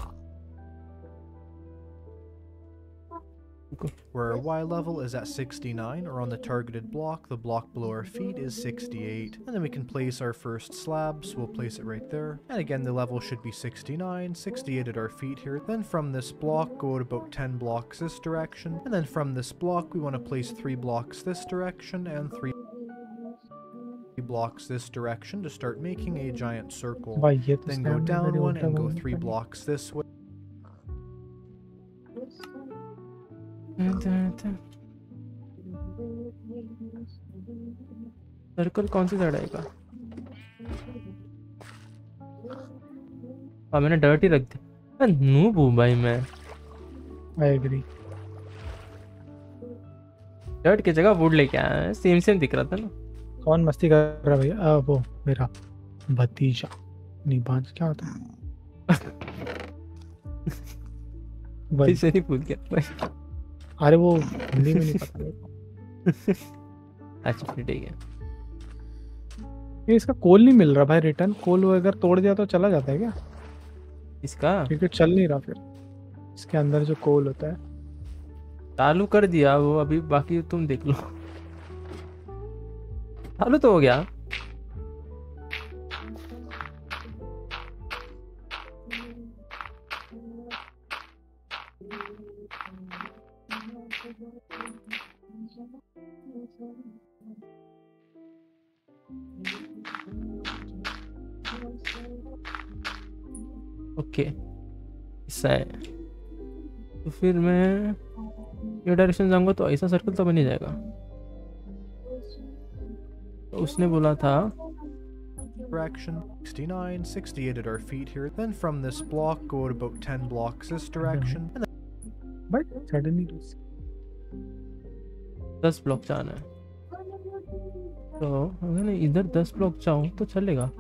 where our Y level is at 69, or on the targeted block, the block below our feet is 68. And then we can place our first slab, so we'll place it right there. And again, the level should be 69, 68 at our feet here. Then from this block, go out about 10 blocks this direction. And then from this block, we want to place 3 blocks this direction and 3 blocks this direction to start making a giant circle. Then go down one and go 3 blocks this way. Circle कौन सी side आएगा? हाँ मैंने dirt ही रख दिया noob हूँ भाई मैं। आई एग्री डर्ट की जगह वुड लेके आया सेम सेम दिख रहा था ना। कौन मस्ती कर रहा है भैया? वो मेरा भतीजा। नहीं बांझ क्या होता है। से नहीं भूल गया। भाई अरे वो हिंदी में नहीं पता अच्छा ठीक है। ये इसका कोल नहीं मिल रहा भाई रिटर्न कोल वो अगर तोड़ दिया तो चला जाता है क्या? इसका? क्योंकि चल नहीं रहा फिर। इसके अंदर जो कोल होता है। चालू कर दिया वो अभी बाकी तुम देख लो। चालू तो हो गया। ओके ऐसा है तो फिर मैं ये डायरेक्शन जाऊँगा तो ऐसा सर्कल तो बन ही जाएगा तो उसने बोला था direction, 69, 68 at our feet here. Then from this block, go out about 10 blocks this direction. And but suddenly दस ब्लॉक जाना है तो अगर मैं इधर दस ब्लॉक जाऊँ तो चलेगा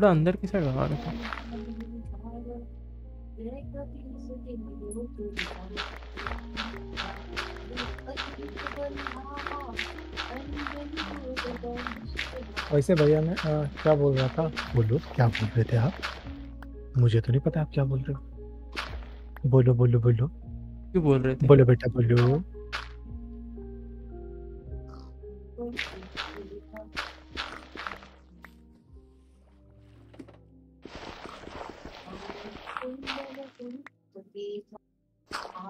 थोड़ा अंदर की साइड लगाना था वैसे भैया मैं आ, क्या बोल रहा था? बोलो क्या बोल रहे थे आप? मुझे तो नहीं पता आप क्या बोल रहे हो। बोलो बोलो बोलो। क्यों बोल रहे थे? बोलो बेटा बोलो।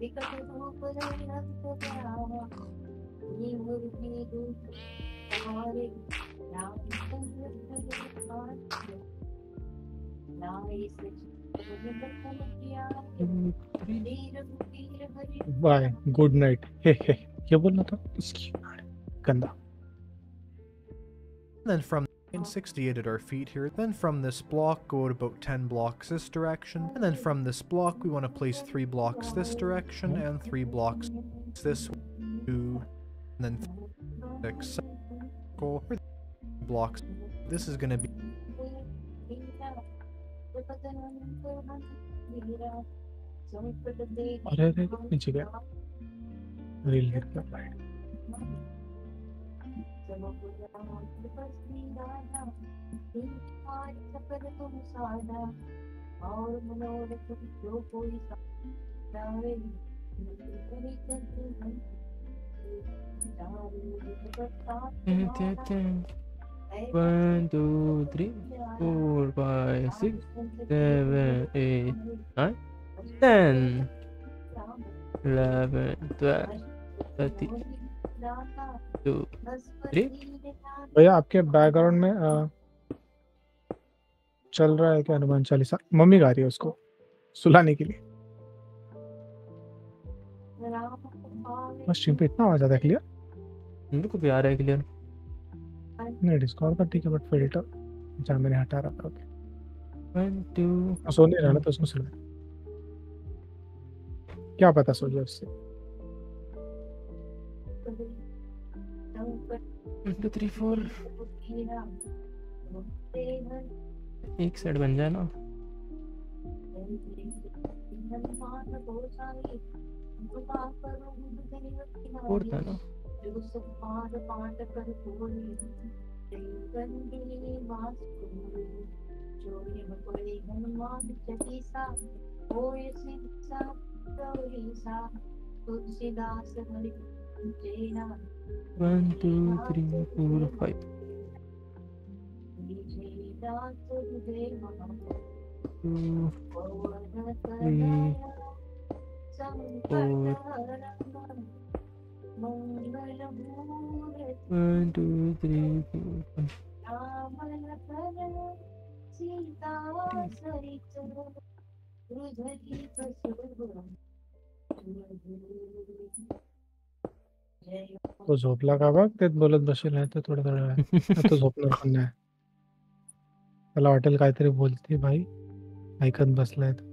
विकट रूप रक्त जावा ये मुर्गी दूत हमारे रामचंद्र नाय सच किया Veer Veer Hari bye good night hey hey क्या बोलना था? इसकी गंदा. Then from 68 at our feet here. Then from this block, go out about 10 blocks this direction. And then from this block, we want to place 3 blocks this direction and 3 blocks this way. Two, and then six, go blocks. This is going to be अरे अरे नीचे गया reel गिर और मनोर तुम जो two, three. भैया आपके बैकग्राउंड में आ, चल रहा है क्या हनुमान चालीसा? मम्मी गा रही है उसको सुलाने के लिए। स्ट्रीम पे इतना आवाज़ आता है क्लियर मेरे को भी आ रहा है क्लियर नहीं डिस्कॉर्ड का ठीक है बट फ़िल्टर जहाँ मैंने हटा रहा था ओके वन टू सो नहीं रहा ना तो उसको सुना क्या पता सो जाए उससे। वन टू थ्री फोर एक साइड बन जाए ना। फोर था ना। Tulsidas Hari One, two, three, four, five. Two, three, four. One, two, three, four, five. Three. तो झोपला का बघ तेच बोलत बसेल आहे तर थोडं थोडं वेळ. आता झोपणार पण नाही त्याला वाटेल काहीतरी बोलते भाई ऐकत बसलाय तो.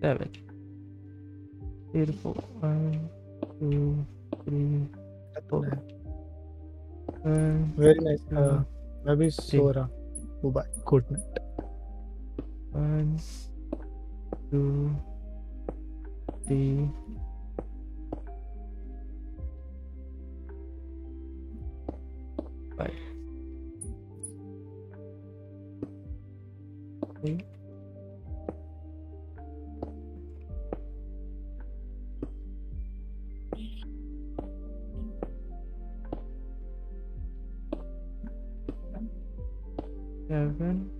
seven. Four, one, two, Hmm, very nice. Uh, Ravi Sora. Bye. Good night. One, two, three. Bye. happen?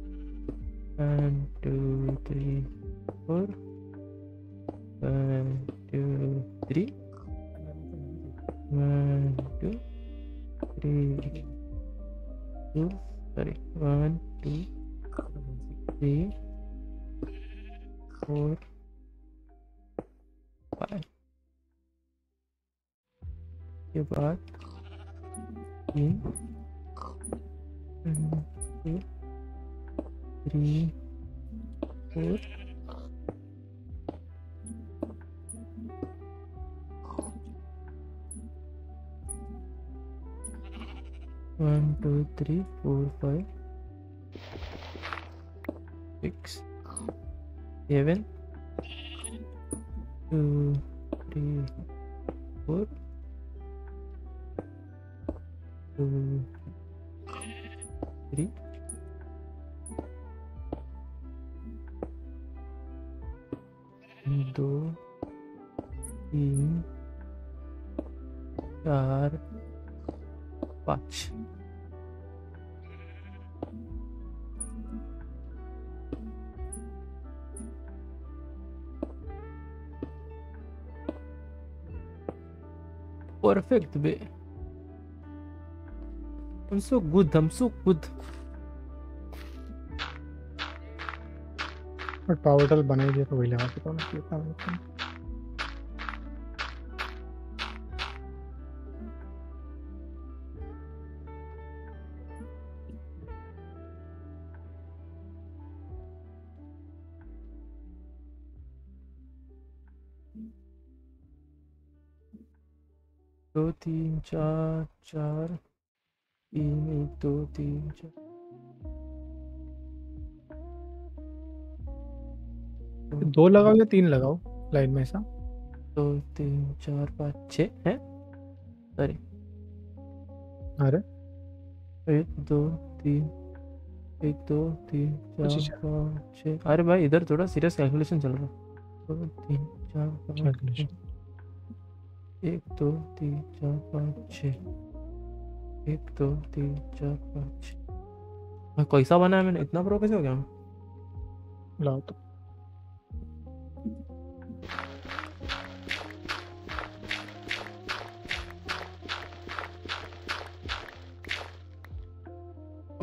Perfect bay I'm so good. I'm so good. But power बनाई दिया तो वही लगा के तो तीन चार चार। तीन एक दो तीन चार। दो लगाओ या तीन लगाओ? लाइन में ऐसा। दो तीन चार पाँच छः है? सॉरी अरे। एक दो तीन। एक दो तीन चार पाँच छः। अरे भाई इधर थोड़ा सीरियस कैलकुलेशन चल रहा है। दो तीन चार पाँच। एक दो तीन चार पाँच छः एक दो तीन चार पाँच छः भाई कैसा बना है मैंने इतना प्रो कैसे हो गया मैं? लाओ तो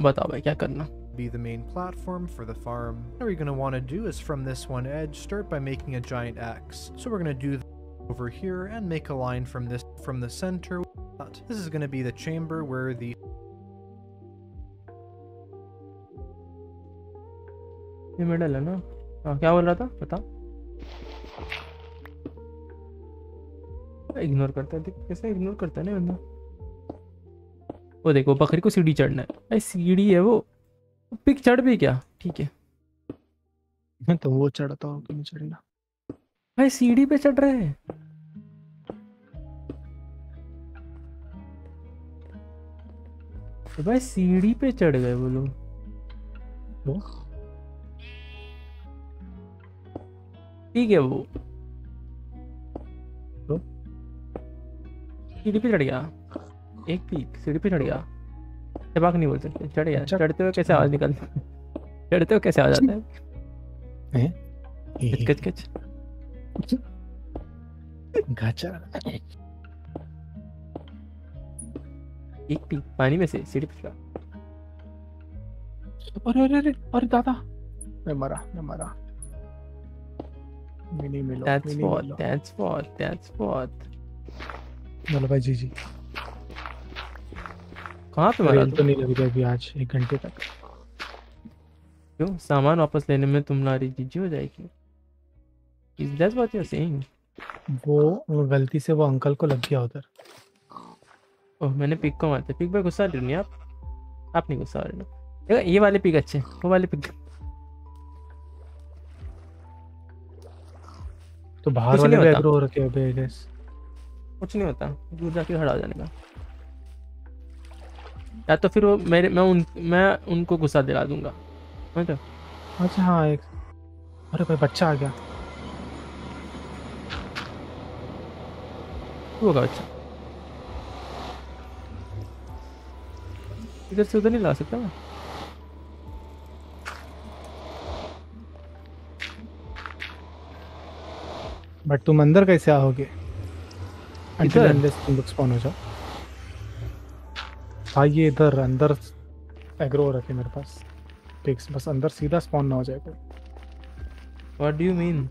बताओ भाई क्या करना be the main platform for the farm. What we're going to want to do is from this one edge, start by making a giant X. So we're going to do th- over here and make a line from this from the center. This is going to be the chamber where the ये middle है ना हाँ क्या बोल रहा था बता ignore करता है देख कैसे इग्नोर करता है ना बंदा वो देखो बकरी को सीढ़ी चढ़ना है भाई सीढ़ी है वो पिक चढ़ भी क्या ठीक है मैं तो वो चढ़ता हूँ कि नहीं चढ़ेगा भाई सीढ़ी पे चढ़ रहे हैं तो भाई सीढ़ी पे चढ़ गए वो लोग। ठीक है वो। तो? सीढ़ी पे चढ़ गया। एक पीक सीढ़ी पे चढ़ गया। चबाक नहीं बोल सकते। चढ़ गया। अच्छा, चढ़ते हुए कैसे आवाज़ निकलता है? चढ़ते हुए कैसे आ आता है? कच कच कच गाचा। एक पीक पानी में से सीढ़ी पे चढ़ा अरे अरे अरे अरे दादा। मैं मरा मैं मरा। मिनी मिलो what, मिलो। that's what, that's what. बोलो भाई जी जी। कहाँ पे मरा तो? नहीं लगी अभी आज एक घंटे तक। क्यों? सामान वापस लेने में तुम तुम्हारी जीजी हो जाएगी। Is that what you're saying? वो वो गलती से वो अंकल को लग गया उधर। ओह मैंने पिक को मारते पिक भाई गुस्सा रहे नहीं आप। आप नहीं गुस्सा रहे देखो ये वाले पिक अच्छे वो वाले पिक तो बाहर वाले भी एग्रो हो रखे हैं I guess। कुछ नहीं होता। दूर जाके खड़ा हो जाने का या तो फिर वो मेरे मैं उन मैं उनको गुस्सा दिला दूँगा। समझ रहे हो? अच्छा हाँ एक। अरे भाई बच्चा आ गया। तू होगा इधर से उधर नहीं ला सकता मैं? बट तुम अंदर कैसे आओगे? Spawn हो जाओ। हाँ ये इधर अंदर एग्रो हो रखे मेरे पास। पिक्स बस अंदर सीधा स्पॉन ना हो जाए कोई। व्हाट डू यू मीन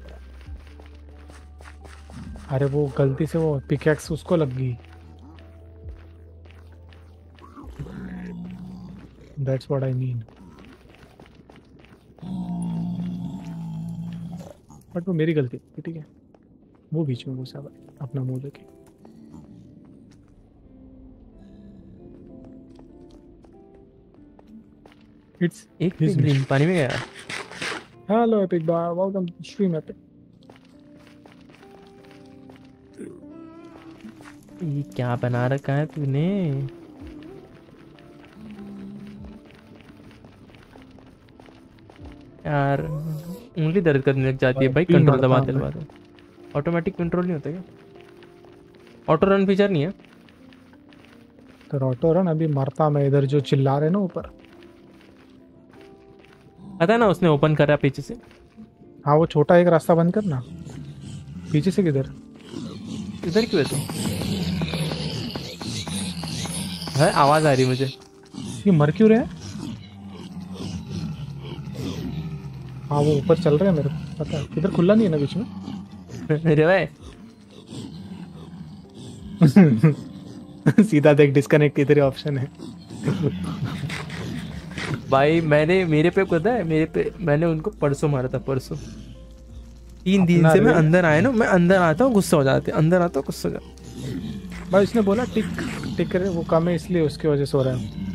अरे वो गलती से वो पिकैक्स उसको लग गई। That's what I mean but वो मेरी गलती थी ठीक है? वो बीच में घुसा भाई अपना मुँह लेके इट्स एक ग्रीन पानी में गया। हेलो एपिक बार वेलकम स्ट्रीम एपिक ये क्या बना रखा है तूने? यार उंगली दर्द करने लग जाती है भाई कंट्रोल मारता दबाते। दबाते ऑटोमेटिक कंट्रोल नहीं होता क्या? ऑटो रन फीचर नहीं है? तो ऑटो रन अभी मरता मैं इधर जो चिल्ला रहे ना ऊपर। पता ना उसने ओपन करा पीछे से? हाँ वो छोटा एक रास्ता बंद करना पीछे से किधर? इधर क्यों तू? है आवाज़ आ रही मुझे। ये मर क्यों रहे हैं? हाँ वो ऊपर चल रहे हैं मेरे को पता है। इधर खुला नहीं है ना बीच में? मेरे भाई। सीधा देख डिस्कनेक्ट इधर ही ऑप्शन है। भाई मैंने मेरे पे पता है मेरे पे मैंने उनको परसों मारा था परसों। तीन दिन से मैं अंदर आया ना मैं अंदर आता हूँ गुस्सा हो जाते अंदर आता हूँ गुस्सा हो जाता भाई उसने बोला टिक टिक रहे वो कम है इसलिए उसकी वजह से हो रहा है।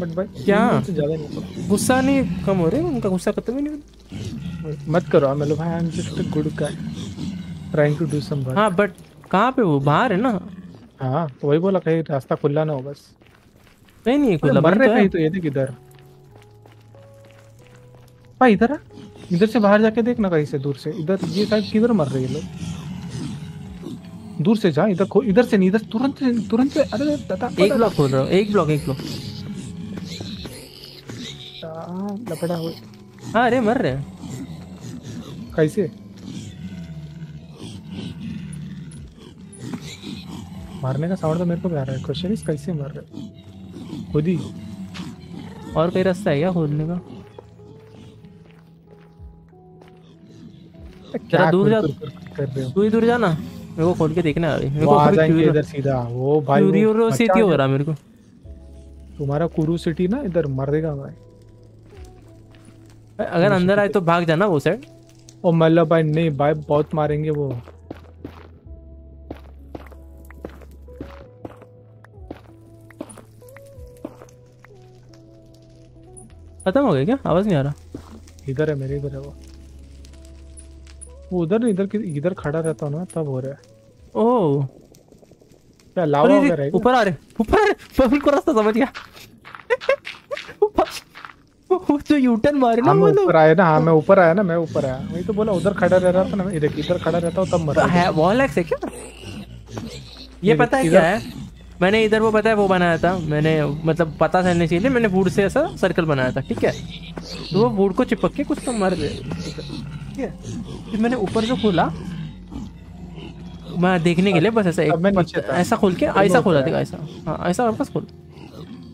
बट भाई क्या? नहीं गुस्सा नहीं कम हो रहे? उनका गुस्सा खत्म ही नहीं मत करो मतलब भाई I am just a good guy trying to do some हाँ बट कहाँ पे वो? बाहर है ना? हाँ तो वही बोला कहीं रास्ता खुला ना हो बस। कहीं नहीं खुला मर रहे तो है। कहीं तो ये देख इधर। भाई इधर इधर से बाहर जाके देखना कहीं से दूर से। इधर ये शायद किधर मर रहे हैं लोग? दूर से जा इधर इधर से नहीं इधर तुरंत तुरंत अरे दादा एक ब्लॉक खोल रहा हूँ एक ब्लॉक एक ब्लॉक लपड़ा हो हाँ अरे मर रहे कैसे? मारने का साउंड तो मेरे को भी आ रहा है। क्वेश्चन इस कैसे मर रहे खुद ही। और कोई रास्ता है क्या खोलने का? क्या जरा दूर जा। कुर- कुर- कुर कर रहे हो? तू ही दूर जाना मेरे को खोल के देखना है अभी। मेरे को आ जाएँगे इधर सीधा। वो भाई वो क्यूरियोसिटी बच्चा हो है, रहा मेरे को। तुम्हारा कुरू सिटी ना इधर मरेगा भाई। अगर अंदर आए तो भाग जाना वो साइड ओ मतलब भाई नहीं भाई बहुत मारेंगे वो। खत्म हो गया क्या? आवाज़ नहीं आ रहा। इधर है मेरे इधर है वो। वो उधर नहीं इधर इधर खड़ा रहता हूँ ना तब हो रहा है। ओह क्या लावा वगैरह ऊपर आ रहे ऊपर मैं उनको रास्ता समझ गया। वो जो यूटर्न मारे ना हाँ मैं ऊपर आया ना हाँ मैं ऊपर आया ना मैं ऊपर आया। वही तो बोला उधर खड़ा रह रहा था ना मैं इधर इधर खड़ा रहता हूँ तब मर है वॉल एक्स है क्या? ये पता है क्या है? मैंने इधर वो पता है वो बनाया था। मैंने मतलब पता चलने के लिए मैंने वुड से ऐसा सर्कल बनाया था ठीक है? तो वो वुड को चिपक के कुछ तो मर गए ठीक है? फिर मैंने ऊपर जो खोला मैं देखने के लिए बस ऐसा एक ऐसा खोल के ऐसा खोला था ऐसा। हाँ ऐसा वापस खोल।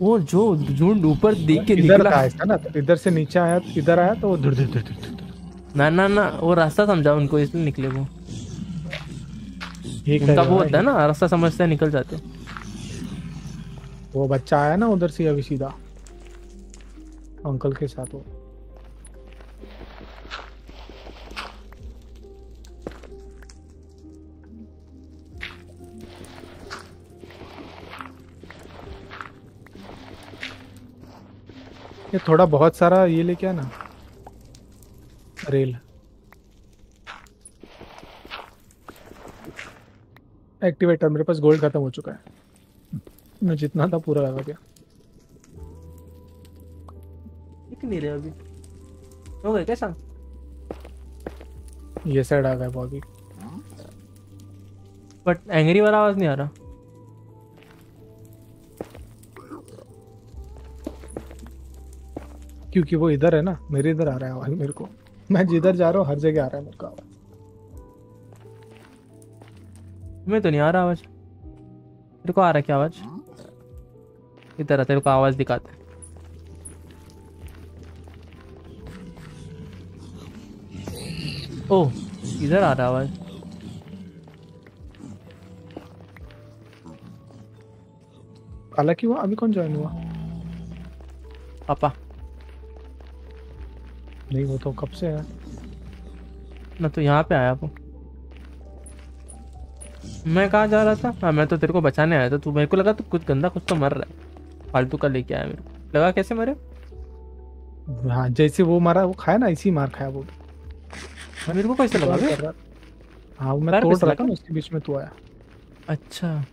वो जो झुंड ऊपर देख के निकला। था ना इधर से नीचे आया इधर आया तो वो धुर धुर धुर धुर धुर धुर। ना ना ना वो रास्ता समझा उनको इसलिए निकले वो। उनका वो होता है ना रास्ता समझते हैं निकल जाते। वो बच्चा आया ना उधर से अभी सीधा अंकल के साथ वो। ये थोड़ा बहुत सारा ये लेके आना। रेल। एक्टिवेटर मेरे पास गोल्ड खत्म हो चुका है। मैं जितना था पूरा लगा दिया दिख नहीं रहे अभी। हो गए शाम? ये साइड आ गया बट एंग्री वाला आवाज़ नहीं आ रहा। क्योंकि वो इधर है ना मेरे इधर आ रहा है आवाज़ मेरे को। मैं जिधर जा रहा हूँ हर जगह आ रहा है मेरे को आवाज़। तुम्हें तो नहीं आ रहा आवाज़। तेरे को आ रहा क्या आवाज़? इधर तेरे को आवाज़ दिखाते। ओह इधर आ रहा आवाज़। हालाँकि वो अभी कौन ज्वाइन हुआ? पापा। नहीं वो तो कब से है? मैं तो यहाँ पे आया वो मैं कहाँ जा रहा था? हाँ मैं तो तेरे को बचाने आया था। तू मेरे को लगा तो कुछ गंदा कुछ तो मर रहा है। फालतू का लेके आया मेरे को। लगा कैसे मरे? हाँ जैसे वो मारा वो खाया ना इसी मार खाया वो भी। मेरे को कैसे लगा। हाँ मैं तोड़ रहा था उसके बीच में तू आया। अच्छा।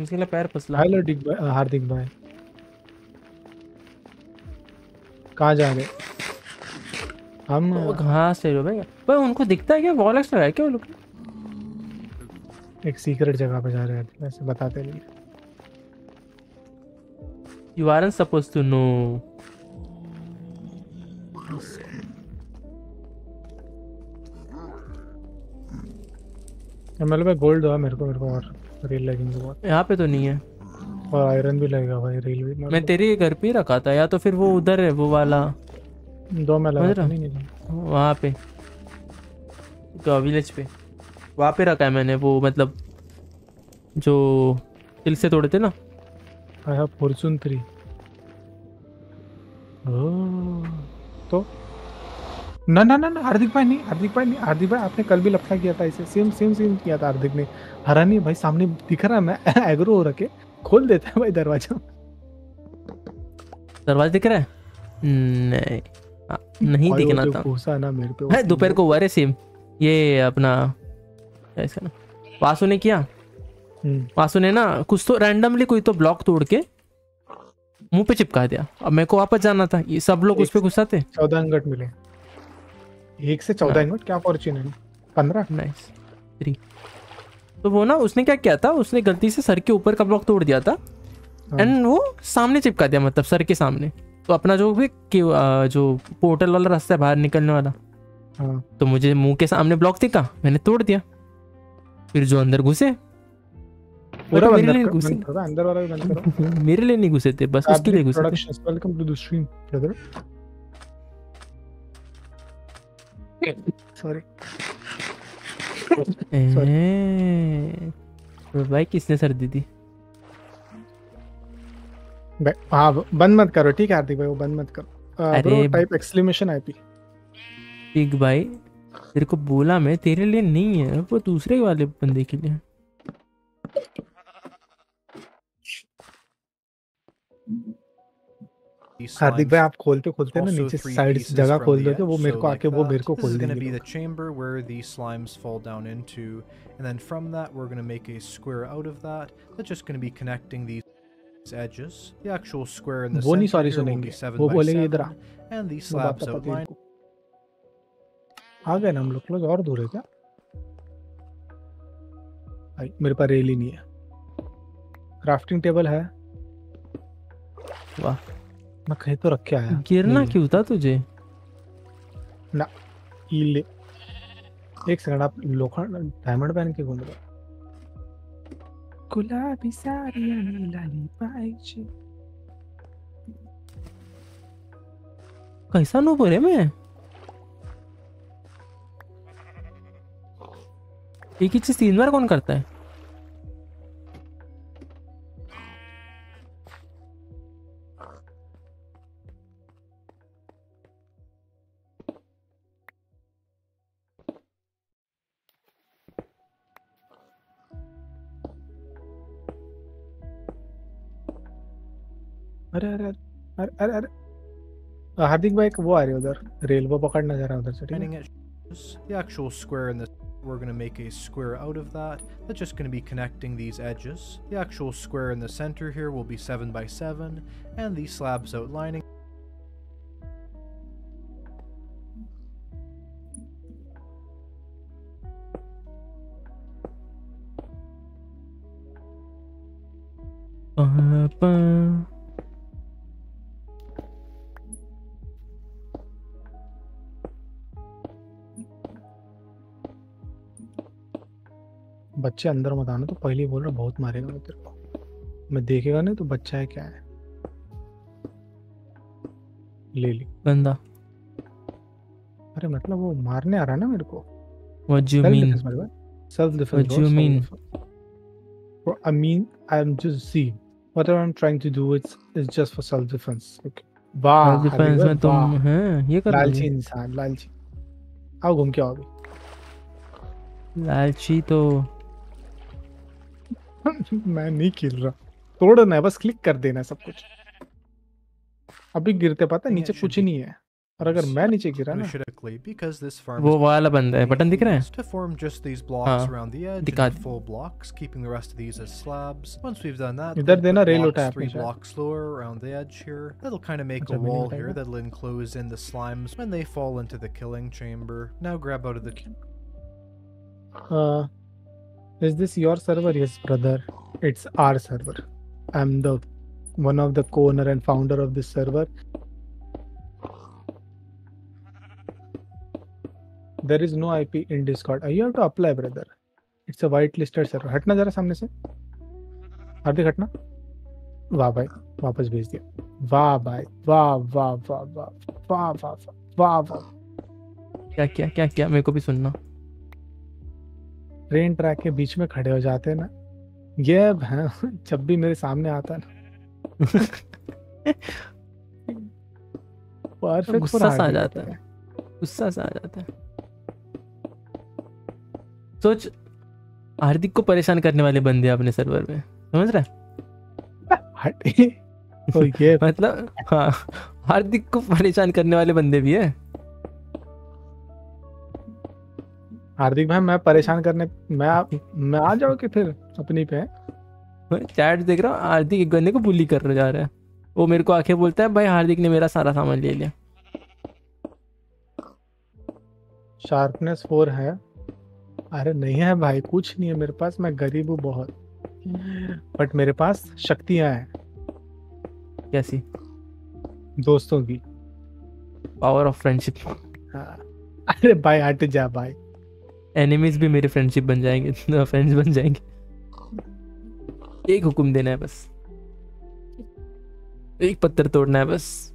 इसके लिए पैर फसला। हेलो हार्दिक भाई। कहाँ जा रहे? हम कहाँ से हो भाई? भाई उनको दिखता है क्या? वॉलेक्स लगाया क्या वो लोग? एक सीक्रेट जगह पे जा रहे हैं वैसे बताते नहीं you aren't supposed to know मतलब गोल्ड दो मेरे को मेरे को और रेल लगेंगे बहुत यहाँ पे तो नहीं है। और आयरन भी लगेगा भाई रेल भी। मैं तेरे घर पे ही रखा था या तो फिर वो उधर है वो वाला। दो में लगा नहीं नहीं वहाँ पे। तो विलेज पे। वहाँ पे रखा है मैंने वो मतलब जो दिल से तोड़े थे ना। आई हैव फॉर्चून थ्री तो? ना ना ना ना हार्दिक भाई नहीं हार्दिक भाई नहीं हार्दिक भाई आपने कल भी लफड़ा किया था इसे। सेम सेम सेम किया था हार्दिक ने। हरा नहीं भाई सामने दिख रहा है मैं एग्रो हो रखे। खोल देता है भाई दरवाज़ा। दरवाज़ा दिख रहा है? नहीं। हाँ, नहीं दिखना था। ना मेरे पे है दोपहर को हुआ रे सेम ये अपना इसका ना वासु ने किया? हम्म, वासु ने ना कुछ तो रैंडमली कोई तो ब्लॉक तोड़ के मुँह पे चिपका दिया। अब मेरे को वापस जाना था। ये सब लोग उस पे गुस्सा थे? चौदह अंगट मिले। एक से चौदह हाँ। अंगट क्या फॉर्चून है? पंद्रह? नाइस थ्री तो वो ना उसने क्या किया था? उसने गलती से सर के ऊपर का ब्लॉक तोड़ दिया था। हाँ। एंड वो सामने चिपका दिया मतलब सर के सामने। तो अपना जो भी जो पोर्टल वाला रास्ता है बाहर निकलने वाला हाँ। तो मुझे मुँह के सामने ब्लॉक दिखा मैंने तोड़ दिया। फिर जो अंदर घुसे पूरा मेरे लिए घुसे। अंदर वाला भी बंद करो मेरे लिए नहीं घुसे थे बस उसके लिए घुसे थे। Welcome to the stream brother sorry तो भाई किसने सर दी थी? हाँ बंद मत करो ठीक है हार्दिक भाई वो बंद मत करो। अरे टाइप एक्सक्लेमेशन आईपी बिग भाई तेरे को बोला मैं तेरे लिए नहीं है वो दूसरे वाले बंदे के लिए। हार्दिक भाई आप खोलते खोलते ना नीचे साइड जगह खोल देते वो मेरे को आके वो मेरे को खोल देंगे the chamber where the slimes fall down into and then from that we are gonna make a square out of that that's just gonna be connecting these edges. The actual square in the वो नहीं sorry सुनेंगे। वो बोलेंगे इधर and the slabs of line आ गए ना हम लोग लोग और दूर है क्या? भाई मेरे पास रेली नहीं है। क्राफ्टिंग टेबल है। वाह। मैं कहीं तो रख के आया। गिरना क्यों था तुझे? ना ई ले एक सेकंड आप लोखंड डायमंड पहन के घूम रहे हो। गुलाबी साड़ियाँ लाली पाहिजे कैसा नो बोले मैं? एक ही चीज़ तीन बार कौन करता है? हार्दिक भाई वो आ रही है उधर रेल वो पकड़ना जा रहा है उधर से ठीक Lining है edges. The actual square in the we're going to make a square out of that. That's just going to be connecting these edges. The actual square in the center here will be 7 by 7 and the slabs outlining बच्चे अंदर मत आना तो पहले ही बोल रहा बहुत मारेगा मैं तेरे को मैं देखेगा नहीं तो बच्चा है क्या है ले ली बंदा अरे मतलब वो मारने आ रहा है ना मेरे को what you Self mean defense. Self defense. What bro, do you self mean? defense. Bro, I mean, I'm just see whatever I'm trying to do. It's it's just for self defense. Okay. वाह defence Harish में तुम हैं ये कर लालची इंसान लालची आओ घूम के आओ अभी लालची तो मैं नहीं खेल रहा। तोड़ना है बस क्लिक कर देना सब कुछ। अभी गिरते पाता नीचे कुछ नहीं है। और अगर मैं नीचे गिरा ना। वो वाला बंदा है बटन दिख रहा है? हाँ, इधर देना रेल उठा है अच्छा is this your server yes brother it's our server i'm the one of the co-owner and founder of this server there is no ip in discord uh, you have to apply brother it's a whitelisted server हटना जरा सामने से हार्दिक हटना वाह भाई वापस भेज दिया वाह भाई वाह वाह वाह वाह वाह वाह वाह वाह क्या क्या क्या क्या मेरे को भी सुनना ट्रेन ट्रैक के बीच में खड़े हो जाते हैं ना। ये भैं जब भी मेरे सामने आता है ना। परफेक्ट गुस्सा सा आ जाता है। गुस्सा सा आ जाता है। सोच हार्दिक को परेशान करने वाले बंदे अपने सर्वर में। समझ रहा है? तो ये मतलब हाँ हार्दिक को परेशान करने वाले बंदे भी है। हार्दिक भाई मैं परेशान करने मैं आ- मैं आ जाओ कि फिर अपनी पे? चैट देख रहा हूँ हार्दिक एक बंदे को बुली कर जा रहा है। वो मेरे को आके बोलता है भाई हार्दिक ने मेरा सारा सामान ले लिया। शार्पनेस फोर है। अरे नहीं है भाई कुछ नहीं है मेरे पास मैं गरीब हूँ बहुत। बट मेरे पास शक्तियाँ हैं। कैसी? दोस्तों की। पावर ऑफ़ फ्रेंडशिप हाँ। अरे भाई हट जा भाई। एनिमीज भी मेरे फ्रेंडशिप बन जाएँगे फ्रेंड्स बन जाएँगे। एक हुक्म देना है बस। एक पत्थर तोड़ना है बस।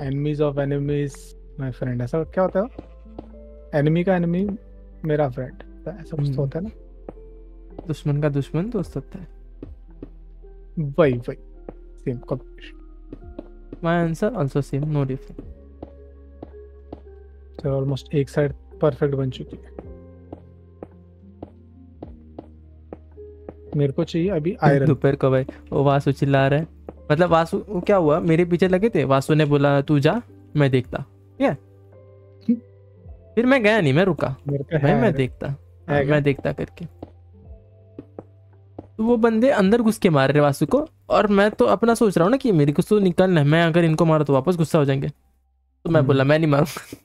Enemies of enemies my friend ऐसा क्या होता है एनिमी का एनिमी मेरा फ्रेंड ऐसा कुछ हम्म। तो होता है ना? दुश्मन का दुश्मन दोस्त होता है। वही वही। सेम कब my answer also same no difference चलो ऑलमोस्ट एक साइड परफेक्ट बन चुकी है। मेरे को चाहिए अभी आयरन दोपहर को भाई वो वासु चिल्ला रहा है। मतलब वासु वो क्या हुआ? मेरे पीछे लगे थे? वासु ने बोला तू जा मैं देखता। ठीक है? फिर मैं गया नहीं मैं रुका। भाई मैं देखता। है? मैं देखता करके। तो वो बंदे अंदर घुस के मार रहे वासु को। और मैं तो अपना सोच रहा हूँ ना कि मेरे को तो निकलना है। मैं अगर इनको मारा तो वापस गुस्सा हो जाएँगे। तो मैं हम्म। बोला मैं नहीं मारूँगा।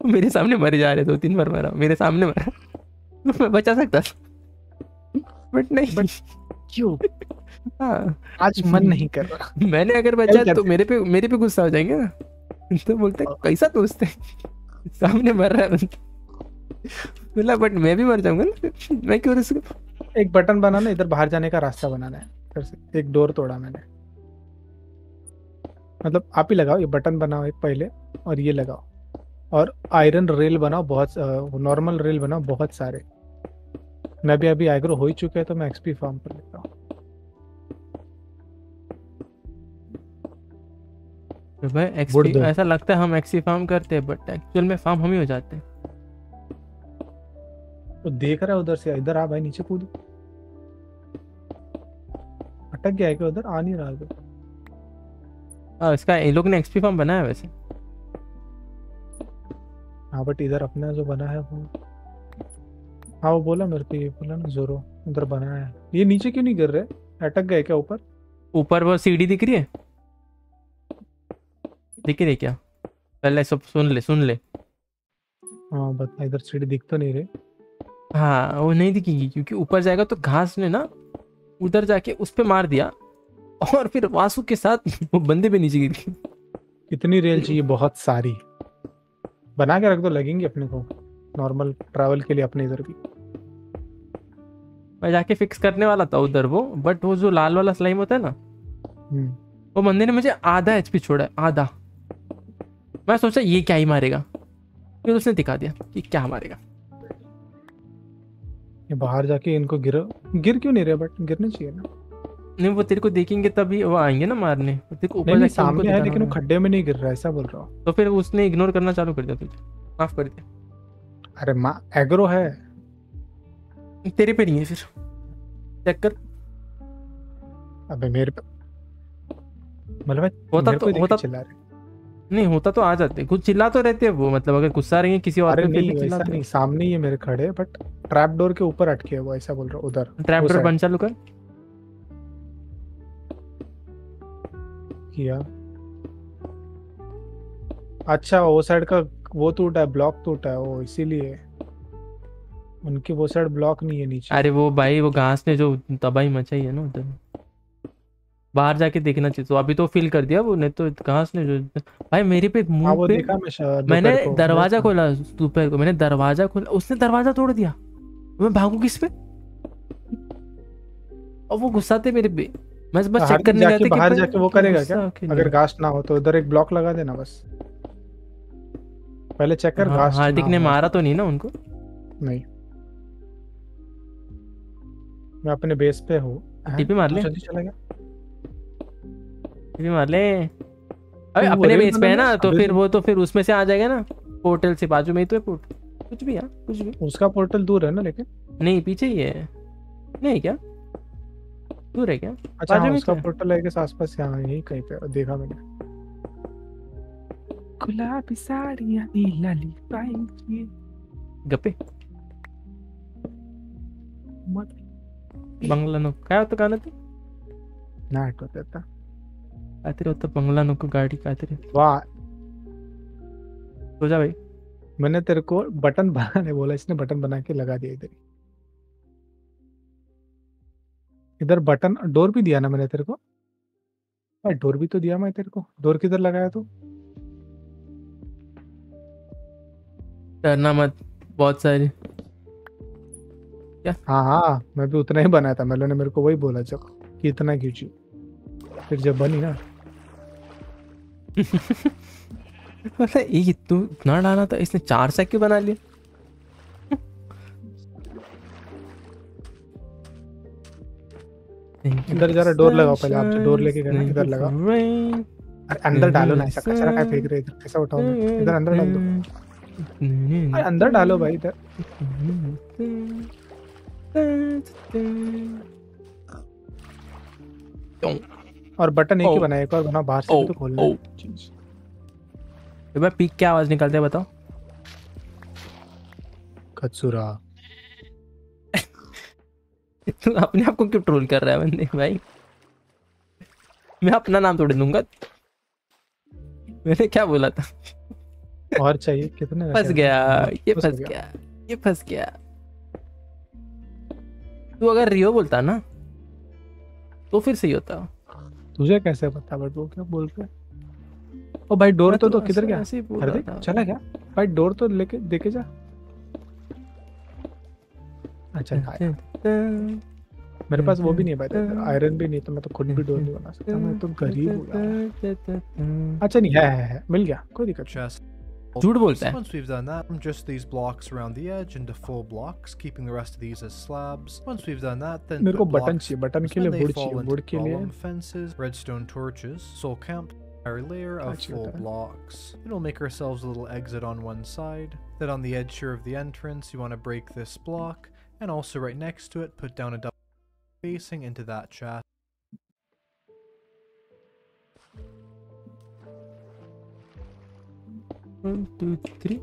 वो मेरे सामने मरे जा रहे दो तीन बार मारा मेरे सामने मरा। तो मैं बचा सकता बट नहीं। बट क्यों? हाँ। आज मन नहीं कर रहा। मैंने अगर बचा तो मेरे पे मेरे पे गुस्सा हो जाएँगे ना। तो बोलते कैसा दोस्त है? सामने मर रहा है बोला बट मैं भी मर जाऊँगा ना। मैं क्यों रिस्क एक बटन बनाना इधर बाहर जाने का रास्ता बनाना है। फिर से एक डोर तोड़ा मैंने। मतलब आप ही लगाओ ये बटन बनाओ एक पहले और ये लगाओ। और आयरन रेल बनाओ बहुत नॉर्मल रेल बनाओ बहुत सारे। मैं भी अभी आइग्रो हो ही चुके हैं तो मैं एक्सपी फार्म कर लेता हूँ। तो भाई एक्सपी ऐसा लगता है हम एक्सी फार्म करते हैं बट एक्चुअल में फार्म हम ही हो जाते हैं। तो देख रहा है उधर से इधर आ भाई नीचे कूद। अटक गया है क्या उधर आ नहीं रहा उधर हाँ इसका इन लोग ने एक्सपी फार्म बनाया वैसे। हाँ बट इधर अपना जो बना है वो। हाँ वो बोला मेरे को ये बोला ना जोरो उधर बना है। ये नीचे क्यों नहीं गिर रहे? अटक गए क्या ऊपर? ऊपर वो सीढ़ी दिख रही है? दिख रही है क्या? पहले सब सुन ले सुन ले। हाँ बता इधर सीढ़ी दिख तो नहीं रहे। हाँ वो नहीं दिखेगी क्योंकि ऊपर जाएगा तो घास ने ना उधर जाके उस पर मार दिया और फिर वासु के साथ वो बंदे पे नीचे गिर गई। कितनी रेल चाहिए? बहुत सारी। बना के रख दो लगेंगे अपने को। नॉर्मल ट्रैवल के लिए अपने इधर भी। मैं जाके फिक्स करने वाला था उधर वो बट वो जो लाल वाला स्लाइम होता है ना हम्म। वो बंदे ने मुझे आधा एचपी छोड़ा है आधा। मैं सोचा ये क्या ही मारेगा? फिर उसने दिखा दिया कि क्या मारेगा। ये बाहर जाके इनको गिर गिर क्यों नहीं रहे? बट गिरने चाहिए ना। नहीं वो तेरे को देखेंगे तभी वो आएँगे ना मारने। तेरे को ऊपर सामने है लेकिन वो खड्डे में नहीं गिर रहा ऐसा बोल रहा हूँ। तो फिर उसने इग्नोर करना चालू कर दिया तुझे। माफ़ कर दिया अरे माँ एग्रो है। तेरे पे नहीं है फिर। चेक कर। अबे मेरे पे मतलब होता तो होता चिल्ला रहे। नहीं होता तो आ जाते। कुछ चिल्ला तो रहते हैं वो मतलब अगर गुस्सा रहेंगे किसी और पे नहीं वैसा नहीं सामने ही है मेरे खड़े बट ट्रैप डोर के ऊपर अटके है वो ऐसा बोल रहा उधर ट्रैप डोर बंद चालू कर। किया। अच्छा वो साइड का वो टूटा है ब्लॉक टूटा है वो इसीलिए। उनकी वो साइड ब्लॉक नहीं है नीचे। अरे वो भाई वो घास ने जो तबाही मचाई है ना उधर। बाहर जाके देखना चाहिए। तो अभी तो फील कर दिया वो नहीं तो ने जो भाई मेरे पे हाँ मुँह पे देखा मैं मैंने दरवाज़ा खोला दोपहर को मैंने दरवाज़ा खोला उसने दरवाज़ा तोड़ दिया। मैं भागू किस पे? और वो गुस्सा थे मेरे पे। मैं बस चेक करने गया था कि बाहर जाके वो करेगा क्या? अगर? घास ना हो तो उधर एक ब्लॉक लगा देना बस। पहले चेक कर हाँ, घास हार्दिक ने मारा तो नहीं ना उनको? नहीं। मैं अपने बेस पे हूँ। टीपी मार ले। चला गया। भी मार ले। अबे अपने बेस पे है ना तो फिर तो- वो तो फिर उसमें से आ जाएगा ना पोर्टल से बाजू में ही तो है पोर्ट कुछ भी यार कुछ भी। उसका पोर्टल दूर है ना लेकिन नहीं पीछे ही है। नहीं क्या? दूर है क्या? अच्छा हाँ, उसका तो पोर्टल है के आसपास यहाँ यही कहीं पे देखा मैंने। गुलाबी साड़ियाँ नीला ली गप्पे। मत बंगला नको काय होतं गाणं ते ना आठवत आता काहीतरी होतं बंगला नको गाडी काहीतरी वाह तुझा भाई मैंने तेरे को बटन बनाने बोला इसने बटन बना के लगा दिया इधर. इधर बटन डोर भी दिया ना मैंने तेरे को? भाई डोर भी तो दिया मैं तेरे को। डोर किधर लगाया तू? डरना मत बहुत सारी। हाँ हाँ मैं भी उतना ही बनाया था। मेलो ने मेरे को वही बोला जब कि इतना खींची फिर जब बनी ना। है, ये तू इतना डाला था इसने चार सैक क्यों बना लिया इधर जरा डोर लगाओ पहले आप डोर लेके गए इधर लगाओ। अरे अंदर डालो ना ऐसा कचरा क्या फेंक रहे इधर कैसा उठाओ इधर अंदर डाल दो। अरे अंदर डालो भाई इधर। और बटन एक ही ओ, बनाया एक और बना बाहर से तो खोलना है। भाई पीक क्या आवाज़ निकलता है बताओ। कचुरा तू अपने आप को क्यों ट्रोल कर रहा है बंदे भाई? मैं अपना नाम तोड़ दूँगा। मैंने क्या बोला था? और चाहिए? कितने फंस गया ये फंस फंस गया ये फंस गया। तू अगर रियो बोलता ना तो फिर सही होता। तुझे कैसे पता? बट वो क्या बोल रहे ओ भाई डोर तो तो तो किधर गया? देख चला गया। भाई डोर तो लेके देखे जा। अच्छा आया। मेरे पास वो भी नहीं है भाई आयरन भी नहीं तो मैं तो खुद भी डोर नहीं बना सकता। मैं तो गरीब हूँ यार अच्छा नहीं है है, है। मिल गया। कोई दिक्कत नहीं. झूठ बोलता है Once we've done that, just these blocks around the edge into full blocks, keeping the rest of these as slabs. Once we've done that, then मेरे को put बटन blocks चाहिए बटन के when लिए they वुड fall चाहिए into would के लिए column fences, redstone torches, soul camp, entire layer of Actually, full okay. blocks. Then we'll make ourselves a little exit on one side. Then on the edge here of the entrance, you want to break this block, and also right next to it, put down a double facing into that chest. One, two, three.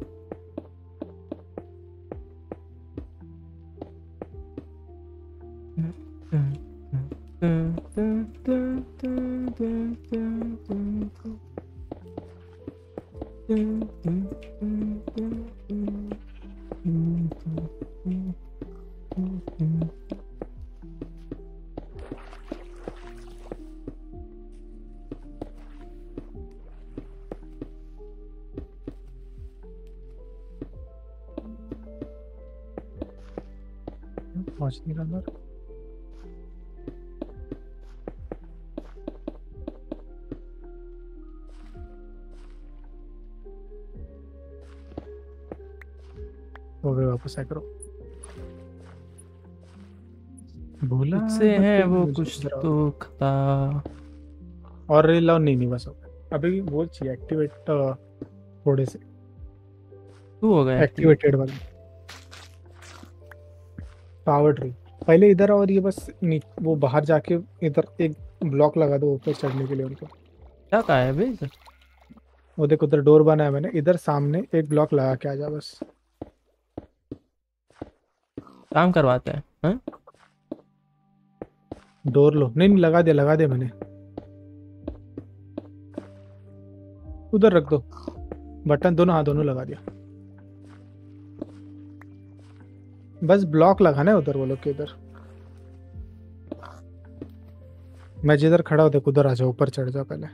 पहुँच नहीं रहा अंदर। हो गए वापस आए करो। भूला से है वो कुछ तो खता और रेल लाओ नहीं नहीं बस हो गया अभी वो चाहिए एक्टिवेट थोड़े से। तू हो गया एक्टिवेटेड वाले। पावर ट्री पहले इधर और ये बस वो बाहर जाके इधर एक ब्लॉक लगा दो ऊपर चढ़ने के लिए उनको। क्या कहा है बे वो देख उधर डोर बना है मैंने इधर सामने एक ब्लॉक लगा के आ जा बस। काम करवाता है हाँ? डोर लो। नहीं नहीं लगा दे लगा दे मैंने। उधर रख दो। बटन दोनों हाँ दोनों लगा दिया। बस ब्लॉक लगाना है उधर वो लोग के इधर। मैं जिधर खड़ा हूँ देख उधर आ जाओ ऊपर चढ़ जाओ पहले।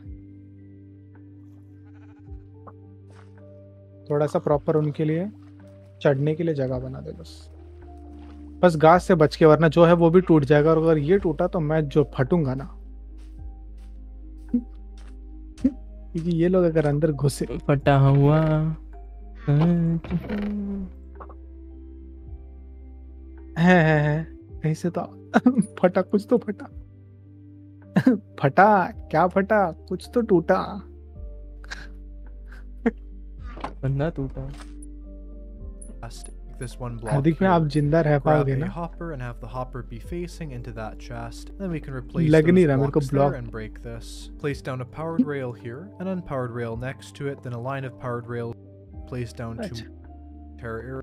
थोड़ा सा प्रॉपर उनके लिए चढ़ने के लिए जगह बना दे बस। बस घास से बच के वरना जो है वो भी टूट जाएगा और अगर ये टूटा तो मैं जो फटूँगा ना। क्योंकि ये लोग अगर अंदर घुसे फटा हुआ। है है है कहीं से तो फटा कुछ तो फटा फटा क्या फटा कुछ तो टूटा बंदा टूटा chest. Make This one block हार्दिक में आप here. जिंदा रह Grab पाओगे a ना hopper and have the hopper be facing into that chest. Then we can replace लग नहीं those रहा मेरे को blocks there block and break this. Place down a powered rail here, an unpowered rail next to it, then a line of powered rail placed down to अच्छा terra area.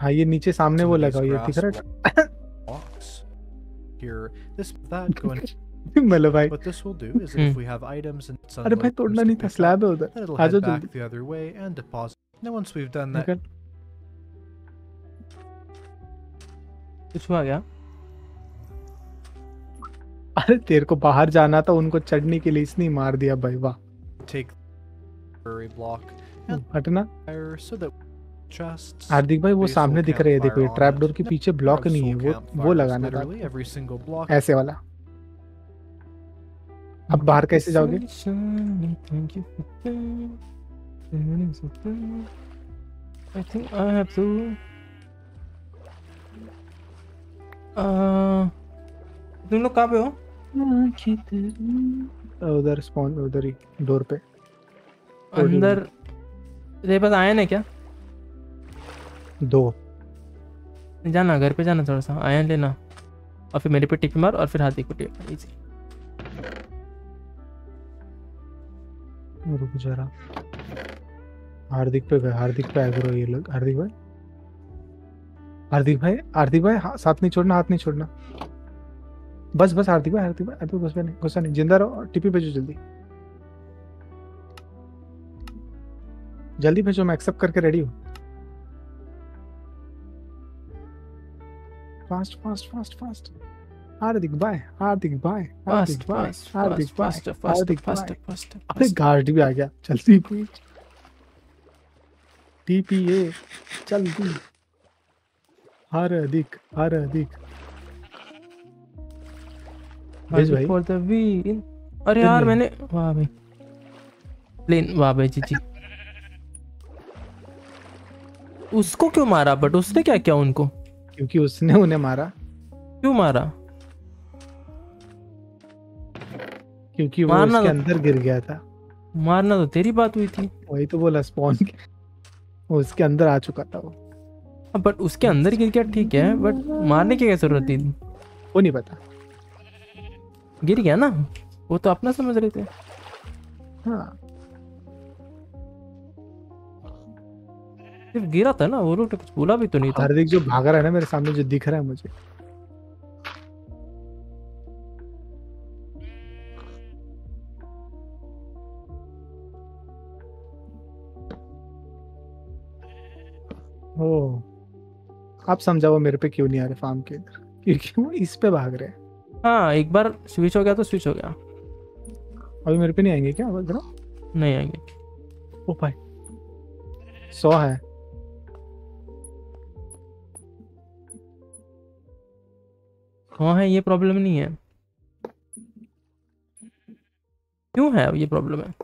हाँ ये नीचे सामने वो लगा हुआ ये दिख रहा. Here, this that go in. है मतलब भाई What this will do is if we have items and अरे भाई sunlight तोड़ना नहीं था स्लैब है उधर आ जाओ जल्दी the other way and deposit. Now once we've done that, कुछ हुआ क्या अरे तेरे को बाहर जाना था उनको चढ़ने के लिए इसने ही मार दिया भाई वाह take temporary block हटना so that. हार्दिक भाई वो सामने दिख रहे हैं देखो ये ट्रैप डोर के पीछे ब्लॉक नहीं है वो वो लगाना था. ऐसे वाला अब बाहर कैसे जाओगे I think I have to. Uh, तुम लोग कहाँ पे हो? उधर स्पॉन उधर ही डोर पे अंदर तेरे पास आयन है क्या? दो। जाना घर पे जाना थोड़ा सा। आयन लेना। और फिर मेरे पे टिपी मार और फिर हाथी को टिप। इजी रुक जरा। हार्दिक पे गए। हार्दिक पे एग्रो ये लोग। हार्दिक भाई। हार्दिक भाई। हार्दिक भाई हा- साथ नहीं छोड़ना हाथ नहीं छोड़ना। बस बस हार्दिक भाई हार्दिक भाई। अभी गुस्सा नहीं गुस्सा नहीं। ज़िंदा रहो टिपी भेजो जल्दी। जल्दी भेजो मैं एक्सेप्ट करके रेडी हूँ। Fast fast fast fast Hardik भाई हार्दिक भाई हार्दिक फास्ट भाई फास्ट हार्दिक भाई हार्दिक फास्ट फास्ट अरे गार्ड भी आ गया जल्दी भेज टीपीए जल्दी हर अधिक भेज भाई फॉर द विन अरे यार मैंने वाह भाई। प्लेन वाह भाई जी जी। उसको क्यों मारा? बट उसने क्या किया उनको? क्योंकि उसने उन्हें मारा। क्यों मारा? क्योंकि वो उसके तो- अंदर गिर गया था। मारना तो तेरी बात हुई थी। वही तो बोला स्पॉन वो उसके अंदर आ चुका था वो। बट उसके अंदर गिर गया ठीक है बट मारने की क्या ज़रूरत थी? वो नहीं पता। गिर गया ना? वो तो अपना समझ रहे थे। हाँ। सिर्फ़ गिरा था ना वो लोग कुछ बोला भी तो नहीं था। हार्दिक जो भाग रहा है ना मेरे सामने जो दिख रहा है मुझे। ओ आप समझाओ मेरे पे क्यों नहीं आ रहे फार्म के इधर क्योंकि वो इस पे भाग रहे हैं। हाँ एक बार स्विच हो गया तो स्विच हो गया। अभी मेरे पे नहीं आएँगे क्या? जरा नहीं आएँगे। ओ भाई। सौ है। हाँ है? ये प्रॉब्लम नहीं है। क्यों है ये प्रॉब्लम है?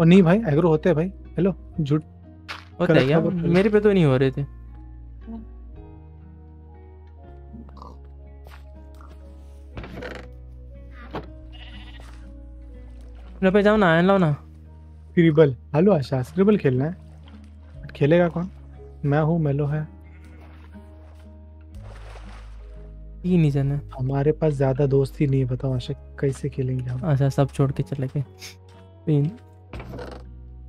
और नहीं भाई एग्रो होते हैं भाई। हेलो झूठ होता है। मेरे पे तो नहीं हो रहे थे। पे जाओ ना आयन लाओ ना। स्क्रिबल हेलो आशा स्क्रिबल खेलना है। खेलेगा कौन? मैं हूँ मेलो है। ही नहीं जाना। हमारे पास ज़्यादा दोस्त ही नहीं है बताओ आशा कैसे खेलेंगे हम? अच्छा सब छोड़ के चले गए। तीन।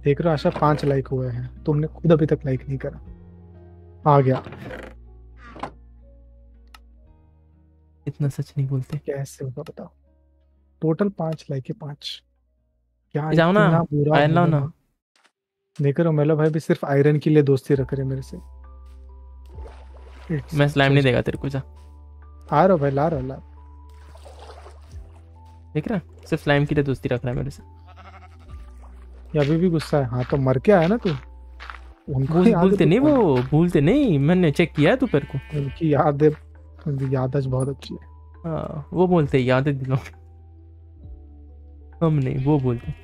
देख रहे हो आशा पाँच लाइक हुए हैं। तुमने खुद अभी तक लाइक नहीं करा। आ गया। इतना सच नहीं बोलते। कैसे होगा बताओ। टोटल पाँच लाइक है पाँच। क्या जाओ ना, आयरन लाओ ना। देख रहे हो मेलो भाई भी सिर्फ़ आयरन के लिए दोस्ती रख रहे मेरे से। It's मैं स्लाइम नहीं देगा तेरे को जा। आ रहा भाई ला रहा ला। देख रहा सिर्फ़ स्लाइम के लिए दोस्ती रख रहा है मेरे से। ये अभी भी गुस्सा है। हाँ तो मर के आया ना तू? उनको भूल भूलते नहीं वो भूलते नहीं। मैंने चेक किया है तू तेरे को। उनकी याद याददाश्त बहुत अच्छी है। हाँ वो बोलते यादें दिलाओ। हम नहीं वो बोलते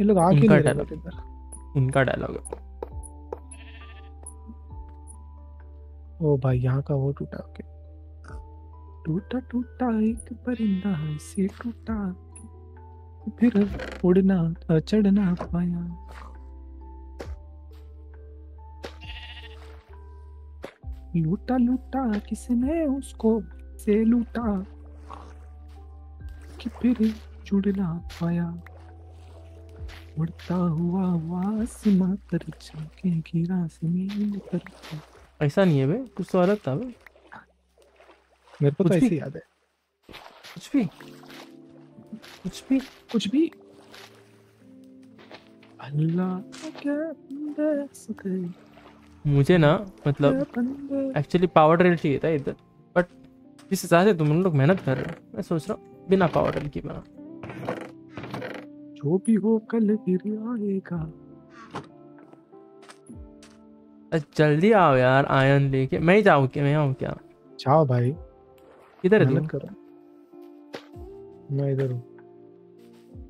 ये लोग आ क्यों नहीं इधर। उनका डायलॉग है ओ भाई यहाँ का वो टूटा ओके। टूटा टूटा एक परिंदा से टूटा फिर उड़ना चढ़ना पाया। लूटा लूटा किसने उसको से लूटा कि फिर जुड़ना पाया। उड़ता हुआ आसमां पर चमके गिरा ज़मीन पर। ऐसा नहीं है बे कुछ तो अलग था बे। मेरे को तो ऐसे याद है। कुछ भी। कुछ भी। कुछ भी। अल्लाह के बंदे सुखे मुझे ना मतलब एक्चुअली पावर ड्रिल चाहिए था इधर। बट जिस हिसाब से तुम लोग मेहनत कर रहे हो मैं सोच रहा हूँ बिना पावर ड्रिल की बना। जो भी हो कल फिर आएगा। जल्दी आओ यार आयन लेके। मैं ही जाऊँ क्या मैं आऊँ क्या? जाओ भाई। है तू करो। मैं इधर हूँ।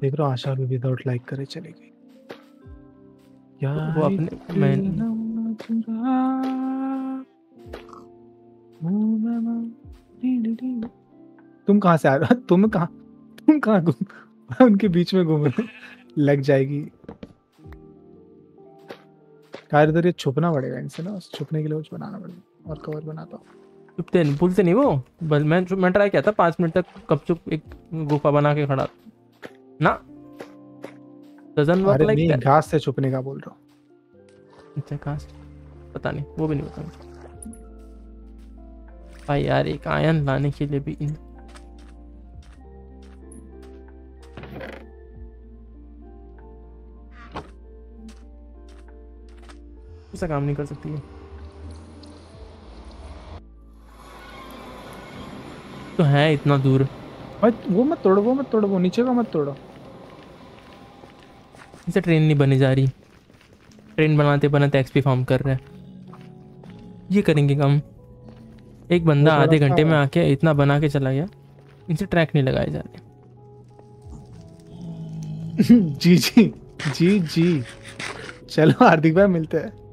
देख रहा आशा भी विदाउट लाइक करे चली गई वो अपने मैं तुम कहाँ से आ रहे हो? तुम कहाँ तुम कहाँ उनके बीच में घूम रहे लग जाएगी। यार इधर ये छुपना पड़ेगा इनसे ना छुपने के लिए कुछ बनाना पड़ेगा और कवर बनाता हूँ। चुपते नहीं भूलते नहीं वो? बस मैं मैं ट्राई किया था पाँच मिनट तक कब चुप एक गुफा बना के खड़ा ना? डजन वर्क लाइक घास से छुपने का बोल रहा हूँ। अच्छा कहाँ से पता नहीं वो भी नहीं पता भाई यार एक आयन लाने के लिए भी इन ऐसा काम नहीं कर सकती है। तो है इतना दूर। भाई वो मत तोड़ो वो मत तोड़ो वो नीचे का मत तोड़ो। इसे ट्रेन नहीं बनी जा रही। ट्रेन बनाते बनाते एक्सपी फार्म कर रहे हैं। ये करेंगे कम। एक बंदा आधे घंटे में आके इतना बना के चला गया। इनसे ट्रैक नहीं लगाए जा रहे। जी जी जी जी। चलो हार्दिक भाई मिलते हैं।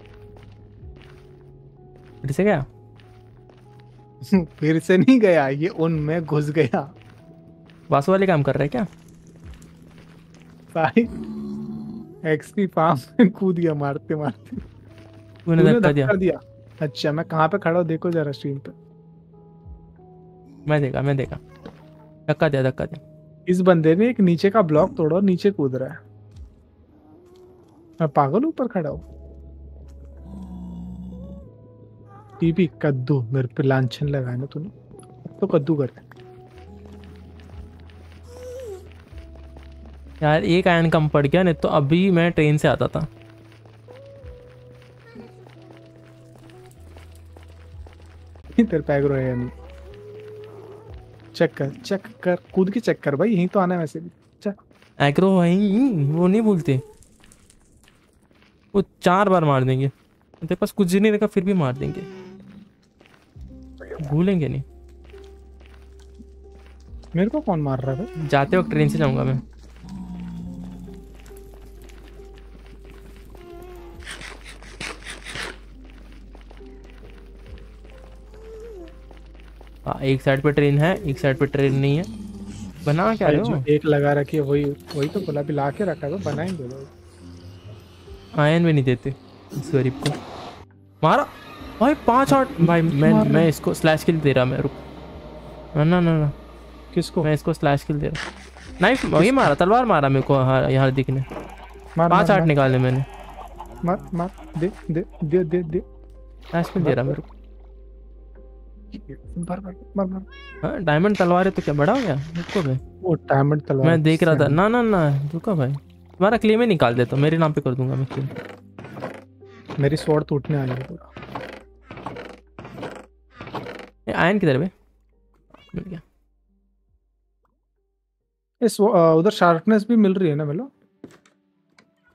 फिर से क्या फिर से नहीं गया ये उनमें घुस गया। वासु वाले काम कर रहे क्या? भाई एक्सपी फार्म में कूद गया मारते मारते। तूने तूने धक्का दिया। दिया। अच्छा मैं कहाँ पे खड़ा हूँ? देखो जरा स्क्रीन पे। मैं देखा मैं देखा। धक्का दिया धक्का दिया। इस बंदे ने एक नीचे का ब्लॉक तोड़ा और नीचे कूद रहा है। मैं पागल ऊपर खड़ा हूँ। टीपी कद्दू मेरे पे लांछन लगाया ना तूने तो कद्दू कर। यार एक आयन कम पड़ गया नहीं तो अभी मैं ट्रेन से आता था। तेरे पैग रो है या नहीं चेक कर चेक कर कूद के चेक कर भाई यहीं तो आना है वैसे भी। एग्रो भाई वो नहीं भूलते। वो चार बार मार देंगे। तेरे पास कुछ नहीं रखा फिर भी मार देंगे। भूलेंगे नहीं। मेरे को कौन मार रहा है? जाते वक्त ट्रेन से जाऊँगा मैं। हाँ एक साइड पे ट्रेन है एक साइड पे ट्रेन नहीं है। बना क्या रहे हो? एक लगा रखी है वही वही तो बोला भी ला के रखा है बनाएँगे लोग। आयन भी नहीं देते इस गरीब को। मारा। भाई पाँच आठ भाई मैं मैं इसको स्लैश किल दे रहा मैं रुक। ना ना ना किसको? मैं इसको स्लैश किल दे रहा। नाइफ वही मारा तलवार मारा मेरे को हार यार दिखने। पाँच आठ निकाले मैंने। मार मार दे दे दे दे दे। स्लैश किल दे रहा मेरे को हाँ डायमंड तलवार है तो क्या बड़ा हो गया? रुको भाई। वो डायमंड तलवार। मैं देख रहा था। ना ना ना रुको भाई। तुम्हारा क्लेम ही निकाल देता हूँ। मेरे नाम पे कर दूँगा मैं क्लेम मेरी स्वord टूटने वाली है पूरा आयन किधर है बे मिल गया। इस उधर शार्पनेस भी मिल रही है ना मिलो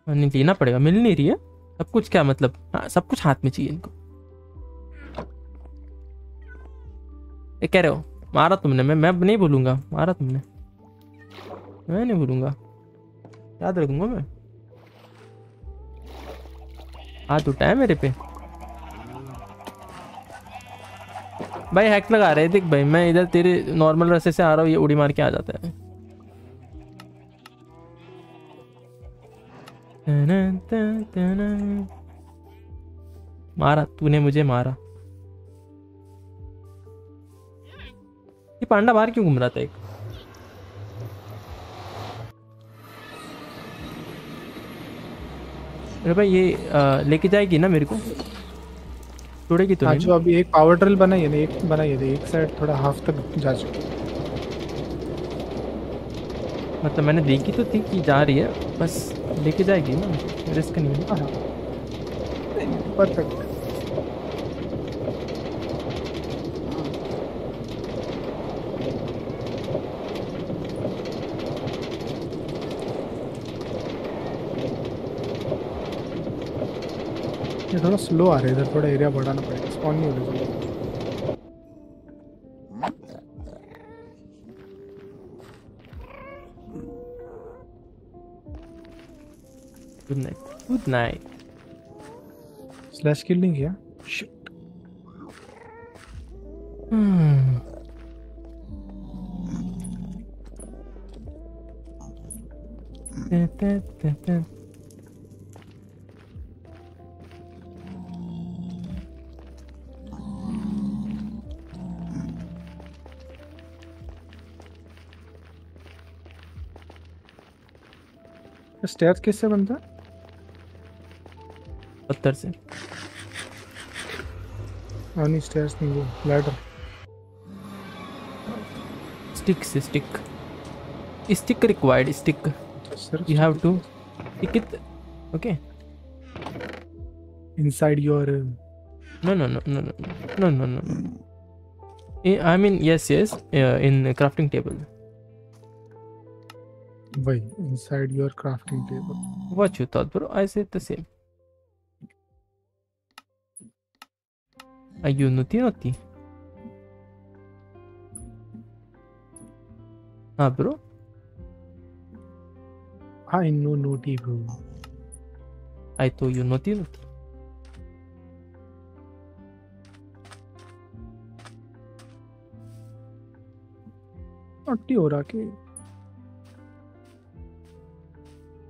हाँ, नहीं लेना पड़ेगा। मिल नहीं रही है। सब कुछ क्या मतलब? हाँ सब कुछ हाथ में चाहिए इनको। ये कह रहे हो मारा तुमने। मैं मैं नहीं भूलूँगा। मारा तुमने। मैं नहीं भूलूँगा। याद रखूँगा मैं। हाथ उठा है मेरे पे। भाई हैक लगा रहे देख भाई, मैं इधर तेरे नॉर्मल रास्ते से आ रहा हूँ, ये उड़ी मार के आ जाता है। मारा, तूने मुझे मारा। ये पांडा बाहर क्यों घूम रहा था एक? अरे भाई, ये लेके जाएगी ना मेरे को? छोड़ेगी तो हाँ जो अभी एक पावर ड्रिल बनाई है ना एक बनाई है एक साइड थोड़ा हाफ़ तक जा चुकी है। मतलब मैंने देखी तो थी कि जा रही है बस लेके जाएगी ना रिस्क नहीं है। हाँ हाँ। परफेक्ट ये थोड़ा स्लो आ रहे इधर थोड़ा एरिया बढ़ाना पड़ेगा स्पॉन नहीं हो रहा good night good night slash kill नहीं किया? शिट हम्म स्टेयर्स किससे बनता है पत्थर से हाँ नहीं स्टेयर्स नहीं वो लैडर स्टिक से stick stick required stick it okay inside your uh, no no no no no no no no no Eh, i mean yes yes uh, in crafting table Why? inside your crafting table. What you thought, bro? I said the same. Are you naughty naughty? Ah, bro? I know naughty bro I told you naughty naughty naughty हो रहा कि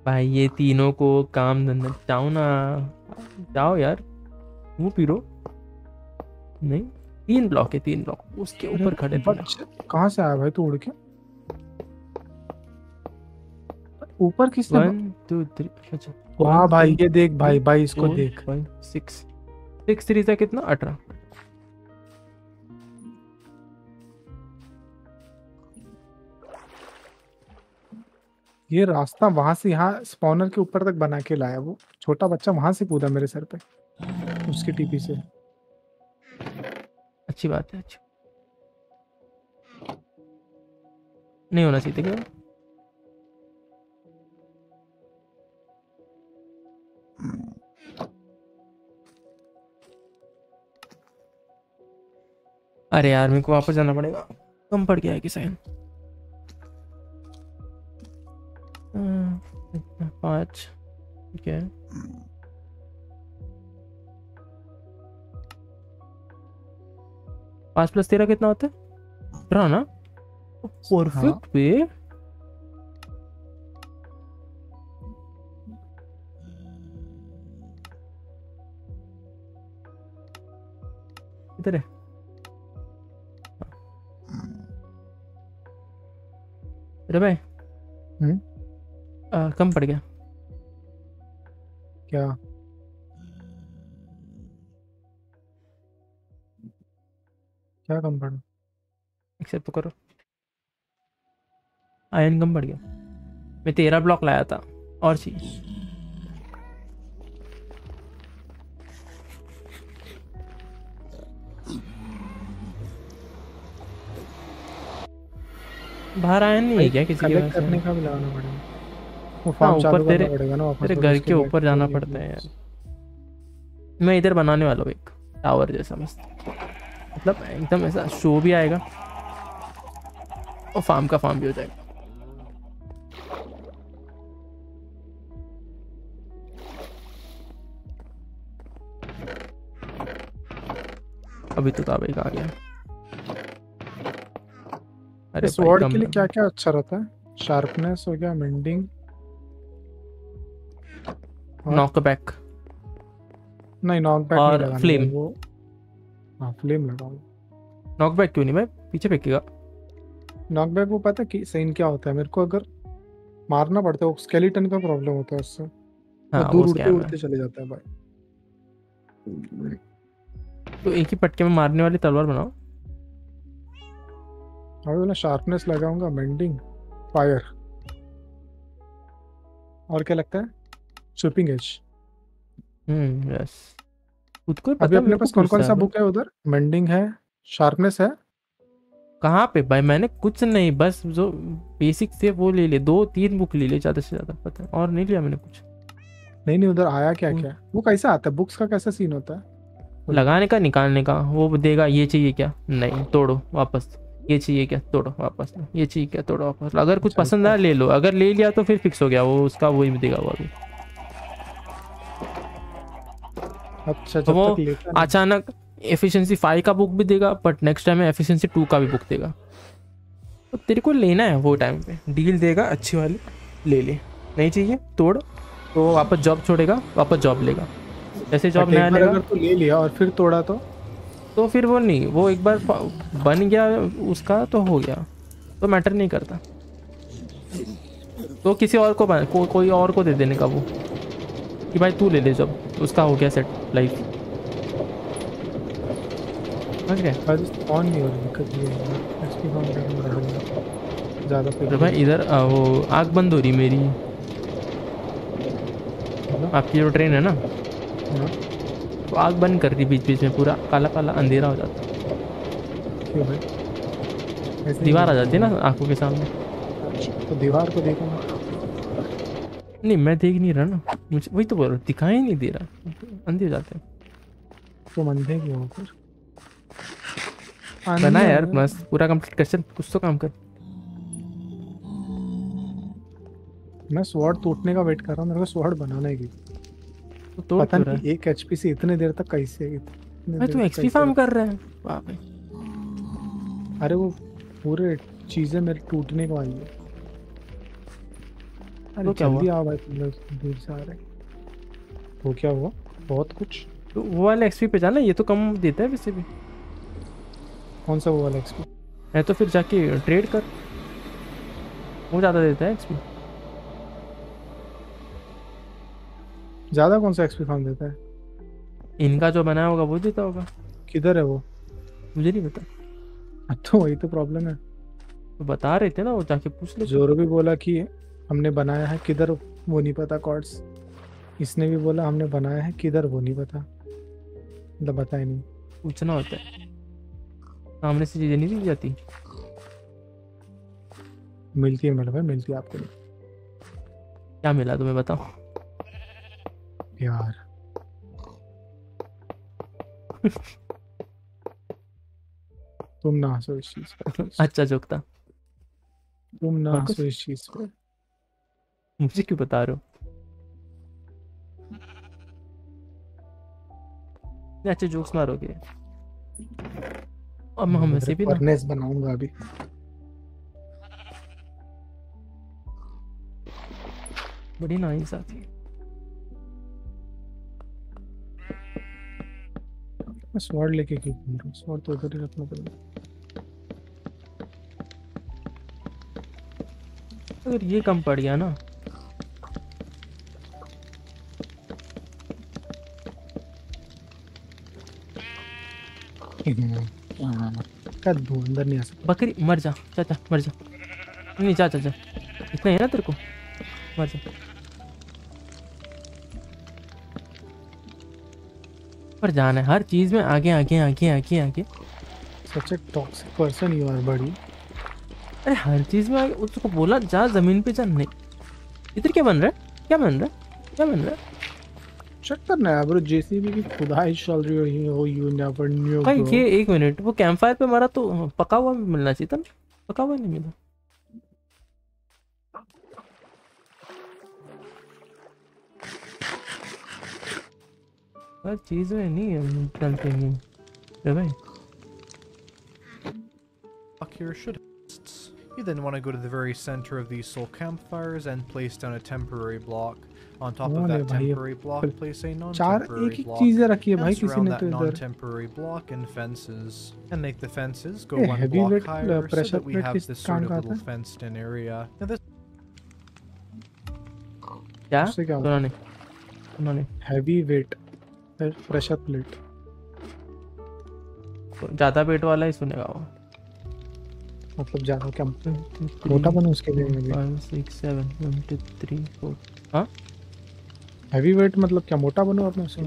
भाई ये तीनों को काम धंधा जाओ ना। जाओ यार वो पी लो नहीं तीन ब्लॉक है तीन ब्लॉक उसके ऊपर खड़े कहाँ से आया भाई तू उड़ के? ऊपर किसने वन टू थ्री अच्छा वाह भाई ये देख भाई भाई इसको देख। सिक्स सिक्स थ्री था कितना? अठारह। ये रास्ता वहाँ से यहाँ स्पॉनर के ऊपर तक बना के लाया वो। छोटा बच्चा वहाँ से कूदा मेरे सर पे, उसकी टीपी से। अच्छी बात है, अच्छी। नहीं होना चाहिए क्या? अरे यार, मेरे को वापस जाना पड़ेगा। कम पड़ गया है कि साइन? पाँच ठीक है पाँच प्लस तेरह कितना होता है? तेरह ना? परफेक्ट पे इधर है। अरे भाई हम्म? आ, कम पड़ गया। क्या? क्या कम पड़ा एक्सेप्ट तो करो। आयन कम पड़ गया। मैं तेरह ब्लॉक लाया था और चीज़ बाहर आयन नहीं है क्या किसी के करने का भी लगाना पड़ेगा। हाँ ऊपर तेरे तेरे तो घर के ऊपर जाना ये पड़ता है यार। मैं इधर बनाने वाला हूँ एक टावर जैसा मस्त। मतलब एकदम ऐसा शो भी आएगा और फार्म का फार्म भी हो जाएगा। अभी तो ताबे का आ गया। अरे इस भाई, वर्ड कम के लिए क्या क्या अच्छा रहता है? शार्पनेस हो गया मेंडिंग नॉकबैक नहीं नॉक बैक और नहीं। है, वो हाँ फ्लेम लगाओ। नॉकबैक क्यों नहीं? भाई पीछे फेंकेगा। नॉक बैक वो पता कि सीन क्या होता है? मेरे को अगर मारना पड़ता है वो स्केलेटन का प्रॉब्लम होता है उससे। हाँ वो दूर उड़ते उड़ते चले जाता है भाई। तो एक ही पटके में मारने वाली तलवार बनाओ। अभी बोला शार्पनेस लगाऊँगा मेंडिंग फायर और क्या लगता है? स्वीपिंग एज हम्म यस खुद को ही अभी अपने पास कौन कौन सा बुक है उधर? मेंडिंग है शार्पनेस है। कहाँ पे? भाई मैंने कुछ नहीं बस जो बेसिक थे वो ले लिए। दो तीन बुक ले लिए ज़्यादा से ज़्यादा पता है। और नहीं लिया मैंने कुछ। नहीं नहीं उधर आया क्या। क्या? वो कैसा आता है? बुक्स का कैसा सीन होता है? लगाने का निकालने का। वो देगा ये चाहिए क्या? नहीं तोड़ो वापस। ये चाहिए क्या? तोड़ो वापस। ये चाहिए क्या? तोड़ो वापस। अगर कुछ पसंद आया ले लो। अगर ले लिया तो फिर फिक्स हो गया। वो उसका वही देगा वो अभी। अच्छा तो वो। अचानक एफिशिएंसी फाइव का बुक भी देगा बट नेक्स्ट टाइम में एफिशिएंसी टू का भी बुक देगा। तो तेरे को लेना है वो टाइम पे। डील देगा अच्छी वाली ले ले। नहीं चाहिए तोड़। तो वापस जॉब छोड़ेगा वापस जॉब लेगा। जैसे जॉब नया लेगा। अगर तू ले लिया और फिर तोड़ा तो? तो फिर वो नहीं वो एक बार बन गया उसका तो हो गया। तो मैटर नहीं करता। तो किसी और को को, कोई और को दे देने का वो। कि भाई तू ले ले जब। उसका हो गया सेट लाइफ हो है ज़्यादा तो भाई इधर वो आग बंद हो रही मेरी। आपकी जो ट्रेन है ना तो आग बंद कर रही बीच बीच में पूरा काला काला अंधेरा हो जाता। है क्यों भाई? दीवार आ जाती है ना आँखों के सामने। तो दीवार को देखो नहीं मैं देख नहीं रहा ना। मुझे वही तो बोल रहा दिखाई नहीं दे रहा। अंधे हो जाते हैं। तो अंधे क्यों फिर? बना यार। मस्त पूरा कंप्लीट कर चल कुछ तो काम कर। मैं स्वॉर्ड टूटने का वेट कर रहा हूँ मेरे को स्वॉर्ड बनाना है कि। तो तोड़ पता नहीं एक एचपी से इतने देर तक कैसे देर तू एक्सपी फार्म कर रहा है। वाह भाई अरे वो पूरे चीज़ें मेरे टूटने को आई है। अरे तो? जल्दी आओ भाई तुम लोग दूर से आ रहे वो क्या हुआ? बहुत कुछ। तो वो वाले एक्सपी पे जाना ये तो कम देता है वैसे भी। कौन सा वो वाला एक्सपी है तो फिर जाके ट्रेड कर। वो ज़्यादा देता है एक्सपी ज़्यादा कौन सा एक्सपी फार्म देता है? इनका जो बनाया होगा वो देता होगा। किधर है वो? मुझे नहीं पता। तो वही तो प्रॉब्लम है। तो बता रहे थे ना वो जाके पूछ ले जोरो भी बोला कि हमने बनाया है किधर वो नहीं पता कॉर्ड्स इसने भी बोला हमने बनाया है किधर वो नहीं पता। मतलब बता ही नहीं। पूछना होता है। सामने से चीज़ें नहीं दी जाती? मिलती है मेरे भाई मिलती है आपको नहीं। क्या मिला तुम्हें बताओ। यार तुम ना हंसो इस चीज़ पे अच्छा जोक था तुम ना हंसो इस चीज़ पे मुझे क्यों बता रहे हो? अच्छे जोक्स मारोगे। अब हम वैसे भी फर्नेस बनाऊँगा अभी। बड़ी नाइस आती है। मैं स्वॉर्ड लेके क्यों घूम? रहा हूँ स्वॉर्ड तो उधर ही रखना पड़ेगा। अगर ये कम पड़ गया ना दूँ अंदर नहीं आ सकता बकरी मर जा चाचा मर जा। नहीं जा चाचा इतना है ना तेरे को? मर जा। पर जाना है हर चीज़ में आगे आगे आगे आगे आगे। Such a toxic person you are बड़ी अरे हर चीज़ में आगे उसको बोला जा ज़मीन पे जा। नहीं। इधर क्या बन रहा है? क्या बन रहा है? क्या बन रहा है? चेक करना है ब्रो जेसीबी की खुदाई चल रही है हो यू नेवर न्यू भाई ये एक मिनट वो कैंप फायर पे मरा तो पका हुआ मिलना चाहिए था ना पका हुआ नहीं मिला हर चीज में नहीं हम चलते हैं अरे भाई block here should you then want to go to the very center of these soul campfires and place down a temporary block on top of अरे that भाई, temporary block फिर place a चार non-temporary एक एक block चीजें रखी है and भाई किसी surround ने that तो इधर non-temporary block in fences and make the fences go ये one heavy block weight, uh, higher so pressure that we plate have किस this काम sort of का आता little है? fenced in area now this क्या उससे क्या सुना नहीं सुना नहीं हैवी वेट प्रेशर प्लेट तो ज्यादा वेट वाला ही सुनेगा वो मतलब ज्यादा क्या मोटा बनो उसके लिए भी। Five six seven one two three four हाँ हैवी वेट मतलब क्या मोटा बनूं अपने? से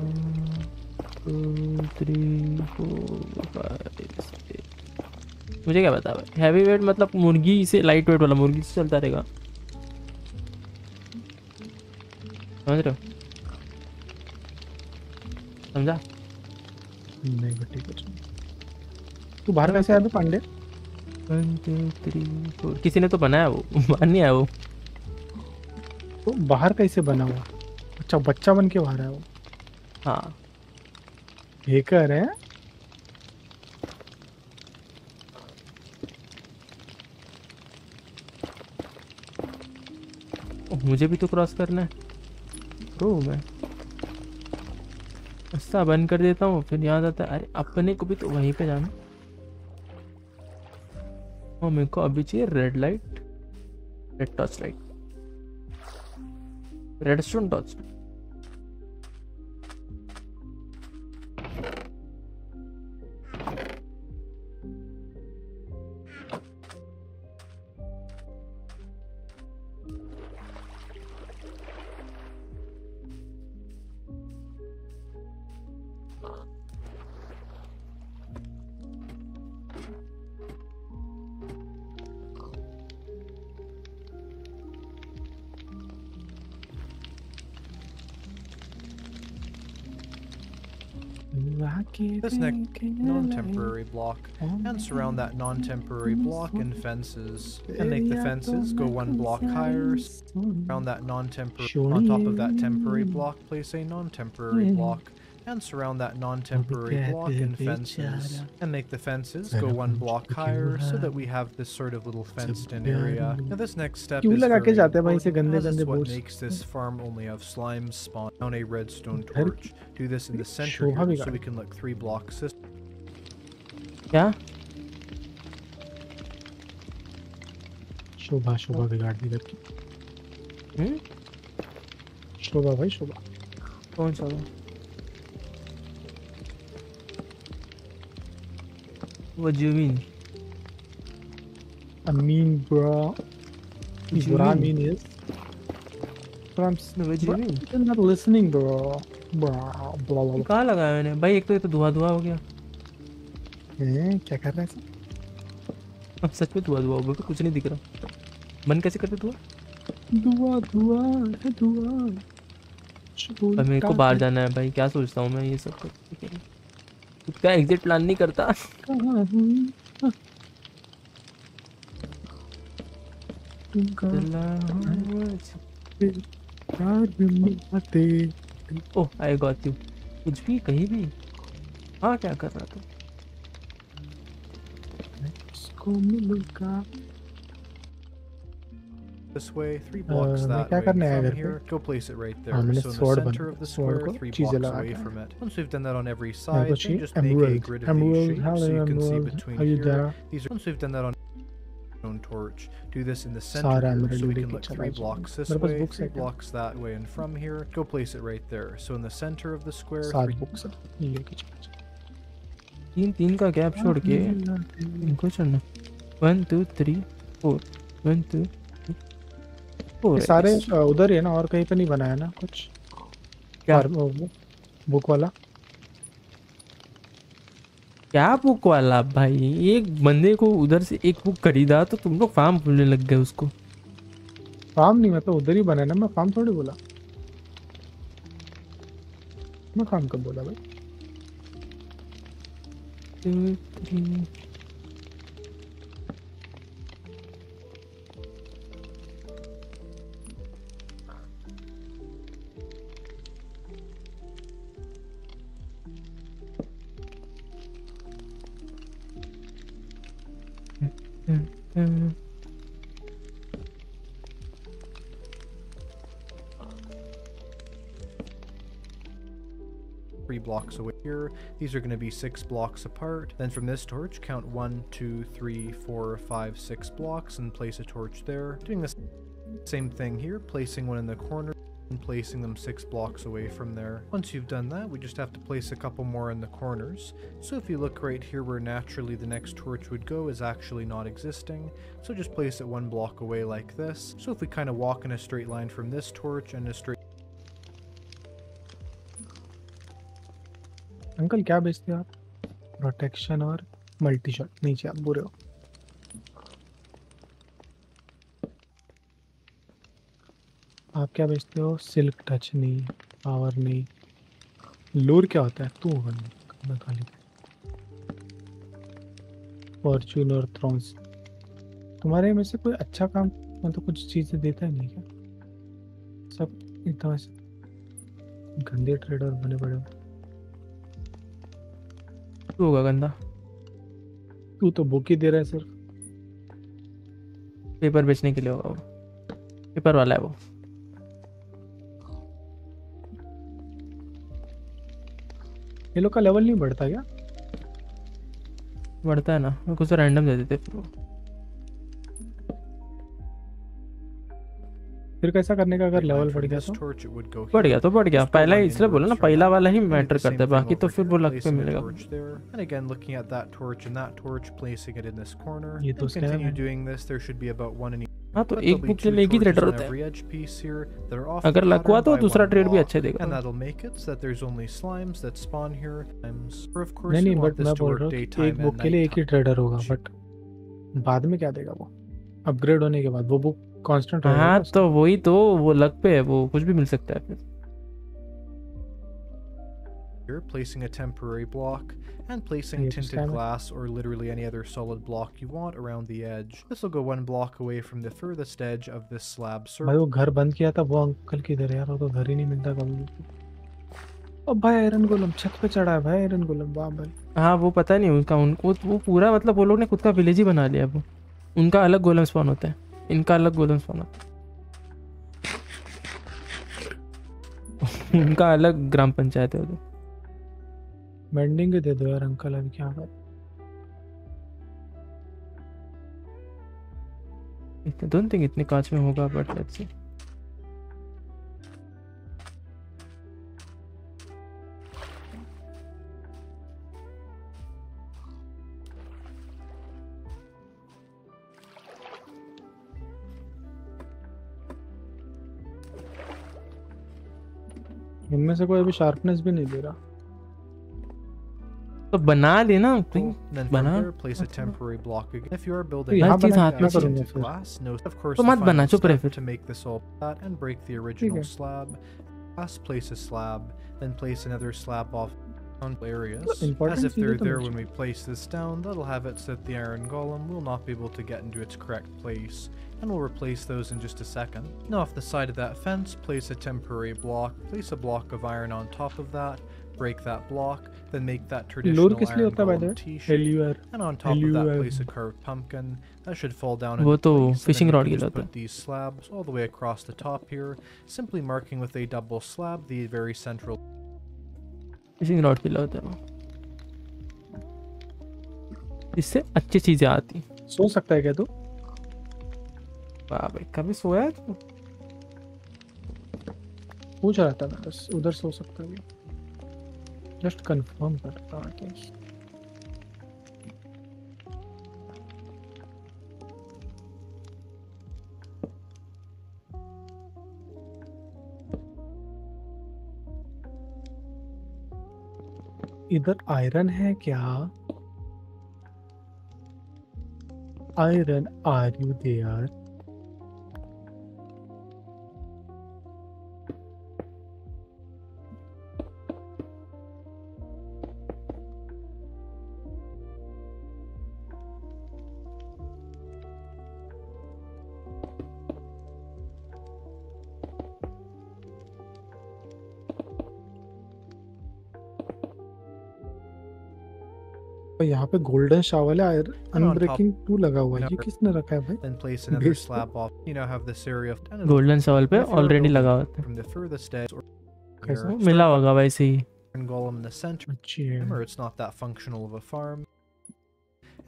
मुझे क्या पता भाई? हैवी वेट मतलब मुर्गी से लाइट वेट वाला मुर्गी से चलता रहेगा। समझ रहे हो? समझा? नहीं बट ठीक है तू बाहर कैसे आया Pandey? One two three four किसी ने तो बनाया वो बाहर नहीं आया वो। तो बाहर कैसे बना हुआ अच्छा बच्चा बन के बाहर है वो। हाँ। हैकर है। ओह, मुझे भी तो क्रॉस करना है। मैं रास्ता बंद कर देता हूँ फिर याद आता है अरे अपने को भी तो वहीं पे जाना। और मेरे को अभी चाहिए red light red torch light redstone torch This next non-temporary block and surround that non-temporary block in fences and make the fences go one block higher. Around that non-temporary on top of that temporary block place a non-temporary block and surround that non-temporary block in fences and make the fences go one block higher so that we have this sort of little fenced in area now this next step क्यों is लगा के very जाते हैं भाई ऐसे important गंदे as it's गंदे what boards? makes this farm only have slime spawn on a redstone घर torch do this in the center Shobha here, भी so we गाड़ी। can look three block system क्या शोभा शोभा बिगाड़ दी घर की हम्म शोभा भाई शोभा कौन सा What do you mean? I mean bro What what I mean? is but I'm No, what do you mean? you're not listening bro bro blah blah blah कहाँ लगाया मैंने भाई एक तो ये तो धुआँ धुआँ हो गया हैं, क्या कर रहा है अब सच में धुआँ धुआँ हो गया कुछ नहीं दिख रहा बंद कैसे करते धुआँ दुआ दुआ है दुआ मेरे को बाहर जाना है भाई क्या सोचता हूँ मैं ये सब करके के लिए। खुद का एग्जिट प्लान नहीं करता। ओह आई गॉट यू कुछ भी, कहीं भी। हाँ क्या कर रहा था मिलूँगा। this way, three blocks Uh, that क्या way. करने आया From घर पे? here, go place it right there. हाँ, मैंने so in the sword center बना- of the sword square, को three चीजें blocks लगा away के। from it. Once we've done that on every मेरे side, को then चाहिए just make a emerald grid of these emerald shapes how so you can see emerald between are you here. there These are once we've done that on own torch. Do this in the center सारा here, emerald so we लेके can look चला three जाऊँ। blocks this मेरे पास way, books three है क्या? blocks that way, and from here, go place it right there. So in the center of the square, सात three books लेके चला जाओ। तीन तीन का गैप छोड़ के इनको चढ़ना one two three four one two four ये सारे उधर ही है ना और कहीं पे नहीं बनाया ना कुछ। क्या? बुक वाला। क्या बुक वाला भाई? एक बंदे को उधर से एक बुक खरीदा तो तुम लोग फार्म खोलने लग गए उसको। फार्म नहीं मतलब उधर ही बना है ना मैं फार्म थोड़ी बोला। मैं फार्म कब बोला भाई? Three. three blocks away here. These are going to be six blocks apart. Then from this torch, count one, two, three, four, five, six blocks and place a torch there. Doing the same thing here, placing one in the corner and placing them six blocks away from there. Once you've done that, we just have to place a couple more in the corners. So if you look right here where naturally the next torch would go is actually not existing, so just place it one block away like this. So if we kind of walk in a straight line from this torch and a straight Uncle, क्या बेचते हो आप protection और multi shot नीचे आप बुरे हो आप क्या बेचते हो? सिल्क टच नहीं पावर नहीं। लूर क्या होता है? तू बंदा खाली। फॉर्चून और थ्रोन्स। तुम्हारे में से कोई अच्छा काम मतलब तो कुछ चीज़ें देता है नहीं क्या? सब एकदम ऐसे गंदे ट्रेडर बने पड़े हो। तू होगा गंदा। तू तो बुक ही दे रहा है सिर्फ़ पेपर बेचने के लिए होगा वो। पेपर वाला है वो। ये लोग का लेवल नहीं बढ़ता क्या? बढ़ता है ना कुछ तो रैंडम दे देते। फिर कैसा करने का अगर लेवल तो? बढ़ गया तो? बढ़ गया तो बढ़ गया। पहला ही इसलिए बोला ना पहला वाला ही मैटर करता है बाकी तो फिर वो लक पे मिलेगा। And again looking at that torch and that torch placing it in this corner ये तो scam doing this there should be about 1 हाँ तो एक बुक तो के लिए एक ही ट्रेड अगर लग हुआ तो दूसरा ट्रेड भी अच्छा देगा। नहीं नहीं बट मैं बोल रहा हूँ एक बुक के लिए एक ही ट्रेडर होगा बट बाद में क्या देगा वो? अपग्रेड होने के बाद वो बुक कांस्टेंट हाँ तो वही तो वो लग पे है वो कुछ भी मिल सकता है फिर Here, placing a temporary block and placing ये तो tinted scam है। glass or literally any other solid block you want around the edge. This will go one block away from the furthest edge of this slab भाई circle. वो घर बंद किया था वो अंकल किधर है यार वो तो घर ही नहीं मिलता कभी भी अब भाई आयरन गोलम छत पे चढ़ा है भाई आयरन गोलम वाह भाई हाँ वो पता नहीं उनका उनको वो पूरा मतलब वो लोग ने खुद का विलेज ही बना लिया वो उनका अलग गोलम स्पॉन होता है इनका अलग गोलम स्पॉन होता है उनका अलग ग्राम पंचायत है उधर बेंडिंग दे दो यार अंकल अभी क्या कर इतने डोंट थिंक इतने कांच में होगा बट लेट्स सी इनमें से कोई अभी शार्पनेस भी नहीं दे रहा। तो बना लेना भाई And then from बना there, place a temporary block again. If you are building यहाँ a चीज़ बना हाथ के में क्या चाहिए। करूंगा tinted फिर glass, no, of course, तो the मत बना, final चुप रहे step फिर। to make this all flat and break the original है। slab. Last, place a slab, then place another slab off on areas. As important if they're चीज़ें तो there मुझे- when we place this down, that'll have it so that the iron golem will not be able to get into its correct place. And we'll replace those in just a second. Now, off the side of that fence, place a temporary block. Place a block of iron on top of that. Break that block. Then make that traditional iron है golem are And on top of that, place a curved pumpkin. That should fall down वो into तो place. fishing rod just put these slabs all the way across the top here, simply marking with a double slab the very central. Fishing rod के लिए होता है इससे अच्छी चीज़ें आती सो सकता है क्या तू वाह भाई कभी सोया है तू पूछ रहा था मैं बस उधर सो सकता है जस्ट कंफर्म करता हूँ कि इधर आयरन है क्या? आयरन आर यू देयर यहाँ पे गोल्डन शावल है And on top- unbreaking two लगा हुआ है ये Number- किसने रखा है भाई Then place another Base- slab off. You now have this area. of- and it'll golden shovel पे If you're ऑलरेडी building लगा होता है From the furthest edge or कैसा? here, मिला start होगा वैसे ही with iron golem in the center. अच्छी है Remember, it's not that functional of a farm.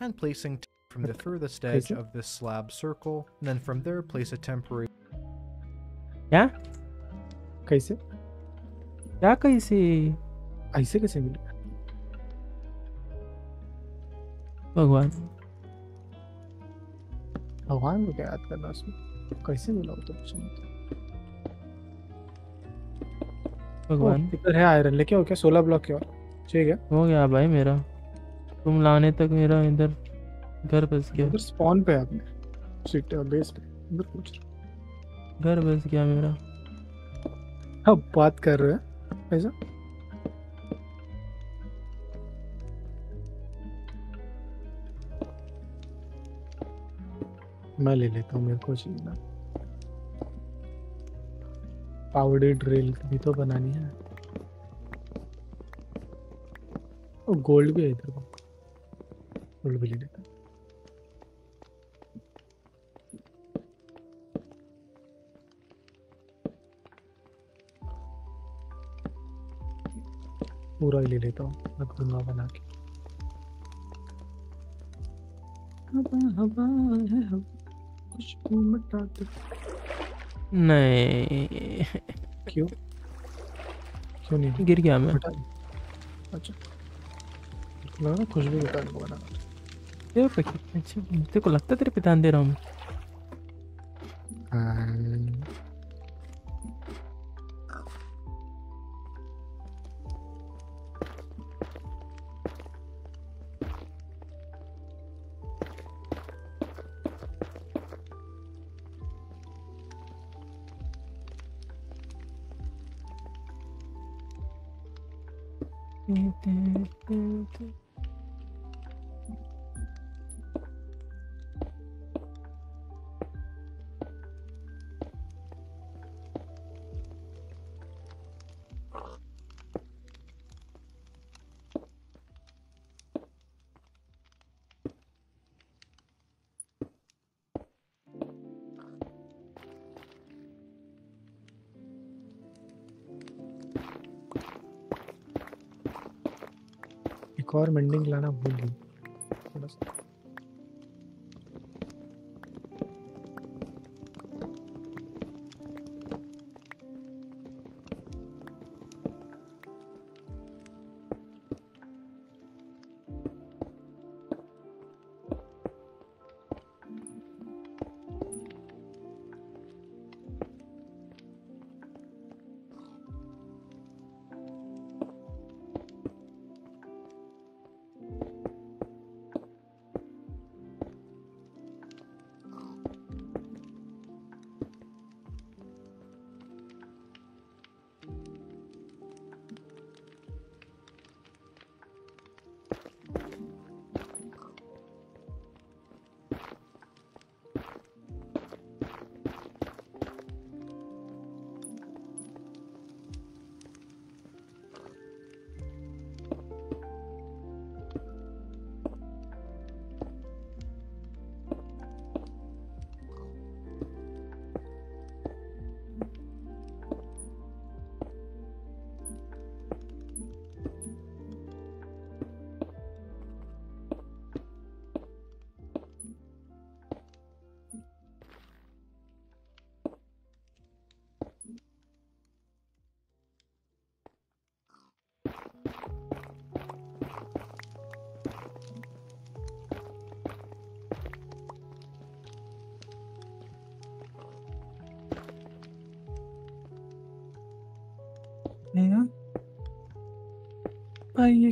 And placing t- from the furthest edge कैसे? of this slab circle. And then from there, place a temporary क्या कैसे क्या कैसे ऐसे कैसे मिला भगवान। भगवान को क्या याद करना उसमें? कैसे मिला वो तो। भगवान। इधर है आयरन लेके हो क्या? सोलह ब्लॉक के और। ठीक है। हो गया भाई मेरा। तुम लाने तक मेरा इधर घर बस गया। उधर स्पॉन पे अपने। सीट बेस पे। उधर पूछ घर बस गया मेरा। अब बात कर रहे हैं। ऐसा? मैं ले लेता हूँ, मेरे को चाहिए ना। पाउडर ड्रिल भी तो बनानी है। और गोल्ड भी है इधर को। गोल्ड भी ले लेता हूँ। पूरा ही ले लेता हूँ रख दूँगा बना के। हवा हवा है हवा। खुशबू मिटा दे नहीं क्यों क्यों नहीं गिर गया मैं अच्छा लगा खुशबू मिटाने को बना ये पैकेट अच्छा तेरे को लगता है तेरे पे ध्यान दे रहा हूँ मैं एक और मेंडिंग लाना भूल गई। थोड़ा सा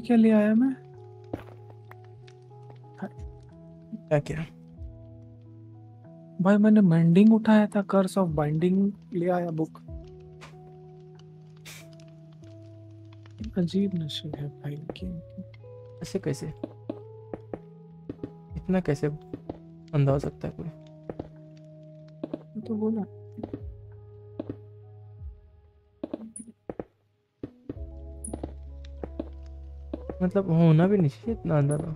क्या ले आया मैं? क्या क्या? भाई मैंने मेंडिंग उठाया था कर्स ऑफ़ बाइंडिंग ले आया बुक अजीब नशे है भाई की ऐसे कैसे? इतना कैसे हो सकता है कोई? तो बोला। मतलब होना भी नहीं चाहिए इतना तो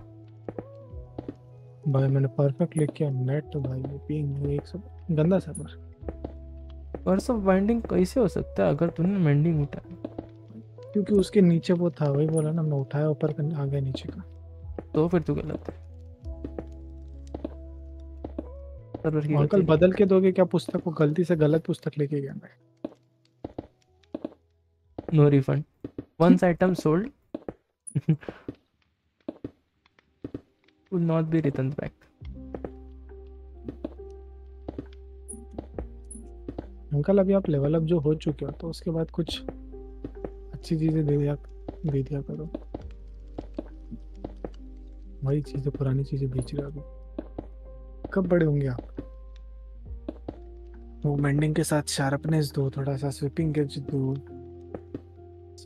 भाई मैंने परफेक्ट लिख किया नेट तो भाई ये पिंग एक सब गंदा सा पर पर्स ऑफ़ बाइंडिंग कैसे हो सकता है अगर तूने मेंडिंग उठाया? क्योंकि उसके नीचे वो था वही बोला ना मैं उठाया ऊपर करने आ गया नीचे का। तो फिर तू गलत है। सर्वर की अंकल बदल के दोगे क्या पुस्तक को? गलती से गलत पुस्तक लेके गया मैं। No refund once item sold will not be returned back. Uncle अभी आप लेवल अप जो हो चुके हो तो उसके बाद कुछ अच्छी चीज़ें दे दिया दे दिया करो। वही चीज़ें, पुरानी चीज़ें बेच रहे हो कब बड़े होंगे आप? वो मेंडिंग के साथ शार्पनेस दो, थोड़ा सा स्वीपिंग के दो।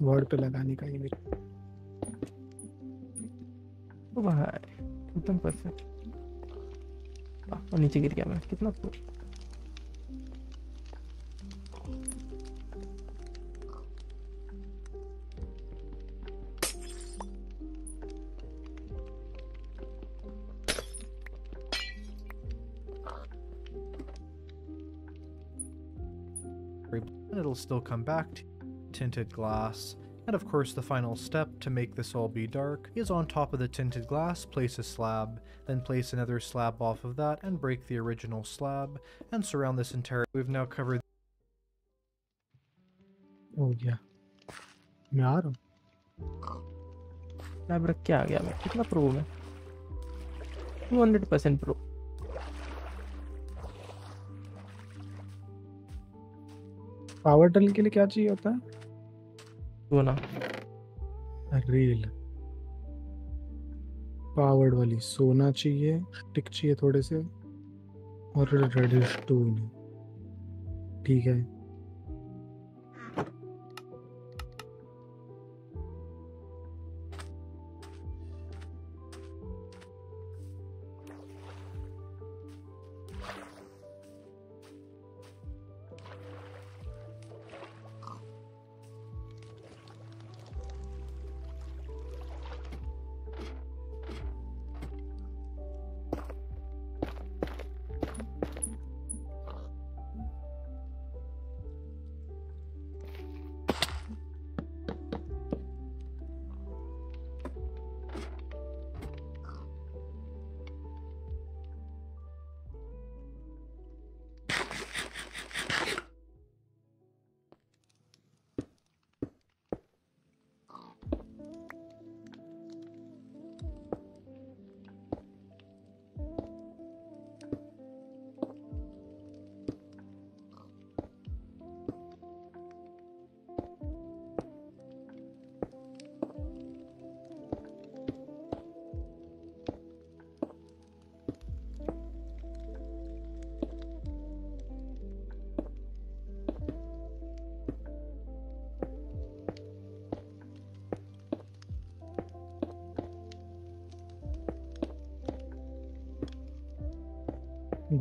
वर्ड पे लगाने का ये मेरे एकदम परफेक्ट और नीचे गिर गया मैं कितना pro- and it'll still come back to tinted glass. And of course, the final step to make this all be dark is on top of the tinted glass, place a slab, then place another slab off of that and break the original slab and surround this entire. We've now covered हो गया मैं आ रहा हूँ lab रख के आ गया मैं कितना प्रो मैं two hundred percent pro power टल के लिए क्या चाहिए होता है सोना रेल पावर्ड वाली। सोना चाहिए, टिक चाहिए थोड़े से, और रेडिश टू ठीक है।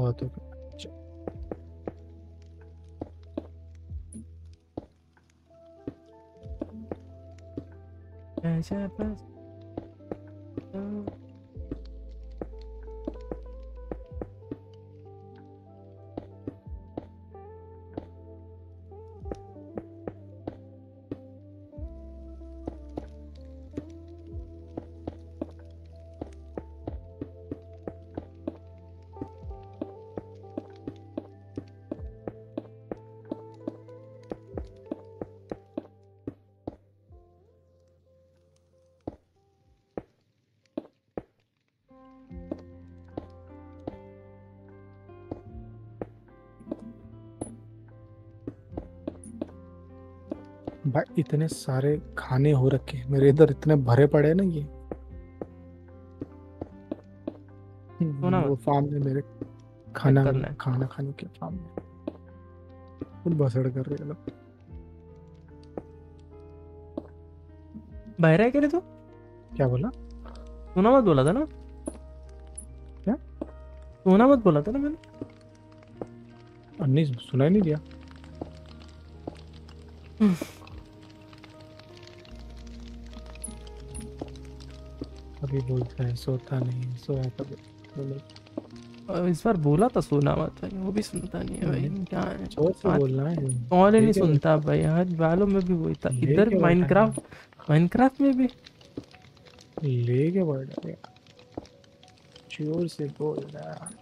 बहुत हो गया ऐसा बस इतने सारे खाने हो रखे हैं। मेरे इधर इतने भरे पड़े ना ये। ना वो फार्म में मेरे खाना खाना खाने के फार्म में। खुद बसड़ कर रहे हैं लोग। बाहर है क्या तू? क्या बोला? सोना मत बोला था ना। क्या? सोना मत बोला था ना मैंने। और नहीं सुनाई नहीं दिया। बोलता है सोता नहीं सोया कभी बोले और इस बार बोला था सोना मत भाई वो भी सुनता नहीं है भाई क्या है? बोलना है। कौन ही नहीं सुनता भाई आज वालों में भी वही था। इधर माइनक्राफ्ट माइनक्राफ्ट में भी? ले के बढ़ है। ज़ोर से बोल रहा है।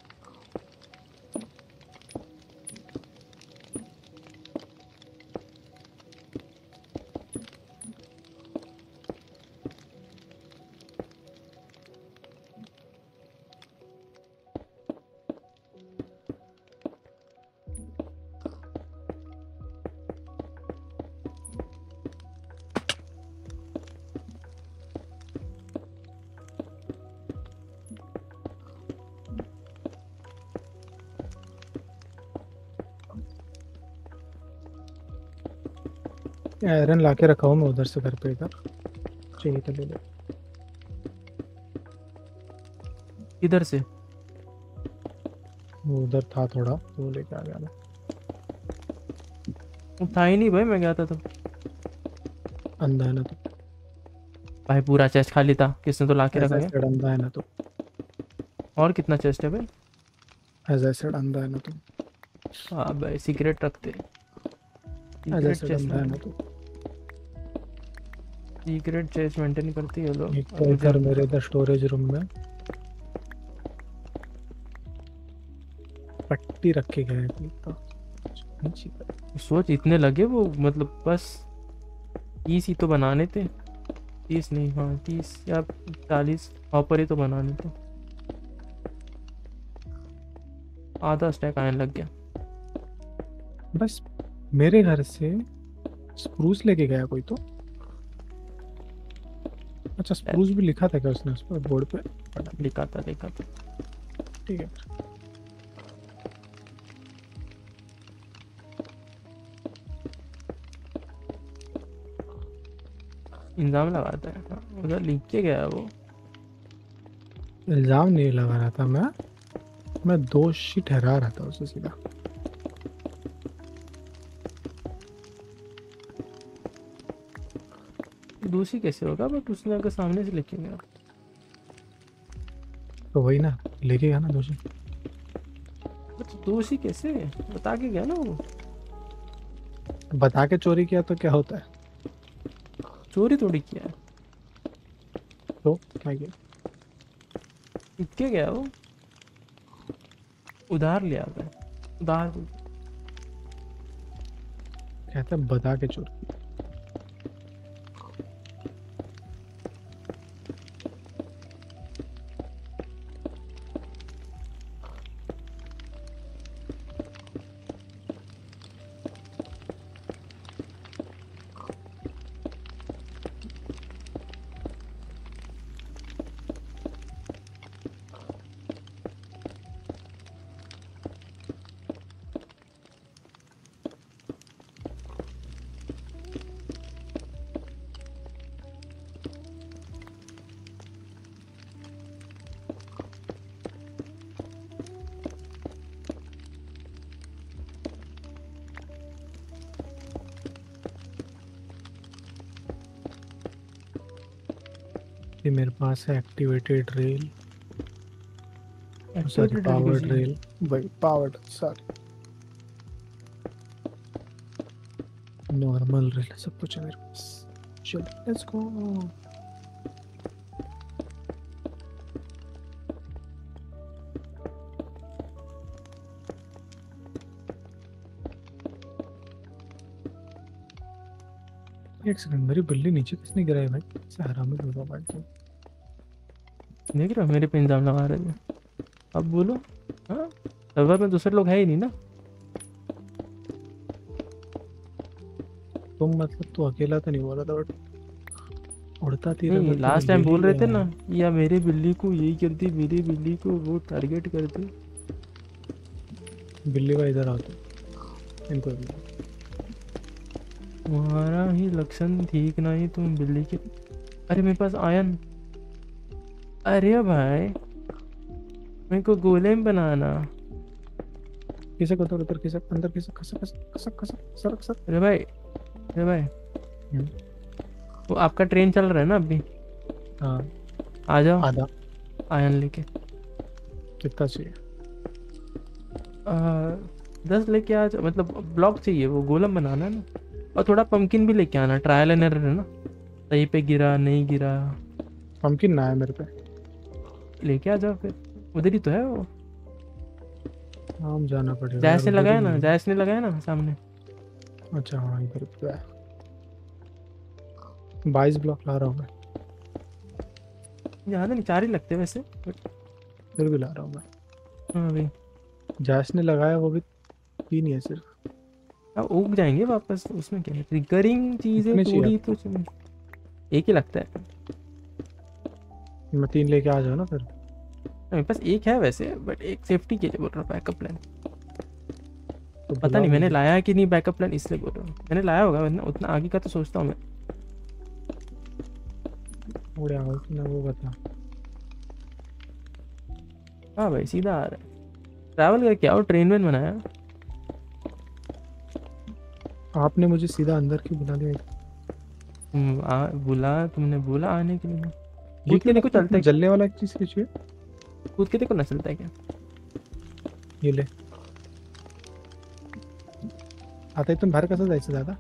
आयरन लाके रखा हूँ मैं उधर से घर पे इधर। चाहिए तो ले ले। इधर से? वो उधर था थोड़ा तो वो लेके आ गया मैं। था ही नहीं भाई मैं गया था तब अंधा है ना तो। भाई पूरा चेस्ट खाली था किसने तो लाके रखा गया? अंधा है ना तो। और कितना चेस्ट है भाई? एज आई सेड अंधा है ना तो। हाँ भाई सीक्रेट रखते। सेड अंधा है। ना तो। सीक्रेट चेस्ट मेंटेन करती है लोग। एक तो इधर मेरे इधर स्टोरेज रूम में। पट्टी रख गए हैं तो। सोच इतने लगे वो मतलब बस तीस ही तो बनाने थे। तीस नहीं हाँ तीस या चालीस ऑपर ही तो बनाने थे। आधा स्टैक आने लग गया। बस मेरे घर से स्प्रूस लेके गया कोई तो। अच्छा स्प्रूस भी लिखा था क्या उसने उस पर बोर्ड पे? लिखा था लिखा था। ठीक है। इंजाम लगाता है उधर लिख के गया वो। इल्ज़ाम नहीं लगा रहा था मैं। मैं दोष ठहरा रहा था उसे सीधा। दूसरी कैसे होगा? बट उसने अगर सामने से लिख के गया तो वही ना लेके गया ना दोषी। बट दूसरी कैसे? बता के गया ना वो। बता के चोरी किया तो क्या होता है? चोरी थोड़ी किया है। तो क्या किया? लिख के गया वो। उधार लिया था उधार। कहता बता के चोरी। पास है activated rail sorry powered. Rail भाई पावर्ड सॉरी नॉर्मल रेल सब कुछ है मेरे पास। चलो लेट्स गो एक सेकंड मेरी बिल्ली नीचे किसने गिराई भाई? से हरामी होगा भाई देख रहे हो मेरे पे इंजाम लगा रहे थे। अब बोलो। हाँ? सर्वर में दूसरे लोग है ही नहीं ना। तुम मतलब तू अकेला तो नहीं बोला था बट उड़ता थी नहीं लास्ट टाइम बोल रहे थे ना या मेरे बिल्ली को यही करती मेरी बिल्ली को वो टारगेट करती। बिल्ली का इधर आओ तुम इनको तुम्हारा ही लक्षण ठीक नहीं तुम बिल्ली के अरे मेरे पास आयन। अरे भाई मेरे को गोलेम बनाना। खिसक उधर उधर खिसक अंदर खिसक खसक खसक खसक खसक सरक सरक अरे भाई अरे भाई। वो आपका ट्रेन चल रहा है ना अभी? हाँ। आ जाओ। आधा आयन लेके। कितना चाहिए? दस लेके आ जाओ। मतलब ब्लॉक चाहिए वो गोलम बनाना है ना। और थोड़ा पंकिन भी लेके आना ट्रायल एंड एरर है ना। सही पे गिरा नहीं गिरा। पंकिन ना है मेरे पे। लेके आ जाओ फिर। उधर ही तो है वो। आम जाना पड़ेगा जायस ने लगाया ना। जायस ने लगाया ना सामने? अच्छा हाँ इधर पे है। बाईस ब्लॉक ला रहा हूँ मैं। ज़्यादा नहीं चार ही लगते वैसे फिर भी ला रहा हूँ मैं। हाँ भाई। जैस ने लगाया वो भी तीन ही है सिर्फ़। अब उग जाएँगे वापस उसमें क्या है? ट्रिगरिंग चीज़ें थोड़ी तो एक ही लगता है। मैं तीन लेके आ जाऊँ ना फिर। मेरे पास एक है वैसे बट एक सेफ्टी के लिए बोल रहा हूँ बैकअप प्लान तो पता नहीं मैंने लाया है कि नहीं बैकअप प्लान इसलिए बोल रहा हूँ। मैंने लाया होगा वरना उतना आगे का तो सोचता हूँ मैं। वो बता। हाँ भाई सीधा आ रहा है। ट्रैवल करके आओ ट्रेन में बनाया। आपने मुझे सीधा अंदर क्यों बुला लिया? बुला तुमने बोला आने के लिए। कूद के देखो चलता है जलने वाला चीज़ कुछ है कूद के देखो ना चलता है क्या? ये ले। आता इथून बाहेर कसं जायचं दादा?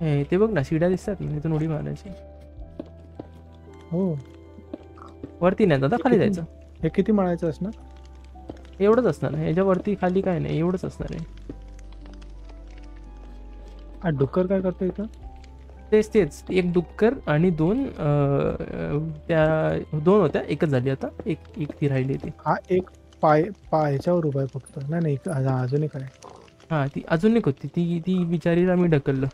हे, ते बघ ना शिड्या दिसतात ना इथून उडी मारायची. हो. वरती नाही दादा खाली जायचं. हे किती माळायचं असणार? एवढंच असणार आहे याच्यावरती खाली काय नाही एवढंच असणार आहे. आ डुक्कर काय करतो इथं? तेच तेच. एक डुक्कर आणि दोन त्या दोन होत्या. एकच झाली आता. एक एक ती राहिली ती. हा एक पाय पाय उभा आहे फक्त. नाही नाही अजून एक आहे. हा ती अजून एक होती. ती ती बिचारीला मी ढकललं.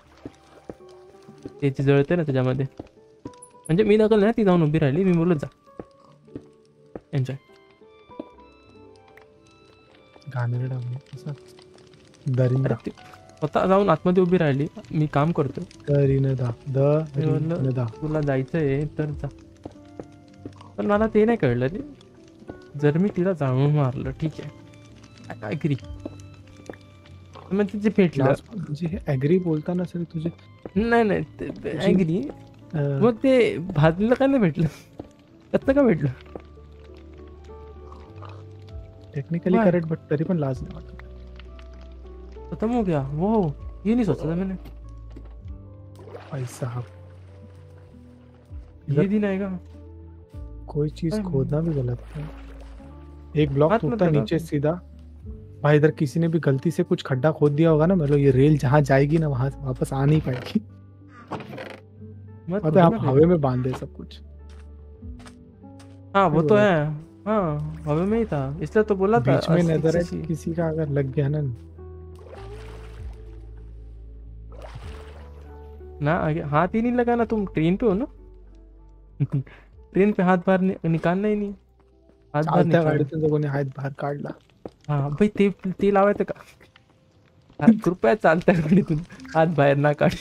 त्याची जळते ना त्याच्यामध्ये. म्हणजे मी ढकललं ना ती जाऊन उभी राहिली. मी बोलत जा. एन्जॉय असं दरिंदा स्वतः जाऊन आतमध्ये उभी राहिली. मी काम करतो तुला जायचंय तर जा. पण मला ते नाही कळलं रे. जर मी तिला जाळून मारलं ठीक आहे. काय गिरी मग तिचे Last- म्हणजे ऍग्री बोलताना सर तुझे नाही नाही ऍग्री मग ते भाजलेलं काय नाही भेटलं? त्यातनं का भेटलं? टेक्निकली करेक्ट बट तरी पण लाज नाही खत्म हो गया। वो ये नहीं सोचा था मैंने। भाई साहब। ये दिन आएगा। कोई चीज़। खोदना भी गलत है। एक ब्लॉक टूटता नीचे सीधा। भाई इधर किसी ने भी गलती से कुछ खड्डा खोद दिया होगा ना मतलब ये रेल जहाँ जाएगी ना वहाँ से वापस आ नहीं पाएगी। मत अबे खोदना। आप हवे में बाँध दे सब कुछ। हाँ वो तो है। हाँ हवा में ही था। इसलिए तो बोला था बीच में नज़र अस्सी- किसी का अगर लग गया ना ना आगे हाथ ही नहीं लगाना तुम ट्रेन पे हो ना? ट्रेन पे हाथ बाहर नि- निकालना ही नहीं। हाथ बाहर तर कोणी हात बाहेर काढला. हा भाई ते ते लावायचं का? हा, कृपया चालत्या गाडीतून हात बाहेर ना काढ.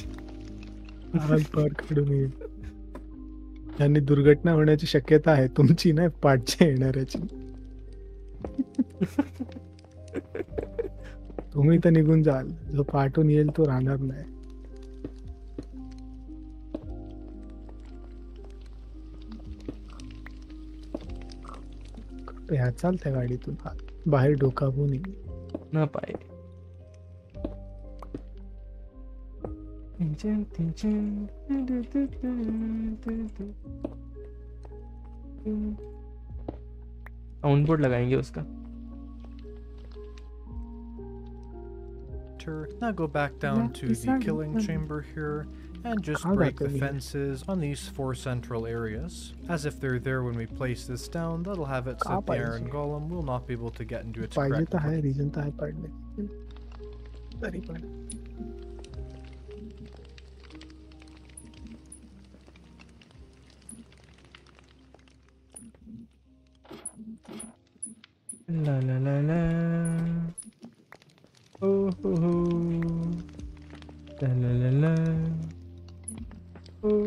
हात बाहेर काढून ये यांनी दुर्घटना होण्याची शक्यता आहे तुमची नाही पाठच्या येणाऱ्याची तुम्ही तर निघून जाल. जो पाठून येईल तो राहणार नाही. ह्या चालत्या गाडीतून. बाहेर डोकावून ये ना पाए साउंड बोर्ड लगाएँगे उसका. Now go back down to the killing chamber here. and just break the fences on these four central areas. As if they're there when we place this down, that'll have it sit there and Golem will not be able to get into its correct La la la la. Oh ho ho. La la la la. एक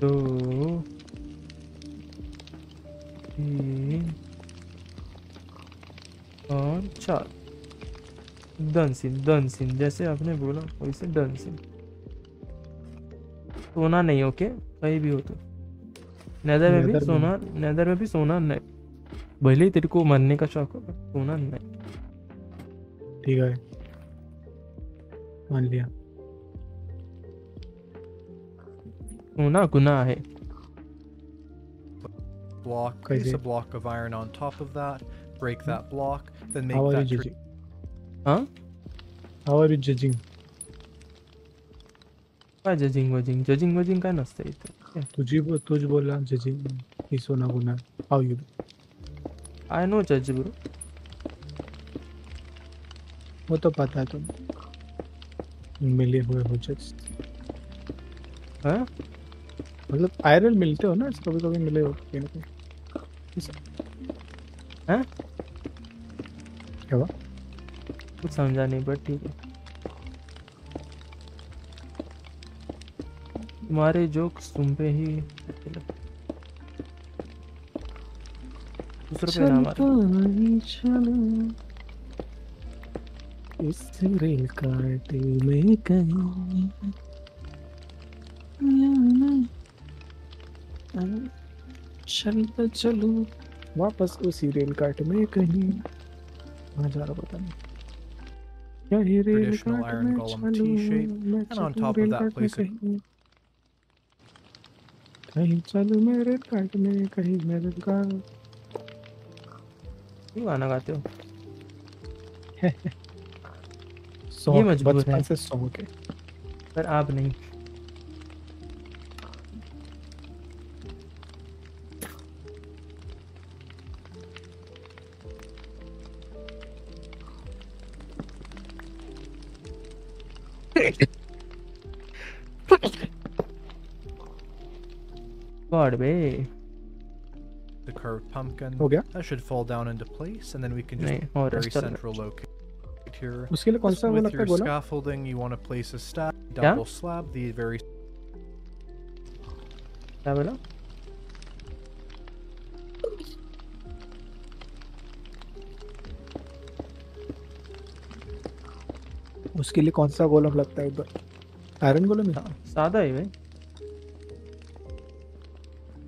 दो तीन और चार। Done scene done scene. जैसे आपने बोला वैसे done scene. सोना नहीं ओके? कहीं भी हो तो। नेदर में भी सोना नेदर में भी सोना नहीं। भले ही तेरे को मरने का शौक हो सोना नहीं। ठीक आहे मान लिया सोना गुनाह है block. Place Crazy. a block of iron on top of that. Break that block. Then make How are you that. judging? हाँ How are you judging? काय जजिंग वजिंग जजिंग वजिंग काय नसतं इथे तुझी तुझ बोलला जजिंग ही सोना गुना हाउ यू आय नो जज ब्रो वो तो पता है तुम मिले हुए हो जज हाँ? मतलब आयरल मिलते हो ना कभी कभी मिले हो कहीं ना कहीं। हैं? क्या हुआ? कुछ समझा नहीं बट ठीक है। तुम्हारे जोक्स तुम पे ही दूसरों पे ना हमारे चलो। इस रेल काटे में कहीं। चलता चलो वापस उसी रेल काट में कहीं। कहाँ जा रहा पता नहीं। क्या रेल Traditional iron में golem T-shape, मैं and on top of rail that में place a कहीं। चलूँ मैं काट में कहीं मैं काट क्यों गाना गाते हो? शौक मजबूर बचपन है। से शौक है पर आप नहीं God bay The curved pumpkin. हो गया That should fall down into place, and then we can just नहीं और very restaurant central locate Here. उसके लिए कौन सा वो लगता है बोला scaffolding, you want to place a क्या? double slab, the very क्या बोला उसके लिए कौन सा गोलम लगता है उधर आयरन गोलम ही सादा है भाई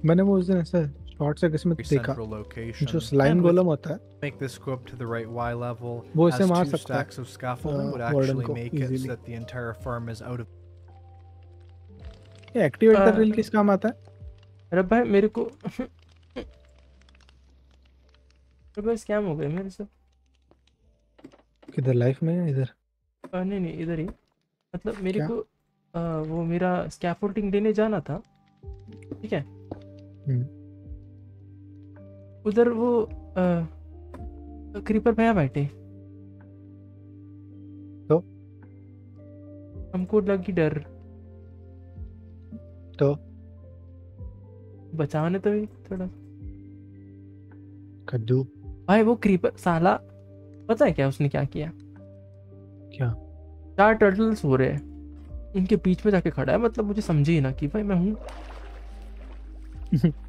मैंने वो उस दिन ऐसा पार्ट से किसमें देखा जो स्लाइम गोलम होता है make this go up to the right y वो इसे मार सकता है। so scaffolding uh, would actually make easily. it so that the entire farm is ये एक्टिवेट कर रिल किस काम आता है? अरे भाई मेरे को अरे भाई स्कैम हो गए मेरे से। किधर लाइफ में इधर? नहीं नहीं इधर ही। मतलब मेरे को वो मेरा स्कैफोल्डिंग देने जाना था। ठीक है? हम्म। उधर वो क्रीपर भैया बैठे। तो? हमको लगी डर। तो? बचाने तो भी थोड़ा। कद्दू। भाई वो क्रीपर साला पता है क्या उसने क्या किया? क्या? चार टर्टल्स हो रहे हैं। इनके बीच में जाके खड़ा है मतलब मुझे समझे ही ना कि भाई मैं हूँ।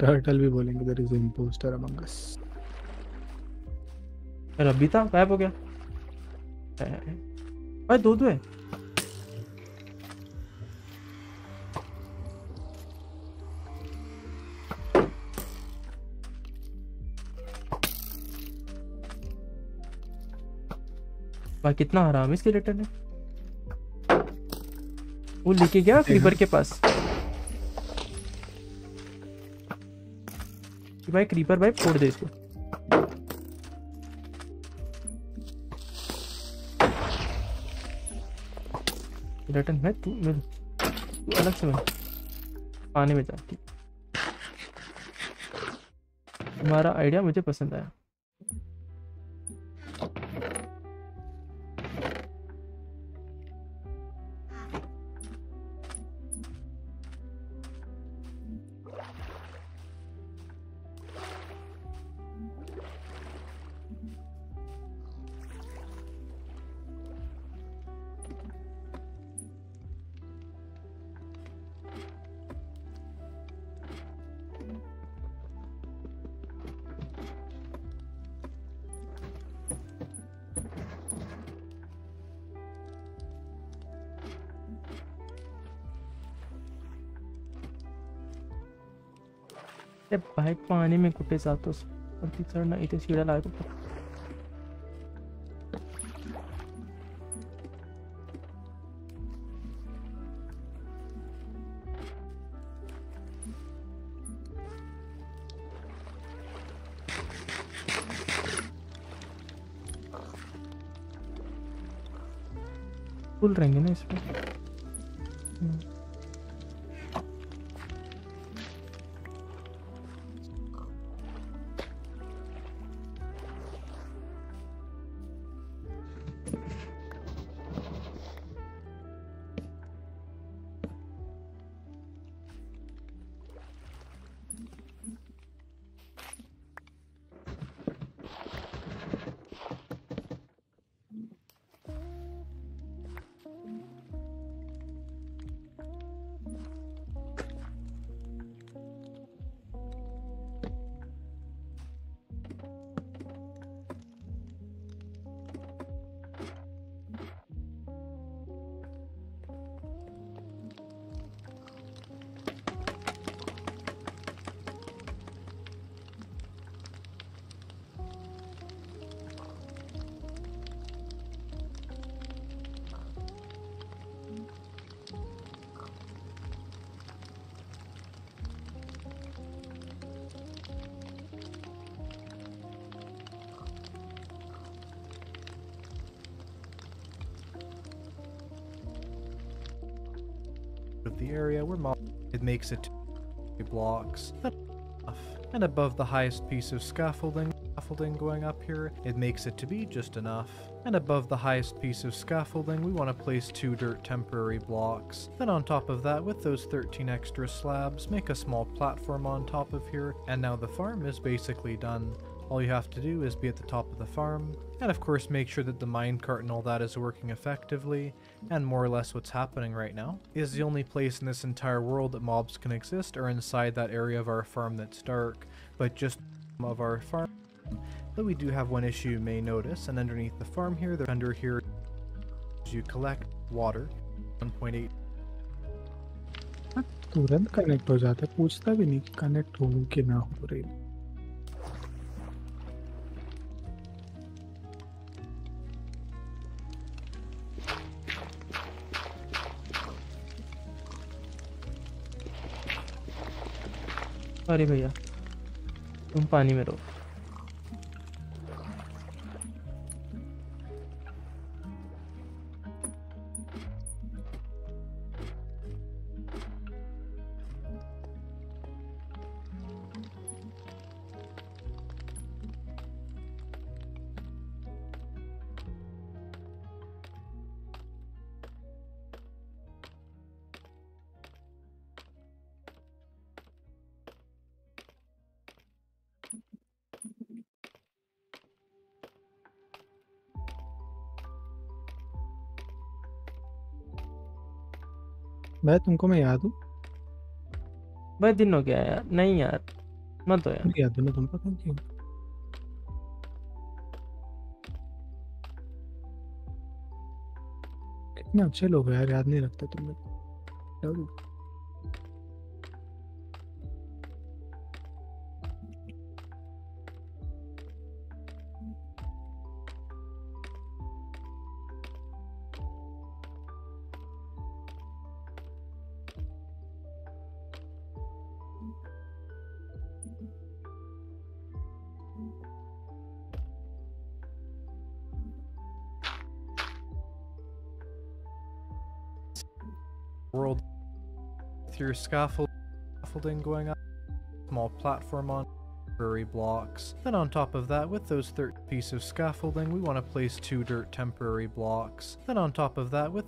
टर्टल भी बोलेंगे there is impostor among us यार अभी था गायब हो गया। भाई दो दो है। भाई कितना हराम है इसके रिटर्न है। वो लेके गया क्रीपर के पास। भाई क्रीपर भाई फोड़ दे इसको रिटर्न है तू मिल। तू अलग से मिल। पानी में जा। ठीक। तुम्हारा आइडिया मुझे पसंद आया। ते पाणी में कुठे जातोस वरती चढ ना इथे शिड्या लागत फुल रहेंगे ना इसमें? Makes it blocks. Enough. And above the highest piece of scaffolding, scaffolding going up here, it makes it to be just enough. And above the highest piece of scaffolding, we want to place two dirt temporary blocks. Then on top of that, with those 13 extra slabs, make a small platform on top of here, and now the farm is basically done. All you have to do is be at the top of the farm, and of course make sure that the minecart and all that is working effectively, and more or less what's happening right now is the only place in this entire world that mobs can exist are inside that area of our farm that's dark, but just of our farm. But we do have one issue you may notice, and underneath the farm here, the under here, you collect water, 1.8 तुरंत connect हो जाता है पूछता भी नहीं connect हो कि ना हो रही अरे भैया तुम पानी में रहो। मैं तुमको मैं याद हूँ। भाई दिन हो गया यार। नहीं यार मत हो यार। याद हूँ ना तुम पता क्यों कितने अच्छे लोग हैं यार याद नहीं रखते तुम scaffold scaffolding going up, small platform on temporary blocks. Then on top of that, with those 13 piece of scaffolding, we want to place two dirt temporary blocks. Then on top of that, with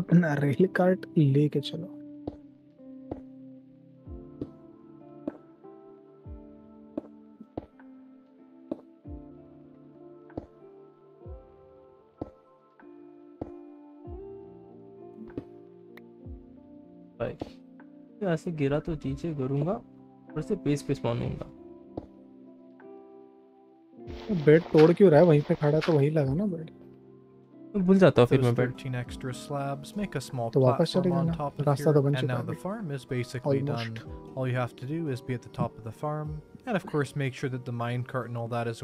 अपना rail cart लेके चलो। ऐसे गिरा तो नीचे करूँगा और से पेस पेस मानूँगा बेड तोड़ क्यों रहा है? वहीं पे खड़ा तो वही लगा ना बेड। भूल जाता हूँ फिर those मैं बैठ 13 extra slabs, make a small तो वापस platform चले on जाना top of रास्ता here, तो बन and चुका now है the भाई। farm is basically Almost. done. All you have to do is be at the top of the farm, and of course make sure that the minecart and all that is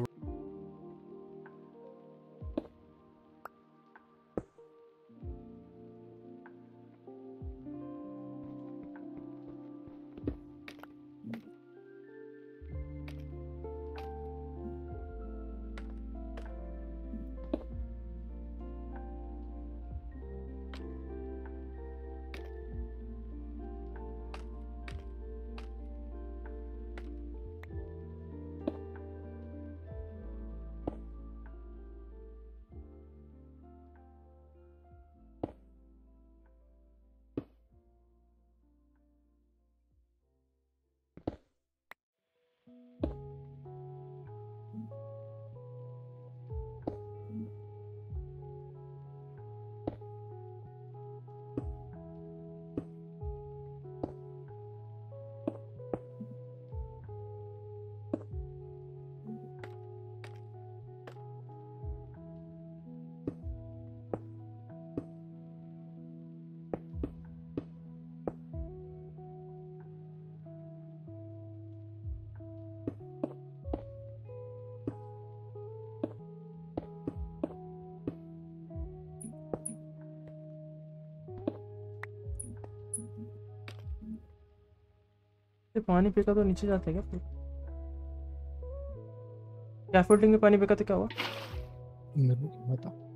पानी फेंका तो नीचे जाते हैं क्या? Scaffolding में पानी फेंका तो क्या हुआ? को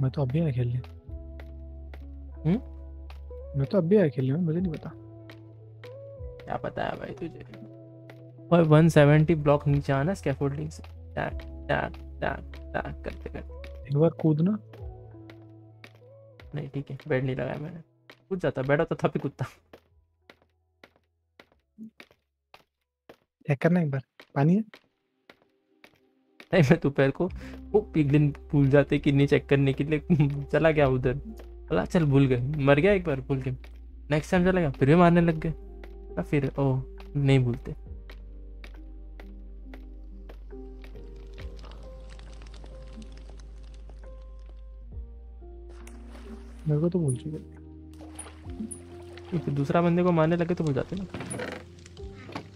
मैं तो अभी आया खेलने। हम्म? मैं तो अभी आया खेलने मुझे नहीं पता। क्या पता है भाई तुझे? और 170 ब्लॉक नीचे आना स्कैफोल्डिंग से। टैक टैक टैक टैक करते करते। एक बार कूदना। नहीं ठीक है बेड नहीं लगाया मैंने। कूद जाता बैठा तो था भी कूदता। चेक करना एक बार? पानी है? नहीं मैं दोपहर को वो पिगलिन भूल जाते कि नहीं चेक करने के लिए। चला गया उधर। बोला चल भूल गए। मर गया एक बार भूल के। नेक्स्ट टाइम चला गया फिर भी मारने लग गए। फिर ओ नहीं भूलते। मेरे को तो भूल चुके। दूसरा बंदे को मारने लगे तो भूल जाते ना।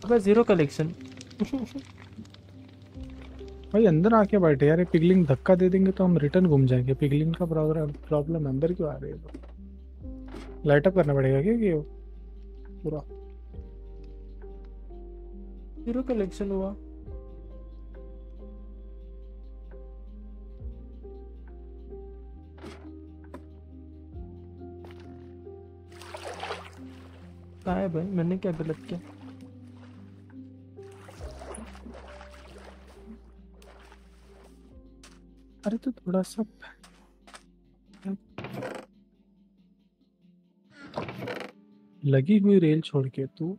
अबे ज़ीरो कलेक्शन भाई अंदर आके बैठे यार ये पिगलिंग धक्का दे देंगे तो हम रिटर्न घूम जाएँगे। पिगलिंग का प्रॉब्लम प्रॉब्लम अंदर क्यों आ रही है? लाइट अप करना पड़ेगा क्या कि पूरा। ज़ीरो कलेक्शन हुआ। क्या है भाई? मैंने क्या गलत किया? अरे तो थोड़ा सा लगी हुई रेल छोड़ के तू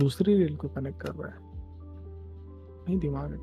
दूसरी रेल को कनेक्ट कर रहा है। नहीं, दिमाग है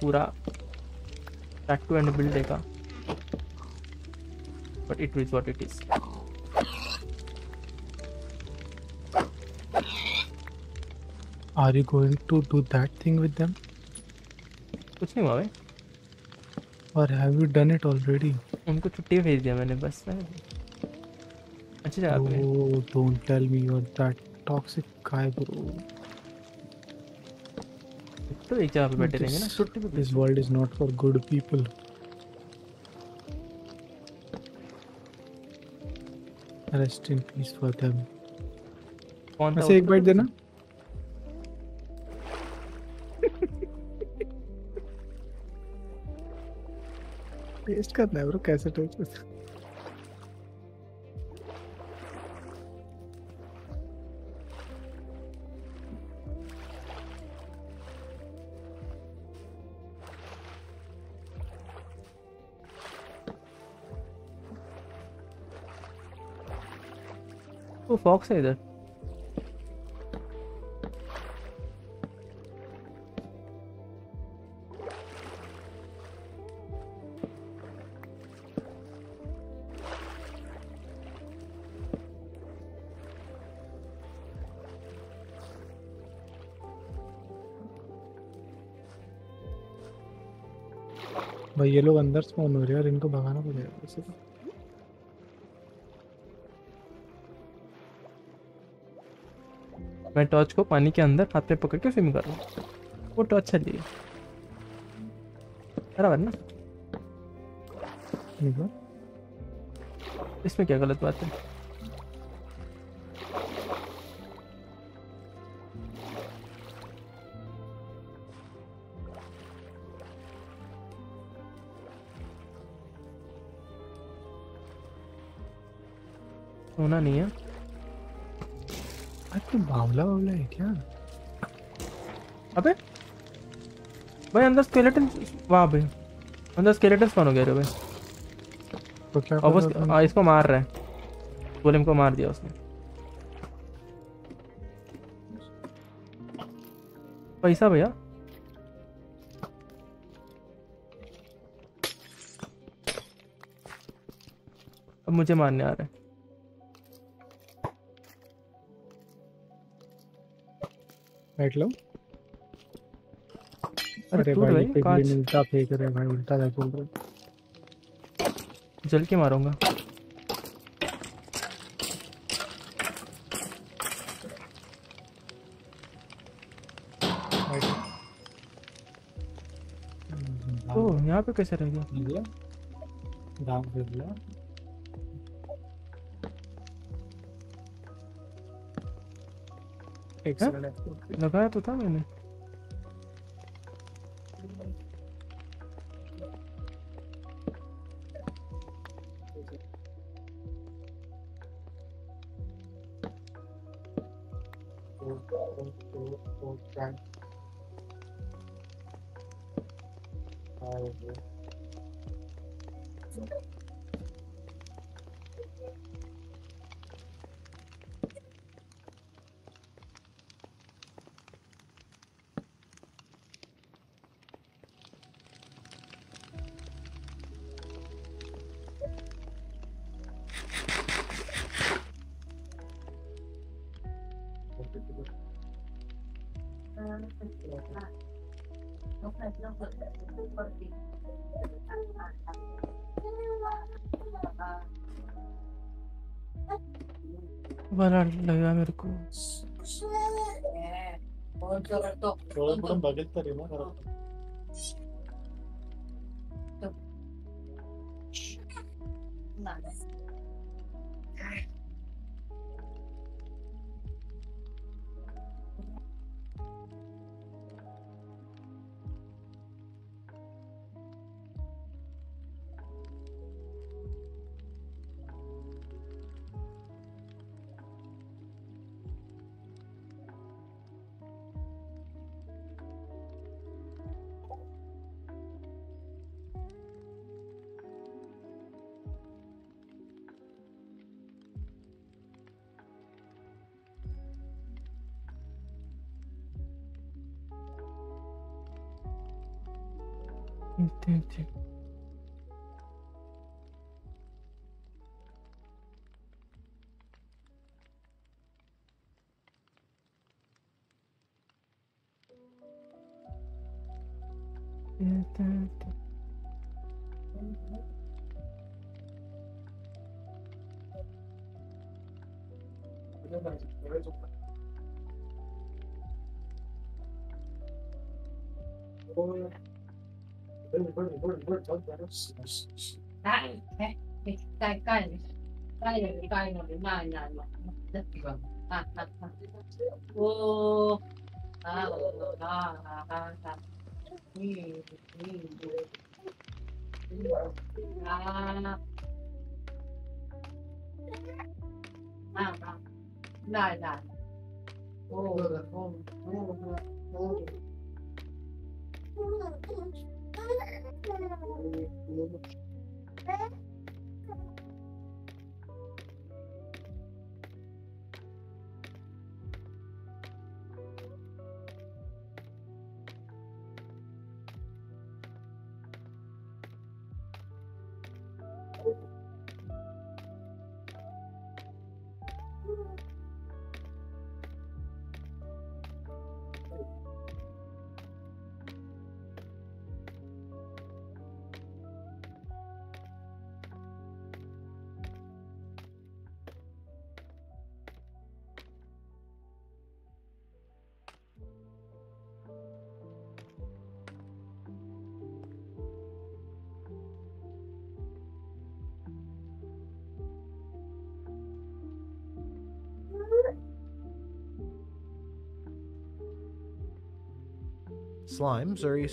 पूरा बैक टू एंड बिल्ड देखा but it is what it is Are you going to do that thing with them कुछ नहीं हुआ भाई or have you done it already? उनको छुट्टी भेज दिया मैंने बस मैं अच्छी जगह पे गए। Oh, don't tell me you're that toxic guy, bro. तो एक जगह पे बैठे रहेंगे ना This- छुट्टी भी This world is not for good people. Rest in peace for them. कौन था वैसे एक बाइट तो- देना टेस्ट करना है ब्रो कैसे टेस्ट वो फॉक्स है इधर। भाई, ये लोग अंदर स्पॉन हो रहे हैं और इनको भगाना पड़ेगा मैं टॉर्च को पानी के अंदर हाथ में पकड़ के स्विम कर रहा हूँ। वो टॉर्च चलिए बराबर ना? इसमें क्या गलत बात है? सोना नहीं है। तो बावला बावला है क्या? अबे भाई अंदर स्केलेटन वाह भाई अंदर स्केलेटन स्पॉन हो गया रे भाई। तो क्या रहा था? हाँ, इसको मार रहा है। गोलेम को मार दिया उसने। पैसा भैया? अब मुझे मारने आ रहा है। बैठ लो। अरे भाई भाई पिघली कांच। उल्टा फेंक रहे भाई उल्टा बोल रहे जल के मारूँगा। ओह यहाँ पे कैसे रह गया? गाँव फिर लगाया तो था मैंने। वाला लगा मेरे को काय काय काय काय काय नाही काय नाही नाही नाही हा हा हा ओ हा हा हा हा हा हम्म, हम्म. हा हा Ha Slimes are a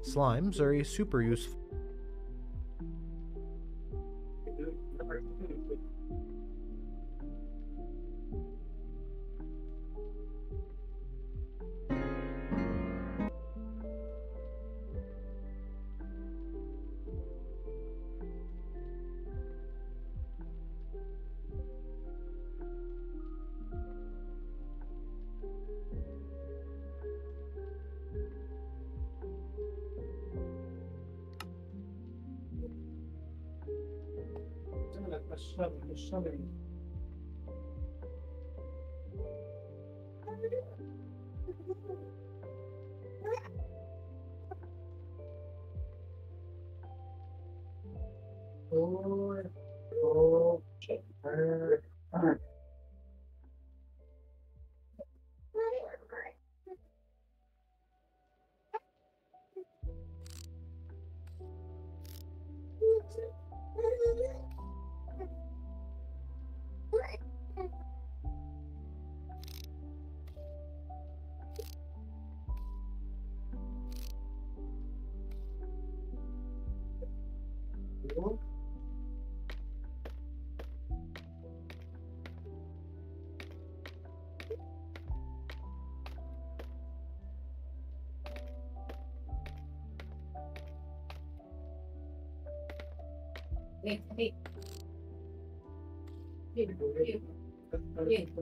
Slimes are a super useful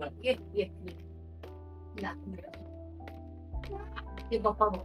la piel y escribe. Nah, y por.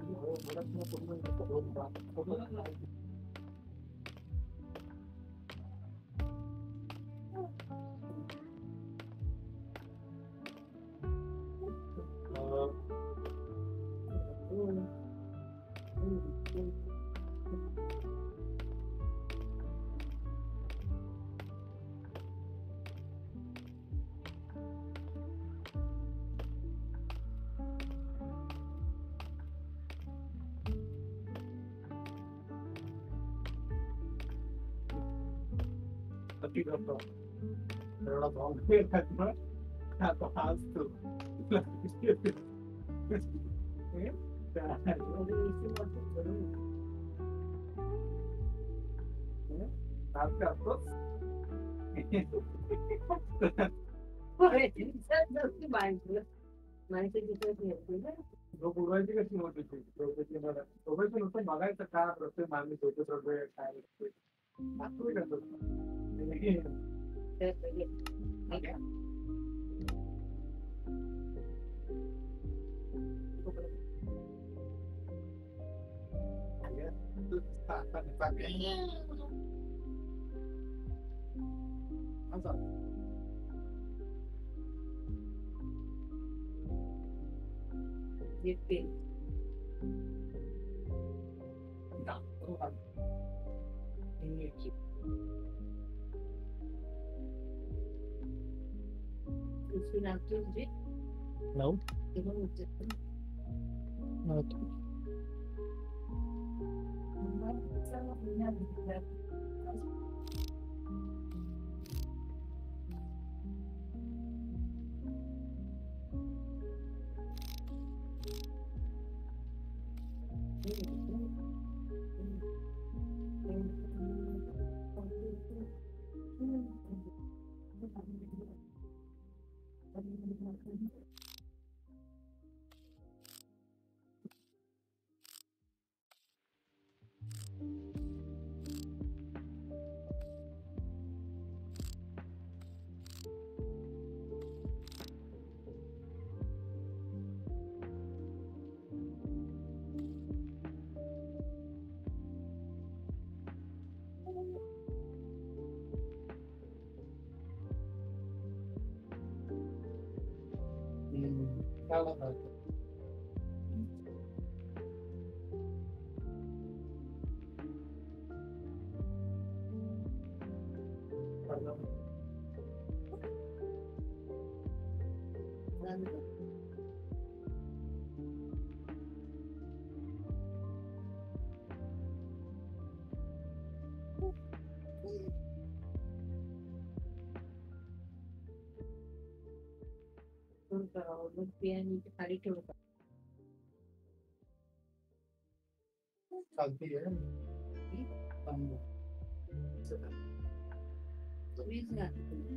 बोला कि मैं कुछ नहीं करता बोल रहा हूँ guarda lì. No. Ah, no, no. No. Eh, eh, eh. Oh, eh, eh. जो बोलवायची कशी होती ती मला दोघांचं नुसतं बघायचं का प्रत्येक माणूस होते सगळे काय असते. later. I'm sorry. You've been. No, and you keep. असं. Da, Mm-hmm. Bro. No, not. ठेवून करावं मग बियाणी खाली ठेवून करावं. चालती है वीज घातली.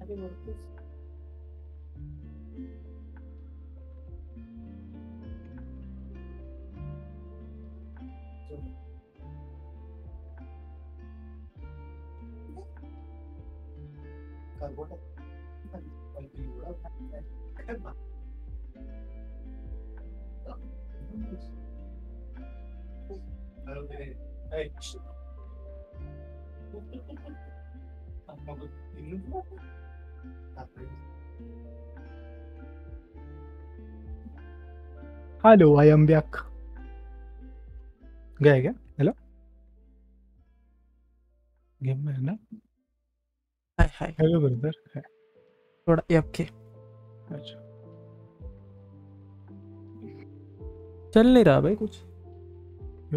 अरे हेलो आई एम बैक गया क्या? हेलो गेम में है ना? हाय हाय हेलो ब्रदर थोड़ा ये आपके। अच्छा। चल नहीं रहा भाई कुछ।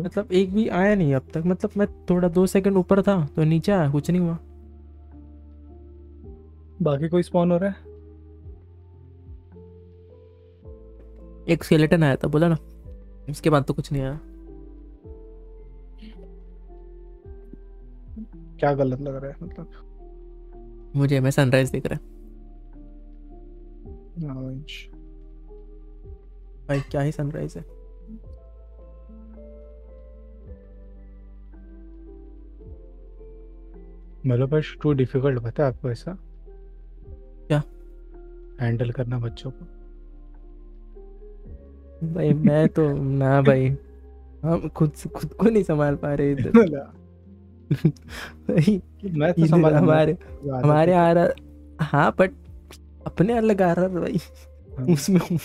मतलब एक भी आया नहीं अब तक। मतलब मैं थोड़ा दो सेकंड ऊपर था तो नीचे आया कुछ नहीं हुआ। बाकी कोई स्पॉन हो रहा है? एक स्केलेटन आया था बोला ना। उसके बाद तो कुछ नहीं आया। क्या गलत लग रहा है मतलब? मुझे मैं सनराइज दिख रहा है। भाई क्या ही सनराइज है। मतलब बस टू डिफ़िकल्ट पता है आपको ऐसा? क्या? हैंडल करना बच्चों को। भाई मैं तो ना भाई। हम खुद खुद को नहीं संभाल पा रहे इधर। भाई मैं तो संभालूँगा। हमारे हमारे तो। आ रहा हाँ बट अपने अलग आ रहा था भाई। उसमें।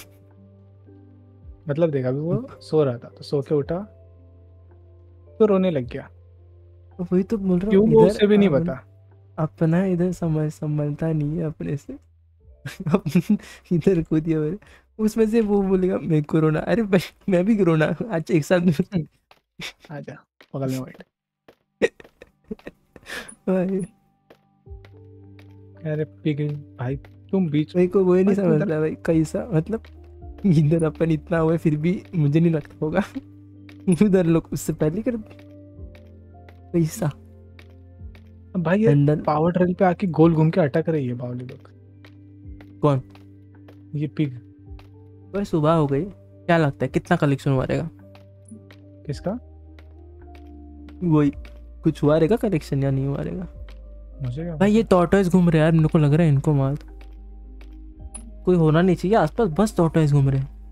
मतलब देखा अभी वो सो रहा था तो सो के उठा तो रोने लग गया। वही तो बोल रहा हूँ वो उसे भी नहीं पता? अपना इधर समझ संभलता नहीं है अपने से। इधर कूद दिया मेरे उसमें से वो बोलेगा मैं कोरोना अरे भाई मैं भी कोरोना आज एक साथ में। आजा बगल में बैठ भाई। अरे पिघल भाई तुम बीच मेरे को वही नहीं समझता भाई कैसा मतलब इधर अपन इतना हुए फिर भी मुझे नहीं लगता होगा। उधर लोग उससे पहले कर कैसा भाई ये पावर ट्रेल पे आके गोल घूम के अटक रही है बावली लोग। कौन? ये पिग भाई सुबह हो गई। क्या लगता है कितना कलेक्शन हुआ रहेगा? किसका? वही कुछ हुआ रहेगा कलेक्शन या नहीं हुआ रहेगा? मुझे क्या भाई ये टॉर्टोइज घूम रहे हैं यार मेरे को लग रहा है इनको मार। कोई होना नहीं चाहिए आसपास बस टॉर्टोइज घूम रहे हैं।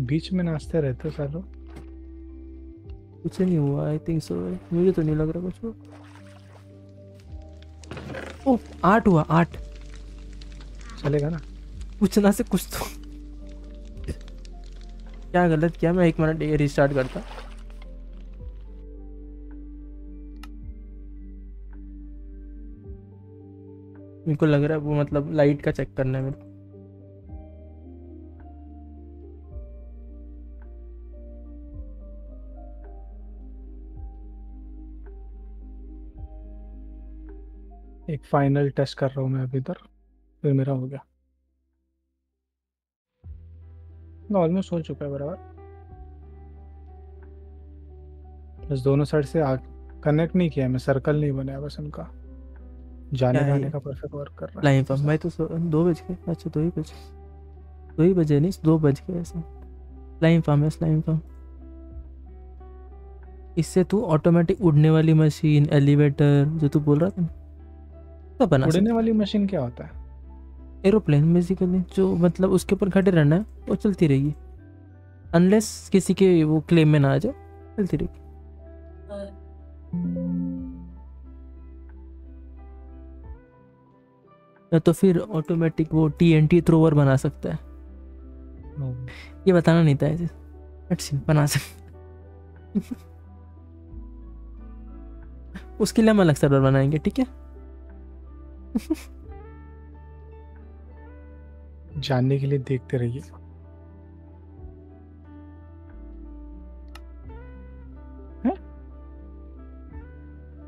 बीच में नाचते रहते सालों। कुछ नहीं हुआ आई थिंक सो मुझे तो नहीं लग रहा कुछ हुआ। ओ आठ हुआ आठ। चलेगा ना? कुछ ना से कुछ तो। क्या गलत किया? मैं एक मिनट रिस्टार्ट करता। मेरे को लग रहा है वो मतलब लाइट का चेक करना है मेरे को। एक फाइनल टेस्ट कर रहा हूँ मैं अभी इधर फिर मेरा हो गया। ऑलमोस्ट हो चुका है बराबर। बस दोनों साइड से आ, कनेक्ट नहीं किया मैं सर्कल नहीं बनाया बस उनका जाने आने का परफेक्ट वर्क कर रहा है। लाइन पर मैं तो सो- दो बज गए। अच्छा दो ही बजे। दो ही बजे नहीं दो बज गए ऐसा। लाइन फार्म है लाइन फार्म इससे तू ऑटोमेटिक उड़ने वाली मशीन एलिवेटर जो तू बोल रहा था ना बना उड़ने वाली मशीन क्या होता है? एरोप्लेन बेसिकली जो मतलब उसके ऊपर खड़े रहना है वो चलती रहेगी। अनलेस किसी के वो क्लेम में ना आ जाए चलती रहेगी। या तो फिर ऑटोमेटिक वो टी एन टी थ्रोवर बना सकता है। no. ये बताना नहीं था see, बना सकते उसके लिए हम अलग सर्वर बनाएँगे ठीक है? जानने के लिए देखते रहिए।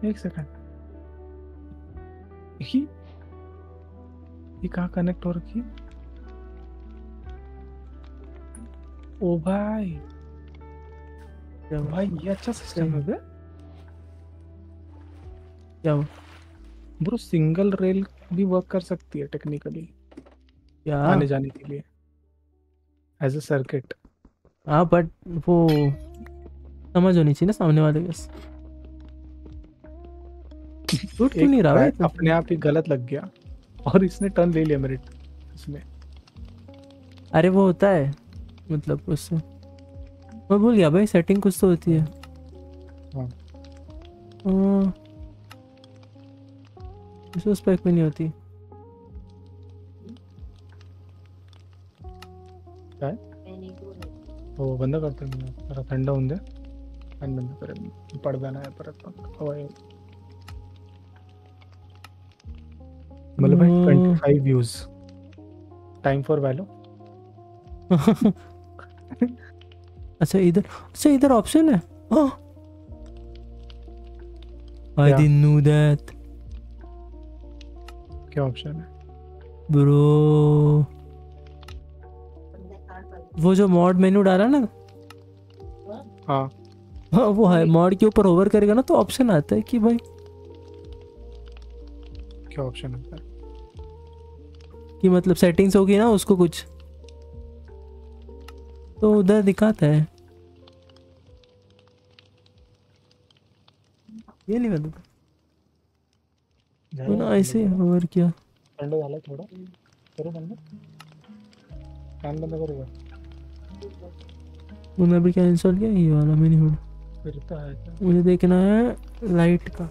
एक सेकंड ये ये कहाँ कनेक्ट हो रखी ओ भाई। भाई ये अच्छा सिस्टम है क्या? ब्रो सिंगल रेल भी वर्क कर सकती है टेक्निकली क्या आने जाने के लिए एज अ सर्किट हाँ बट वो समझ होनी चाहिए ना सामने वाले बस टूट क्यों नहीं रहा भाई तो? अपने आप ही गलत लग गया और इसने टर्न ले लिया मेरे इसमें अरे वो होता है मतलब उससे। मैं भूल गया भाई सेटिंग कुछ तो होती है। हाँ। हाँ। इस स्पेक में नहीं होती। काय हो? बंद करतो मी जरा थंड होऊन दे फॅन बंद पडदा नाही परत मग हवा येईल मला भाई हम्म. Twenty five views time for Valo अच्छा इधर अच्छा इधर ऑप्शन है। आई? डिडंट नो दैट क्या ऑप्शन है? ब्रो वो जो मॉड मेनू डाला ना? हाँ। हाँ वो है मॉड के ऊपर ओवर करेगा ना तो ऑप्शन आता है कि भाई। क्या ऑप्शन होता है? कि मतलब सेटिंग्स होगी ना उसको कुछ। तो उधर दिखाता है। ये नहीं पता तो ना ऐसे और क्या। थंड झालं थोडं। करू बंद फॅन बंद करू का तूने अभी क्या इंस्टॉल किया? ये वाला मिनी हुड फिरता है क्या मुझे देखना है लाइट का।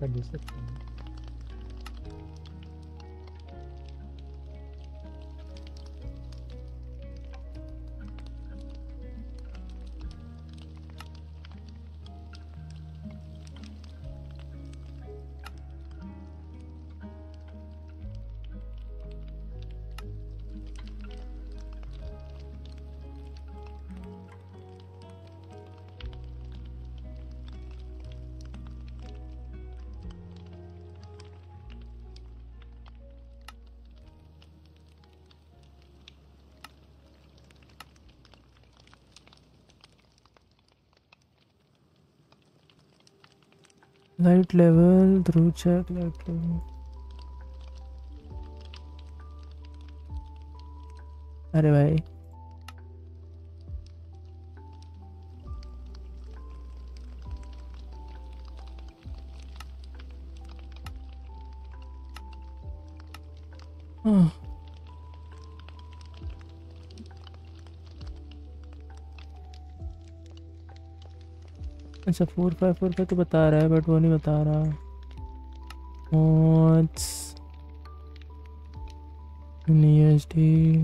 कर दे सकते हैं light level through check light level अरे भाई अच्छा फोर फाइव फोर फाइव तो बता रहा है बट वो नहीं बता रहा। एस डी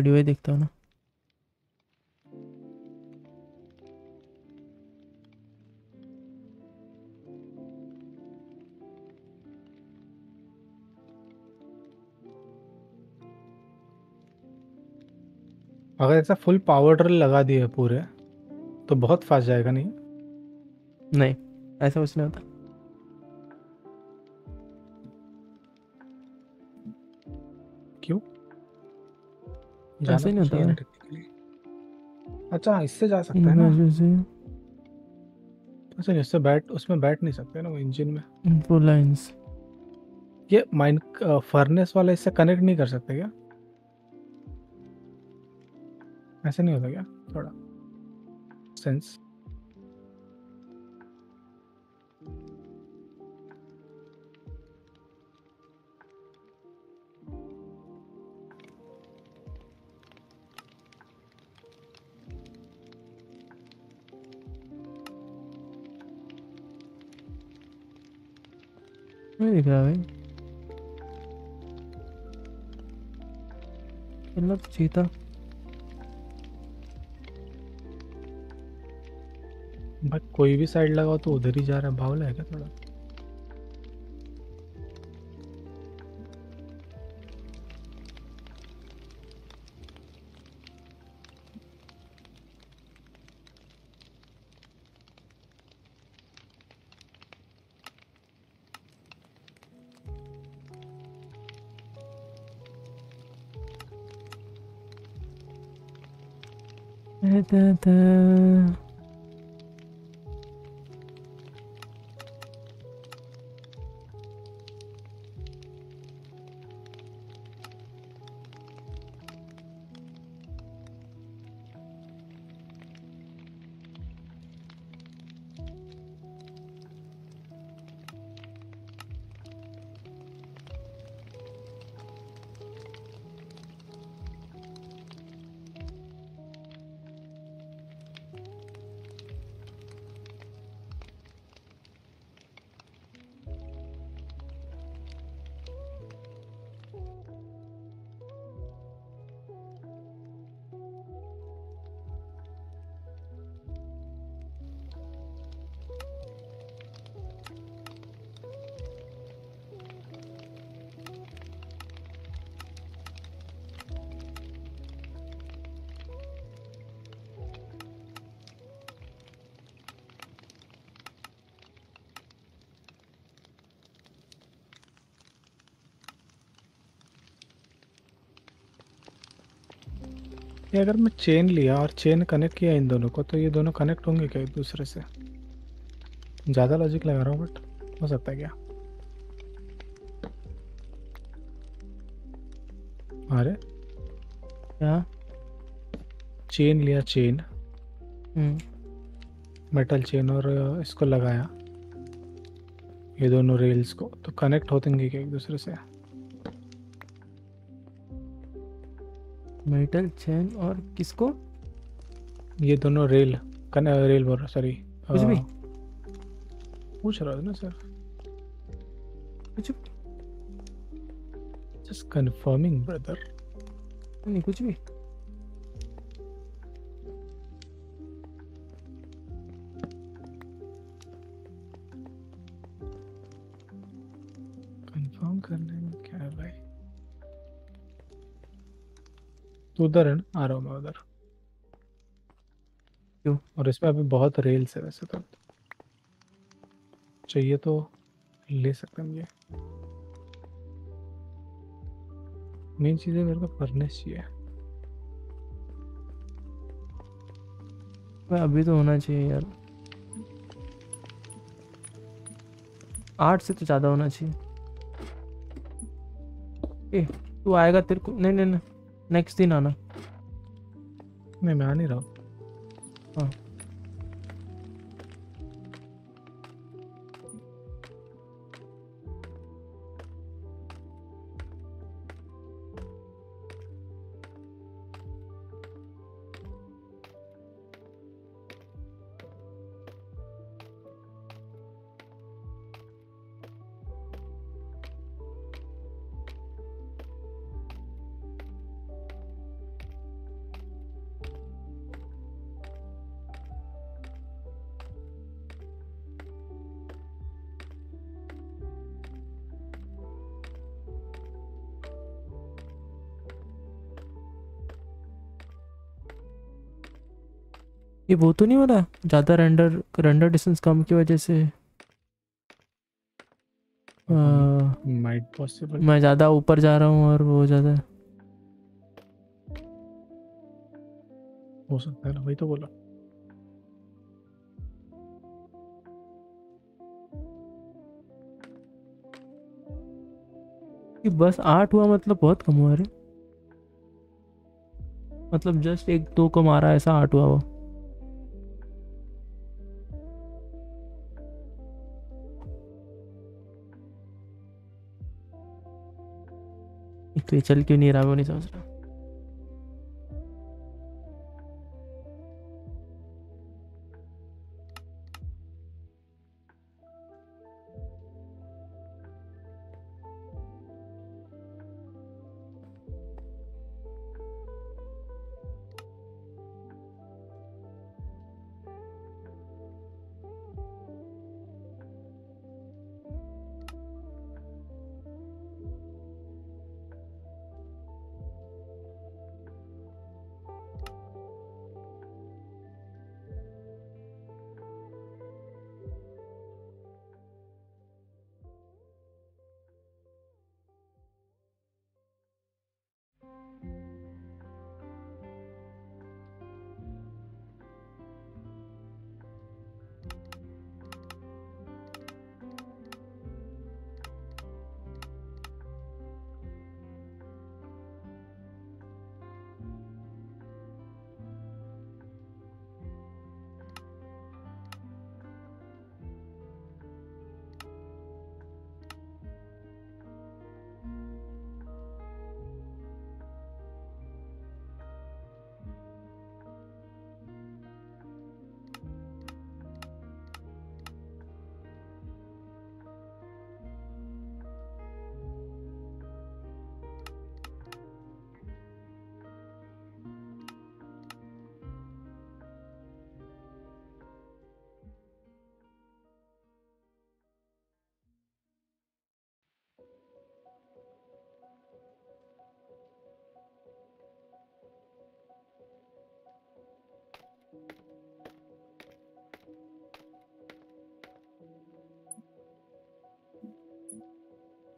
वीडियो ही देखता हूँ ना। अगर ऐसा फुल पावर ड्रिल लगा दिए पूरे तो बहुत फास्ट जाएगा नहीं? नहीं ऐसा कुछ नहीं होता। ऐसे नहीं होता। अच्छा इससे जा सकता है ना? अच्छा इससे बैठ उसमें बैठ नहीं सकते ना वो इंजन में? Info lines. ये माइन फर्नेस वाला इससे कनेक्ट नहीं कर सकते क्या? ऐसे नहीं होता क्या? थोड़ा। सेंस। दिख रहा भाई। चलना तो चीता। भाई कोई भी साइड लगाओ तो उधर ही जा रहा है, भावला है क्या थोड़ा? Da, da. अगर मैं चेन लिया और चेन कनेक्ट किया इन दोनों को तो ये दोनों कनेक्ट होंगे क्या एक दूसरे से? ज़्यादा लॉजिक लगा रहा हूँ बट हो सकता है क्या? अरे क्या? चेन लिया चेन मेटल चेन और इसको लगाया। ये दोनों रेल्स को तो कनेक्ट होतेंगे क्या एक दूसरे से? मेटल चैन और किसको? ये दोनों रेल कन रेल बोल रहा सॉरी कुछ भी? पूछ रहा है ना सर कुछ जस्ट कंफर्मिंग ब्रदर नहीं कुछ भी। तू उधर है ना आ रहा हूँ मैं उधर क्यों? और इसमें अभी बहुत रेल्स है वैसे तो। चाहिए तो ले सकते हैं ये। मेन चीज़ है मेरे को फर्नेस चाहिए। अभी तो होना चाहिए यार। आठ से तो ज़्यादा होना चाहिए। ए तू आएगा तेरे को नहीं नहीं नहीं। नेक्स्ट दिन आना। नहीं मैं आ नहीं रहा। ये वो तो नहीं हो रहा? ज़्यादा रेंडर रेंडर डिस्टेंस कम की वजह से। पॉसिबल मैं ज़्यादा ऊपर जा रहा हूँ और वो ज़्यादा। हो सकता है ना वही तो बोला। कि बस आठ हुआ मतलब बहुत कम हुआ रे। मतलब जस्ट एक दो को मारा ऐसा आठ हुआ वो। तो ये चल क्यों नहीं रहा वो नहीं समझ रहा।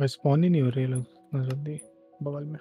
स्पॉन ही नहीं हो रही लोग बगल में।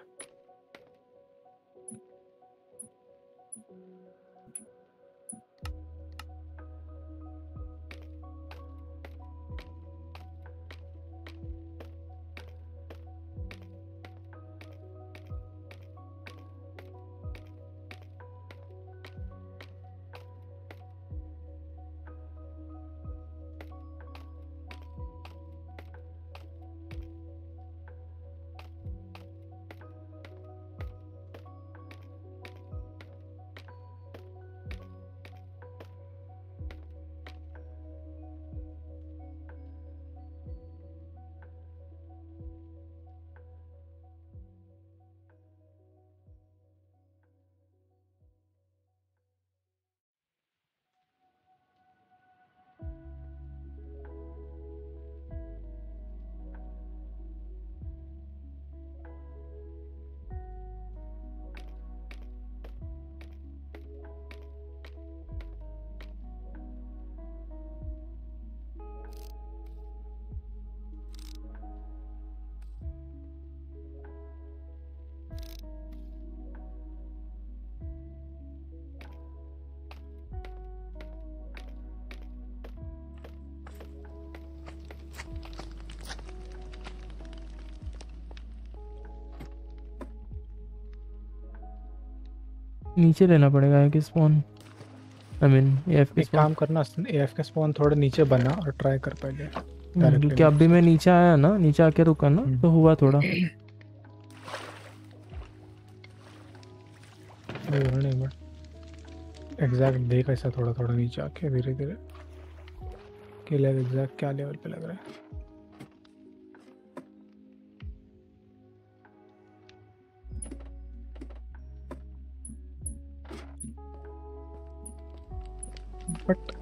नीचे लेना पड़ेगा है कि स्पॉन आई मीन एफ़ के काम करना एफ़ का स्पॉन थोड़ा नीचे बना और ट्राई कर पहले स्पॉन directly क्या अभी मैं नीचे आया ना नीचे आके रुका ना तो हुआ थोड़ा। नहीं बट एग्जैक्ट देख ऐसा थोड़ा थोड़ा नीचे आके धीरे धीरे कि एग्जैक्ट क्या लेवल पे लग रहा है?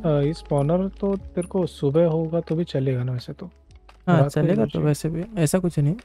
स्पॉनर तो तेरे को सुबह होगा तो भी चलेगा ना वैसे तो। हाँ चलेगा तो वैसे भी ऐसा कुछ नहीं।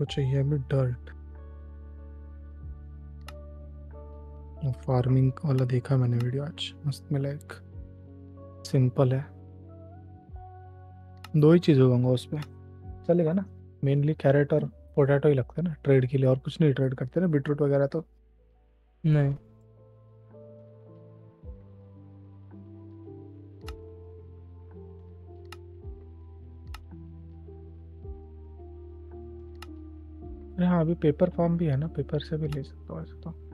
को चाहिए अभी डर्ट फ़ार्मिंग वाला देखा मैंने वीडियो आज, मस्त मिला एक. सिंपल है. दो ही चीज़ होगा उसमें. चलेगा ना? मेनली कैरेट और पोटैटो ही लगते हैं ना ट्रेड के लिए और कुछ नहीं ट्रेड करते ना बीटरूट वगैरह तो? नहीं. पेपर फॉर्म भी है ना पेपर से भी ले सकते हो ऐसे तो।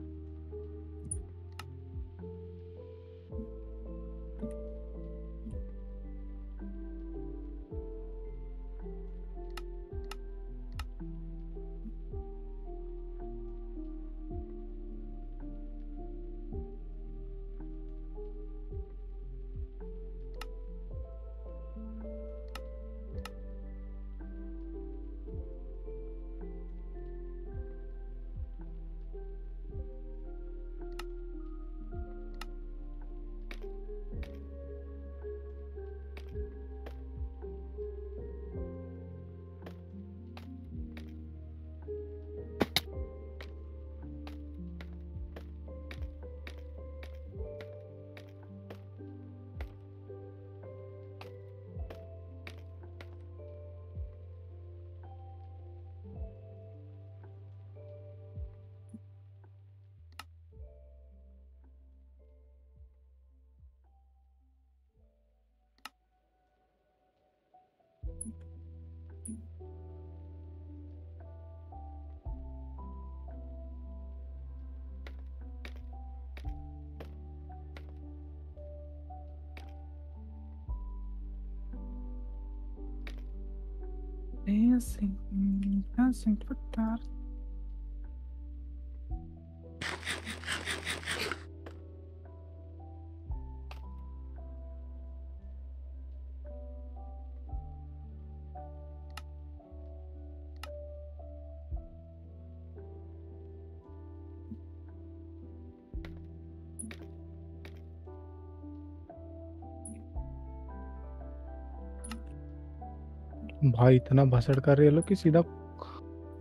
भाई इतना भसड़ कर रहे हैं लोग कि सीधा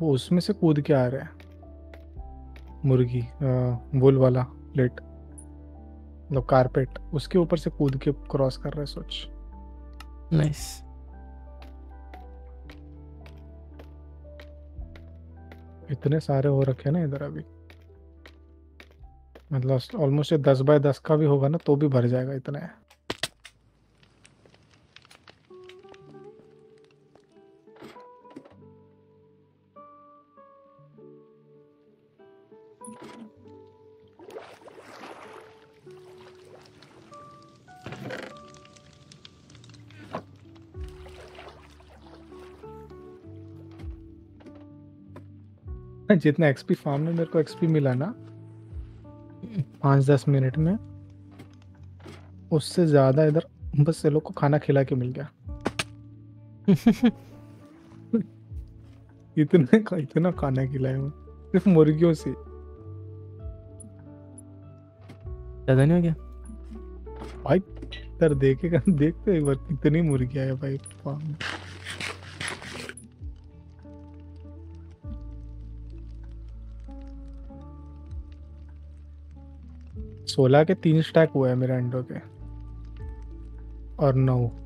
वो उसमें से कूद के आ रहे हैं। मुर्गी वुल वाला प्लेट मतलब कारपेट उसके ऊपर से कूद के क्रॉस कर रहे हैं सोच। नाइस इतने सारे हो रखे हैं ना इधर अभी। मतलब ऑलमोस्ट दस बाय दस का भी होगा ना तो भी भर जाएगा इतना। है जितना एक्सपी फार्म में मेरे को एक्सपी मिला ना पाँच दस मिनट में उससे ज़्यादा इधर बस ये लोग को खाना खिला के मिल गया। इतने इतना खाना खिलाया मैं सिर्फ़ मुर्गियों से। ज़्यादा नहीं हो गया? भाई देखे देखेगा देखते एक बार कितनी मुर्गियाँ है भाई फार्म सोलह के तीन स्टैक हुए हैं मेरे अंडों के। और नौ।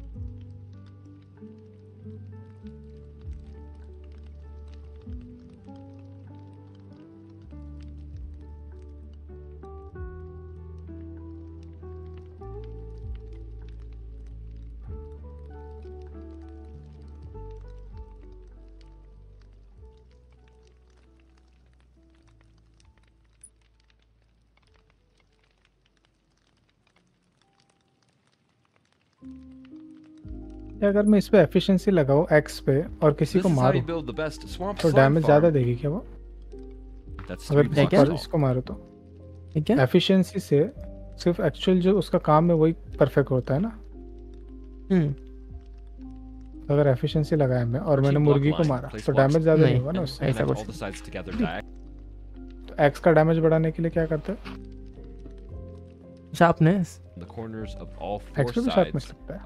अगर मैं इस पे एफिशिएंसी लगाऊँ एक्स पे और किसी This को मारूं तो डैमेज ज़्यादा देगी क्या वो? अगर पर इसको मारो तो। क्या एफिशिएंसी से सिर्फ़ एक्चुअल जो उसका काम है वही परफेक्ट होता है ना? हम्म। अगर एफिशिएंसी लगाया मैं और मैंने मुर्गी को मारा तो डैमेज ज़्यादा नहीं होगा ना उससे? ऐसा कुछ तो एक्स का डैमेज बढ़ाने के लिए क्या करते हैं? Sharpness the corners of all four axe पे भी शार्पनेस sides. लगता है।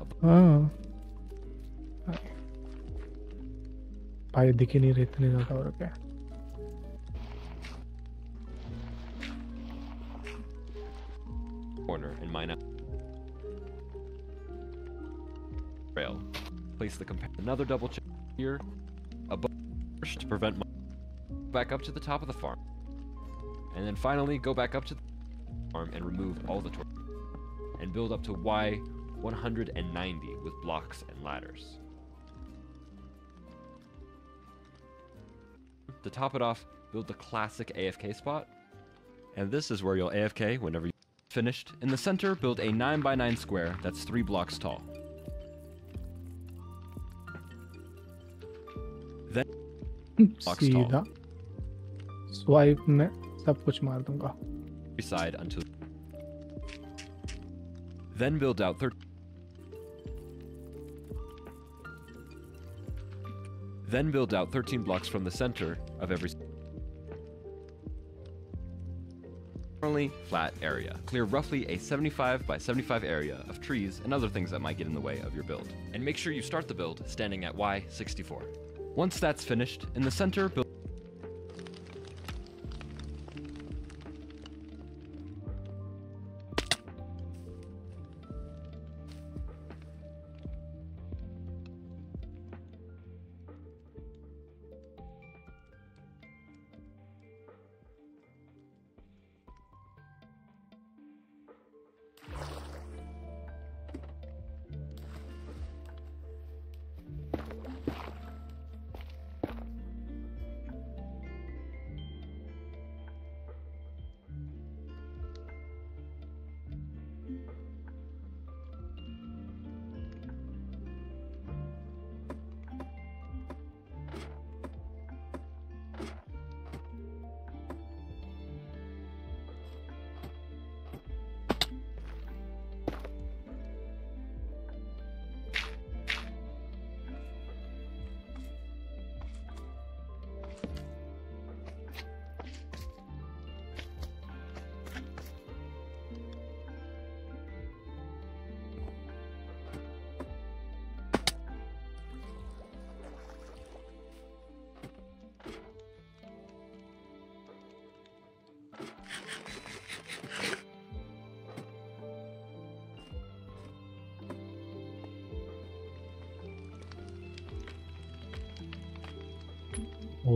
भाई दिख ही नहीं रहे इतने ज्यादा हो रखे हैं। corner and mine out. Rail. Place the compa- another double check here above first to prevent mi- back up to the top of the farm. And then finally go back up to the farm and remove all the tor- and build up to Y 190 with blocks and ladders. To top it off, build the classic AFK spot. And this is where you'll AFK whenever you Finished. In the center, build a 9x9 square that's 3 blocks tall. Then blocks tall. सीधा swipe में सब कुछ मार दूंगा every side until then build out 13 then build out 13 blocks from the center of every flat area. Clear roughly a 75 by 75 area of trees and other things that might get in the way of your build. And make sure you start the build standing at Y64. Once that's finished, in the center, build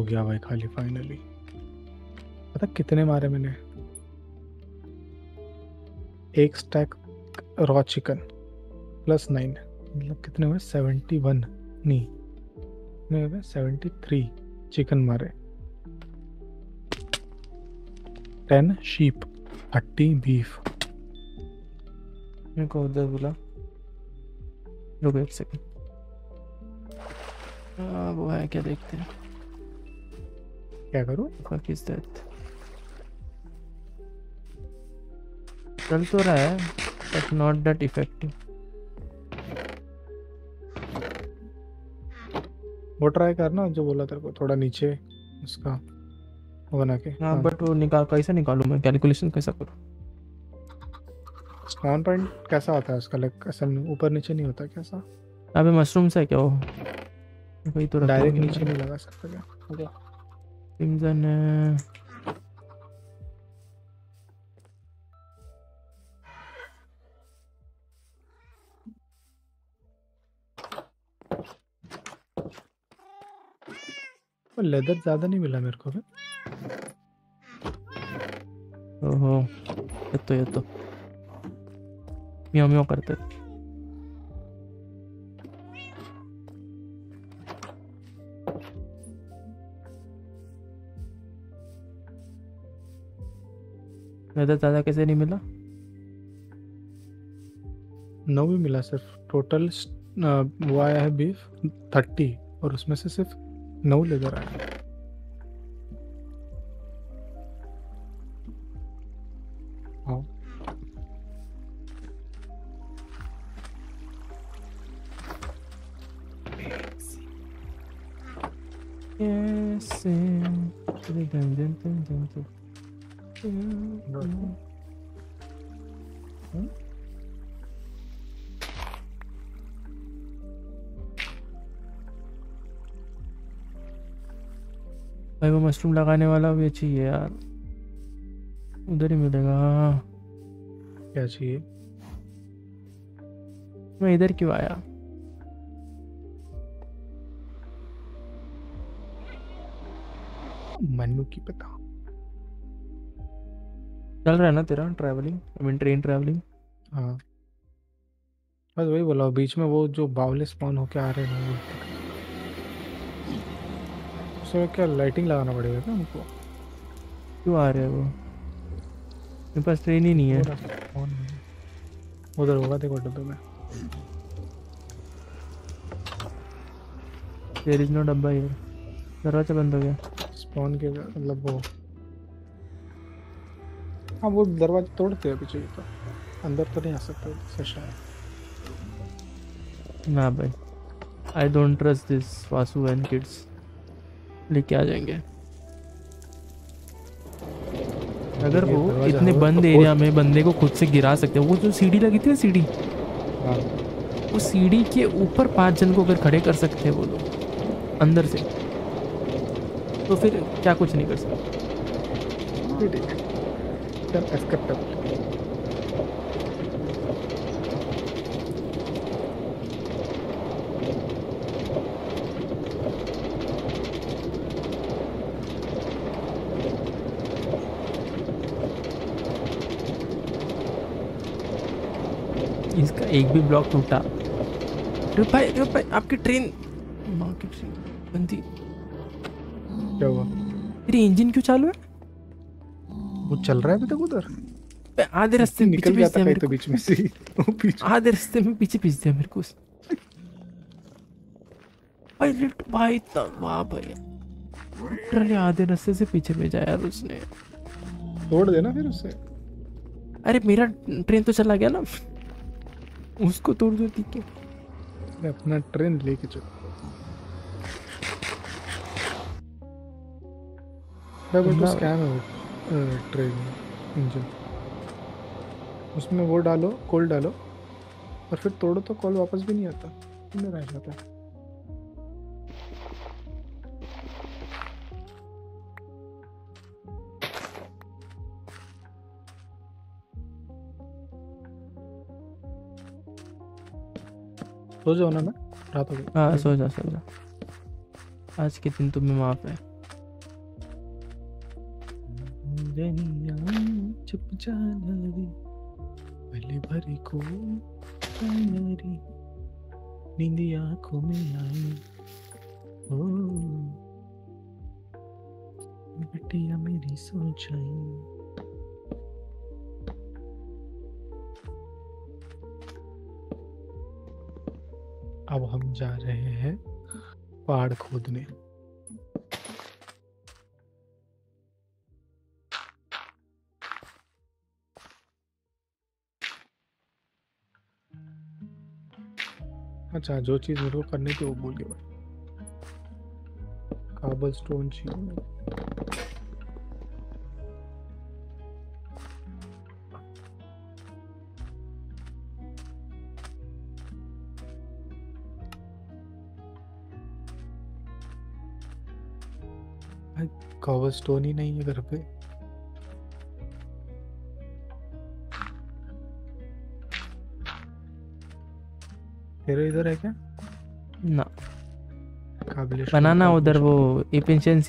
गया भाई खाली finally पता कितने मारे मैंने? एक stack raw chicken plus nine मतलब कितने हुए? सेवेंटी वन नहीं। कितने हुए? सेवेंटी थ्री चिकन मारे। टेन शीप थर्टी बीफ मेरे को उधर बुला। रुको एक सेकंड वो है, क्या देखते हैं? क्या करूँ? Fuck is that? चल तो रहा है बट नॉट दैट इफ़ेक्टिव वो ट्राई करना जो बोला तेरे को थोड़ा नीचे उसका वो बना के। हाँ बट वो निकाल कैसे निकालूं मैं? कैलकुलेशन कैसा करूँ? स्पॉन पॉइंट कैसा होता है उसका? लाइक ऐसा ऊपर नीचे नहीं होता कैसा अबे मशरूम से क्या वो? वही तो डायरेक्ट नीचे नहीं लगा सकता क्या? क्रिम्सन है लेदर ज़्यादा नहीं मिला मेरे को ओहो ये तो ये तो। म्याऊ म्याऊ करते। ज़्यादा ज़्यादा कैसे नहीं मिला? नौ भी मिला सिर्फ़। टोटल वो आया है बीफ थर्टी और उसमें से सिर्फ़ नौ लेकर आया। मशरूम लगाने वाला भी चाहिए यार। उधर ही मिलेगा क्या चाहिए? मैं इधर क्यों आया? मनु की पता। चल रहा है ना तेरा travelling I mean train travelling हाँ। बस वही बोला बीच में वो जो बावले स्पॉन होके आ रहे हैं वो क्या लाइटिंग लगाना पड़ेगा क्या उनको क्यों आ रहे हैं? वो मेरे पास ट्रेन ही नहीं है? उधर होगा देखो डब्बे में। देयर इज़ नो डब्बा हियर दरवाज़ा बंद हो गया। स्पॉन के मतलब वो। हाँ वो दरवाज़ा तोड़ते हैं पीछे तो अंदर तो नहीं आ सकते से शायद। ना भाई। I don't trust this Vasu and kids लेके आ जाएँगे। अगर वो इतने बंद तो एरिया में बंदे को खुद से गिरा सकते हैं। वो जो सीढ़ी लगी थी ना सीढ़ी हाँ। वो सीढ़ी के ऊपर पाँच जन को अगर खड़े कर सकते हैं वो लोग अंदर से तो फिर क्या कुछ नहीं कर सकते। एक भी ब्लॉक टूटा। अरे भाई अरे भाई आपकी ट्रेन माँ की ट्रेन बंदी। क्या हुआ? तेरी इंजन क्यों चालू है? वो चल रहा है अभी तक उधर। आधे रास्ते में निकल पीछे मेरे तो को। बीच में से। वो पीछे आधे रास्ते में पीछे पीछे दिया मेरे को। भाई लिफ्ट भाई इतना वाह भाई। लिटरली आधे रास्ते से पीछे भेजा यार उसने। तोड़ देना फिर उससे अरे मेरा ट्रेन तो चला गया ना। उसको तोड़ दो ठीक है? मैं अपना ट्रेन लेके चलता बट स्कैम है वो ट्रेन इंजन। उसमें वो डालो कोल डालो और फिर तोड़ो तो कॉल वापस भी नहीं आता। नहीं रह जाता है सो जाओ ना मैं रात हो गई। हाँ सो जा सो जा। आज के दिन तुम्हें माफ़ है। चुप जाना रे पहले भरी को नींद आँखों में आई। ओ बटिया मेरी सोचाई अब हम जा रहे हैं पहाड़ खोदने। अच्छा जो चीज़ मेरे को करनी थी वो भूल गया काबल स्टोन चाहिए काबल स्टोन ही नहीं है घर पे। तेरे इधर है क्या? ना। बनाना उधर वो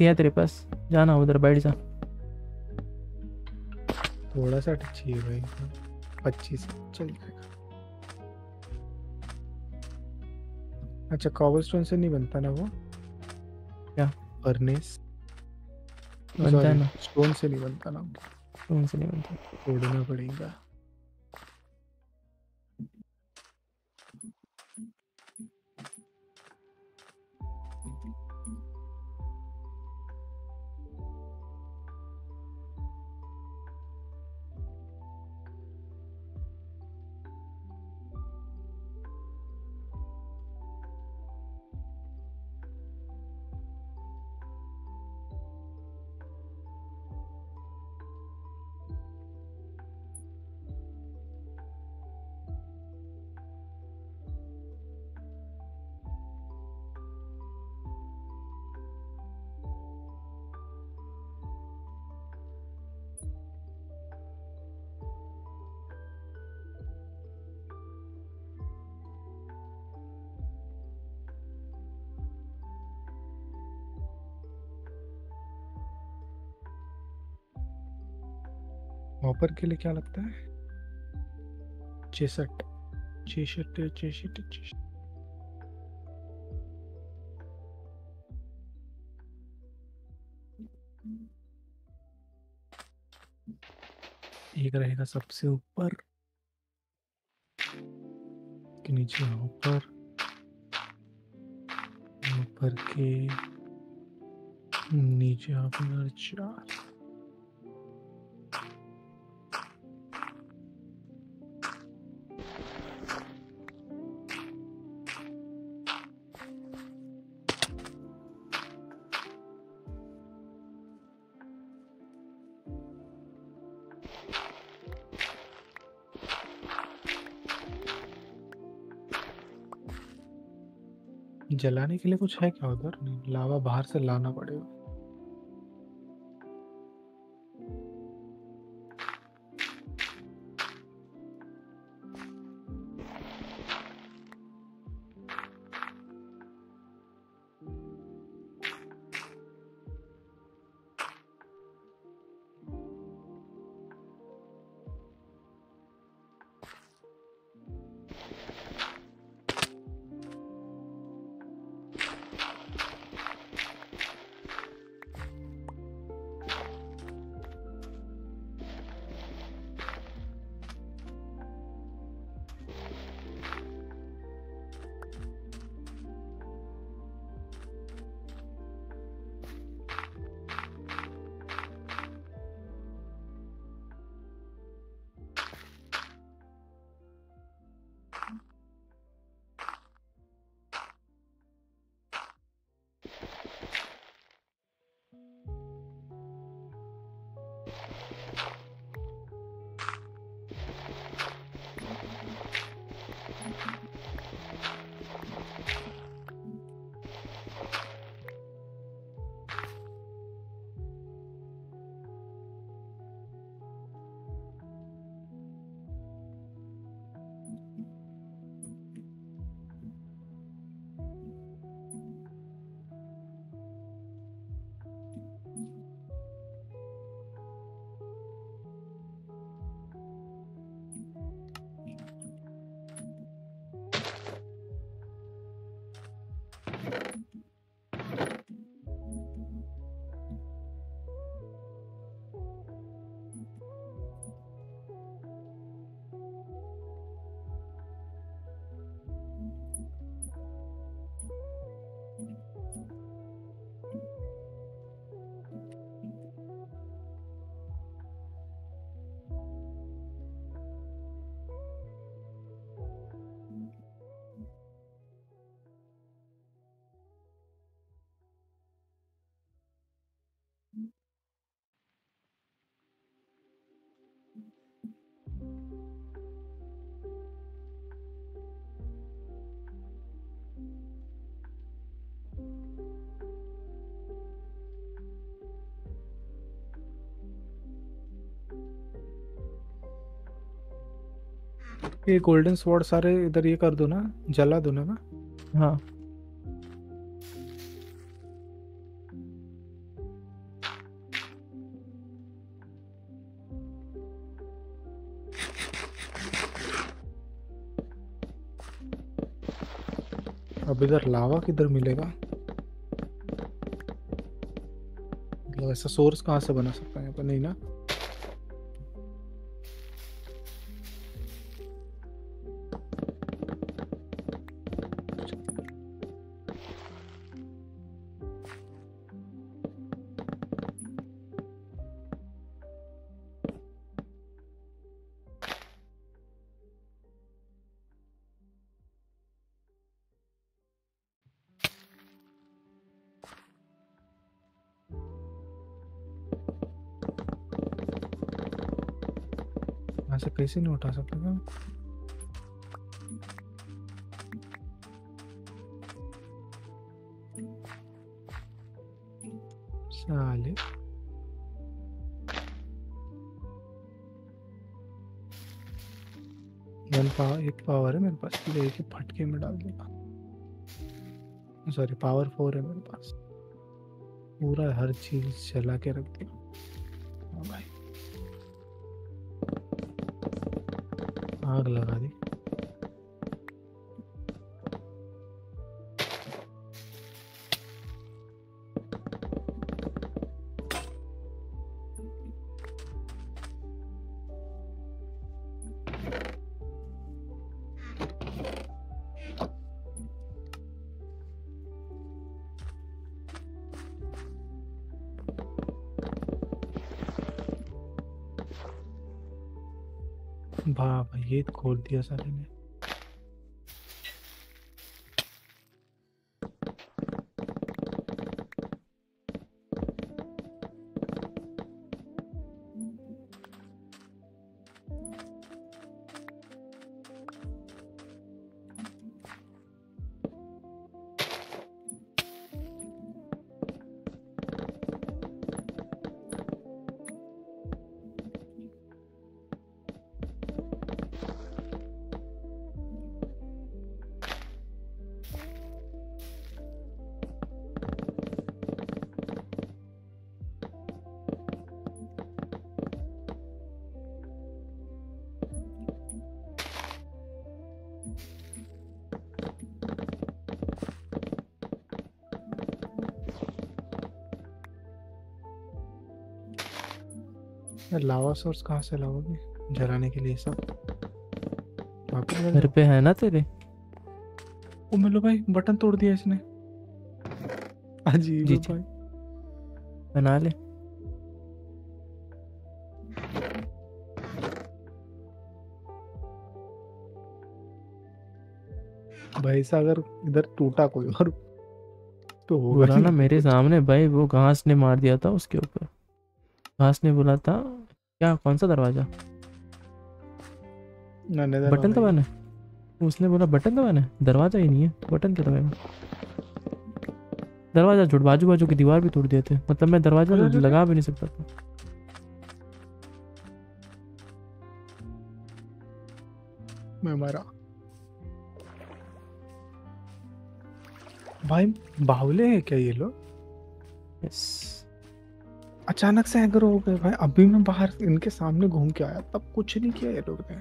है। तेरे पास। जाना उधर बैठ जा। थोड़ा सा टच चाहिए भाई। पच्चीस। चल जाएगा अच्छा कॉबलस्टोन से नहीं बनता ना वो? क्या? फर्नेस बनता है ना? स्टोन से नहीं बनता ना? स्टोन से नहीं बनता। तोड़ना पड़ेगा। हॉपर के लिए क्या लगता है? चेसट चेसट चेसट चेसट एक रहेगा सबसे ऊपर। के नीचे ऊपर। ऊपर के नीचे अपना चार। जलाने के लिए कुछ है क्या उधर? नहीं लावा बाहर से लाना पड़ेगा। ये गोल्डन स्वॉर्ड सारे इधर ये कर दो ना जला दो ना मैं। हाँ। अब इधर लावा किधर मिलेगा? मतलब ऐसा सोर्स कहाँ से बना सकता है? पे नहीं ना? यहाँ से कैसे नहीं उठा सकते क्या साले। वन पावर एक पावर है मेरे पास एक फटके में डाल देगा। सॉरी पावर फोर है मेरे पास। पूरा हर चीज़ चला के रख दिया ये यार लावा सोर्स कहाँ से लाओगे? जलाने के लिए सब। घर पे है ना तेरे? ओ मिलो भाई बटन तोड़ दिया इसने। अजीब भाई। बना ले। भाई सा अगर इधर टूटा कोई और तो होगा ना मेरे सामने भाई वो घास ने मार दिया था उसके ऊपर। घास ने बोला था क्या कौन सा दरवाज़ा? बटन वाला ही। दबाना है? उसने बोला बटन दबाना है? दरवाज़ा ही नहीं है बटन क्या दबाएगा? दरवाज़ा छोड़ बाजू बाजू की दीवार भी तोड़ दिए थे। मतलब मैं दरवाज़ा। लगा भी नहीं सकता था। मैं मरा। भाई बावले है क्या ये लोग? यस अचानक से एग्रो हो गए भाई। अभी मैं बाहर इनके सामने घूम के आया तब कुछ नहीं किया ये लोग ने।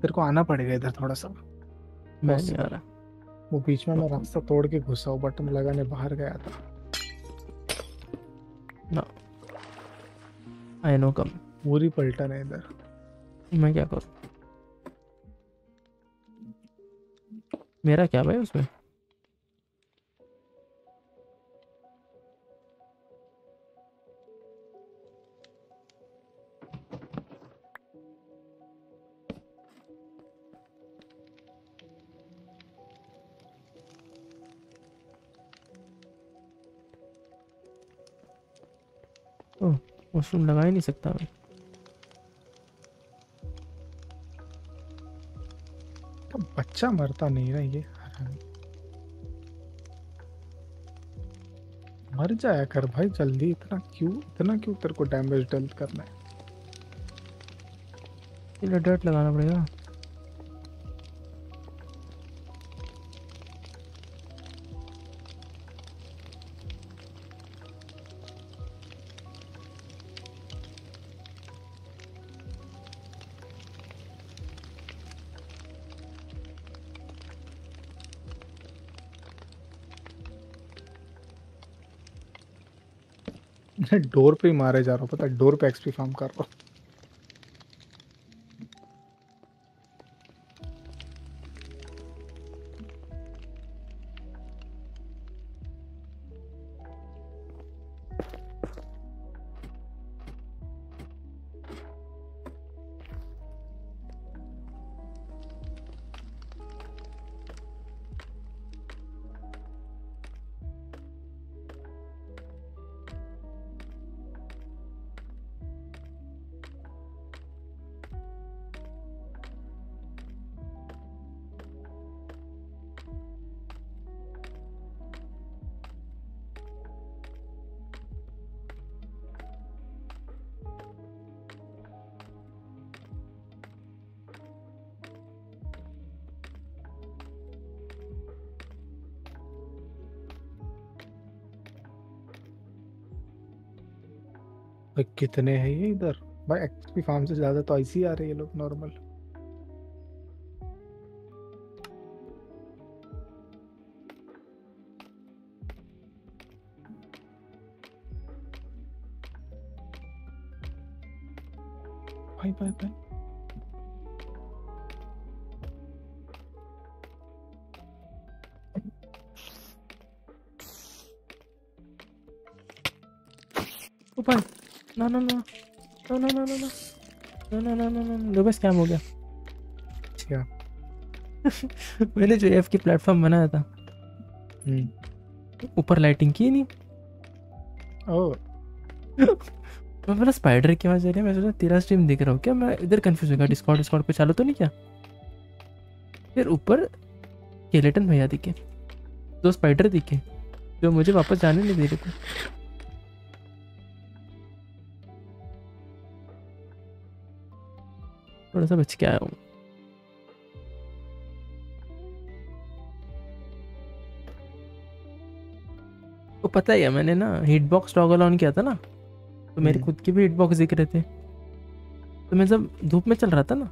तेरे को आना पड़ेगा इधर थोड़ा सा। मैं नहीं आ रहा। वो बीच में मैं रास्ता तोड़ के घुसा हूँ बटन लगाने बाहर गया था। ना। I know come. पूरी पलटन है इधर। मैं क्या करूँ? मेरा क्या भाई उसमें? वॉशरूम लगा ही नहीं सकता मैं। तो बच्चा मरता नहीं रहा ये। मर जाया कर भाई जल्दी इतना क्यों इतना क्यों तेरे को डैमेज डल करना है? डर्ट लगाना पड़ेगा। डोर पे ही मारे जा रहा हूँ, पता है, डोर पे एक्सपी फार्म कर रहा हूँ। कितने हैं ये इधर? भाई एक्सपी फार्म से ज़्यादा तो ऐसे ही आ रहे हैं ये लोग नॉर्मल भाई भाई भाई। भाई। ना ना ना ना ना ना ना ना ना ना ना ना ना ना बस स्कैम हो गया। क्या मैंने जो एफ़ की प्लेटफॉर्म बनाया था। ऊपर लाइटिंग की नहीं। ओह। मैं बोला स्पाइडर की आवाज़ आ रही है मैं सोचा तेरा स्ट्रीम दिख रहा हूँ क्या? मैं इधर कंफ्यूज हो गया। डिस्कॉर्ड डिस्कॉर्ड पे चालू तो नहीं क्या? फिर ऊपर केलेटन भैया दिखे। दो स्पाइडर दिखे जो मुझे वापस जाने नहीं दे रहे थे। थोड़ा सा बच के आया हूँ वो पता ही है मैंने ना हीट बॉक्स टॉगल ऑन किया था ना तो मेरे। खुद के भी हीट बॉक्स दिख रहे थे तो मैं जब धूप में चल रहा था ना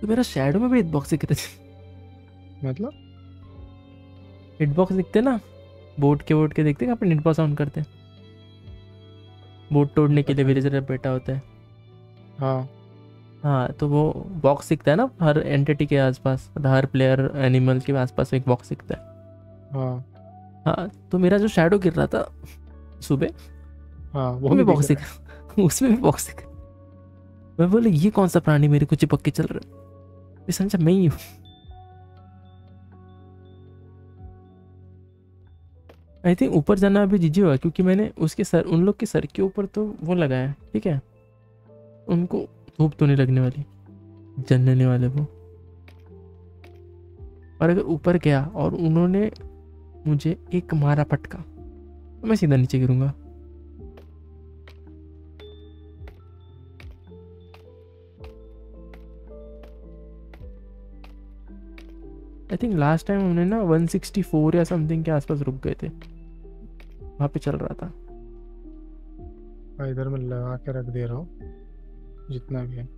तो मेरा शैडो में भी हीट बॉक्स दिख रहे थे मतलब? हिट बॉक्स दिखते ना बोट के वोट के देखते अपन हिट बॉक्स ऑन करते बोट तोड़ने के लिए विलेजर बैठा होता है। हाँ। हाँ तो वो बॉक्स दिखता है ना हर एंटिटी के आसपास मतलब हर प्लेयर एनिमल के आसपास एक बॉक्स दिखता है। हाँ। हाँ तो मेरा जो शैडो गिर रहा था सुबह हाँ वो भी बॉक्स दिख उसमें भी बॉक्स दिखा मैं बोले ये कौन सा प्राणी मेरे को चिपक के चल रहा है? मैं समझा मैं ही हूँ। आई थिंक ऊपर जाना अभी जीजी हुआ क्योंकि मैंने उसके सर उन लोग के सर के ऊपर तो वो लगाया ठीक है? उनको धूप तो नहीं लगने वाली जलने वाले वो। और अगर ऊपर गया और उन्होंने मुझे एक मारा पटका तो मैं सीधा नीचे गिरूँगा। आई थिंक लास्ट टाइम हमने ना 164 या समथिंग के आसपास रुक गए थे। वहाँ पे चल रहा था। हाँ, इधर मैं लगा के रख दे रहा हूँ। जितना भी है।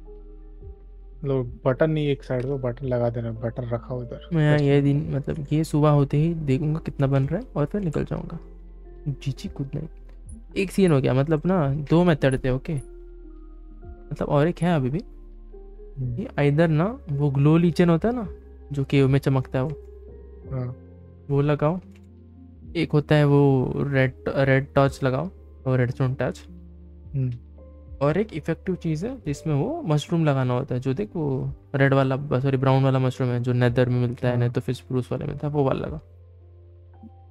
लो बटन नहीं एक साइड पे बटन लगा देना बटन रखा इधर। मैं ये दिन मतलब ये सुबह होते ही देखूँगा कितना बन रहा है और फिर निकल जाऊँगा। जी जी खुद नहीं एक सीन हो गया मतलब ना दो मेथड थे ओके मतलब और एक है अभी भी। हम्म, ये इधर ना वो ग्लो लीचन होता है ना जो केव में चमकता है वो। हाँ। वो लगाओ। एक होता है वो रेड रेड टॉर्च लगाओ और रेड स्टोन हम्म, और एक इफ़ेक्टिव चीज़ है जिसमें वो मशरूम लगाना होता है जो देख वो रेड वाला सॉरी ब्राउन वाला मशरूम है जो नेदर में मिलता है हाँ। नहीं तो फिर स्प्रूस वाले में मिलता है वो वाला लगा।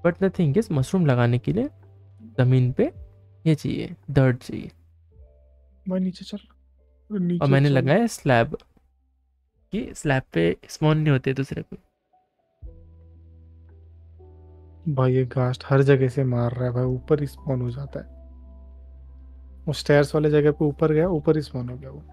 But the thing is mushroom लगाने के लिए ज़मीन पे ये चाहिए दर्द चाहिए। भाई नीचे चल और मैंने लगाया स्लैब कि स्लैब पे स्पॉन नहीं होते दूसरे पे। भाई ये घास्ट हर जगह से मार रहा है भाई ऊपर स्पॉन हो जाता है। वो स्टेयर्स वाले जगह पे ऊपर गया ऊपर ही स्पॉन हो गया वो।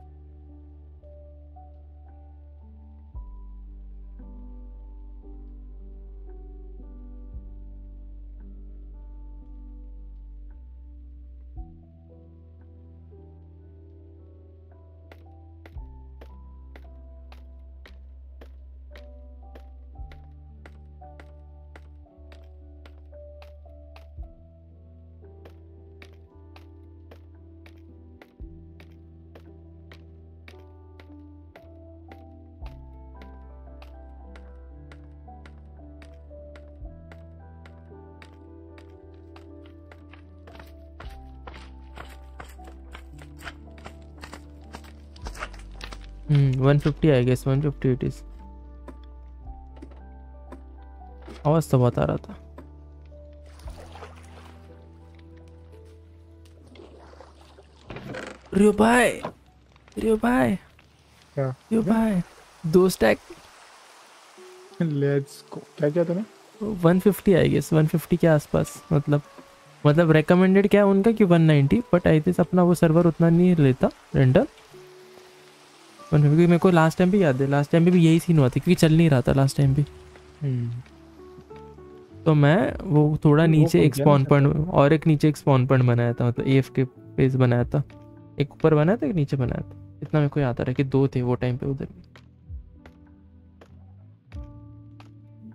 150 आई गेस 150 इट इज़ आवाज़ तो बहुत आ रहा था। रियो भाई रियो भाई क्या? रियो भाई दो स्टैक लेट्स गो क्या किया तूने? 150 आई गेस 150 के आसपास मतलब मतलब रेकमेंडेड क्या है उनका कि 190 बट आई थिंक अपना वो सर्वर उतना नहीं लेता रेंडर क्योंकि मेरे को लास्ट टाइम भी याद है लास्ट टाइम भी यही सीन हुआ था क्योंकि चल नहीं रहा था लास्ट टाइम भी। तो मैं वो थोड़ा नीचे एक स्पॉन पॉइंट और एक नीचे एक स्पॉन पॉइंट बनाया था मतलब एफ़ के पेज बनाया था। एक ऊपर बनाया था एक नीचे बनाया था। इतना मेरे को याद आ रहा है कि दो थे वो टाइम पे उधर।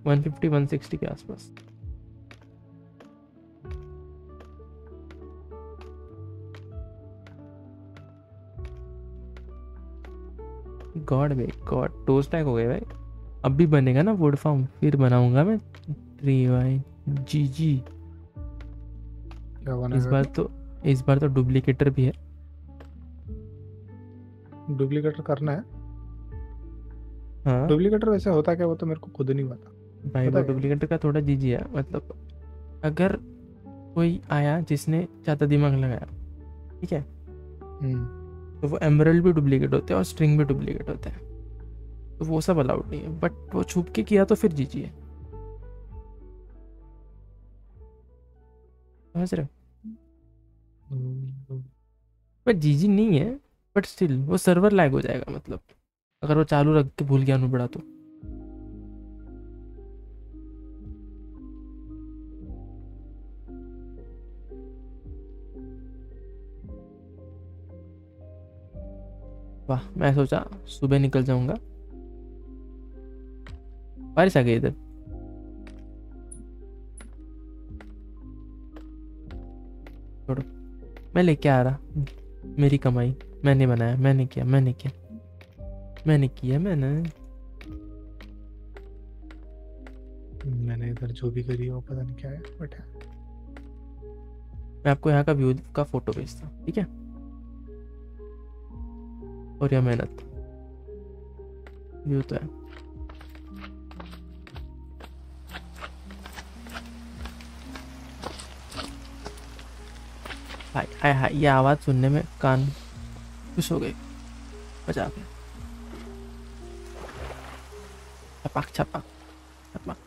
150 160 के आसपास। गॉड भाई गॉड टोस्ट टैग हो गए भाई. अब भी बनेगा ना वुड फार्म फिर बनाऊँगा मैं. ट्री भाई. जी जी इस बार तो इस बार तो डुप्लीकेटर भी है. डुप्लीकेटर करना है? हाँ. डुप्लीकेटर वैसे होता क्या? वो तो मेरे को खुद नहीं पता. भाई वो डुप्लीकेटर का थोड़ा जीजी है. मतलब अगर कोई आया जिसने ज़्यादा दिमाग लगाया ठीक है? हम्म. तो वो एमरल्ड भी डुप्लीकेट होते हैं और स्ट्रिंग भी डुप्लीकेट होते हैं। तो वो सब अलाउड नहीं है बट वो छुप के किया तो फिर जीजिए है। जी बट जीजी नहीं है बट स्टिल वो सर्वर लैग हो जाएगा मतलब। अगर वो चालू रख के भूल गया अनुबड़ा तो। वाह मैं सोचा सुबह निकल जाऊँगा। बारिश आ गई इधर। छोड़ो मैं लेके आ रहा। मेरी कमाई मैंने बनाया मैंने किया मैंने किया। मैंने किया मैंने। मैंने इधर जो भी करी है वो पता नहीं क्या है बट मैं आपको यहाँ का व्यू का फ़ोटो भेजता ठीक है? और यह मेहनत। व्यू तो है। हाय हाय हाय ये आवाज़ सुनने में कान खुश हो गए। बजा के छपाक छपाक छपाक।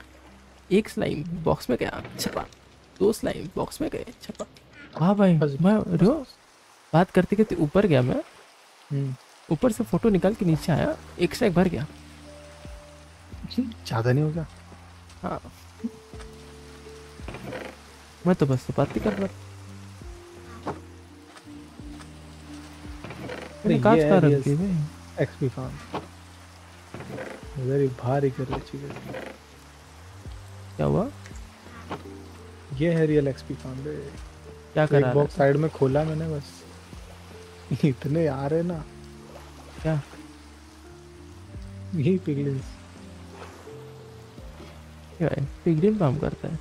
एक स्लाइम बॉक्स में गया छपाक। दो स्लाइम बॉक्स में गए छपाक। हाँ भाई मैं रियो बात करते करते ऊपर गया मैं। हम्म, ऊपर से फ़ोटो निकाल के नीचे आया एक स्टैक भर गया। ज़्यादा नहीं हो गया? हाँ। मैं तो बस बात ही कर रहा कांच है, रख दी भाई? एक्सपी फार्म वेरी भारी कर रही चीज़ें। क्या हुआ? ये है रियल एक्सपी फार्म क्या एक करा बॉक्स साइड में खोला मैंने बस। इतने आ रहे ना। क्या? यही पिगलिंग्स पिगरिम काम करता है।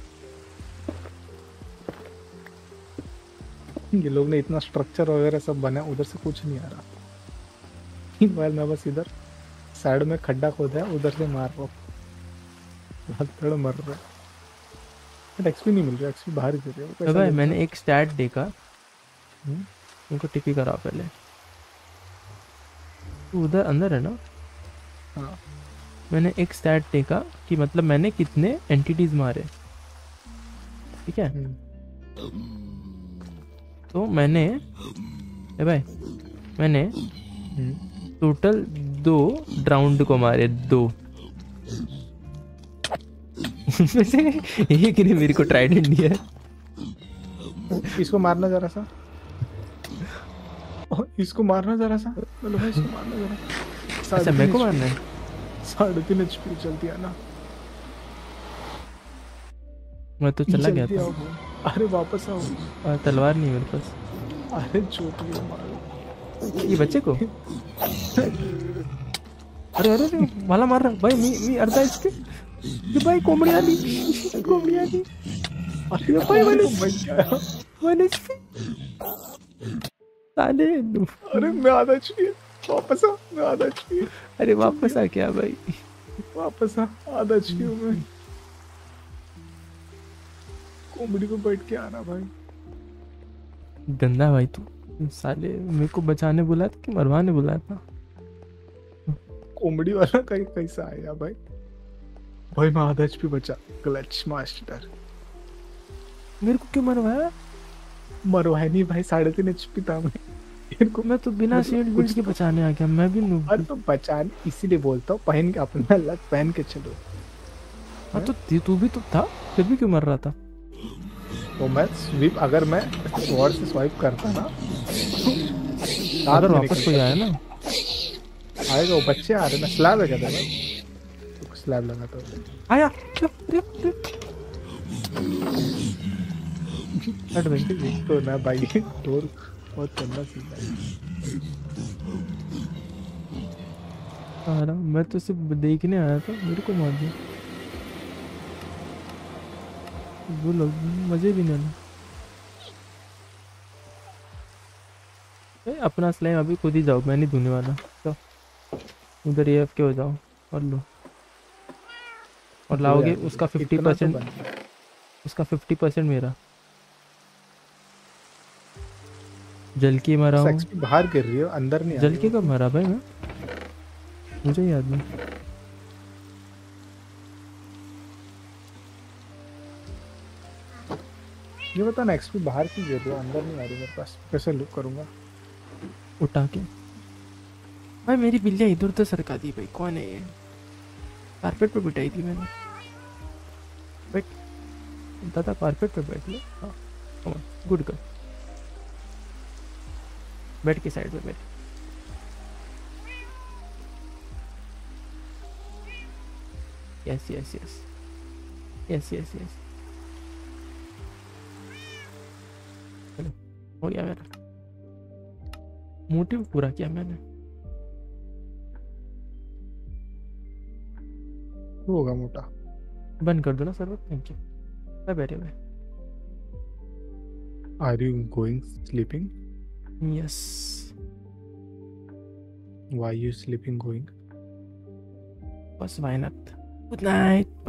ये लोग ने इतना स्ट्रक्चर वगैरह सब बनाया उधर से कुछ नहीं आ रहा। मोबाइल मैं बस इधर साइड में खड्डा खोदा है उधर से मार रहा हूँ। हथड़ मर रहा है। बट एक्सपी नहीं मिल रहा एक्सपी बाहर ही कर रहा भाई मैंने एक स्टैट देखा। हम्म? उनको टिपी करा पहले। तू उधर अंदर है ना? हाँ। मैंने एक स्टैट देखा कि मतलब मैंने कितने एंटिटीज मारे। ठीक है? हम्म, तो मैंने ए भाई मैंने हम्म, टोटल दो ड्राउंड को मारे दो। एक ने मेरे को ट्राइडेंट दिया। इसको मारना जरा सा इसको मारना जरा सा। बोलो भाई इसको मारना जरा। अच्छा मेरे को मारना है? साढ़े तीन एच पी चलती है ना। मैं तो चला गया था। अरे वापस आओ। तलवार नहीं मेरे पास। अरे चोटी मारो ये बच्चे को? अरे अरे मला मार रहा। भाई मी मी अर्धा पी ये भाई कोंबडी आली कोंबडी आली अरे भाई एच पी साले अरे मैं आधा एच पी वापस आ मैं आधा एचपी अरे वापस आ क्या भाई? वापस आ आधा हूँ मैं कॉमेडी पे बैठ के आना भाई। गंदा भाई तू। साले मेरे को बचाने बुलाया था कि मरवाने बुलाया था? कॉमेडी वाला कहीं कैसा आया भाई? भाई मैं आधा एचपी बचा। Clutch master. मेरे को क्यों मरवाया? मरवाया नहीं भाई साढ़े तीन एचपी था मैं मेरे को मैं तो बिना शील्ड बिल्ड के बचाने आ गया मैं भी noob अरे तो बचाने इसीलिए बोलता हूँ पहन के अपना लत पहन के चलो। हाँ तो तू भी तो था फिर भी क्यों मर रहा था? तो मैं स्वीप अगर मैं स्वॉर्ड से स्वाइप करता ना अगर वापस कोई आया ना? आएगा वो बच्चे आ रहे ना स्लैब है क्या तेरा तो स्लैब लगा तो। आया अरे, अरे। हट भाई तो ना भाई डोर बहुत गंदा सीन आ रहा मैं तो सिर्फ़ देखने आया था मेरे को मार दिया। बोलो मज़े भी नहीं अपना स्लाइम अभी खुद ही जाओ मैं नहीं धोने वाला। तो उधर ये के हो जाओ और लो। और लाओगे उसका फिफ्टी तो परसेंट उसका फिफ्टी परसेंट मेरा। जल के मरा हूँ। बाहर गिर रही हो अंदर नहीं आ जल रही के कब मरा भाई मैं? मुझे याद नहीं। ये बता ना एक्सपी बाहर की गिर रही हो? अंदर नहीं आ रही मेरे पास कैसे लुक करूँगा? उठा के। भाई मेरी बिल्लियाँ इधर उधर सरका दी भाई कौन है ये? कारपेट पे बिठाई थी मैंने। बैठ दादा कारपेट पे बैठ लो। हाँ गुड कर बैठ की साइड में बैठ yes yes yes yes yes yes चलो हो गया मेरा। मोटिव पूरा किया मैंने। होगा मोटा। बंद कर दो ना server thank you bye bye are you going sleeping Yes. Why are you sleeping going? What's why not? Good night. Bye.